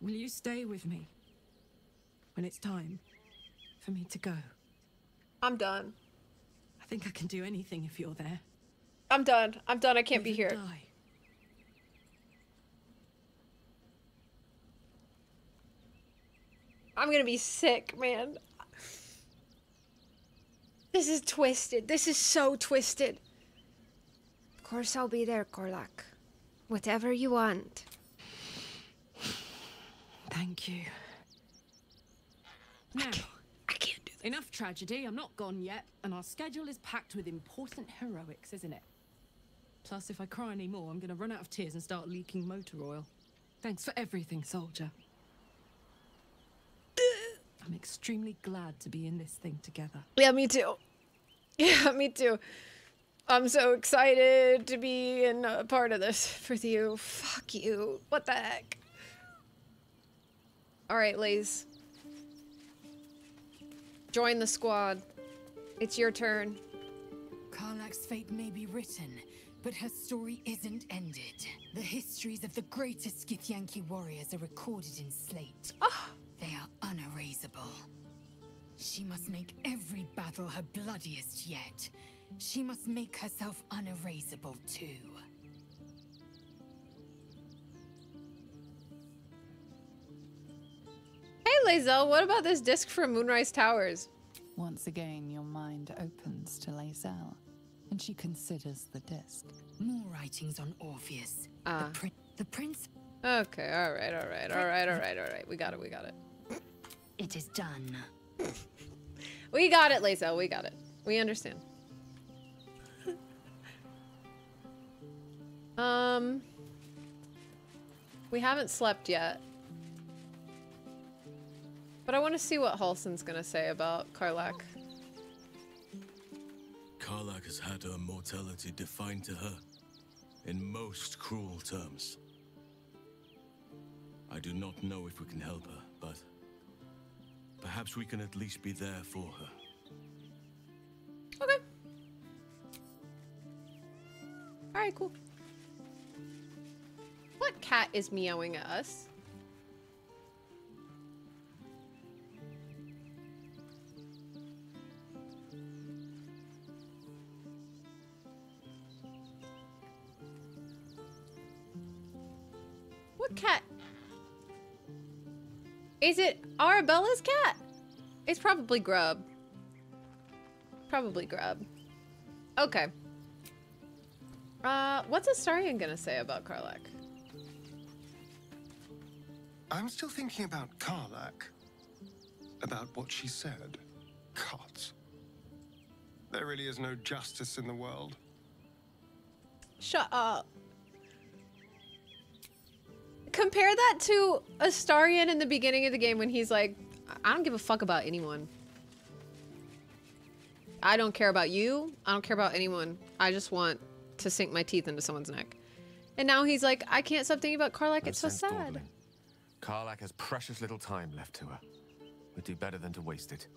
Will you stay with me when it's time for me to go? I'm done. I think I can do anything if you're there. I'm done. I'm done. I can't be here. die. I'm gonna be sick, man. This is twisted. This is so twisted. Of course, I'll be there, Karlach. Whatever you want. Thank you. Now, I can't, do this. Enough tragedy. I'm not gone yet, and our schedule is packed with important heroics, isn't it? Plus, if I cry any more, I'm gonna run out of tears and start leaking motor oil. Thanks for everything, soldier. I'm extremely glad to be in this thing together. Yeah, me too. Yeah, me too. I'm so excited to be in a part of this with you. Fuck you. What the heck? All right, Lays. Join the squad. It's your turn. Karlach's fate may be written, but her story isn't ended. The histories of the greatest Githyanki warriors are recorded in slate. Ah! They are unerasable. She must make every battle her bloodiest yet. She must make herself unerasable too. Lae'zel, what about this disc from Moonrise Towers? Once again, your mind opens to Lae'zel, and she considers the disc. More writings on Orpheus. Ah. The, pri- the prince. Okay, all right, all right, all right, all right, all right. We got it, we got it. It is done. We got it, Lae'zel, we got it. We understand. um, we haven't slept yet. But I want to see what Halsin's gonna say about Karlach. Karlach has had her mortality defined to her in most cruel terms. I do not know if we can help her, but perhaps we can at least be there for her. Okay. Alright, cool. What cat is meowing at us? What cat? Is it Arabella's cat? It's probably Grub. Probably Grub. Okay. Uh, what's Astarion gonna say about Karlach? I'm still thinking about Karlach. About what she said. God. There really is no justice in the world. Shut up. Compare that to Astarion in the beginning of the game when he's like, I don't give a fuck about anyone. I don't care about you. I don't care about anyone. I just want to sink my teeth into someone's neck. And now he's like, I can't stop thinking about Karlach. No It's so sad. dawdling. Karlach has precious little time left to her. We'd do better than to waste it.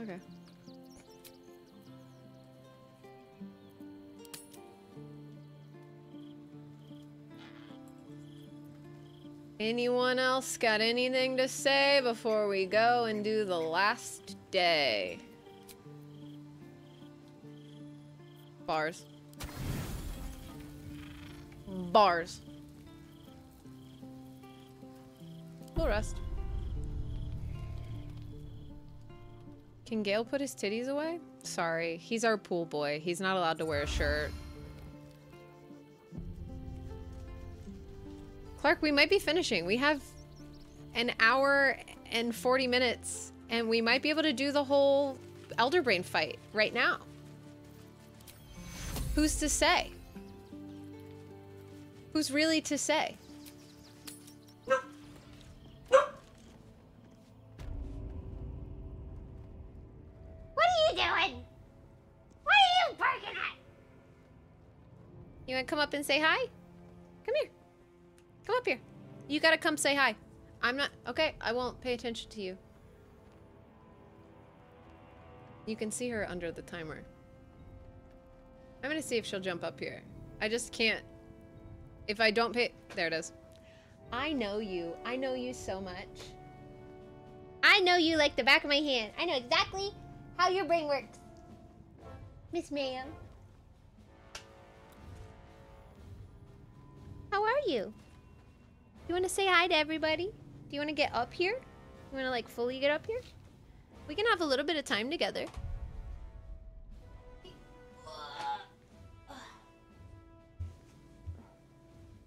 Okay. Anyone else got anything to say before we go and do the last day? Bars. Bars. We'll rest. Can Gale put his titties away? Sorry, he's our pool boy. He's not allowed to wear a shirt. Clark, we might be finishing. We have an hour and 40 minutes, and we might be able to do the whole Elder Brain fight right now. Who's to say? Who's really to say? What are you doing? What are you barking at? You want to come up and say hi? Come here. Come up here. You gotta come say hi. I'm not. Okay, I won't pay attention to you. You can see her under the timer. I'm gonna see if she'll jump up here. I just can't. If I don't pay. There it is. I know you. I know you so much. I know you like the back of my hand. I know exactly how your brain works. Miss Ma'am. How are you? You want to say hi to everybody? Do you want to get up here? You want to like fully get up here? We can have a little bit of time together.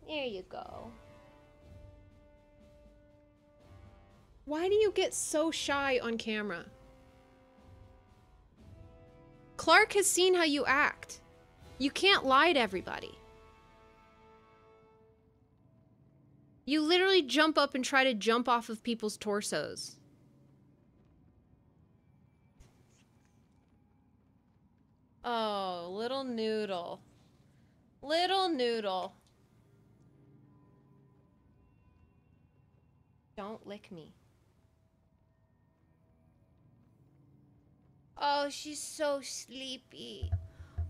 There you go. Why do you get so shy on camera? Clark has seen how you act. You can't lie to everybody. You literally jump up and try to jump off of people's torsos. Oh, little noodle. Little noodle. Don't lick me. Oh, she's so sleepy.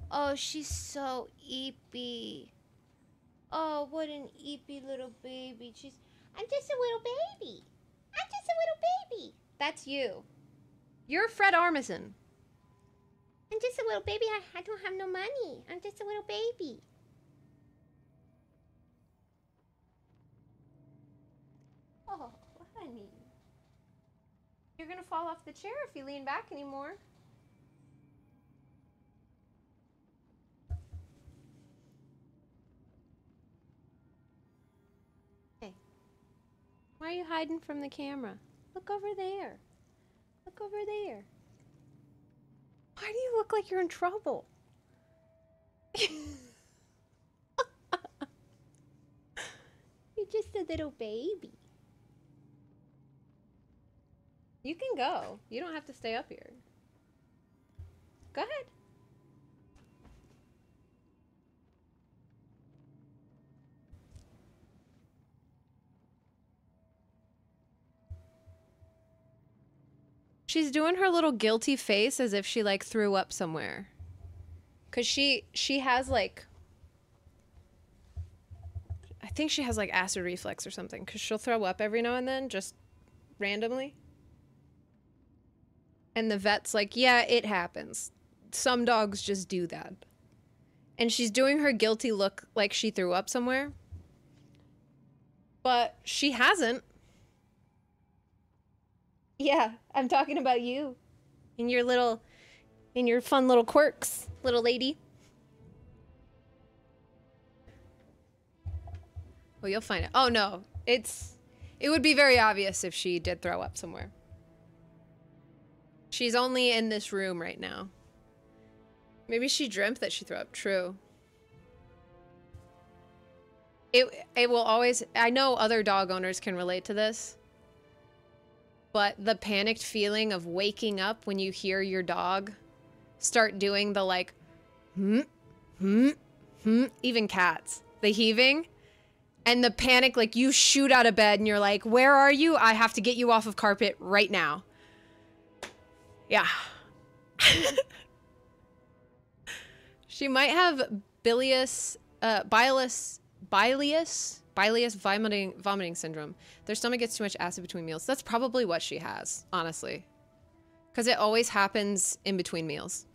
Oh, she's so eepy. Oh, what an eepy little baby. She's, I'm just a little baby. I'm just a little baby. That's you. You're Fred Armisen. I'm just a little baby. I, I don't have no money. I'm just a little baby. Oh, honey. You're going to fall off the chair if you lean back anymore. Why are you hiding from the camera? Look over there. Look over there. Why do you look like you're in trouble? You're just a little baby. You can go. You don't have to stay up here. Go ahead. She's doing her little guilty face as if she like threw up somewhere. Cuz she she has like I think she has like acid reflux or something cuz she'll throw up every now and then just randomly. And the vet's like, "Yeah, it happens. Some dogs just do that." And she's doing her guilty look like she threw up somewhere. But she hasn't. Yeah, I'm talking about you. And your little and your fun little quirks, little lady. Well, you'll find it. Oh no, it's it would be very obvious if she did throw up somewhere. She's only in this room right now. Maybe she dreamt that she threw up. True. It it will always I know other dog owners can relate to this. But the panicked feeling of waking up when you hear your dog start doing the like hmm hmm hmm even cats, the heaving and the panic like you shoot out of bed and you're like, "Where are you? I have to get you off of carpet right now." Yeah. she might have bilious, uh, bilious, bilious, bilious vomiting, vomiting syndrome. Their stomach gets too much acid between meals. That's probably what she has, honestly. Because it always happens in between meals.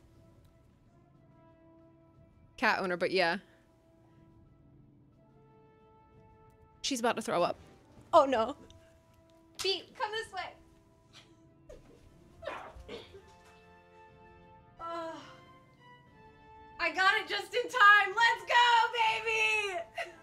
Cat owner, but yeah. She's about to throw up. Oh no. Beat, come this way. I got it just in time. Let's go, baby!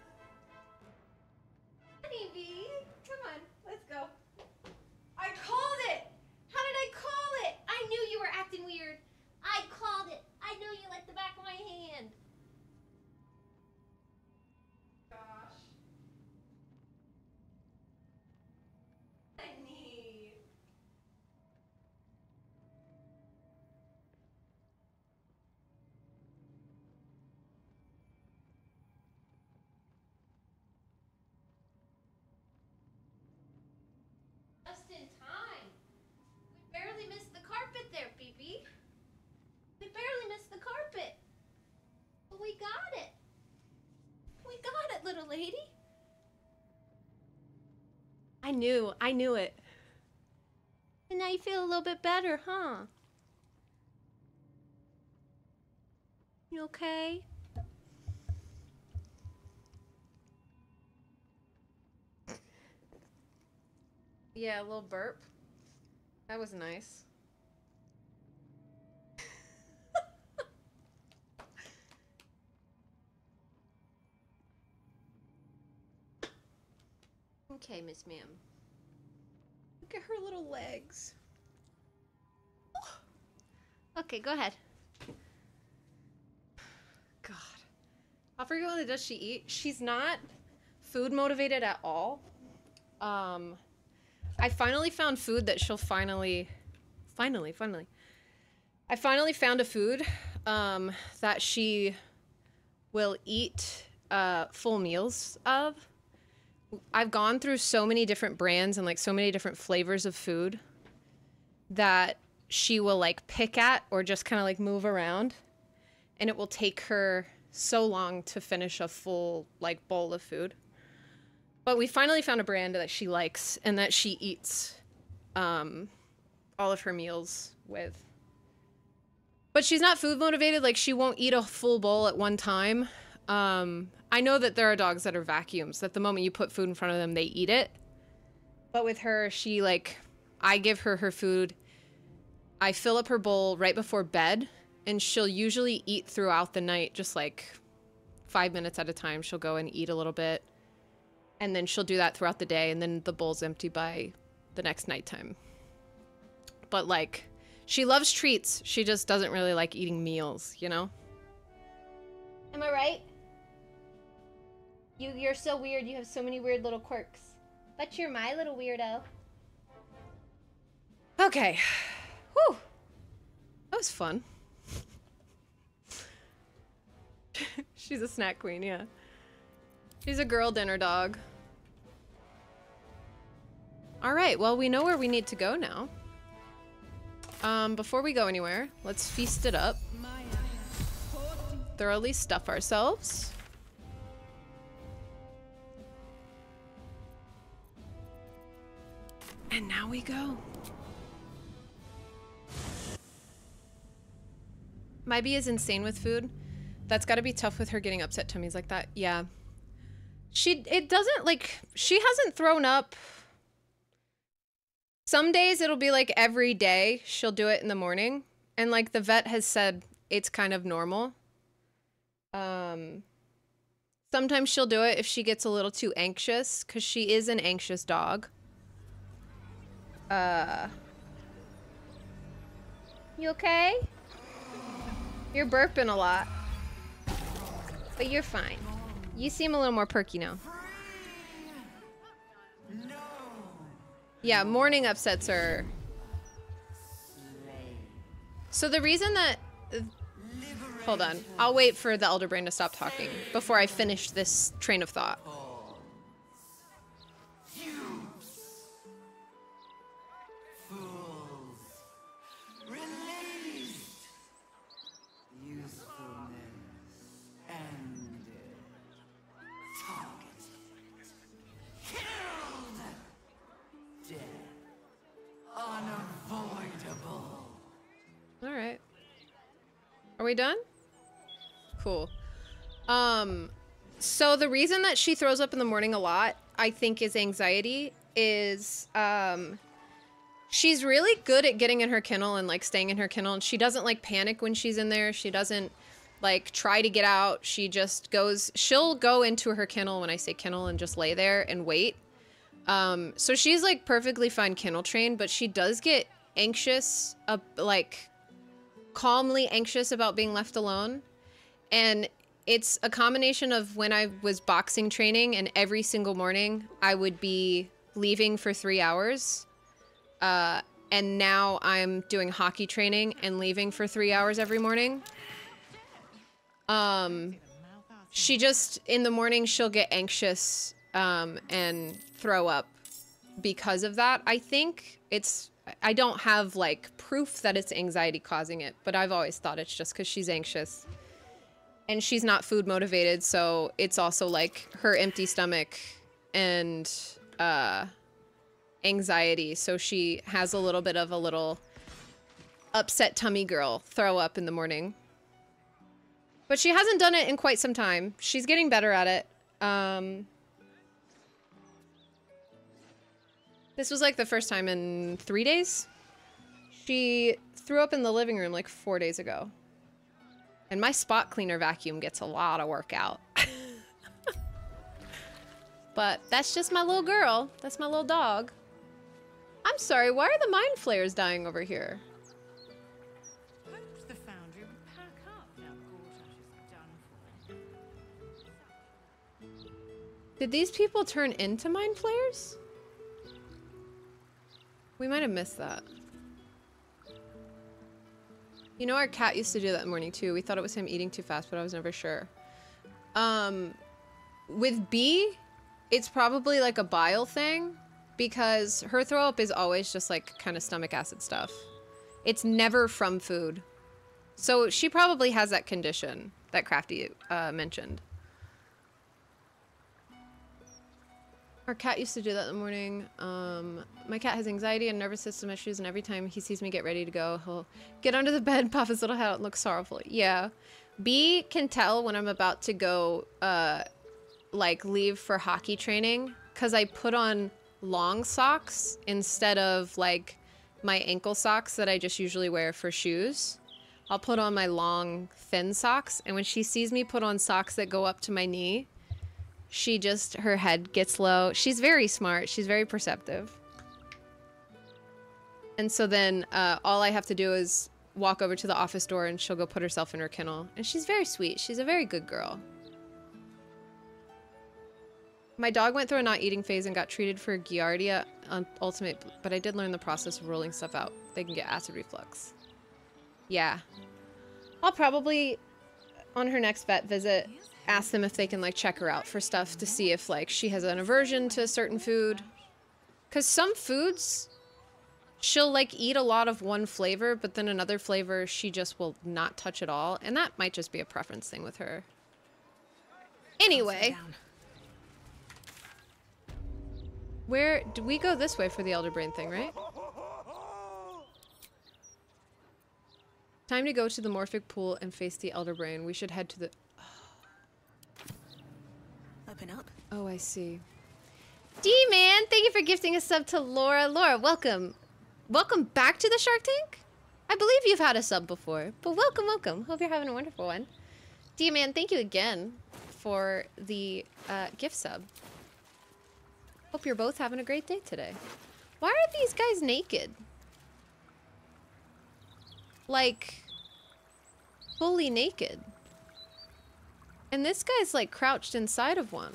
I knew. I knew it. And now you feel a little bit better, huh? You okay? Yeah, a little burp. That was nice. Okay, Miss Ma'am. Look at her little legs. Okay, go ahead. God. How frequently does she eat? She's not food motivated at all. Um, I finally found food that she'll finally, finally, finally. I finally found a food um, that she will eat uh, full meals of. I've gone through so many different brands and like so many different flavors of food that she will like pick at or just kind of like move around. And it will take her so long to finish a full like bowl of food. But we finally found a brand that she likes and that she eats um, all of her meals with. But she's not food motivated. Like she won't eat a full bowl at one time. Um, I know that there are dogs that are vacuums. That the moment you put food in front of them, they eat it. But with her, she like I give her her food. I fill up her bowl right before bed, and she'll usually eat throughout the night, just like five minutes at a time. She'll go and eat a little bit, and then she'll do that throughout the day, and then the bowl's empty by the next nighttime. But like, she loves treats. She just doesn't really like eating meals, you know? Am I right? You you're so weird. You have so many weird little quirks. But you're my little weirdo. Okay. Whew. That was fun. She's a snack queen, yeah. She's a girl dinner dog. All right, well, we know where we need to go now. Um, before we go anywhere, let's feast it up. Thoroughly stuff ourselves. And now we go. Mybi is insane with food. That's got to be tough with her getting upset tummies like that. Yeah. She it doesn't like she hasn't thrown up. Some days it'll be like every day she'll do it in the morning and like the vet has said it's kind of normal. Um sometimes she'll do it if she gets a little too anxious cuz she is an anxious dog. Uh You okay? You're burping a lot. But you're fine. You seem a little more perky now. Yeah, morning upsets her. So the reason that... Hold on. I'll wait for the Elder Brain to stop talking before I finish this train of thought. We done? Cool. Um, so the reason that she throws up in the morning a lot, I think, is anxiety. Is um, she's really good at getting in her kennel and like staying in her kennel, and she doesn't like panic when she's in there. She doesn't like try to get out. She just goes. She'll go into her kennel when I say kennel and just lay there and wait. Um, so she's like perfectly fine kennel trained, but she does get anxious, uh, like calmly anxious about being left alone. And it's a combination of when I was boxing training and every single morning I would be leaving for three hours. Uh, and now I'm doing hockey training and leaving for three hours every morning. Um, she just, in the morning, she'll get anxious um, and throw up because of that. I think it's I don't have like proof that it's anxiety causing it, but I've always thought it's just because she's anxious. And she's not food motivated, so it's also like her empty stomach and uh, anxiety. So she has a little bit of a little upset tummy girl throw up in the morning. But she hasn't done it in quite some time. She's getting better at it. Um, This was like the first time in three days. She threw up in the living room like four days ago. And my spot cleaner vacuum gets a lot of work out. but that's just my little girl. That's my little dog. I'm sorry, why are the mind flayers dying over here? The foundry would pack up now Gortash is done for. Did these people turn into mind flayers? We might have missed that. You know, our cat used to do that morning too. We thought it was him eating too fast, but I was never sure. Um, with B, it's probably like a bile thing because her throw up is always just like kind of stomach acid stuff. It's never from food. So she probably has that condition that Crafty uh, mentioned. Our cat used to do that in the morning. Um, my cat has anxiety and nervous system issues, and every time he sees me get ready to go, he'll get under the bed, pop his little head out, and look sorrowful. Yeah. B can tell when I'm about to go, uh, like, leave for hockey training, because I put on long socks instead of like my ankle socks that I just usually wear for shoes. I'll put on my long, thin socks, and when she sees me put on socks that go up to my knee, she just, her head gets low. She's very smart. She's very perceptive. And so then uh, all I have to do is walk over to the office door and she'll go put herself in her kennel. And she's very sweet. She's a very good girl. My dog went through a not eating phase and got treated for Giardia on Ultimate, but I did learn the process of rolling stuff out. They can get acid reflux. Yeah. I'll probably, on her next vet visit, ask them if they can, like, check her out for stuff to see if, like, she has an aversion to a certain food. Because some foods, she'll, like, eat a lot of one flavor, but then another flavor she just will not touch at all. And that might just be a preference thing with her. Anyway. Where do we go this way for the Elder Brain thing, right? Time to go to the Morphic pool and face the Elder Brain. We should head to the. Open up. Oh, I see. D-Man, thank you for gifting a sub to Laura. Laura, welcome. Welcome back to the Shark Tank. I believe you've had a sub before, but welcome, welcome. Hope you're having a wonderful one. D-Man, thank you again for the uh, gift sub. Hope you're both having a great day today. Why are these guys naked? Like, fully naked. And this guy's like crouched inside of one.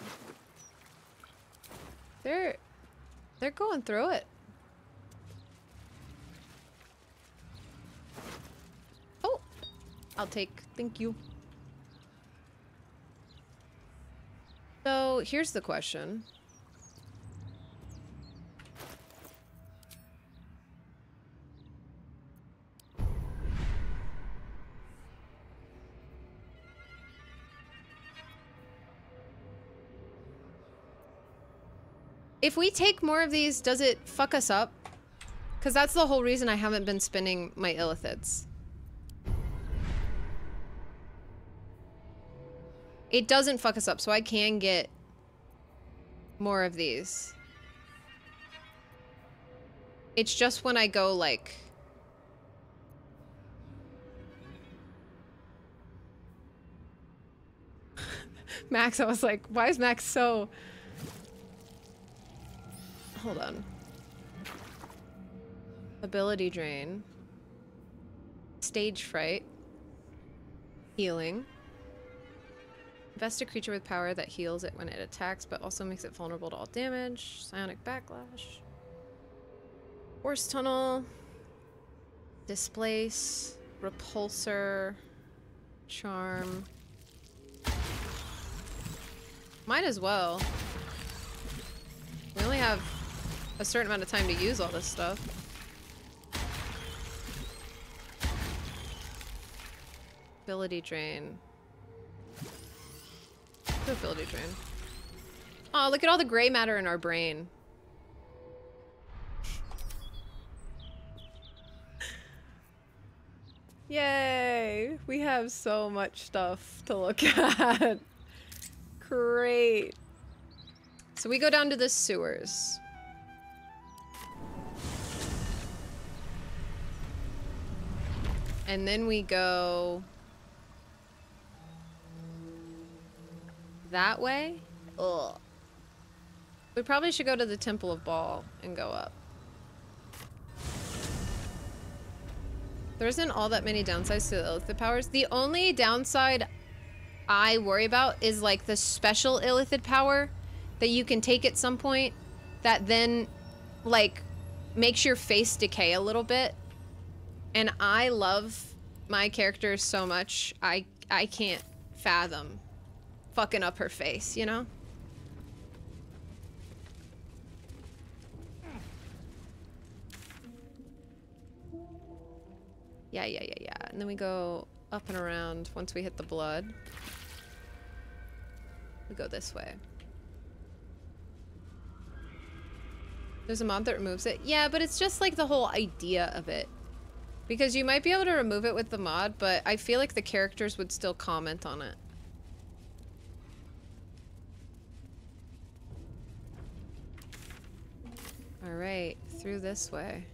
They're, they're going through it. Oh, I'll take, thank you. So here's the question. If we take more of these, does it fuck us up? Because that's the whole reason I haven't been spinning my illithids. It doesn't fuck us up, so I can get more of these. It's just when I go, like... Max, I was like, why is Max so... Hold on. Ability drain. Stage fright. Healing. Invest a creature with power that heals it when it attacks, but also makes it vulnerable to all damage. Psionic backlash. Force tunnel. Displace. Repulsor. Charm. Might as well. We only have a certain amount of time to use all this stuff. Ability drain. Do ability drain. Oh, look at all the gray matter in our brain. Yay! We have so much stuff to look at. Great. So we go down to the sewers. And then we go... That way? Ugh. We probably should go to the Temple of Bhaal and go up. There isn't all that many downsides to the Illithid powers. The only downside I worry about is like the special Illithid power that you can take at some point that then like makes your face decay a little bit. And I love my character so much. I I can't fathom fucking up her face, you know? Yeah, yeah, yeah, yeah. And then we go up and around once we hit the blood. We go this way. There's a mod that removes it. Yeah, but it's just like the whole idea of it. Because you might be able to remove it with the mod, but I feel like the characters would still comment on it. All right, through this way.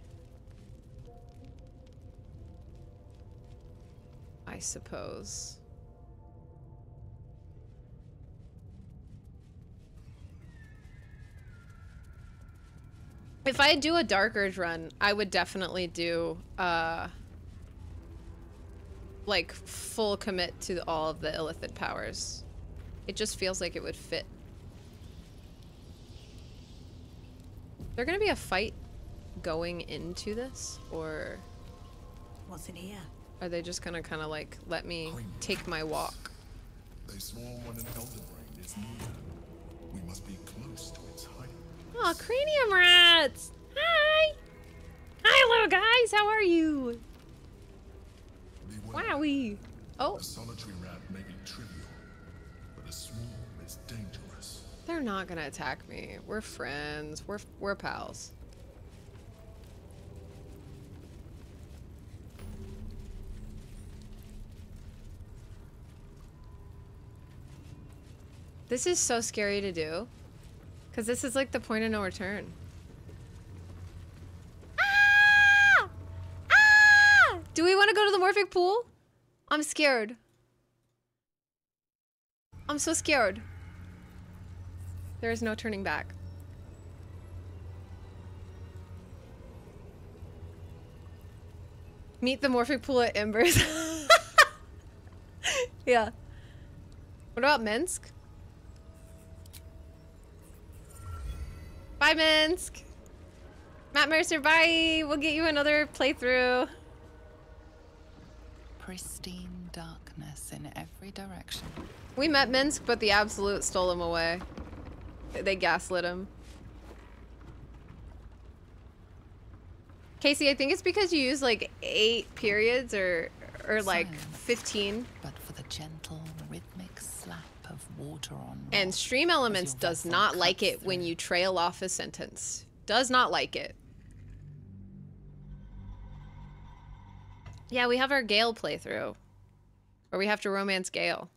I suppose. If I do a Dark Urge run, I would definitely do, uh, like, full commit to all of the Illithid powers. It just feels like it would fit. there gonna be a fight going into this, or What's in here? are they just gonna kind of like let me take my walk? They swarm when an elder brain is near. We must be close to its height. Oh, cranium rats! Hi! Hi, little guys! How are you? Wowie! Oh, A solitary rat may be trivial, but a swarm is dangerous. they're not gonna attack me. We're friends. We're we're pals. This is so scary to do. Because this is like the point of no return. Ah! Ah! Do we want to go to the Morphic pool? I'm scared. I'm so scared. There is no turning back. Meet the Morphic pool at Embers. yeah. What about Minsc? Bye, Minsc. Matt Mercer, bye. We'll get you another playthrough. Pristine darkness in every direction. We met Minsc, but the Absolute stole him away. They gaslit him. Casey, I think it's because you use like eight periods or or like Silence. 15. But for the gentle, rhythmic slap of water on And Stream Elements does not like it when you trail off a sentence. Does not like it. Yeah, we have our Gale playthrough. Or we have to romance Gale.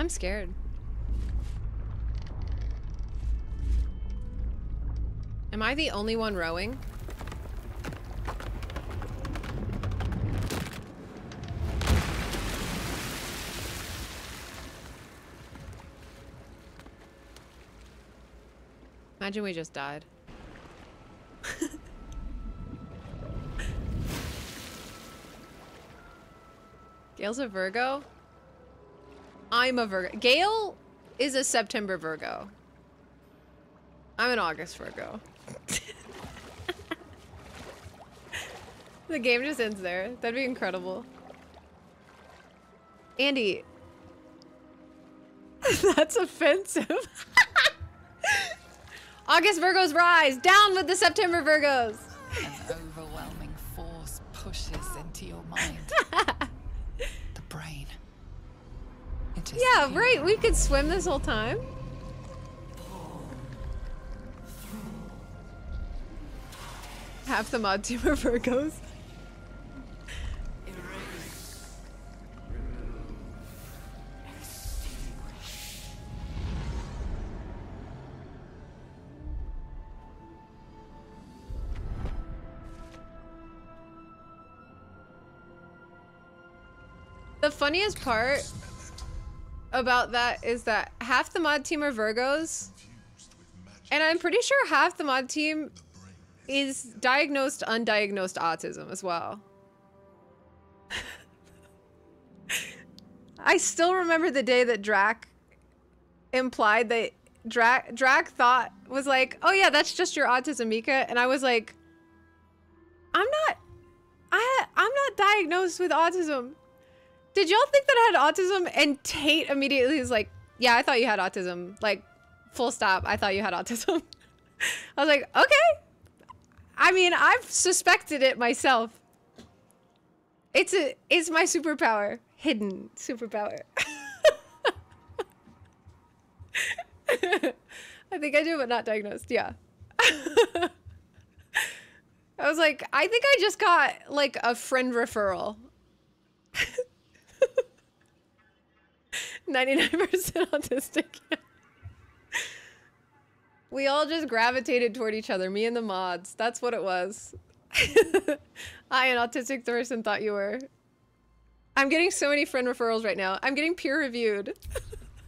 I'm scared. Am I the only one rowing? Imagine we just died. Gale's a Virgo? I'm a Virgo. Gale is a September Virgo. I'm an August Virgo. the game just ends there. That'd be incredible. Andy. That's offensive. August Virgos rise! Down with the September Virgos! An overwhelming force pushes into your mind. the brain. Is Yeah, right. We could swim this whole time. Half the mod team are Virgos. The funniest part about that is that half the mod team are Virgos. And I'm pretty sure half the mod team is diagnosed undiagnosed autism as well. I still remember the day that Drac implied that Drac Drac thought was like, "Oh yeah, that's just your autism, Mika." And I was like, "I'm not I I'm not diagnosed with autism." Did y'all think that I had autism? And Tate immediately was like, "Yeah, I thought you had autism." Like, full stop. I thought you had autism. I was like, "Okay." I mean, I've suspected it myself. It's a it's my superpower, hidden superpower. I think I do, but not diagnosed. Yeah. I was like, I think I just got like a friend referral. 99% autistic. we all just gravitated toward each other, me and the mods. That's what it was. I, an autistic person, thought you were. I'm getting so many friend referrals right now. I'm getting peer reviewed.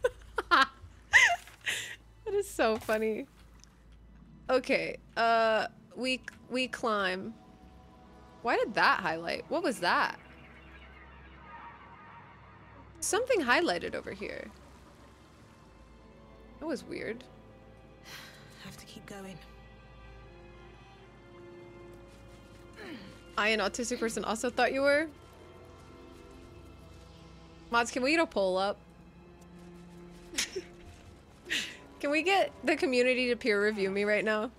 that is so funny. Okay, uh, we we climb. Why did that highlight? What was that? Something highlighted over here. That was weird. Have to keep going. I, an autistic person, also thought you were. Mods, can we get a poll up? can we get the community to peer review me right now?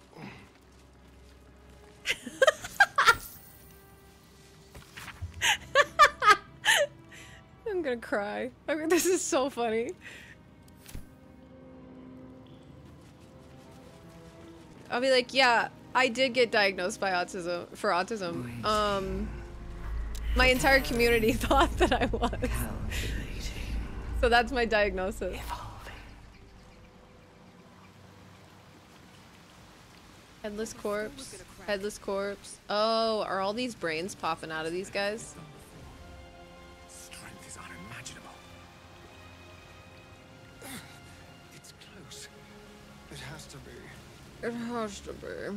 Gonna cry. I mean, this is so funny. I'll be like, yeah, I did get diagnosed by autism for autism. Um, my entire community thought that I was. So that's my diagnosis. Headless corpse. Headless corpse. Oh, are all these brains popping out of these guys? It has to be.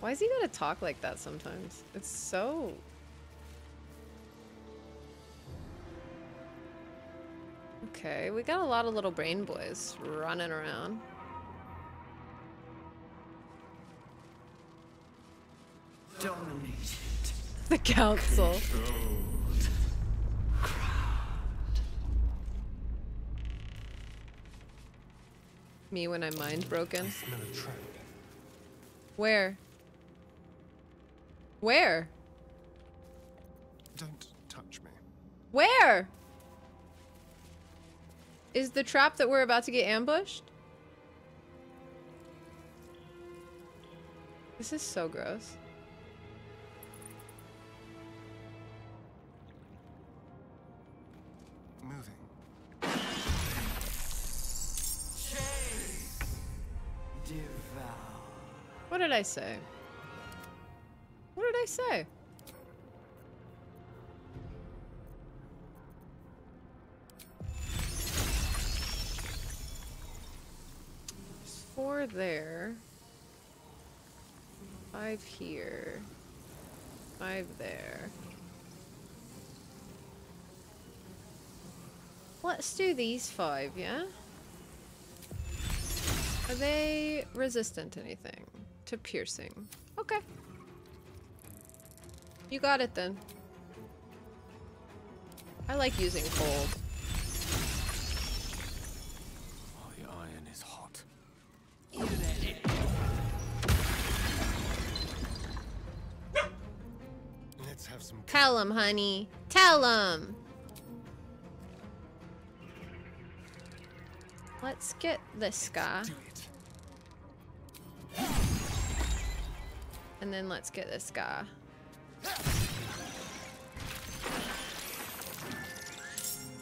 Why is he gotta talk like that sometimes? It's so... Okay, we got a lot of little brain boys running around. Dominated. The council. Me when I'm mind broken. Smell a trap. Where? Where? Don't touch me. Where? Is the trap that we're about to get ambushed? This is so gross. Moving. What did I say? What did I say? There's four there. Five here. Five there. Let's do these five, yeah? Are they resistant to anything? To piercing. Okay. You got it then. I like using cold. Oh, the iron is hot. Let's have some. Tell him, honey. Tell him. Let's get this guy. And then let's get this guy.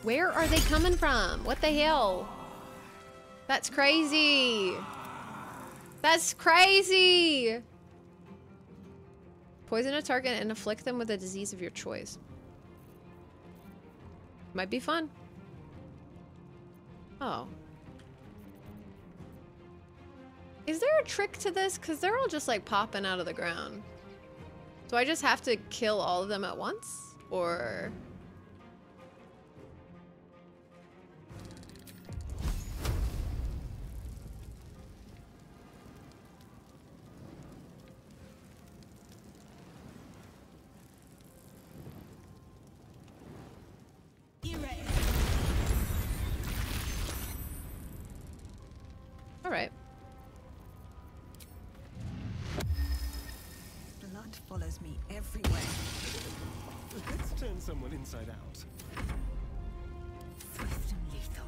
Where are they coming from? What the hell? That's crazy. That's crazy. Poison a target and afflict them with a disease of your choice. Might be fun. Oh. Is there a trick to this? Because they're all just like popping out of the ground. Do I just have to kill all of them at once? Or... Alright. Blood someone inside out. Swift lethal.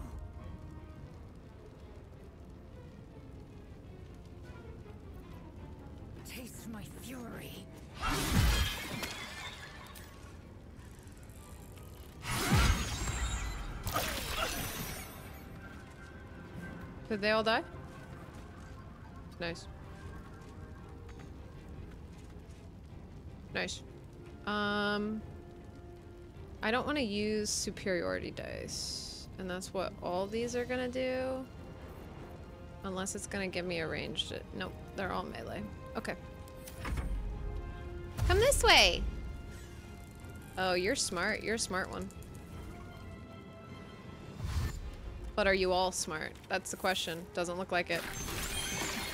Taste my fury. Did they all die? Nice. Nice. Um... I don't want to use superiority dice. And that's what all these are gonna do. Unless it's gonna give me a ranged... Nope, they're all melee. Okay. Come this way! Oh, you're smart. You're a smart one. But are you all smart? That's the question. Doesn't look like it.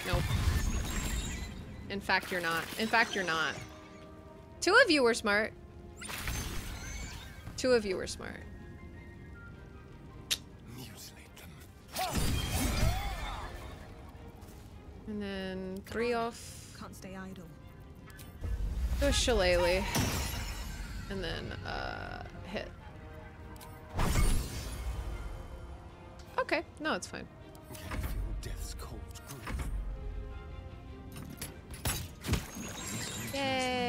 Nope. In fact, you're not. In fact, you're not. Two of you were smart. Two of you were smart. And then three off. Can't stay idle. Go Shillelagh. And then, uh, hit. Okay, no, it's fine. Death's cold grip. Yay!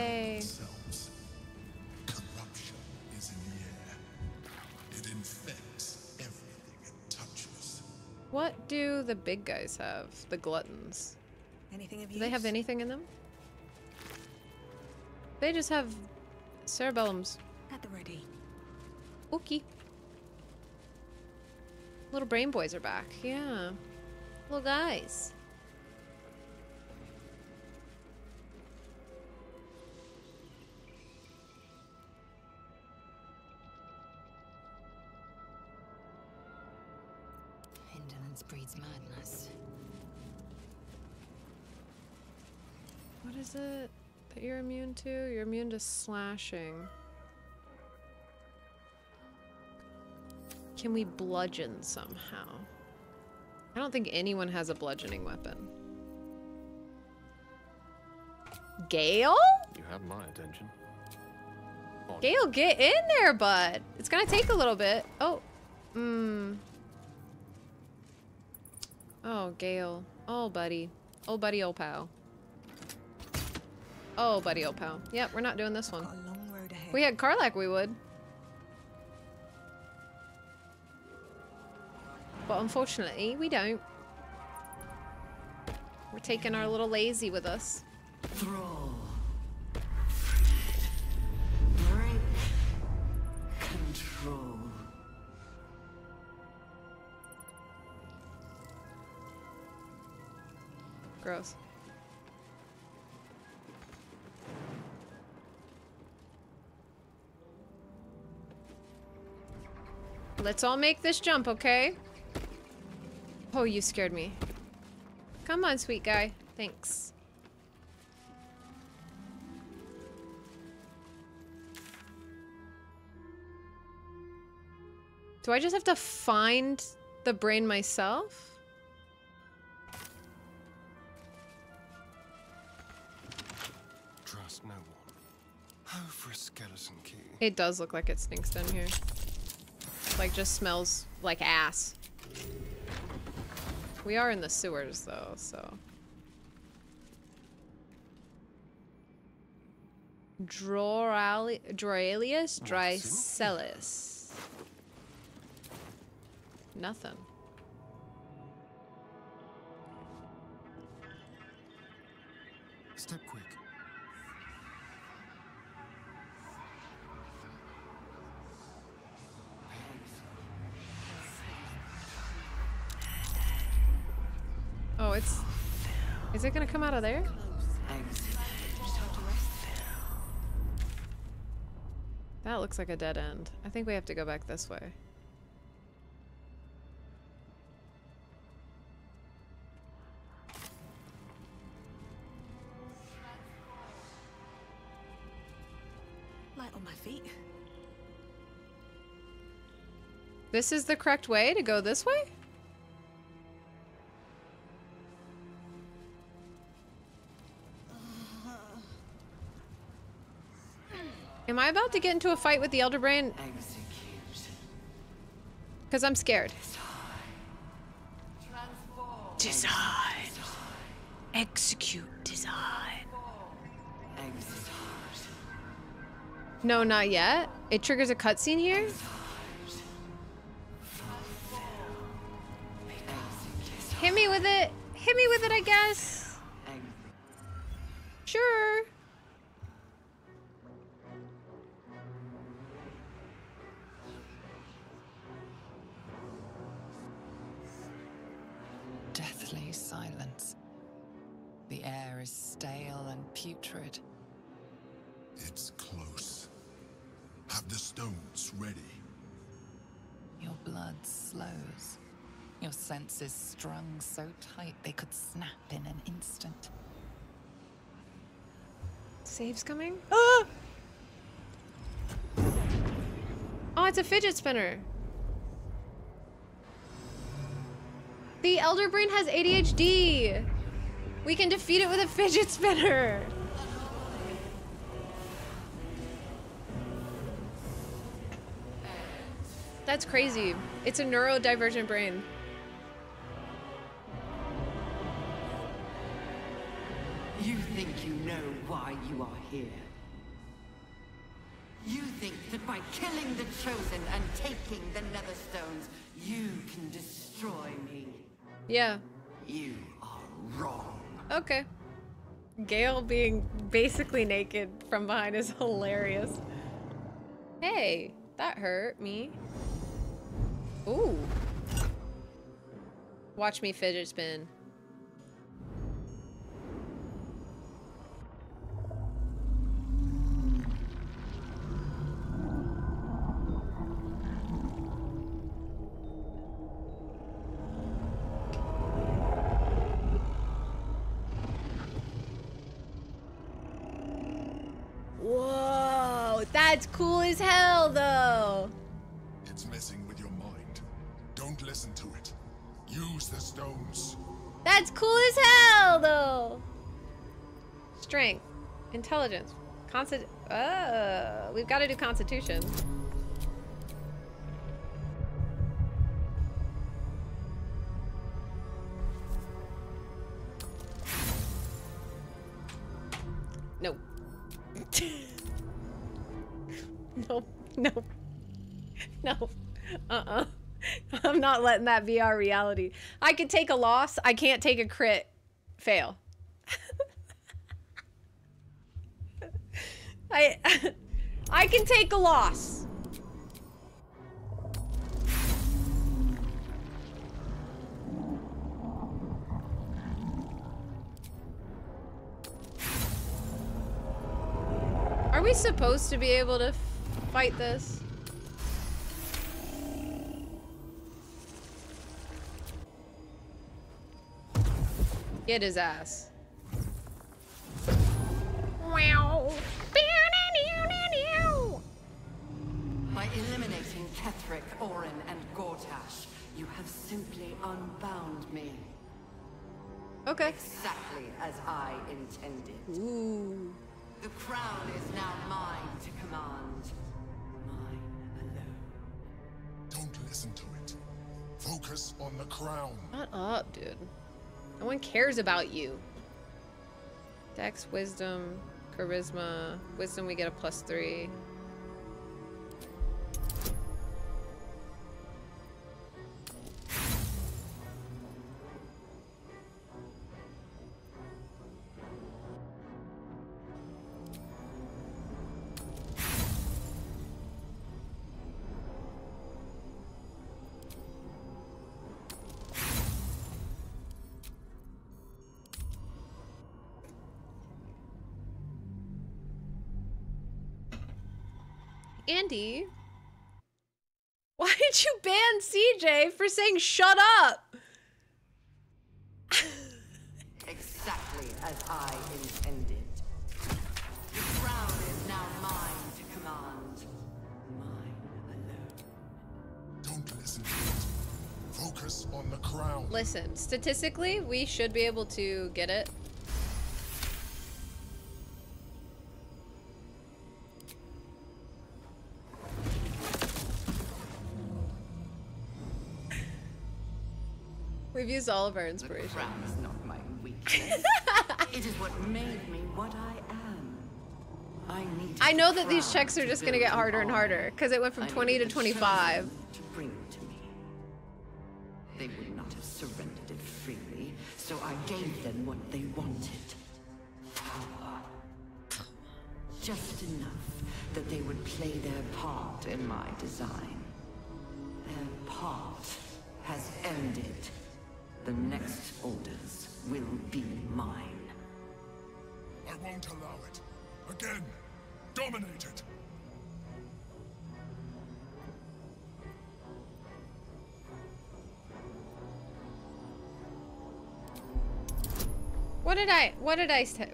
What do the big guys have? The gluttons. Anything of Do they have anything in them? They just have cerebellums. At the ready. Okay. Little brain boys are back. Yeah. Little guys. Is it that you're immune to? You're immune to slashing. Can we bludgeon somehow? I don't think anyone has a bludgeoning weapon. Gale? You have my attention. Gale, get in there, bud. It's gonna take a little bit. Oh. Mmm. Oh, Gale. Oh, buddy. Oh, buddy, old pal. Oh, buddy, old pal. Yep, we're not doing this one. We had Karlach, we would. But unfortunately, we don't. We're taking our little lazy with us. Thrall. Break. Control. Gross. Let's all make this jump, okay? Oh, you scared me. Come on, sweet guy. Thanks. Do I just have to find the brain myself? Trust no one. Oh, for a skeleton key. It does look like it stinks down here. Like, just smells like ass. We are in the sewers, though, so... Drorali Droralius? Drycelis. Nothing. It's... Is it gonna come out of there? That looks like a dead end. I think we have to go back this way. Light on my feet. This is the correct way to go this way? I about to get into a fight with the Elder Brain? Because I'm scared. Design. Execute design. No, not yet. It triggers a cutscene here? Hit me with it. Hit me with it, I guess. Sure. Silence. The air is stale and putrid. It's close. Have the stones ready. Your blood slows. Your senses strung so tight they could snap in an instant. Save's coming? Ah! Oh, it's a fidget spinner. The Elder Brain has ADHD. We can defeat it with a fidget spinner. That's crazy. It's a neurodivergent brain. You think you know why you are here. You think that by killing the Chosen and taking the Netherstones, you can destroy me. Yeah. You are wrong. Okay. Gale being basically naked from behind is hilarious. Hey, that hurt me. Ooh. Watch me fidget spin. That's cool as hell though. It's messing with your mind. Don't listen to it. Use the stones. That's cool as hell though. Strength, intelligence, constant. Uh, we've got to do constitution. no, no. Uh-uh. I'm not letting that be our reality. I could take a loss. I can't take a crit fail. I I can take a loss. Are we supposed to be able to fight this? Get his ass. Wow. By eliminating Ketheric, Orin, and Gortash, you have simply unbound me. Okay. Exactly as I intended. Ooh. The crown is now mine to command. Don't listen to it. Focus on the crown. Shut up, dude. No one cares about you. Dex, wisdom, charisma. Wisdom, we get a plus three. Andy, why did you ban CJ for saying shut up? Exactly as I intended. The crown is now mine to command. Don't listen to it. Focus on the crown. Listen, statistically, we should be able to get it. We've used all of our inspiration. crown is not my weakness. it is what made me what I am. I need I know that these checks are just gonna get harder and harder because it went from 20 to 25. to bring to me. They would not have surrendered it freely, so I gave them what they wanted. Power. Just enough that they would play their part in my design. Their part has ended. The next orders will be mine. I won't allow it. Again, dominate it. What did I, what did I say?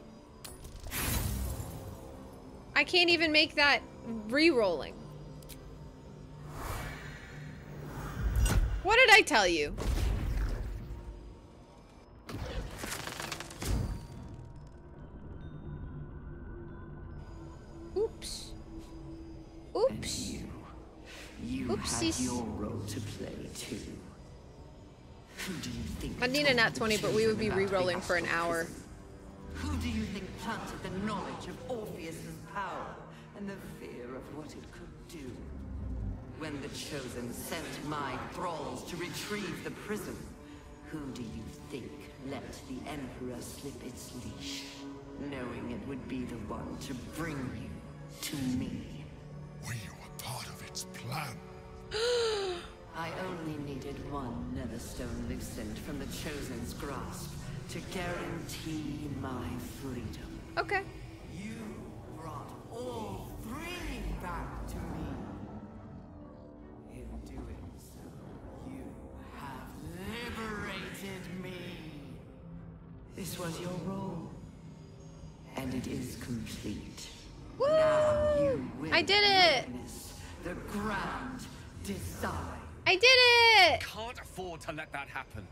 I can't even make that re-rolling. What did I tell you? Think? I need a nat 20, but we would be re-rolling for an hour. Who do you think planted the knowledge of Orpheus's power and the fear of what it could do? When the Chosen sent my thralls to retrieve the prism, who do you think let the Emperor slip its leash, knowing it would be the one to bring you to me? Were you a part of its plan? I only needed one Netherstone loosened from the Chosen's grasp to guarantee my freedom. Okay. You brought all three back to me. In doing so, you have liberated me. This was your role, and it is complete. Now you will I did it! witness the grand design. I did it! Can't afford to let that happen.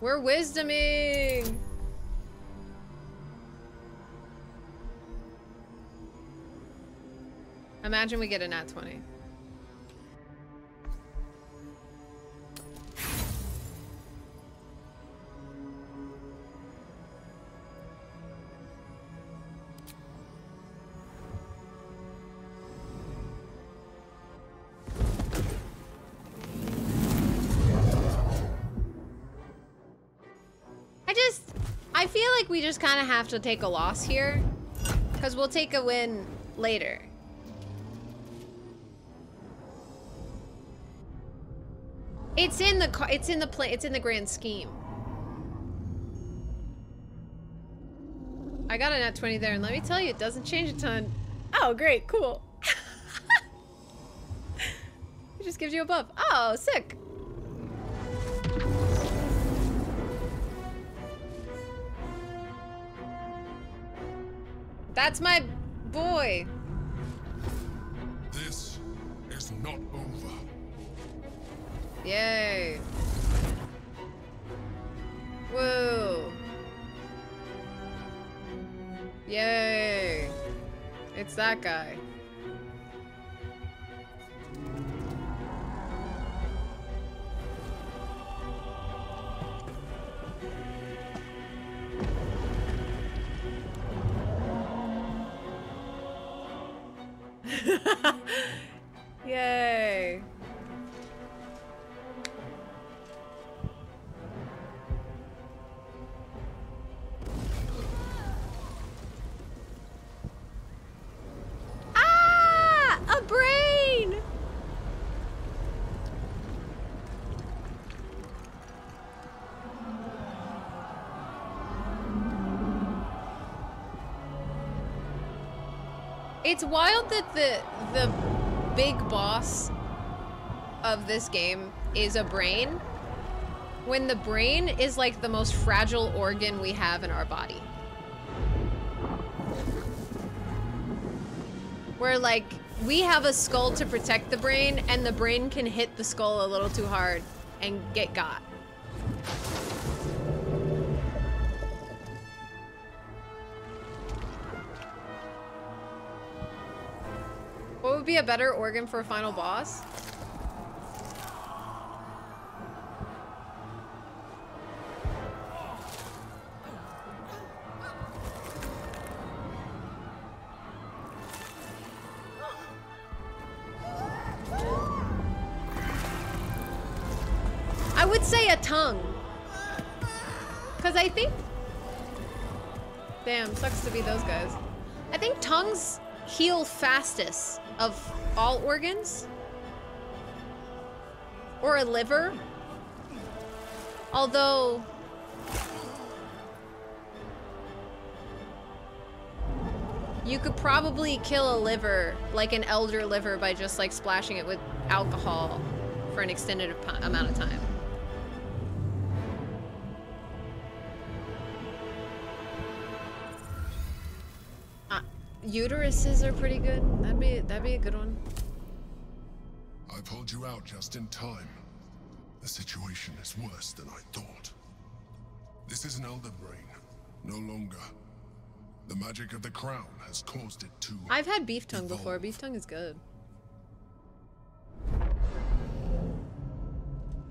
We're wisdoming! Imagine we get a nat 20. Kind of have to take a loss here. Because we'll take a win later. It's in the it's in the play, it's in the grand scheme. I got a nat 20 there, and let me tell you, it doesn't change a ton. Oh, great, cool. it just gives you a buff. Oh, sick. That's my boy. This is not over. Yay. Woo. Yay. It's that guy. It's wild that the the big boss of this game is a brain when the brain is like the most fragile organ we have in our body. Where like we have a skull to protect the brain and the brain can hit the skull a little too hard and get got. A better organ for a final boss? Organs. Or a liver. Although... You could probably kill a liver, like an elder liver, by just like splashing it with alcohol for an extended amount of time. Uh, uteruses are pretty good. That'd be that'd be a good one. You out just in time. The situation is worse than I thought. This is an elder brain. No longer. The magic of the crown has caused it to. I've had beef tongue before. Beef tongue is good.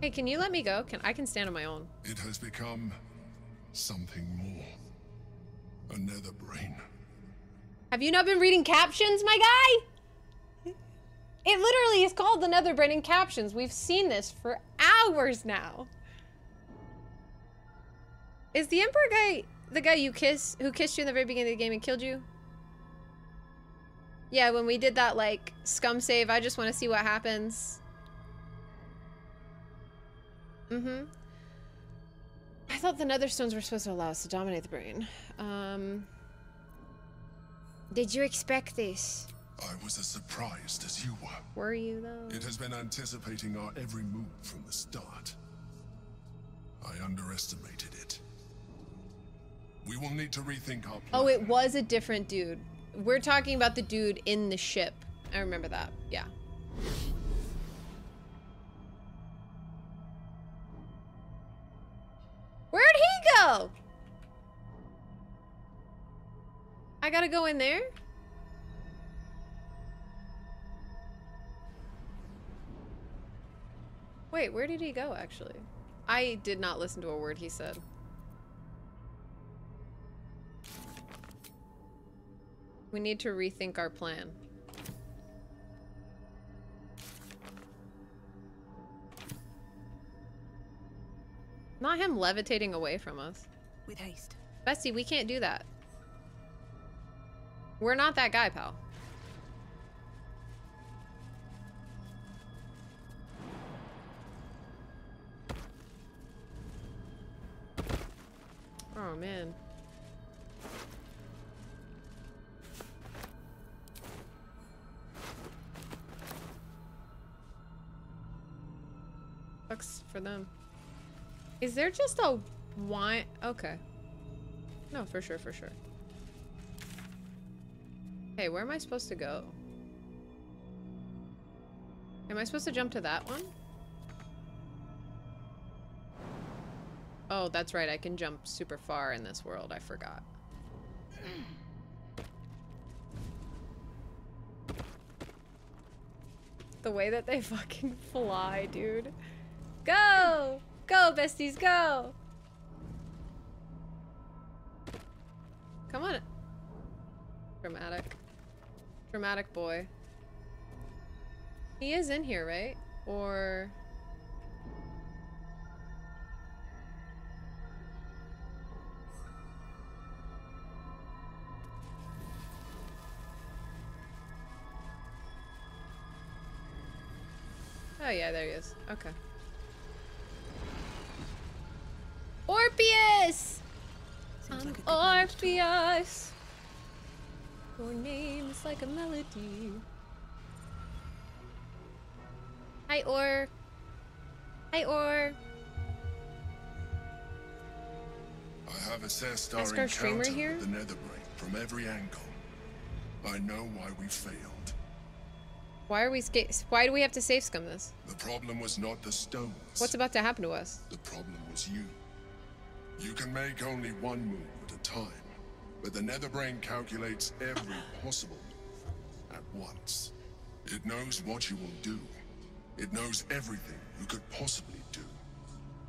Hey, can you let me go? Can I can stand on my own? It has become something more. A nether brain. Have you not been reading captions, my guy? It literally is called the Nether Brain in captions. We've seen this for hours now. Is the Emperor guy the guy you kiss who kissed you in the very beginning of the game and killed you? Yeah, when we did that like scum save, I just want to see what happens. Mm-hmm. I thought the nether stones were supposed to allow us to dominate the brain. Um Did you expect this? I was as surprised as you were. Were you though? It has been anticipating our every move from the start. I underestimated it. We will need to rethink our plan. Oh, it was a different dude. We're talking about the dude in the ship. I remember that. Yeah. Where'd he go? I gotta go in there? Wait, where did he go, actually? I did not listen to a word he said. We need to rethink our plan. Not him levitating away from us. With haste. Bessie, we can't do that. We're not that guy, pal. Oh, man. Sucks for them. Is there just a wine? Okay. No, for sure, for sure. Hey, where am I supposed to go? Am I supposed to jump to that one? Oh, that's right. I can jump super far in this world. I forgot. The way that they fucking fly, dude. Go! Go, besties, go! Come on. Dramatic. Dramatic boy. He is in here, right? Or... Oh yeah, there he is. Okay. Orpheus! I'm Orpheus. Your name is like a melody. Hi, Or. Hi, Or. I have assessed our Ask our streamer encounter here? with the Netherbrain from every angle. I know why we failed. Why are we Why do we have to safe scum this? The problem was not the stones. What's about to happen to us? The problem was you. You can make only one move at a time, but the Netherbrain calculates every possible at once. It knows what you will do. It knows everything you could possibly do.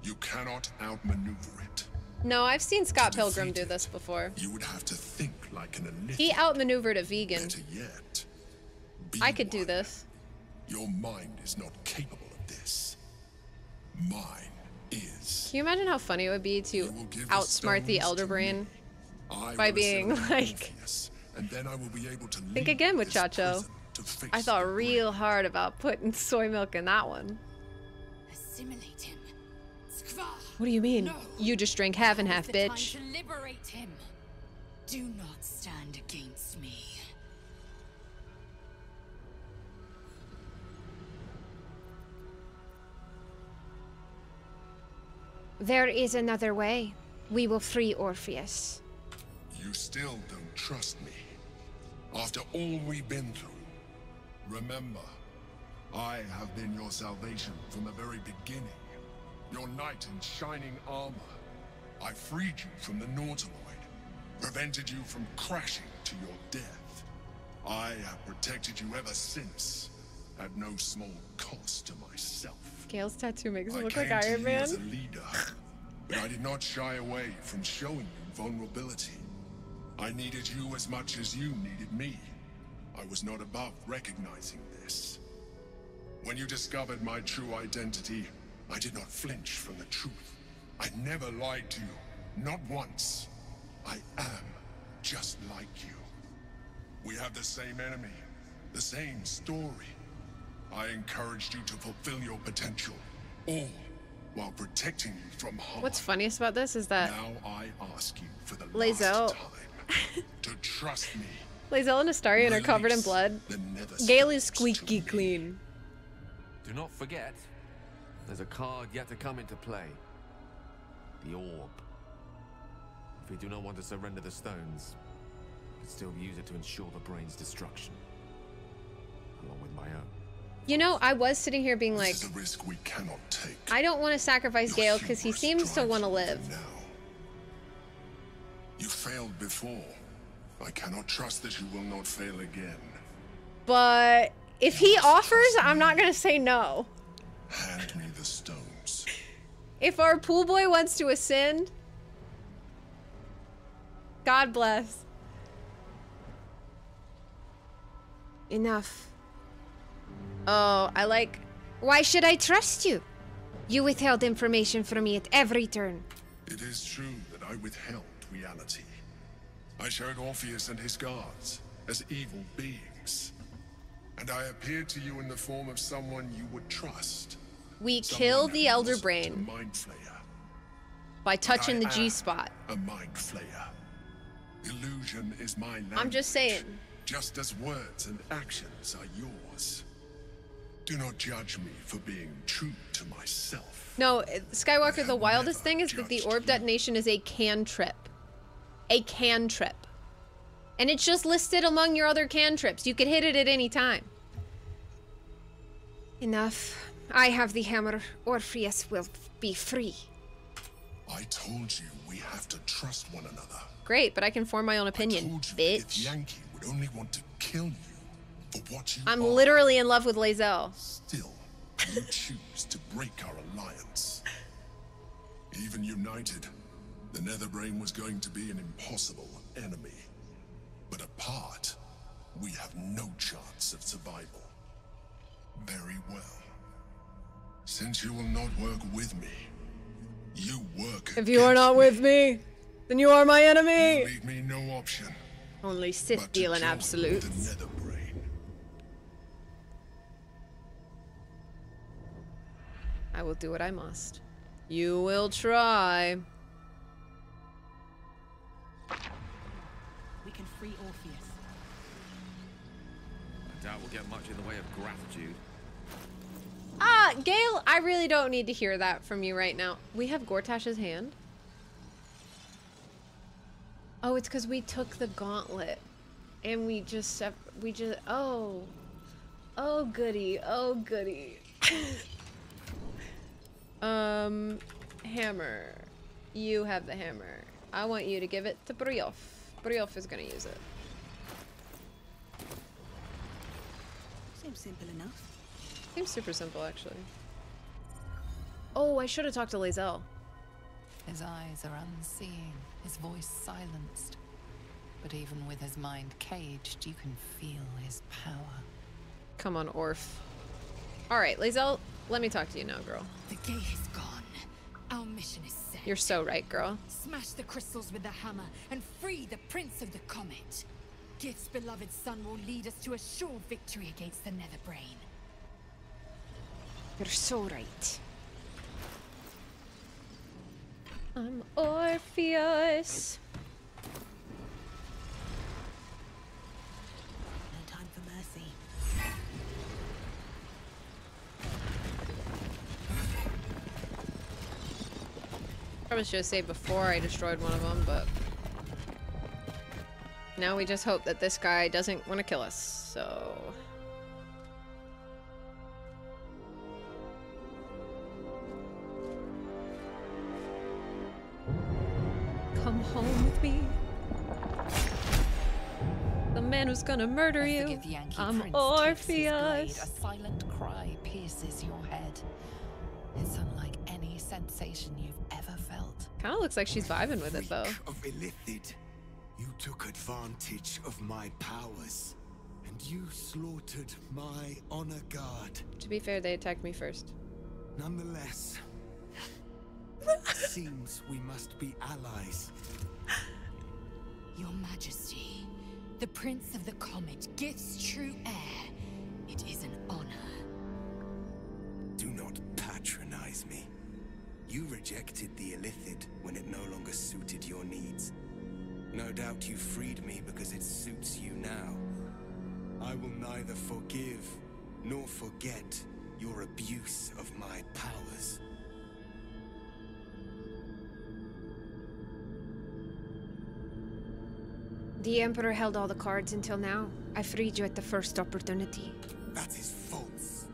You cannot outmaneuver it. No, I've seen Scott Pilgrim do this before. You would have to think like an elite. He outmaneuvered a vegan. Yet, I could do this. your mind is not capable of this. Mine is. Can you imagine how funny it would be to outsmart the Elder Brain by being like, Orpheus, and then I will be able to think again with this Chacho. prison to face I thought real hard about putting soy milk in that one. Assimilate him. Skvar. What do you mean? No. You just drink half and half, Now's the time bitch. liberate him. Do not There is another way. We will free Orpheus. You still don't trust me. After all we've been through. Remember, I have been your salvation from the very beginning. Your knight in shining armor. I freed you from the Nautiloid. Prevented you from crashing to your death. I have protected you ever since. At no small cost to myself. Gale's tattoo makes him look like to Iron Man. as a leader, but I did not shy away from showing you vulnerability. I needed you as much as you needed me. I was not above recognizing this. When you discovered my true identity, I did not flinch from the truth. I never lied to you, not once. I am just like you. We have the same enemy, the same story. I encouraged you to fulfill your potential, all while protecting you from harm. What's funniest about this is that Now I ask you for the Lae'zel, last time to trust me. Lae'zel and Astarion are covered in blood. Gale is squeaky clean. Do not forget, there's a card yet to come into play. The orb. If we do not want to surrender the stones, we can still use it to ensure the brain's destruction. Along with my own. You know, I was sitting here being like, This is a risk we cannot take. I don't want to sacrifice Gale because he seems to want to live. You failed before. I cannot trust that you will not fail again. But if he offers, I'm not going to say no. Hand me the stones. If our pool boy wants to ascend, God bless. Enough. Oh, I like. Why should I trust you? You withheld information from me at every turn. It is true that I withheld reality. I showed Orpheus and his guards as evil beings. And I appeared to you in the form of someone you would trust. We Someone kill the Elder Brain mind flayer. by touching the G spot. A mind flayer. Illusion is my language. I'm just saying. Just as words and actions are yours. Do not judge me for being true to myself. No, Skywalker, the wildest thing is that the orb detonation is a cantrip. A cantrip. And it's just listed among your other cantrips. You could hit it at any time. Enough. I have the hammer. Orpheus will be free. I told you we have to trust one another. Great, but I can form my own opinion, If bitch. Yankee would only want to kill you you I'm are, literally in love with Lae'zel. still you choose to break our alliance. Even united, the Netherbrain was going to be an impossible enemy. But apart, we have no chance of survival. Very well. Since you will not work with me, you work If you are not with me, then you are my enemy. leave me no option. Only Sith deal in absolutes. I will do what I must. You will try. We can free Orpheus. I doubt we'll get much in the way of gratitude. Ah, Gale, I really don't need to hear that from you right now. We have Gortash's hand. Oh, it's because we took the gauntlet, and we just sep- we just oh, oh goody, oh goody. um, hammer, you have the hammer. I want you to give it to Brioff. Brioff is gonna use it. Seems simple enough. Seems super simple, actually. Oh, I should have talked to Lae'zel. His eyes are unseeing, his voice silenced. But even with his mind caged, you can feel his power. Come on, Orf. All right, Lae'zel, let me talk to you now, girl. The gate is gone. Our mission is set. You're so right, girl. Smash the crystals with the hammer and free the Prince of the Comet. Gith's beloved son will lead us to a sure victory against the Netherbrain. You're so right. I'm Orpheus. Probably should have saved before I destroyed one of them, but now we just hope that this guy doesn't want to kill us. So come home with me. The man who's gonna murder you. I'm Prince his blade, Orpheus. A silent cry pierces your head. It's unlike any sensation you've ever felt. Kind of looks like she's vibing with it though. Of Illithid, you took advantage of my powers, and you slaughtered my honor guard. To be fair, they attacked me first. Nonetheless, It seems we must be allies. Your Majesty, the Prince of the Comet, Gith's true heir. It is an honor. Do not patronize me. You rejected the Illithid when it no longer suited your needs. No doubt you freed me because it suits you now. I will neither forgive nor forget your abuse of my powers. The Emperor held all the cards until now. I freed you at the first opportunity. That is false.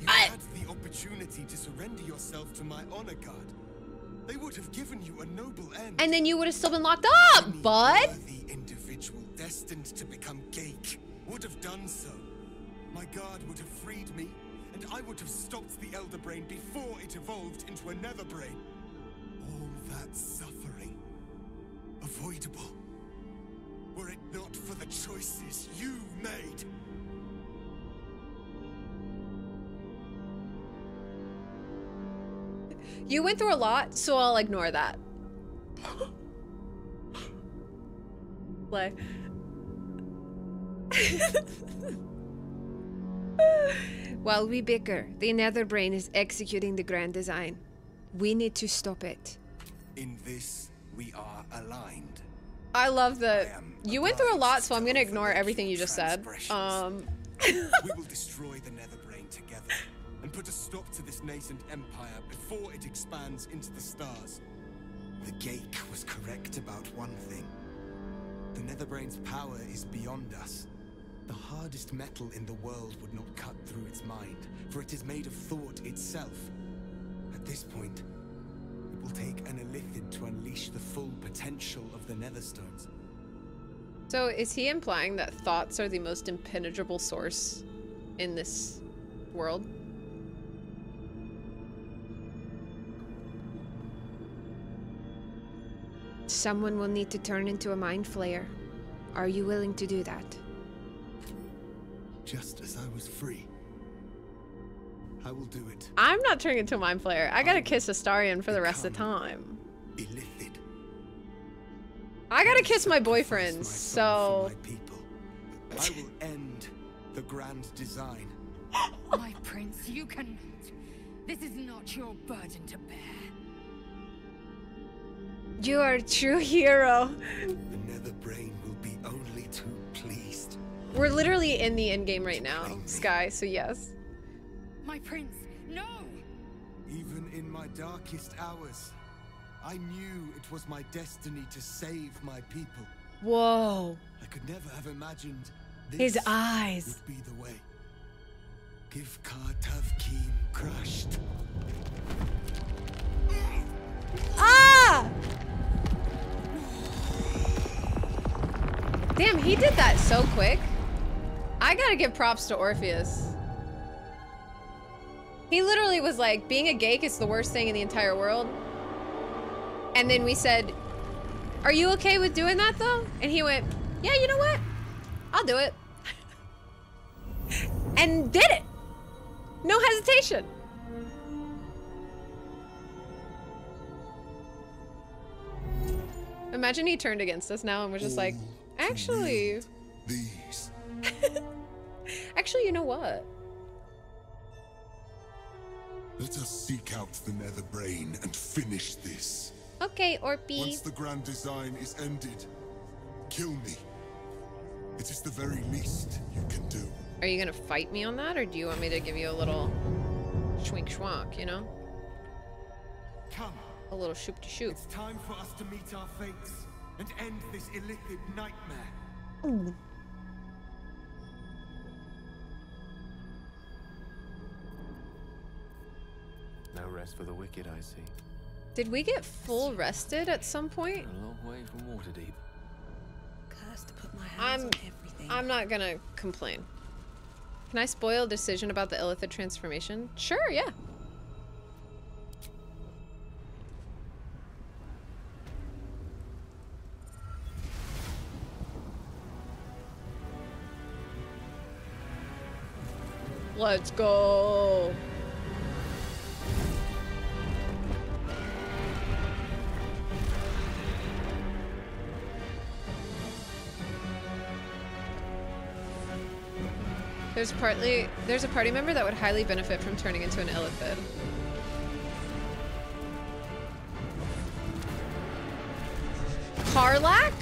You had the opportunity to surrender yourself to my honor guard. They would have given you a noble end. And then you would have still been locked up, bud. The individual destined to become ghaik would have done so. My guard would have freed me, and I would have stopped the Elder Brain before it evolved into a Nether Brain. All that suffering, avoidable, were it not for the choices you made. You went through a lot, so I'll ignore that. Play. While we bicker, the Netherbrain is executing the grand design. We need to stop it. In this, we are aligned. I love that you went through a lot, so I'm gonna ignore everything you just said. Um, we will destroy the Nether Brain together put a stop to this nascent empire before it expands into the stars. The ghaik was correct about one thing. The Netherbrain's power is beyond us. The hardest metal in the world would not cut through its mind, for it is made of thought itself. At this point, it will take an Illithid to unleash the full potential of the Netherstones. so is he implying that thoughts are the most impenetrable source in this world? Someone will need to turn into a mind flayer. Are you willing to do that? Just as I was free. I will do it. I'm not turning into a mind flayer. I gotta kiss Astarion for the rest of the time. Illithid. I gotta kiss my boyfriend, so My people. I will end the grand design. My prince, you cannot. This is not your burden to bear. You are a true hero. The Nether Brain will be only too pleased. we're literally in the end game right now, Sky. So yes. My prince, no! Even in my darkest hours, I knew it was my destiny to save my people. Whoa. I could never have imagined His eyes. would be the way. Give Kartavkim crushed. Ah! Damn, he did that so quick. I gotta give props to Orpheus. He literally was like, being a geek is the worst thing in the entire world. And then we said, are you okay with doing that though? And he went, yeah, you know what? I'll do it. and did it. No hesitation. Imagine he turned against us now and was just like, actually, These. actually, you know what? Let us seek out the Nether Brain and finish this. Okay, Orpy. Once the grand design is ended, kill me. It is the very least you can do. Are you gonna fight me on that, or do you want me to give you a little schwink schwank, you know? Come. A little shoop to shoot. It's time for us to meet our fates and end this illithid nightmare. No rest for the wicked, I see. Did we get full rested at some point? A long way from Waterdeep. Cursed to put my hands I'm on everything. I'm not gonna complain. Can I spoil a decision about the Illithid transformation? Sure, yeah. Let's go. There's partly there's a party member that would highly benefit from turning into an illithid. Karlach?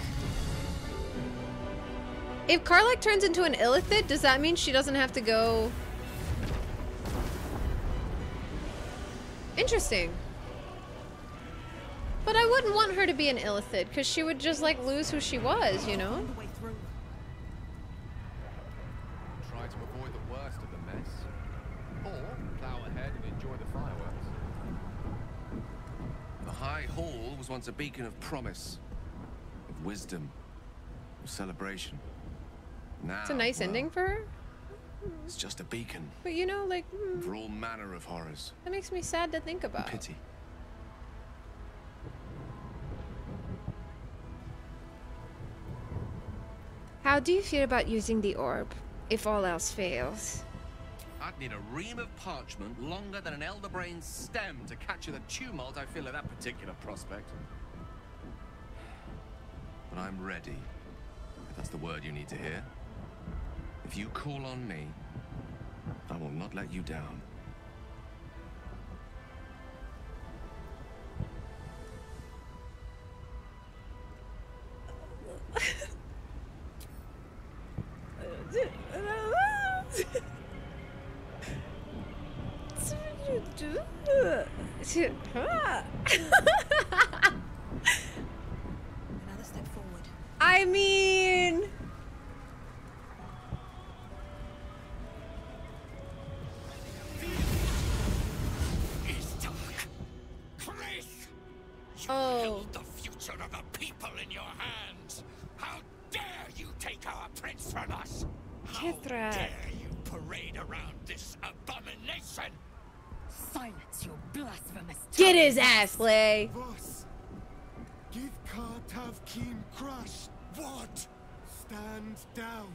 If Karlach turns into an illithid, does that mean she doesn't have to go? Interesting. But I wouldn't want her to be an illithid, because she would just like lose who she was, you know? Try to avoid the worst of the mess. Or plow ahead and enjoy the fireworks. The High Hall was once a beacon of promise, of wisdom, of celebration. Now, It's a nice well, ending for her. It's just a beacon But you know, like, hmm, for all manner of horrors. that makes me sad to think about. Pity. How do you feel about using the orb, if all else fails? I'd need a ream of parchment longer than an elder brain's stem to capture the tumult I feel at that particular prospect. But I'm ready, if that's the word you need to hear. If you call on me, I will not let you down. I mean, Oh. the future of the people in your hands. How dare you take our prince from us? How dare you parade around this abomination? Silence your blasphemous get his ass, Lay. Give Kartav Keen crush. What? Stand down.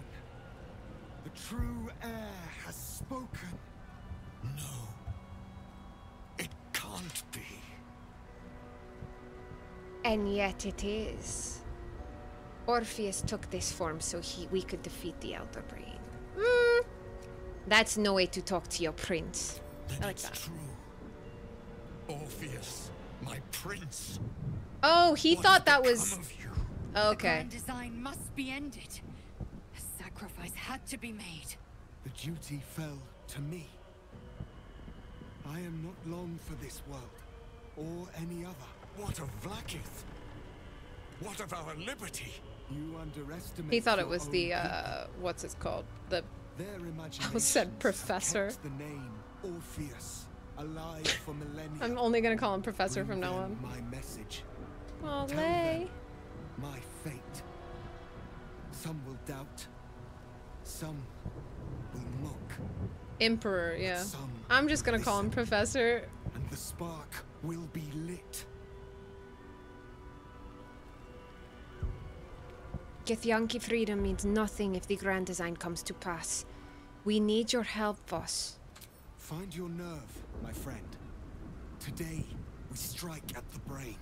The true heir has spoken. No. It can't be. And yet it is. Orpheus took this form so he we could defeat the Elder Brain. Hmm. That's no way to talk to your prince. Then I like it's that. true. Orpheus, my prince. Oh, he What thought that was become of you? The okay. grand design must be ended. A sacrifice had to be made. The duty fell to me. I am not long for this world, or any other. What of Vlaakith? What of our liberty? You underestimate. He thought it was the uh, what's it called? The Their imagination almost said professor. the name Orpheus alive for millennia. I'm only gonna call him professor Bring from now on. My message, Oh, Tell my fate. Some will doubt. Some will mock, Emperor, yeah. I'm just gonna call him professor. and the spark will be lit. Githyanki freedom means nothing if the grand design comes to pass. We need your help, Voss. Find your nerve, my friend. Today, we strike at the brain.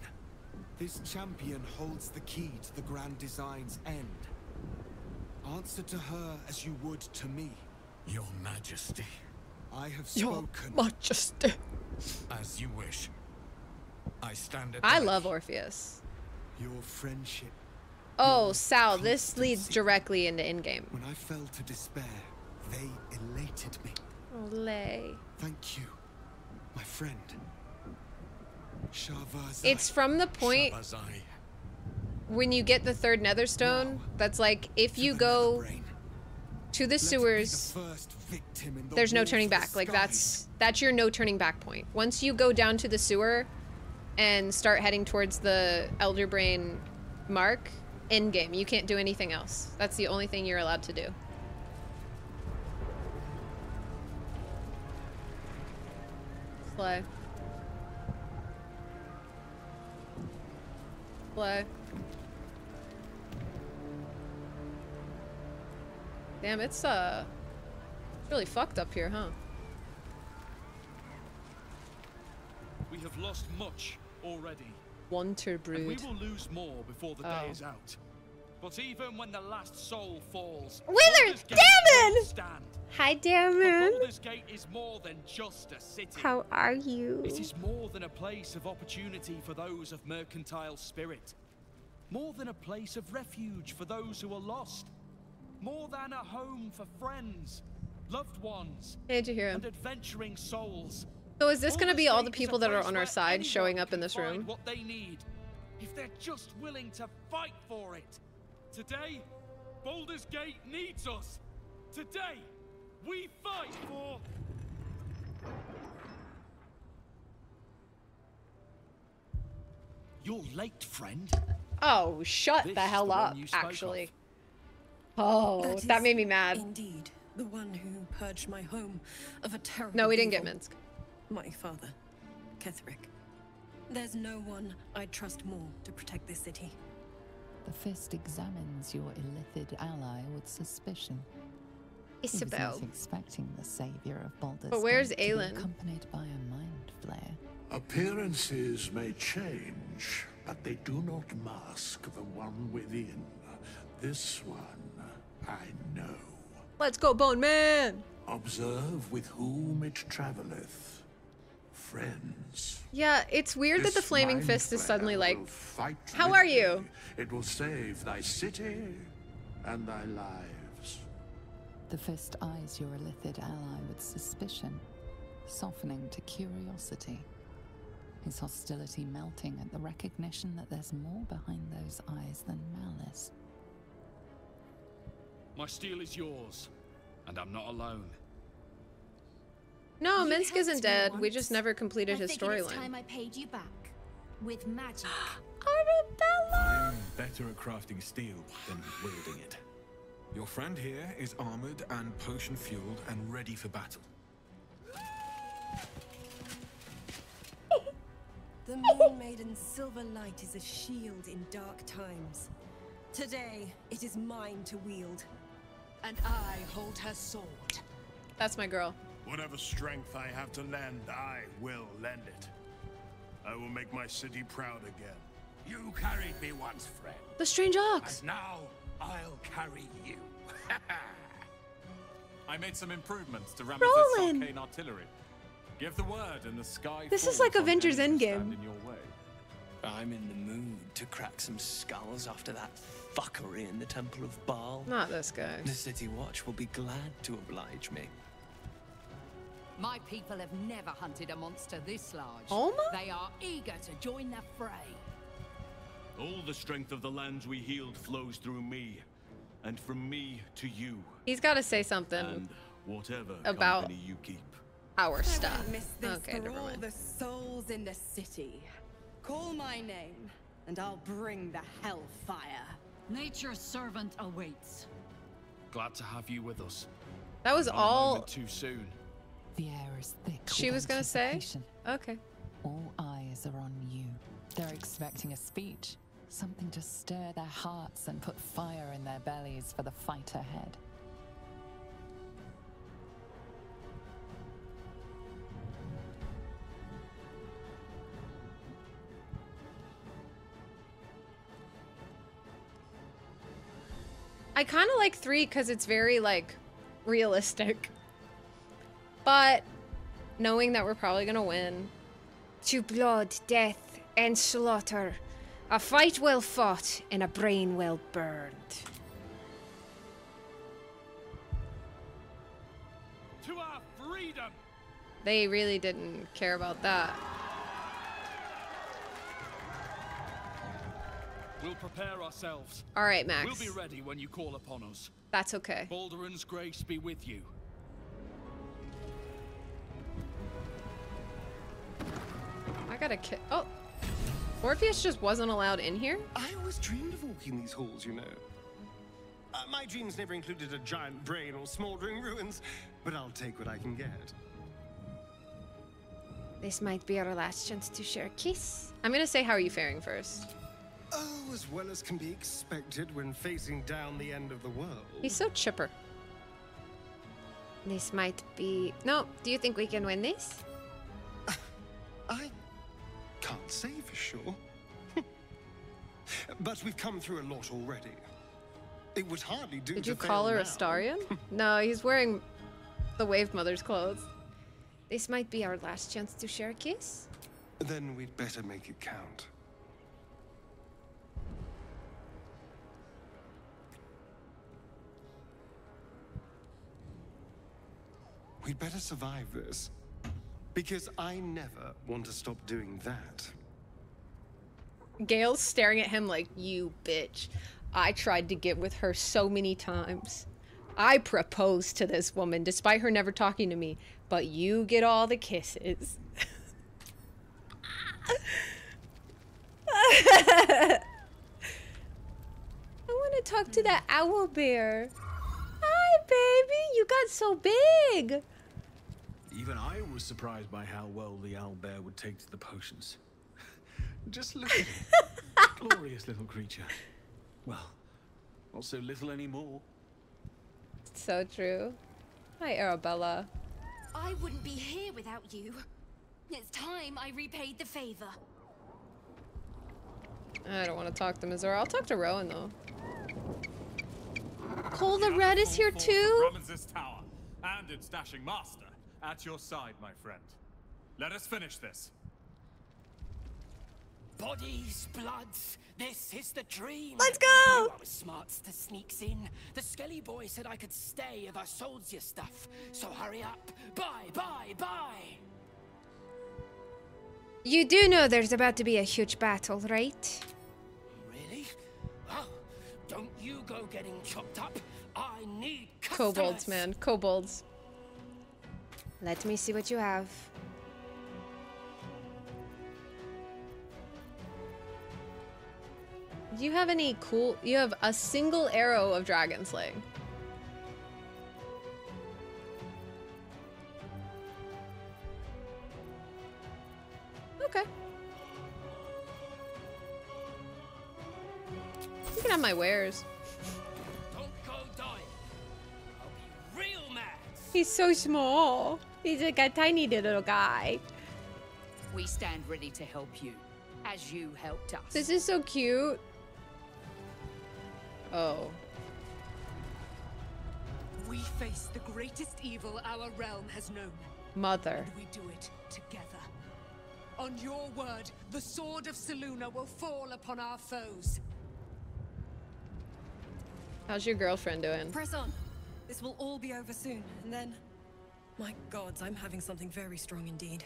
This champion holds the key to the Grand Design's end. Answer to her as you would to me. Your Majesty. I have spoken. Your. Majesty. As you wish. I stand at I love Orpheus. Your friendship. Oh, Sal, this leads directly into in-game. When I fell to despair, they elated me. Olay. Thank you, my friend. Shavazai. It's from the point Shabazai. when you get the third nether stone that's like if you go to the sewers first in the there's no turning back like that's that's your no turning back point once you go down to the sewer and start heading towards the elder brain mark in game you can't do anything else that's the only thing you're allowed to do Slay. Slay. Damn, it's uh really fucked up here, huh? We have lost much already. Wanter And we brood. will lose more before the Oh. day is out. But even when the last soul falls, Wither, Baldur's Gate Damon! stand. Hi, Damon. Baldur's Gate is more than just a city. How are you? It is more than a place of opportunity for those of mercantile spirit. More than a place of refuge for those who are lost. More than a home for friends, loved ones, Hey, did you hear him? and adventuring souls. So is this gonna be all the Baldur's Gate is a people that are on our side showing up in this room? What they need, if they're just willing to fight for it. Today, Baldur's Gate needs us. Today, we fight for. You're late, friend. Oh, shut This the hell the up, you actually. Oh, That that, is made me mad. Indeed, the one who purged my home of a terrible. No, we didn't get evil. Minsc. My father, Ketheric. There's no one I'd trust more to protect this city. The Fist examines your illithid ally with suspicion. He was Isobel. not expecting the savior of Baldur's But where's Gate Aylin? accompanied by a mind flayer. Appearances may change, but they do not mask the one within. This one, I know. Let's go, Bone Man! Observe with whom it traveleth. Friends. Yeah, it's weird that the Flaming Fist is suddenly like, fight How are you? It will save thy city and thy lives. The Fist eyes your illithid ally with suspicion, softening to curiosity. His hostility melting at the recognition that there's more behind those eyes than malice. My steel is yours, and I'm not alone. No, You Minsc isn't me dead. We just never completed I his storyline. time I paid you back with magic. Arabella! I'm better at crafting steel than wielding it. Your friend here is armored and potion fueled and ready for battle. The Moon Maiden's silver light is a shield in dark times. Today, it is mine to wield. And I hold her sword. That's my girl. Whatever strength I have to lend, I will lend it. I will make my city proud again. You carried me once, friend. The strange ox! And now I'll carry you. I made some improvements to Rameth's arcane artillery. Give the word and the sky This is like Avengers Endgame. in your way. I'm in the mood to crack some skulls after that fuckery in the Temple of Bhaal. Not this guy. The City Watch will be glad to oblige me. My people have never hunted a monster this large. Alma? They are eager to join the fray. All the strength of the lands we healed flows through me, and from me to you, He's got to say something and whatever About- company you keep. our stuff. miss this Okay, for never all mind. the souls in the city. Call my name, and I'll bring the hellfire. Nature's servant awaits. Glad to have you with us. That was Not all too soon. The air is thick. She was gonna say? Okay. All eyes are on you. They're expecting a speech, something to stir their hearts and put fire in their bellies for the fight ahead. I kind of like three because it's very like realistic. But knowing that we're probably gonna win. To blood, death, and slaughter. A fight well fought and a brain well burned. To our freedom! They really didn't care about that. We'll prepare ourselves. All right, Max. We'll be ready when you call upon us. That's okay. Balduran's grace be with you. Gotta ki- Oh! Orpheus just wasn't allowed in here? I always dreamed of walking these halls, you know. Uh, my dreams never included a giant brain or smoldering ruins, but I'll take what I can get. This might be our last chance to share a kiss. I'm gonna say, how are you faring first? Oh, as well as can be expected when facing down the end of the world. He's so chipper. This might be. No, do you think we can win this? I can't say for sure. but we've come through a lot already. It would hardly do Did you call her now. Astarion? no, he's wearing the Wave Mother's clothes. This might be our last chance to share a kiss. Then we'd better make it count. We'd better survive this. Because I never want to stop doing that. Gale's staring at him like, you bitch. I tried to get with her so many times. I proposed to this woman despite her never talking to me, but you get all the kisses. I want to talk to that owl bear. Hi, baby. You got so big. Even I was surprised by how well the owlbear would take to the potions. Just look at him. Glorious little creature. Well, not so little anymore. So true. Hi, Arabella. I wouldn't be here without you. It's time I repaid the favor. I don't want to talk to Mizora. I'll talk to Rolan, though. Cole the Red is here, too? Tower and its dashing master at your side, my friend. Let us finish this. Bodies, bloods, this is the dream. Let's go! You are smarts to sneaks in. The Skelly boy said I could stay if I sold you stuff. So hurry up. Bye, bye, bye. You do know there's about to be a huge battle, right? Really? Oh, don't you go getting chopped up. I need Kobolds, man. Kobolds. Let me see what you have. Do you have any cool... You have a single arrow of dragon slaying. Okay. You can have my wares. Don't go dying. I'll be real mad. He's so small. He's like a tiny little guy. We stand ready to help you, as you helped us. This is so cute. Oh. We face the greatest evil our realm has known. Mother. And we do it together. On your word, the sword of Selûne will fall upon our foes. How's your girlfriend doing? Press on. This will all be over soon, and then... My gods, I'm having something very strong indeed.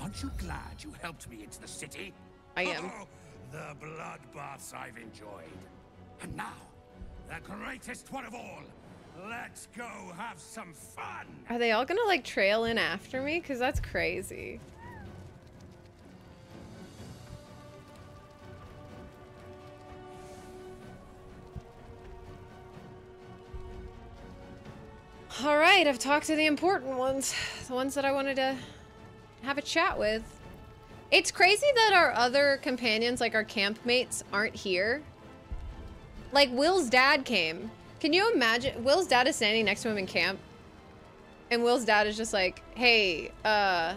Aren't you glad you helped me into the city? I am. Oh, the bloodbaths I've enjoyed. And now, the greatest one of all. Let's go have some fun. Are they all gonna like trail in after me? Cause that's crazy. All right, I've talked to the important ones, the ones that I wanted to have a chat with. It's crazy that our other companions, like our campmates, aren't here. Like Will's dad came. Can you imagine? Will's dad is standing next to him in camp. And Will's dad is just like, hey, uh,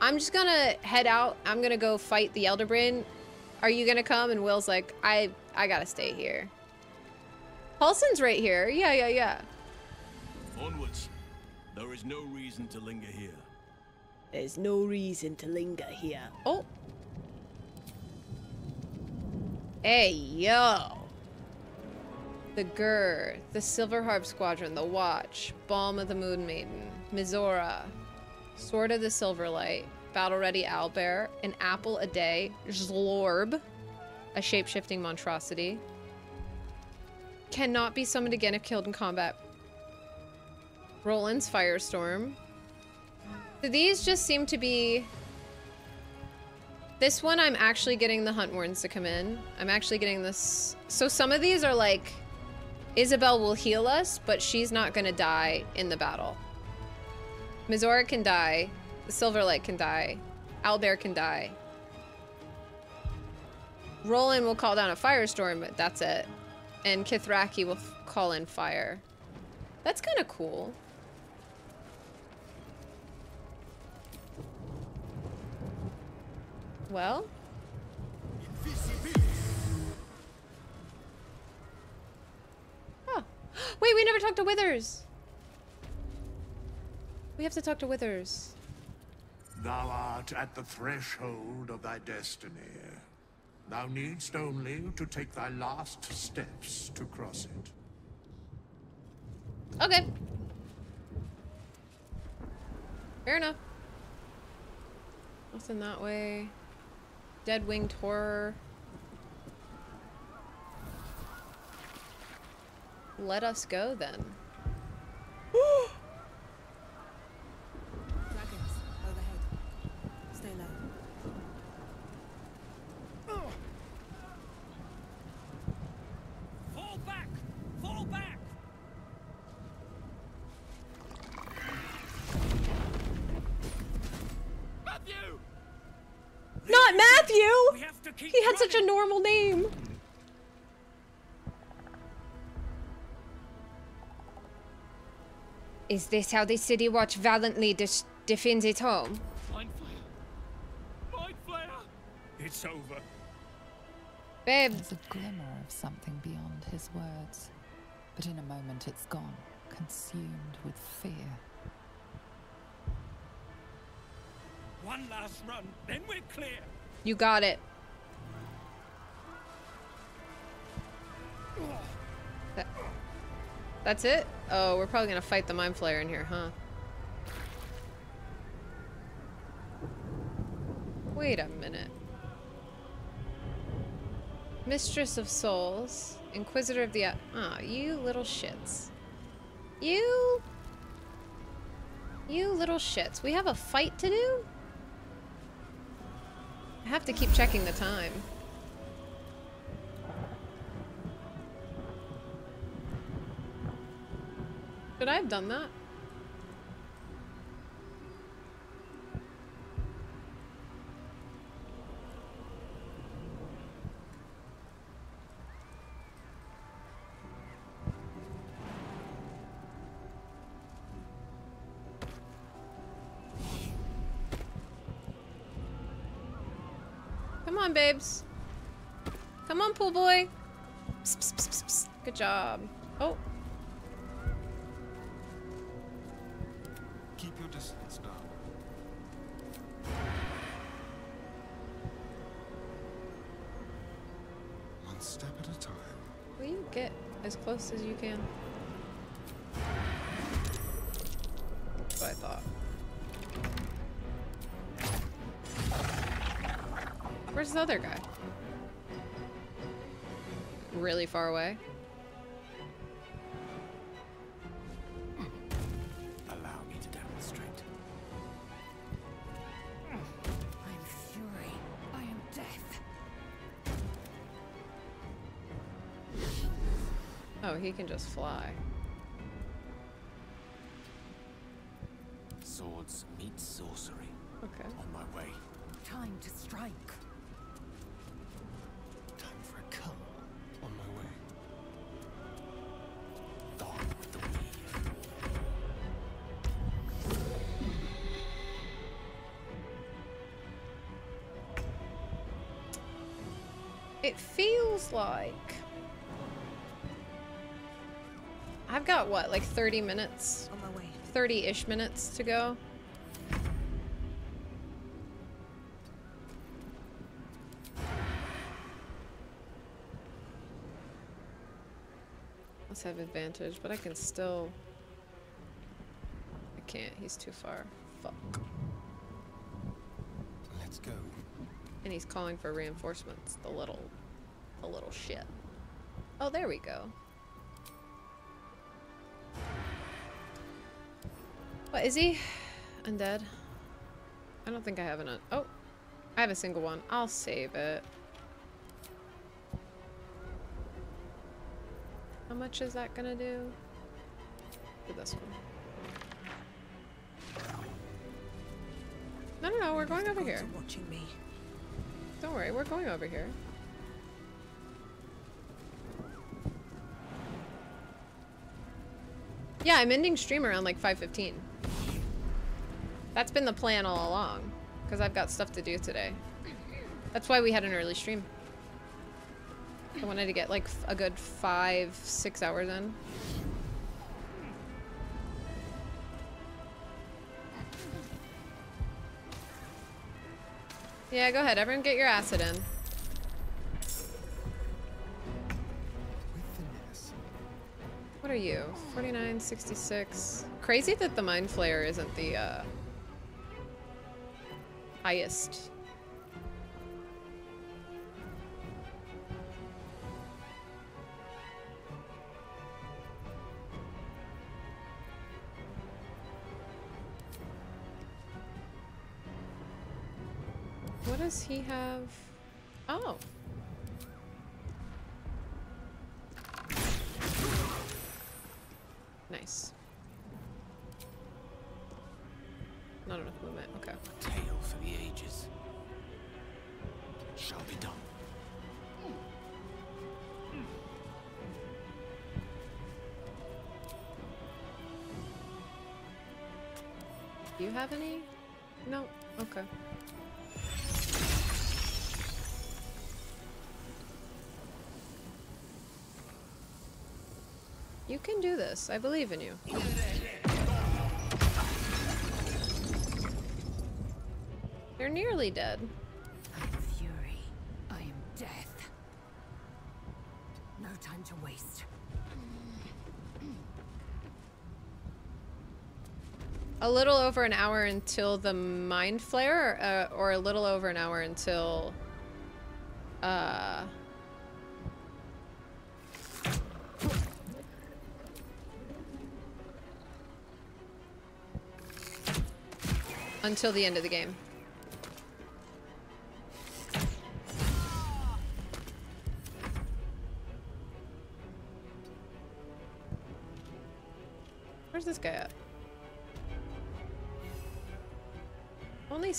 I'm just gonna head out. I'm gonna go fight the Elder Brain. are you gonna come? And Will's like, I, I gotta stay here. Paulson's right here. Yeah, yeah, yeah. Onwards. There is no reason to linger here. There's no reason to linger here. Oh. Hey, yo. The Gur, the Silver Harp Squadron, the Watch, Balm of the Moon Maiden, Mizora, Sword of the Silverlight, Battle Ready Owlbear, an apple a day, Zlorb, a shape-shifting monstrosity, cannot be summoned again if killed in combat. Rolan's Firestorm. These just seem to be... This one, I'm actually getting the Huntworns to come in. I'm actually getting this... So some of these are like... Isobel will heal us, but she's not gonna die in the battle. Mizora can die. The Silverlight can die. Owlbear can die. Roland will call down a firestorm, but that's it. And Kithraki will call in fire. That's kind of cool. Well? Oh. Wait, we never talked to Withers! We have to talk to Withers. Thou art at the threshold of thy destiny. Thou needst only to take thy last steps to cross it. Okay. Fair enough. Nothing that way. Dead winged horror. Let us go then. keep He had such a normal name. Is this how the City Watch valiantly dis- defends its home? Mind flayer! Mind flayer! It's over. Babe. There's a glimmer of something beyond his words, but in a moment it's gone, consumed with fear. One last run, then we're clear. You got it. That- that's it? Oh, we're probably gonna fight the Mind Flayer in here, huh? Wait a minute. Mistress of Souls, Inquisitor of the... Ah, oh, you little shits. You... You little shits. We have a fight to do? I have to keep checking the time. Should I have done that? Come on, babes. Come on, pool boy. Psst, psst, psst. Good job. Oh, as close as you can? That's what I thought. Where's the other guy? Really far away? He can just fly. Swords meet sorcery. Okay. On my way. Time to strike. Time for a cull. On my way. Dawn with the weave. It feels like... I've got, what, like 30 minutes? On my way. 30-ish minutes to go. Let's have advantage, but I can still... I can't, he's too far. Fuck. Let's go. And he's calling for reinforcements, the little... the little shit. Oh, there we go. Is he? Undead? I don't think I have an... un- Oh! I have a single one. I'll save it. How much is that gonna do? Do this one. No, no, no, we're going over here. Watching me. Don't worry, we're going over here. Yeah, I'm ending stream around like 5.15. That's been the plan all along. Because I've got stuff to do today. That's why we had an early stream. I wanted to get like a good five, six hours in. Yeah, go ahead. Everyone get your acid in. What are you? 49, 66. Crazy that the Mind Flayer isn't the uh, highest. What does he have? Oh. Have any? No. Okay. You can do this. I believe in you. You're nearly dead. I am Fury. I am death. No time to waste. A little over an hour until the mind flayer, uh, or a little over an hour until, uh, until the end of the game.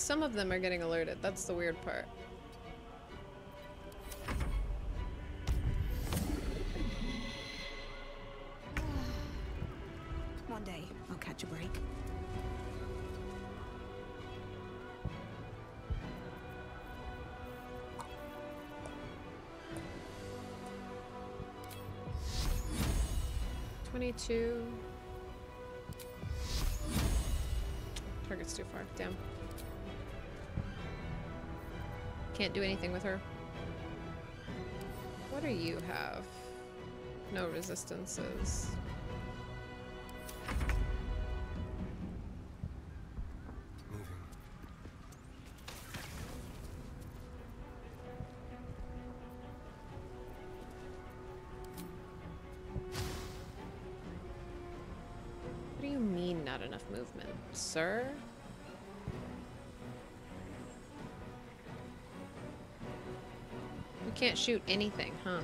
Some of them are getting alerted. That's the weird part. What do you have? No resistances. What do you mean not enough movement, sir? Can't shoot anything, huh?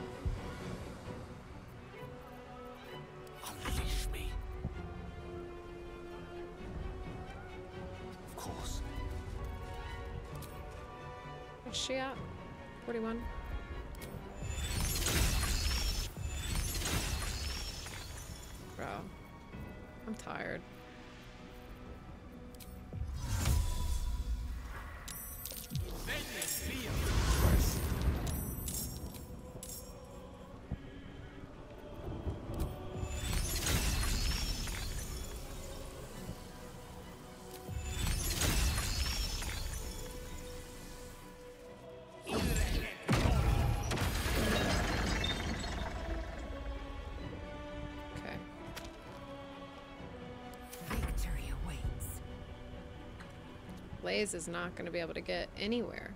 Blaze is not going to be able to get anywhere.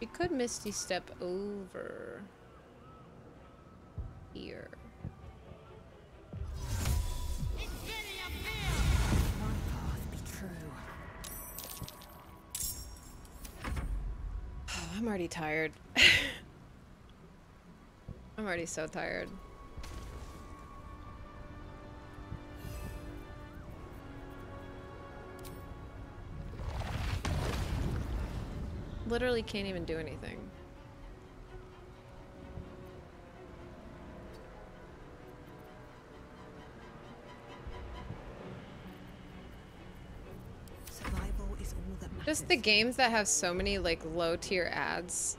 We could Misty Step over here. Oh, I'm already tired. I'm already so tired. Literally can't even do anything. Survival is all that matters. Just the games that have so many like low tier ads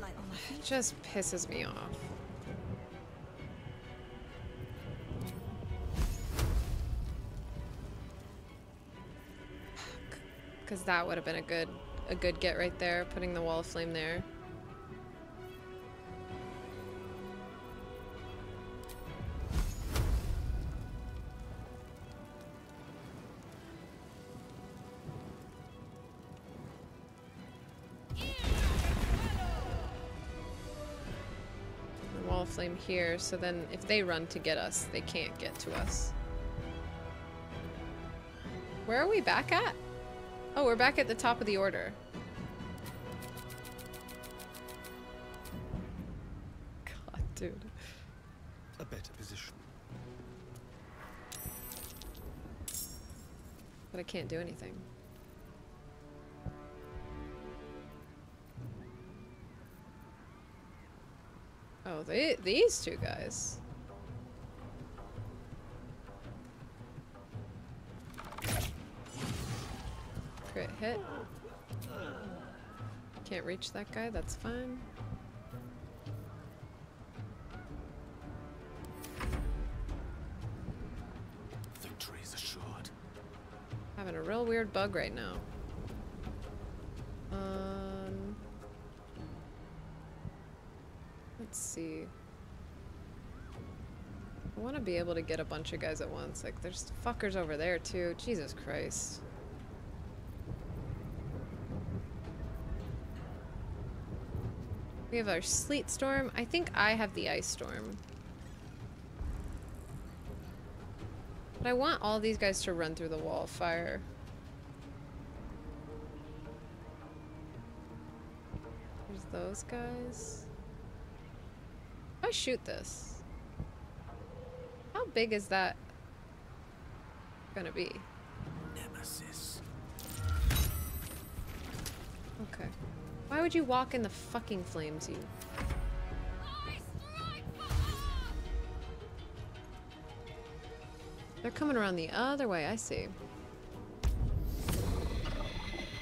Like on the it just pisses me off. Cause that would have been a good a good get right there, putting the wall of flame there. The wall of flame here, so then if they run to get us, they can't get to us. Where are we back at? Oh, we're back at the top of the order. God, dude. A better position. But I can't do anything. Oh, they, these two guys. Hit. Can't reach that guy, that's fine. Victory is assured. Having a real weird bug right now. Um, let's see. I want to be able to get a bunch of guys at once. Like, there's fuckers over there too. Jesus Christ. We have our sleet storm. I think I have the ice storm. But I want all these guys to run through the wall of fire. There's those guys. If I shoot this, how big is that gonna be? Would you walk in the fucking flames, you? They're coming around the other way, I see.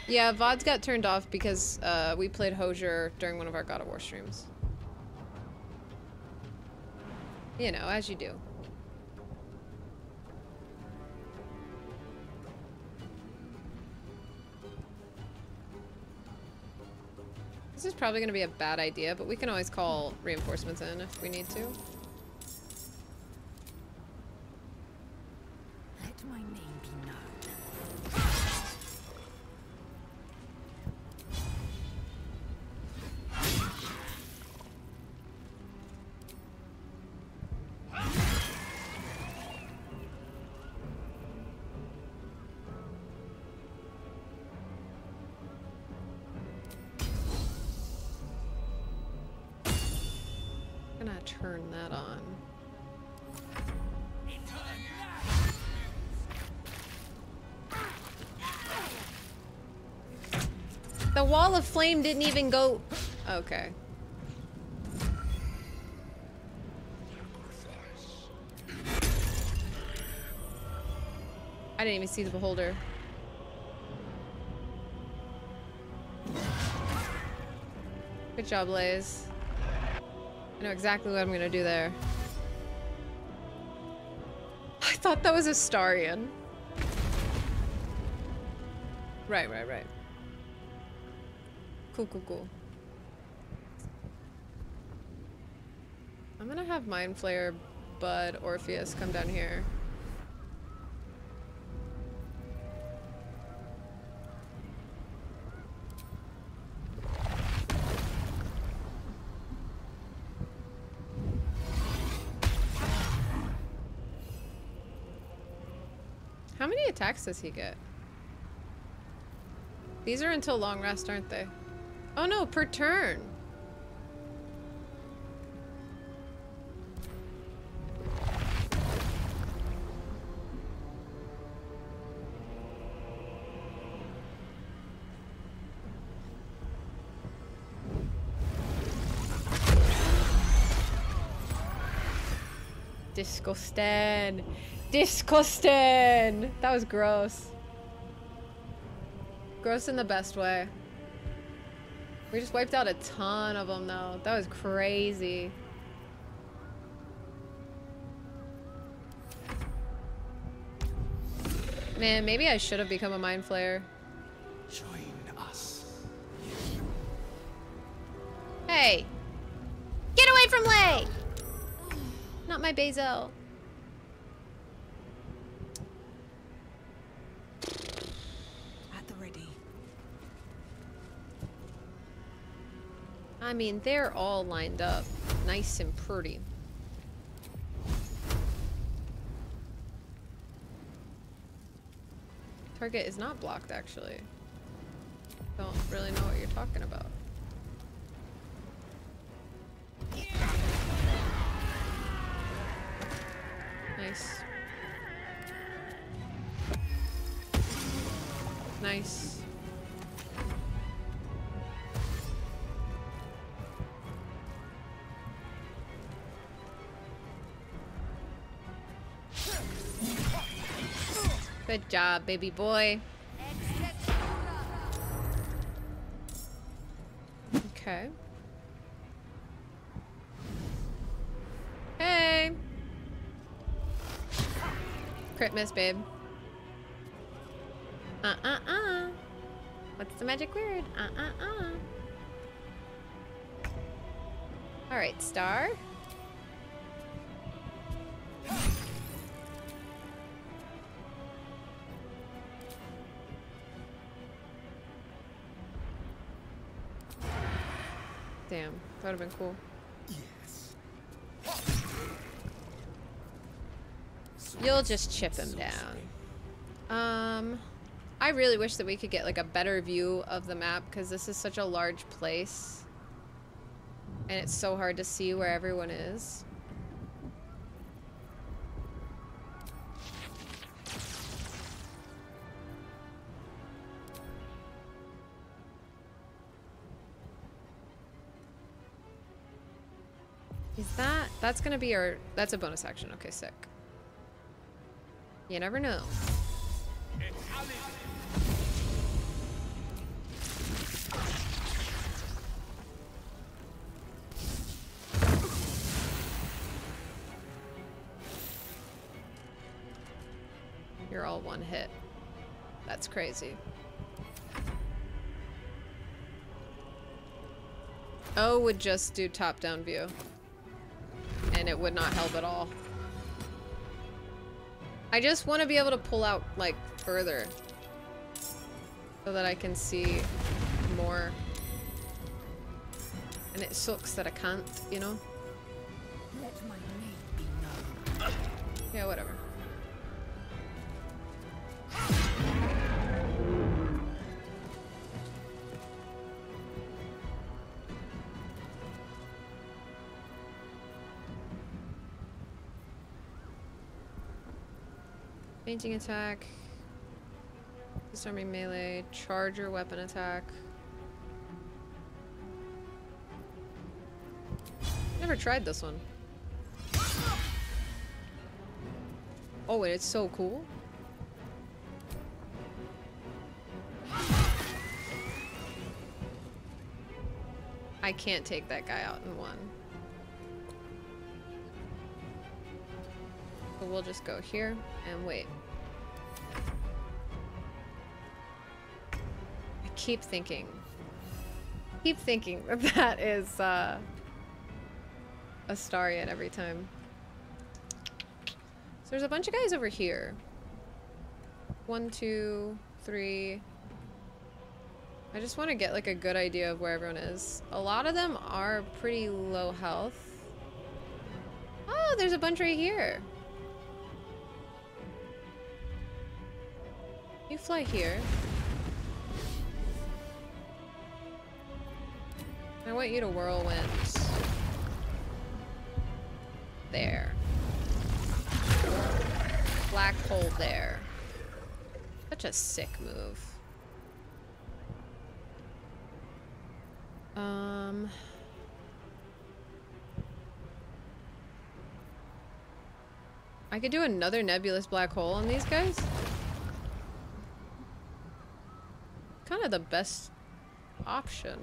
Yeah, VODs got turned off because uh, we played Hozier during one of our God of War streams. You know, as you do. This is probably going to be a bad idea, but we can always call reinforcements in if we need to. Wall of flame didn't even go... Okay. I didn't even see the beholder. Good job, Blaze. I know exactly what I'm gonna do there. I thought that was Astarion. Right, right, right. Cool, cool, cool. I'm gonna have Mind Flayer, Bud, Orpheus come down here. How many attacks does he get? These are until long rest, aren't they? Oh no, per turn. Disgusting. Disgusting. That was gross. Gross in the best way. We just wiped out a ton of them though. That was crazy. Man, maybe I should have become a mind flayer. Join us. Hey! Get away from Lay! Not my Basil. I mean, they're all lined up. Nice and pretty. Target is not blocked, actually. Don't really know what you're talking about. Nice. Nice. Good job, baby boy. Okay. Hey. Crit miss, babe. Uh-uh-uh. What's the magic word? Uh-uh-uh. Alright, star. Would have been cool. You'll just chip him down. Um, I really wish that we could get like a better view of the map because this is such a large place. And it's so hard to see where everyone. Is that's gonna be our, that's a bonus action. Okay, sick. You never know. You're all one hit. That's crazy. O would just do top-down view. Would not help at all. I just want to be able to pull out, like, further. So that I can see more. And it sucks that I can't, you know? Fainting attack. Disarming melee. Charger weapon attack. Never tried this one. Oh, wait, it's so cool. I can't take that guy out in one. So we'll just go here and wait. Keep thinking. Keep thinking that that is uh, Astarion every time. So there's a bunch of guys over here. One, two, three. I just want to get like a good idea of where everyone is. A lot of them are pretty low health. Oh, there's a bunch right here. You fly here. I want you to whirlwind. There. Black hole there. Such a sick move. Um... I could do another nebulous black hole on these guys. Kind of the best option.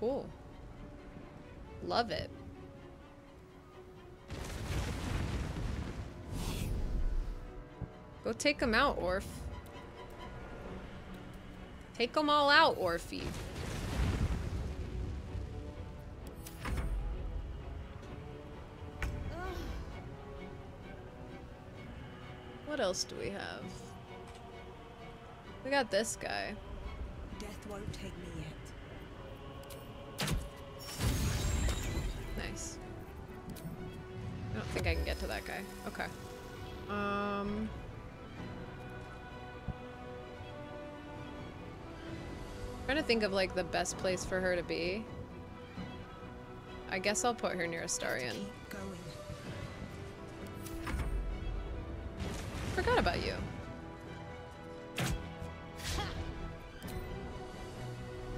Cool. Love it. Go take them out, Orf. Take them all out, Orphe. What else do we have? We got this guy. Death won't take me yet. I think I can get to that guy. Okay. Um... trying to think of like the best place for her to be. I guess I'll put her near Astarion. Forgot about you.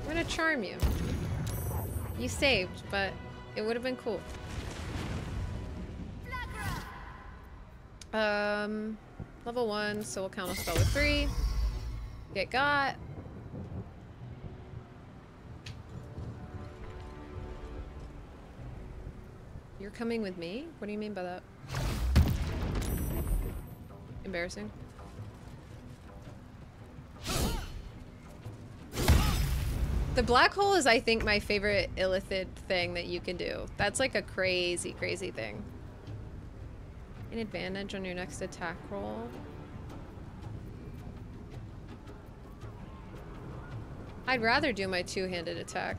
I'm gonna charm you. You saved, but it would have been cool. Um, level one, so we'll count a spell with three. Get got. You're coming with me? What do you mean by that? Embarrassing. The black hole is, I think, my favorite illithid thing that you can do. That's like a crazy, crazy thing. An advantage on your next attack roll. I'd rather do my two-handed attack.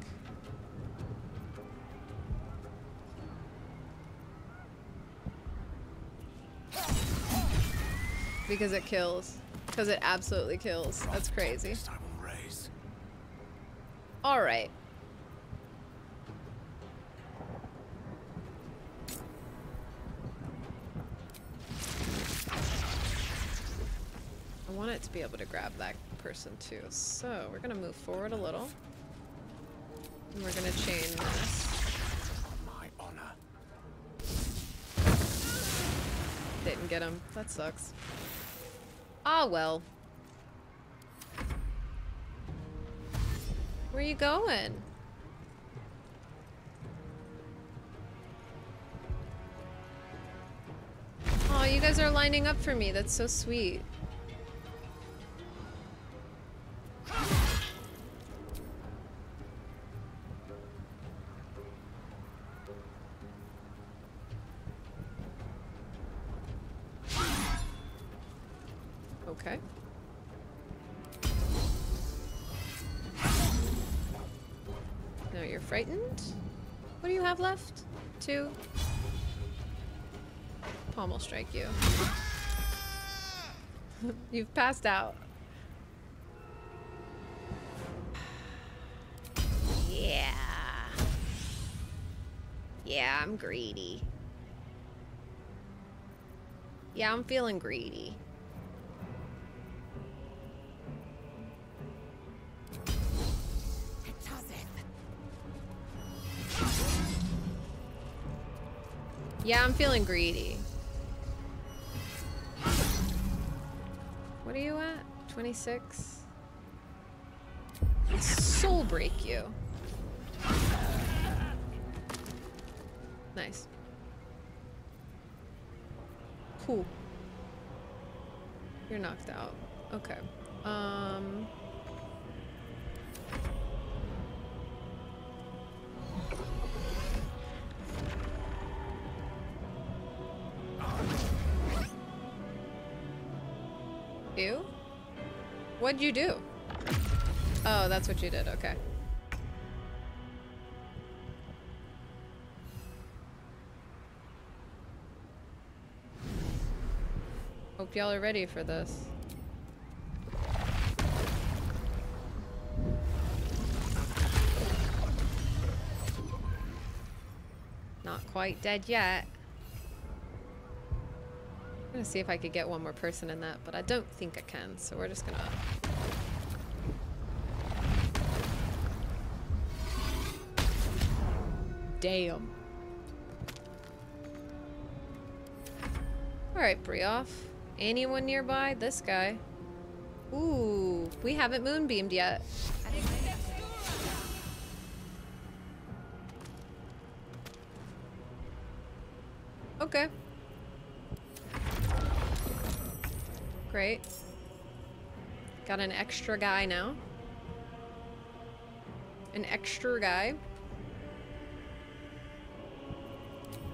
Because it kills. Because it absolutely kills. That's crazy. Alright. Want it to be able to grab that person too. So we're gonna move forward a little. And we're gonna chain this. My honor. Didn't get him. That sucks. Ah well. Where are you going? Oh, you guys are lining up for me. That's so sweet. Strike you. You've passed out. Yeah. Yeah, I'm greedy. Yeah, I'm feeling greedy. Yeah, I'm feeling greedy. What are you at? 26? Soul break you. Nice. Cool. You're knocked out. Okay. Um... What'd you do? Oh, that's what you did. Okay. Hope y'all are ready for this. Not quite dead yet. I'm gonna see if I could get one more person in that, but I don't think I can, so we're just gonna... Damn. Alright, Brioff. Anyone nearby? This guy. Ooh, we haven't moonbeamed yet. Got an extra guy now. An extra guy.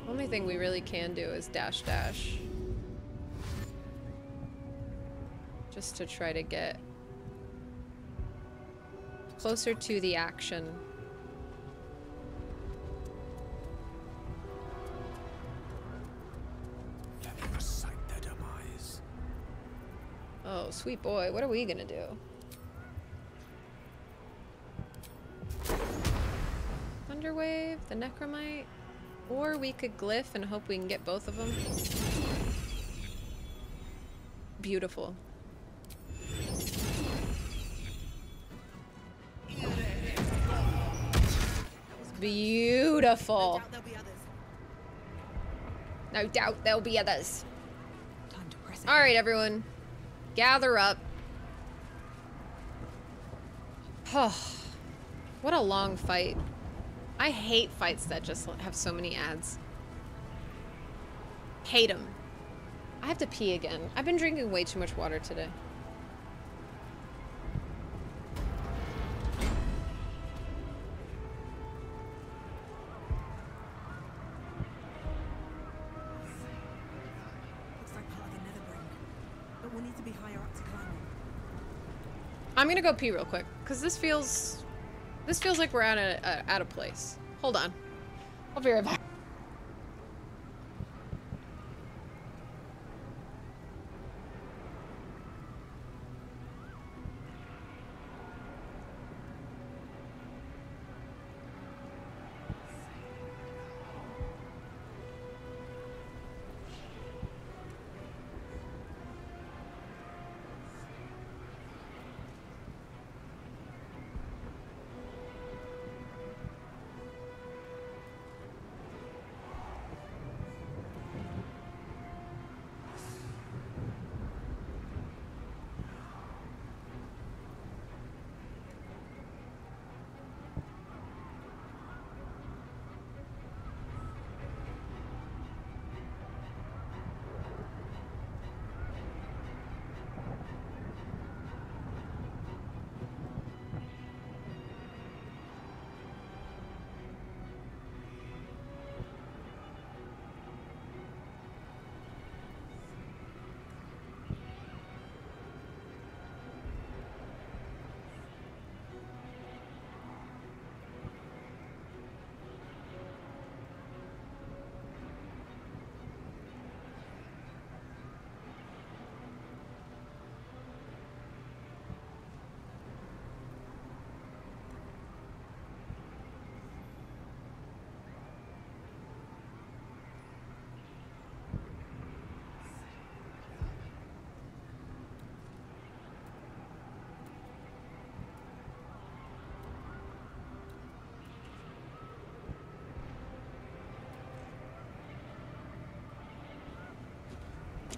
Only thing we really can do is dash dash. Just to try to get closer to the action. Sweet boy, what are we gonna do? Thunderwave, the Necromite, or we could glyph and hope we can get both of them. Beautiful. Beautiful. No doubt there'll be others. All right, everyone. Gather up. Oh, what a long fight. I hate fights that just have so many ads. Hate them. I have to pee again. I've been drinking way too much water today. Gonna go pee real quick because this feels, this feels like we're at a, a at a place. Hold on, I'll be right back.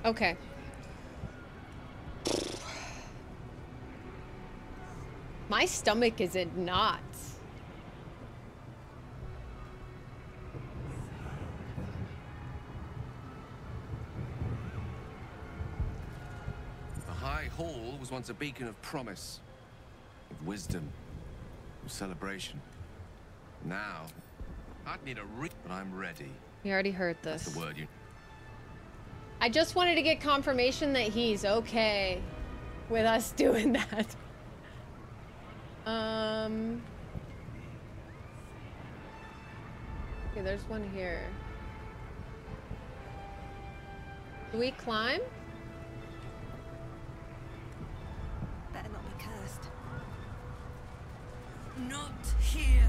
Okay. My stomach is in knots. The High Hall was once a beacon of promise, of wisdom, of celebration. Now, I'd need a re- but I'm ready. We already heard this. That's the word you. I just wanted to get confirmation that he's okay with us doing that. um. Okay, there's one here. Do we climb? Better not be cursed. Not here.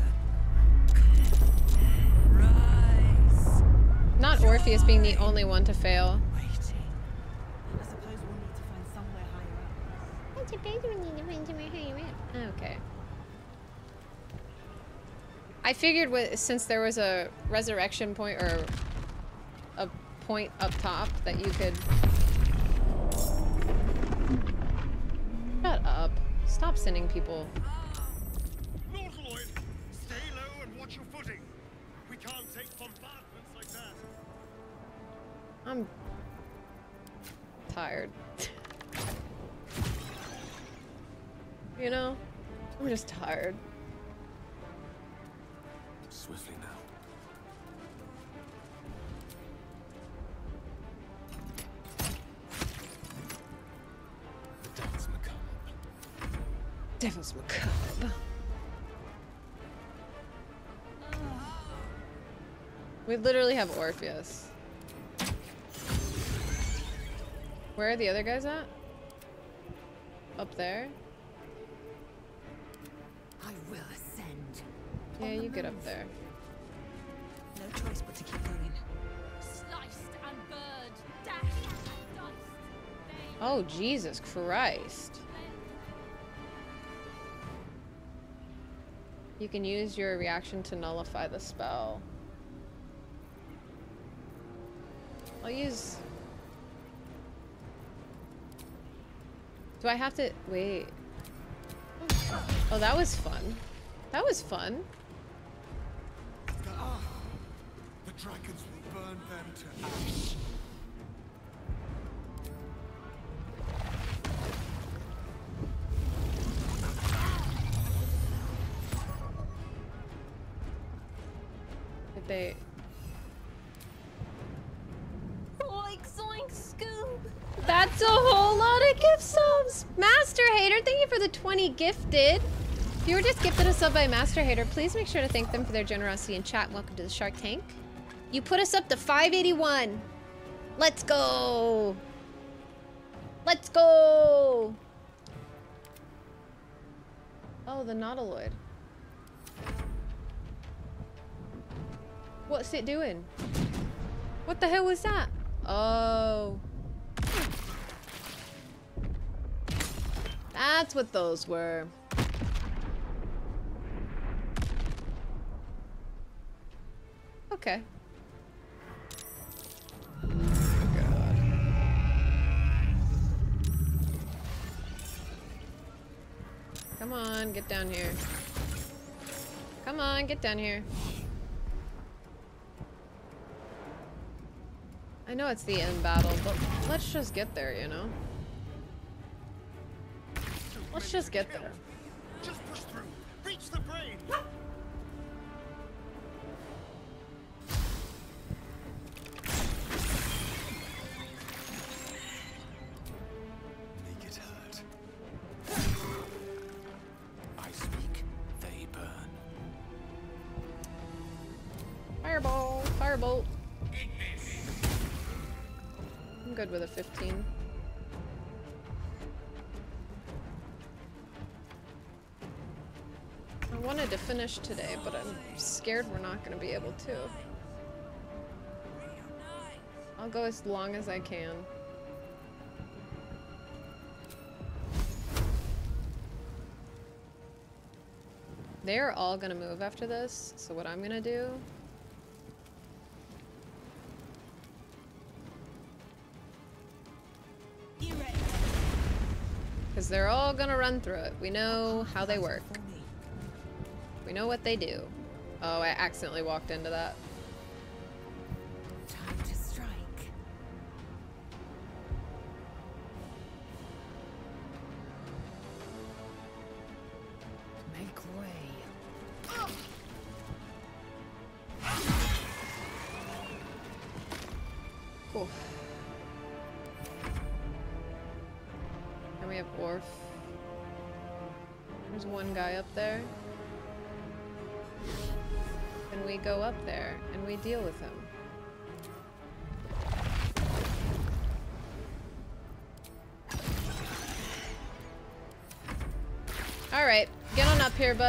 Rise. Not Orpheus being the only one to fail. Figured with, since there was a resurrection point or a point up top that you could. Shut up. Stop sending people. Literally have Orpheus. Where are the other guys at? Up there? I will ascend. Yeah, you get up there. No choice but to keep going. Sliced and burned, dashed and diced. Oh, Jesus Christ. You can use your reaction to nullify the spell. Use... Do I have to... Wait. Oh, that was fun. That was fun. Ah, the dragons will burn them to ash. You for the 20 gifted. If you were just gifted a sub by Master Hater, please make sure to thank them for their generosity in chat. Welcome to the Shark Tank. You put us up to 581. Let's go! Let's go! Oh, the Nautiloid. What's it doing? What the hell was that? Oh. That's what those were. Okay. Come on, get down here. Come on, get down here. I know it's the end battle, but let's just get there, you know? Let's just get there. Just push through. Reach the brain. Finish today, but I'm scared we're not going to be able to. I'll go as long as I can. They're all gonna move after this, so what I'm gonna do Because they're all gonna run through it. We know how they work. We know what they do. Oh, I accidentally walked into that.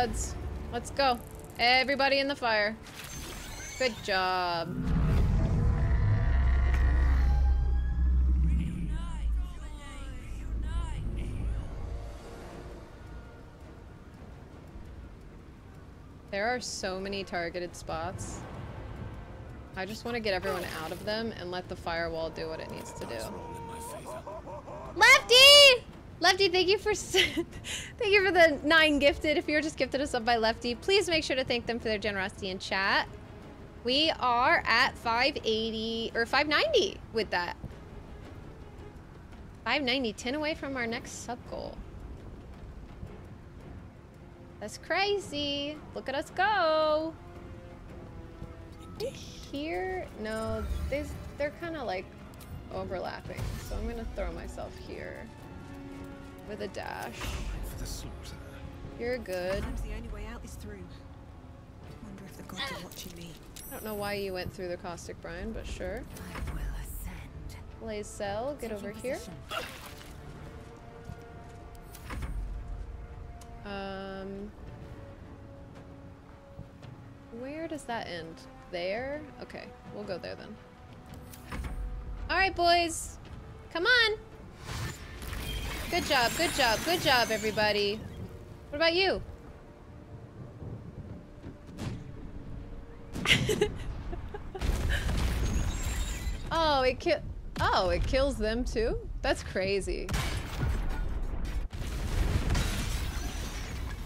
Let's go. Everybody in the fire. Good job. There are so many targeted spots. I just want to get everyone out of them and let the firewall do what it needs to do. Lefty! Thank you for thank you for the nine gifted. If you're just gifted a sub by Lefty, please make sure to thank them for their generosity in chat. We are at 580 or 590 with that. 590, 10 away from our next sub goal. That's crazy. Look at us go. Here, no, they're kind of like overlapping. So I'm gonna throw myself here with a dash. For the slaughter. You're good. Sometimes the only way out is through. Wonder if the gods are watching me. I don't know why you went through the caustic brine, but sure. I will ascend. Blaze cell, get over here. Um, where does that end? There? Okay, we'll go there then. All right, boys, come on. Good job, good job, good job, everybody. What about you? oh, it ki- Oh, it kills them too? That's crazy.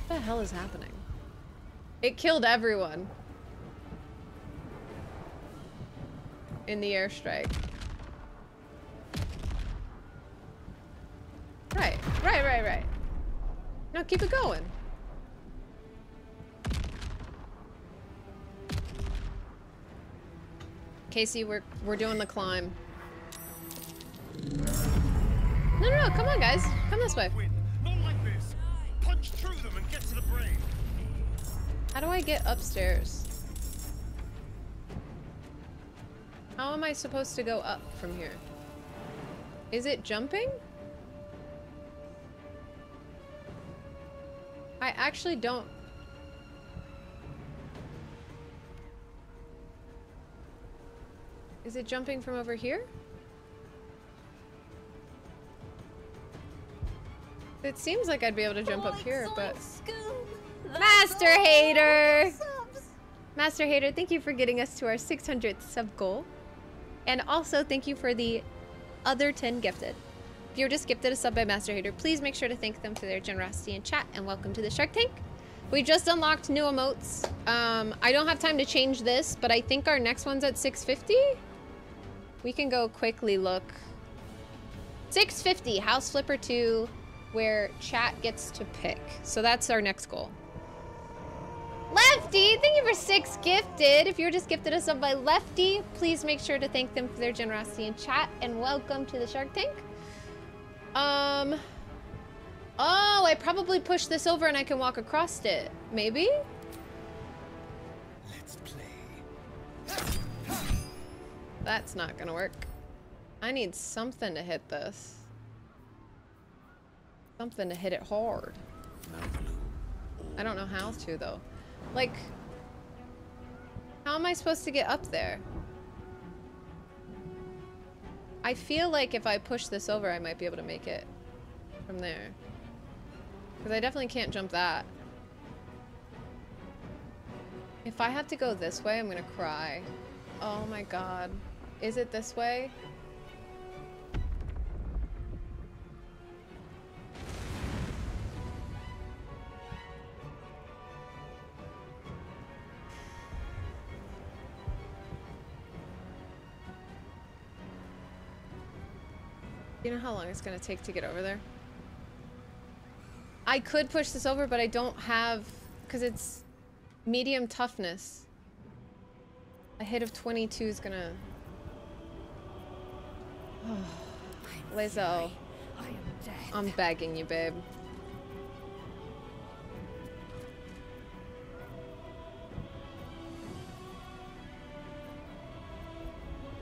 What the hell is happening? It killed everyone. In the airstrike. Right, right, right, right. No, keep it going. Casey, we're we're doing the climb. No, no, no, come on, guys. Come this way. Not like this. Punch through them and get to the brain. How do I get upstairs? How am I supposed to go up from here? Is it jumping? Actually don't... Is it jumping from over here? It seems like I'd be able to jump up here, but... Master Hater! Master Hater, thank you for getting us to our 600th sub goal. And also, thank you for the other 10 gifted. If you're just gifted a sub by Master Hater, please make sure to thank them for their generosity in chat and welcome to the Shark Tank. We just unlocked new emotes. Um, I don't have time to change this, but I think our next one's at 650. We can go quickly look. 650, House Flipper 2, where chat gets to pick. So that's our next goal. Lefty, thank you for six gifted. If you're just gifted a sub by Lefty, please make sure to thank them for their generosity in chat and welcome to the Shark Tank. Um, oh, I probably push this over and I can walk across it. Maybe? Let's play. That's not gonna work. I need something to hit this. Something to hit it hard. I don't know how to though. Like, how am I supposed to get up there? I feel like if I push this over, I might be able to make it from there. Because I definitely can't jump that. If I have to go this way, I'm gonna cry. Oh my god. Is it this way? You know how long it's gonna take to get over there? I could push this over, but I don't have... Because it's medium toughness. A hit of 22 is gonna... Lazo, I'm begging you, babe.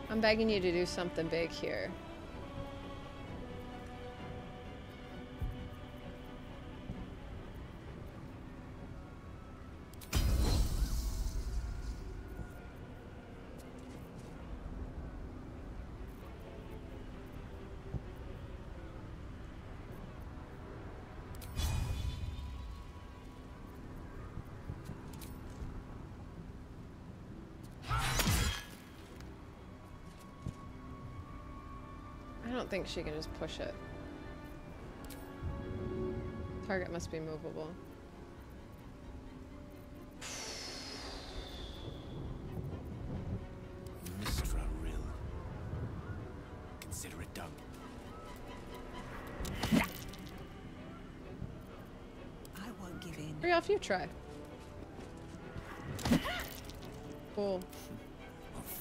I'm begging you to do something big here. Don't think she can just push it. Target must be movable. Mistra Rill. Consider it done. I won't give in. Hurry off, you try. Cool.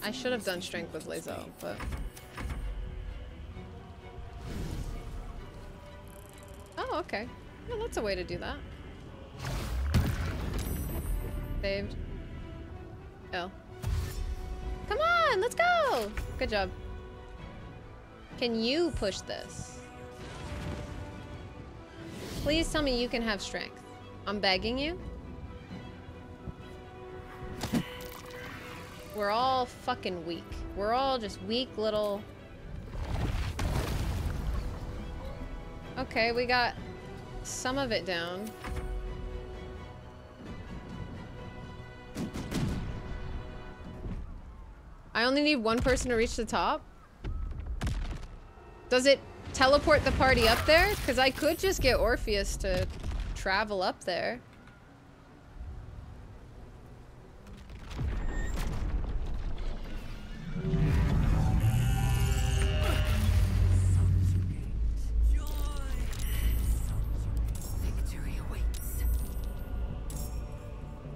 I should have done strength with Lae'zel, but... okay. Yeah, that's a way to do that. Saved. Oh. Come on, let's go! Good job. Can you push this? Please tell me you can have strength. I'm begging you. We're all fucking weak. We're all just weak little... Okay, we got some of it down. I only need one person to reach the top? Does it teleport the party up there? Because I could just get Orpheus to travel up there.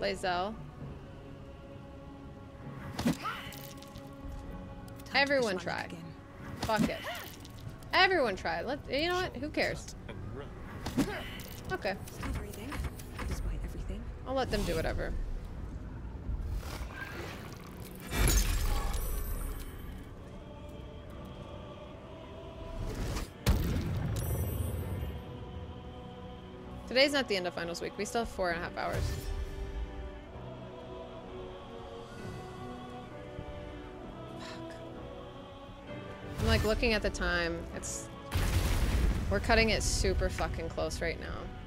Lae'zel. Everyone try. Fuck it. Everyone try. Let you know what? Who cares? Okay. Still breathing, despite everything. I'll let them do whatever. Today's not the end of finals week. We still have four and a half hours. Like looking at the time. It's we're cutting it super fucking close right now.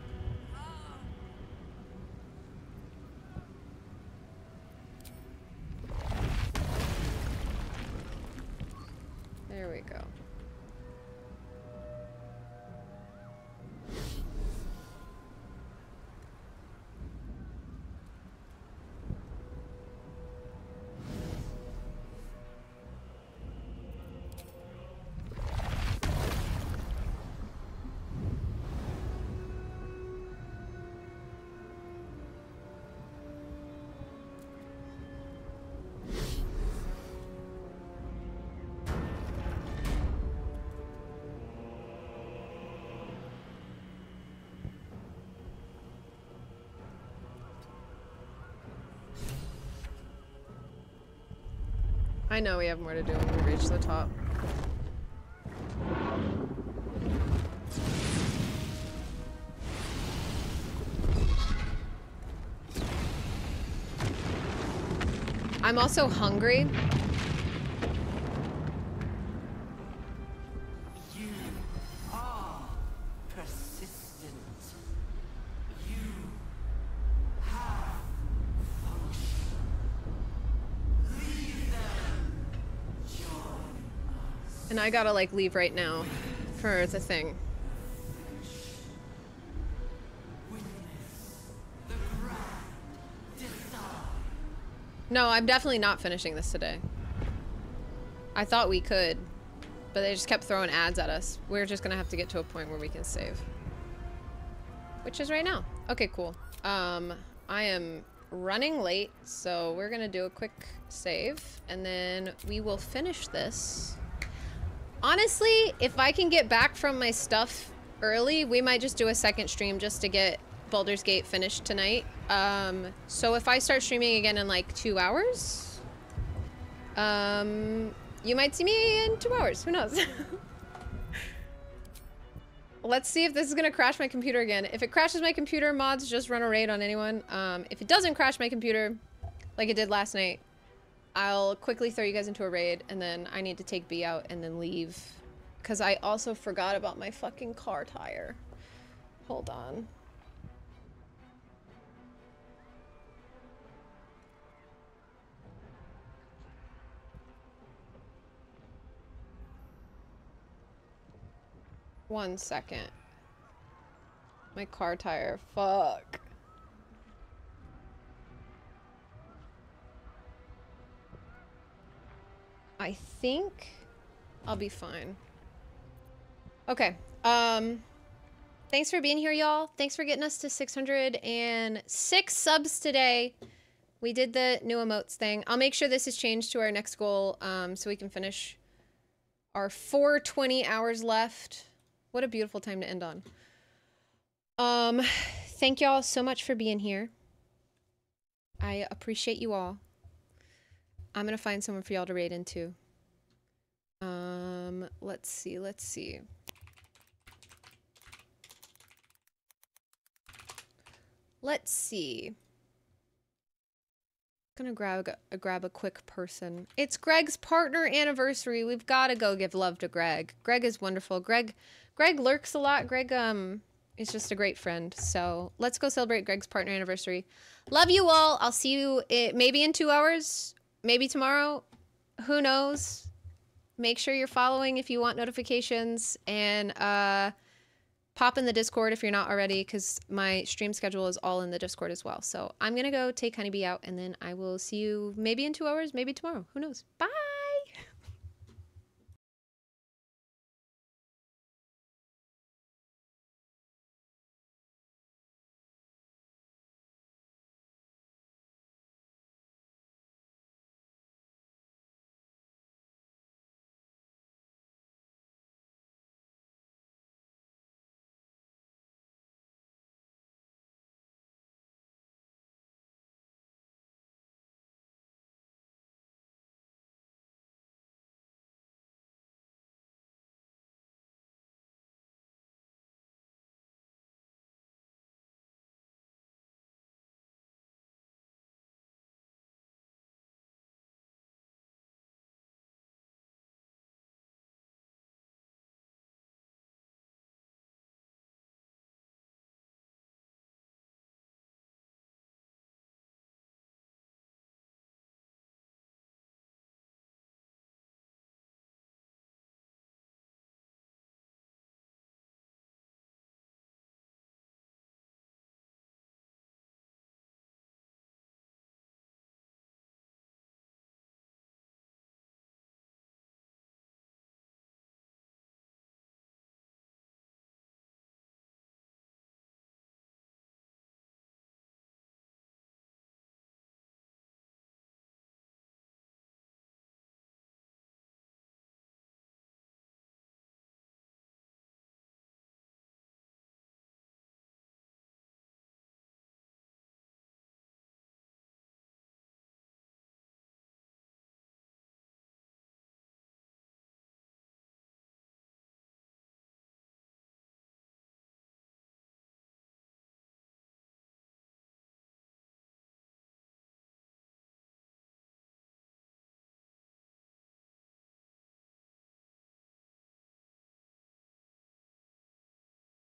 Know we have more to do when we reach the top. I'm also hungry. I gotta like leave right now for the thing. No, I'm definitely not finishing this today. I thought we could, but they just kept throwing ads at us. We're just gonna have to get to a point where we can save. Which is right now. Okay, cool. Um, I am running late, so we're gonna do a quick save, and then we will finish this. Honestly, if I can get back from my stuff early, we might just do a second stream just to get Baldur's Gate finished tonight. Um, so if I start streaming again in like two hours, um, you might see me in two hours. Who knows? Let's see if this is gonna crash my computer again. If it crashes my computer, mods, just run a raid on anyone. Um, if it doesn't crash my computer, like it did last night, I'll quickly throw you guys into a raid, and then I need to take B out and then leave. Because I also forgot about my fucking car tire. Hold on. One second. My car tire. Fuck. I think I'll be fine. Okay. Um thanks for being here y'all. Thanks for getting us to 606 subs today. We did the new emotes thing. I'll make sure this is changed to our next goal um so we can finish our 420 hours left. What a beautiful time to end on. Um thank y'all so much for being here. I appreciate you all. I'm gonna find someone for y'all to raid into. Um, let's see, let's see. Let's see. Gonna grab a, grab a quick person. It's Greg's partner anniversary. We've got to go give love to Greg. Greg is wonderful. Greg, Greg lurks a lot. Greg um is just a great friend. So let's go celebrate Greg's partner anniversary. Love you all. I'll see you i maybe in two hours, maybe tomorrow. Who knows? Make sure you're following if you want notifications and uh, pop in the Discord if you're not already because my stream schedule is all in the Discord as well. So I'm going to go take Honeybee out and then I will see you maybe in two hours, maybe tomorrow. Who knows? Bye.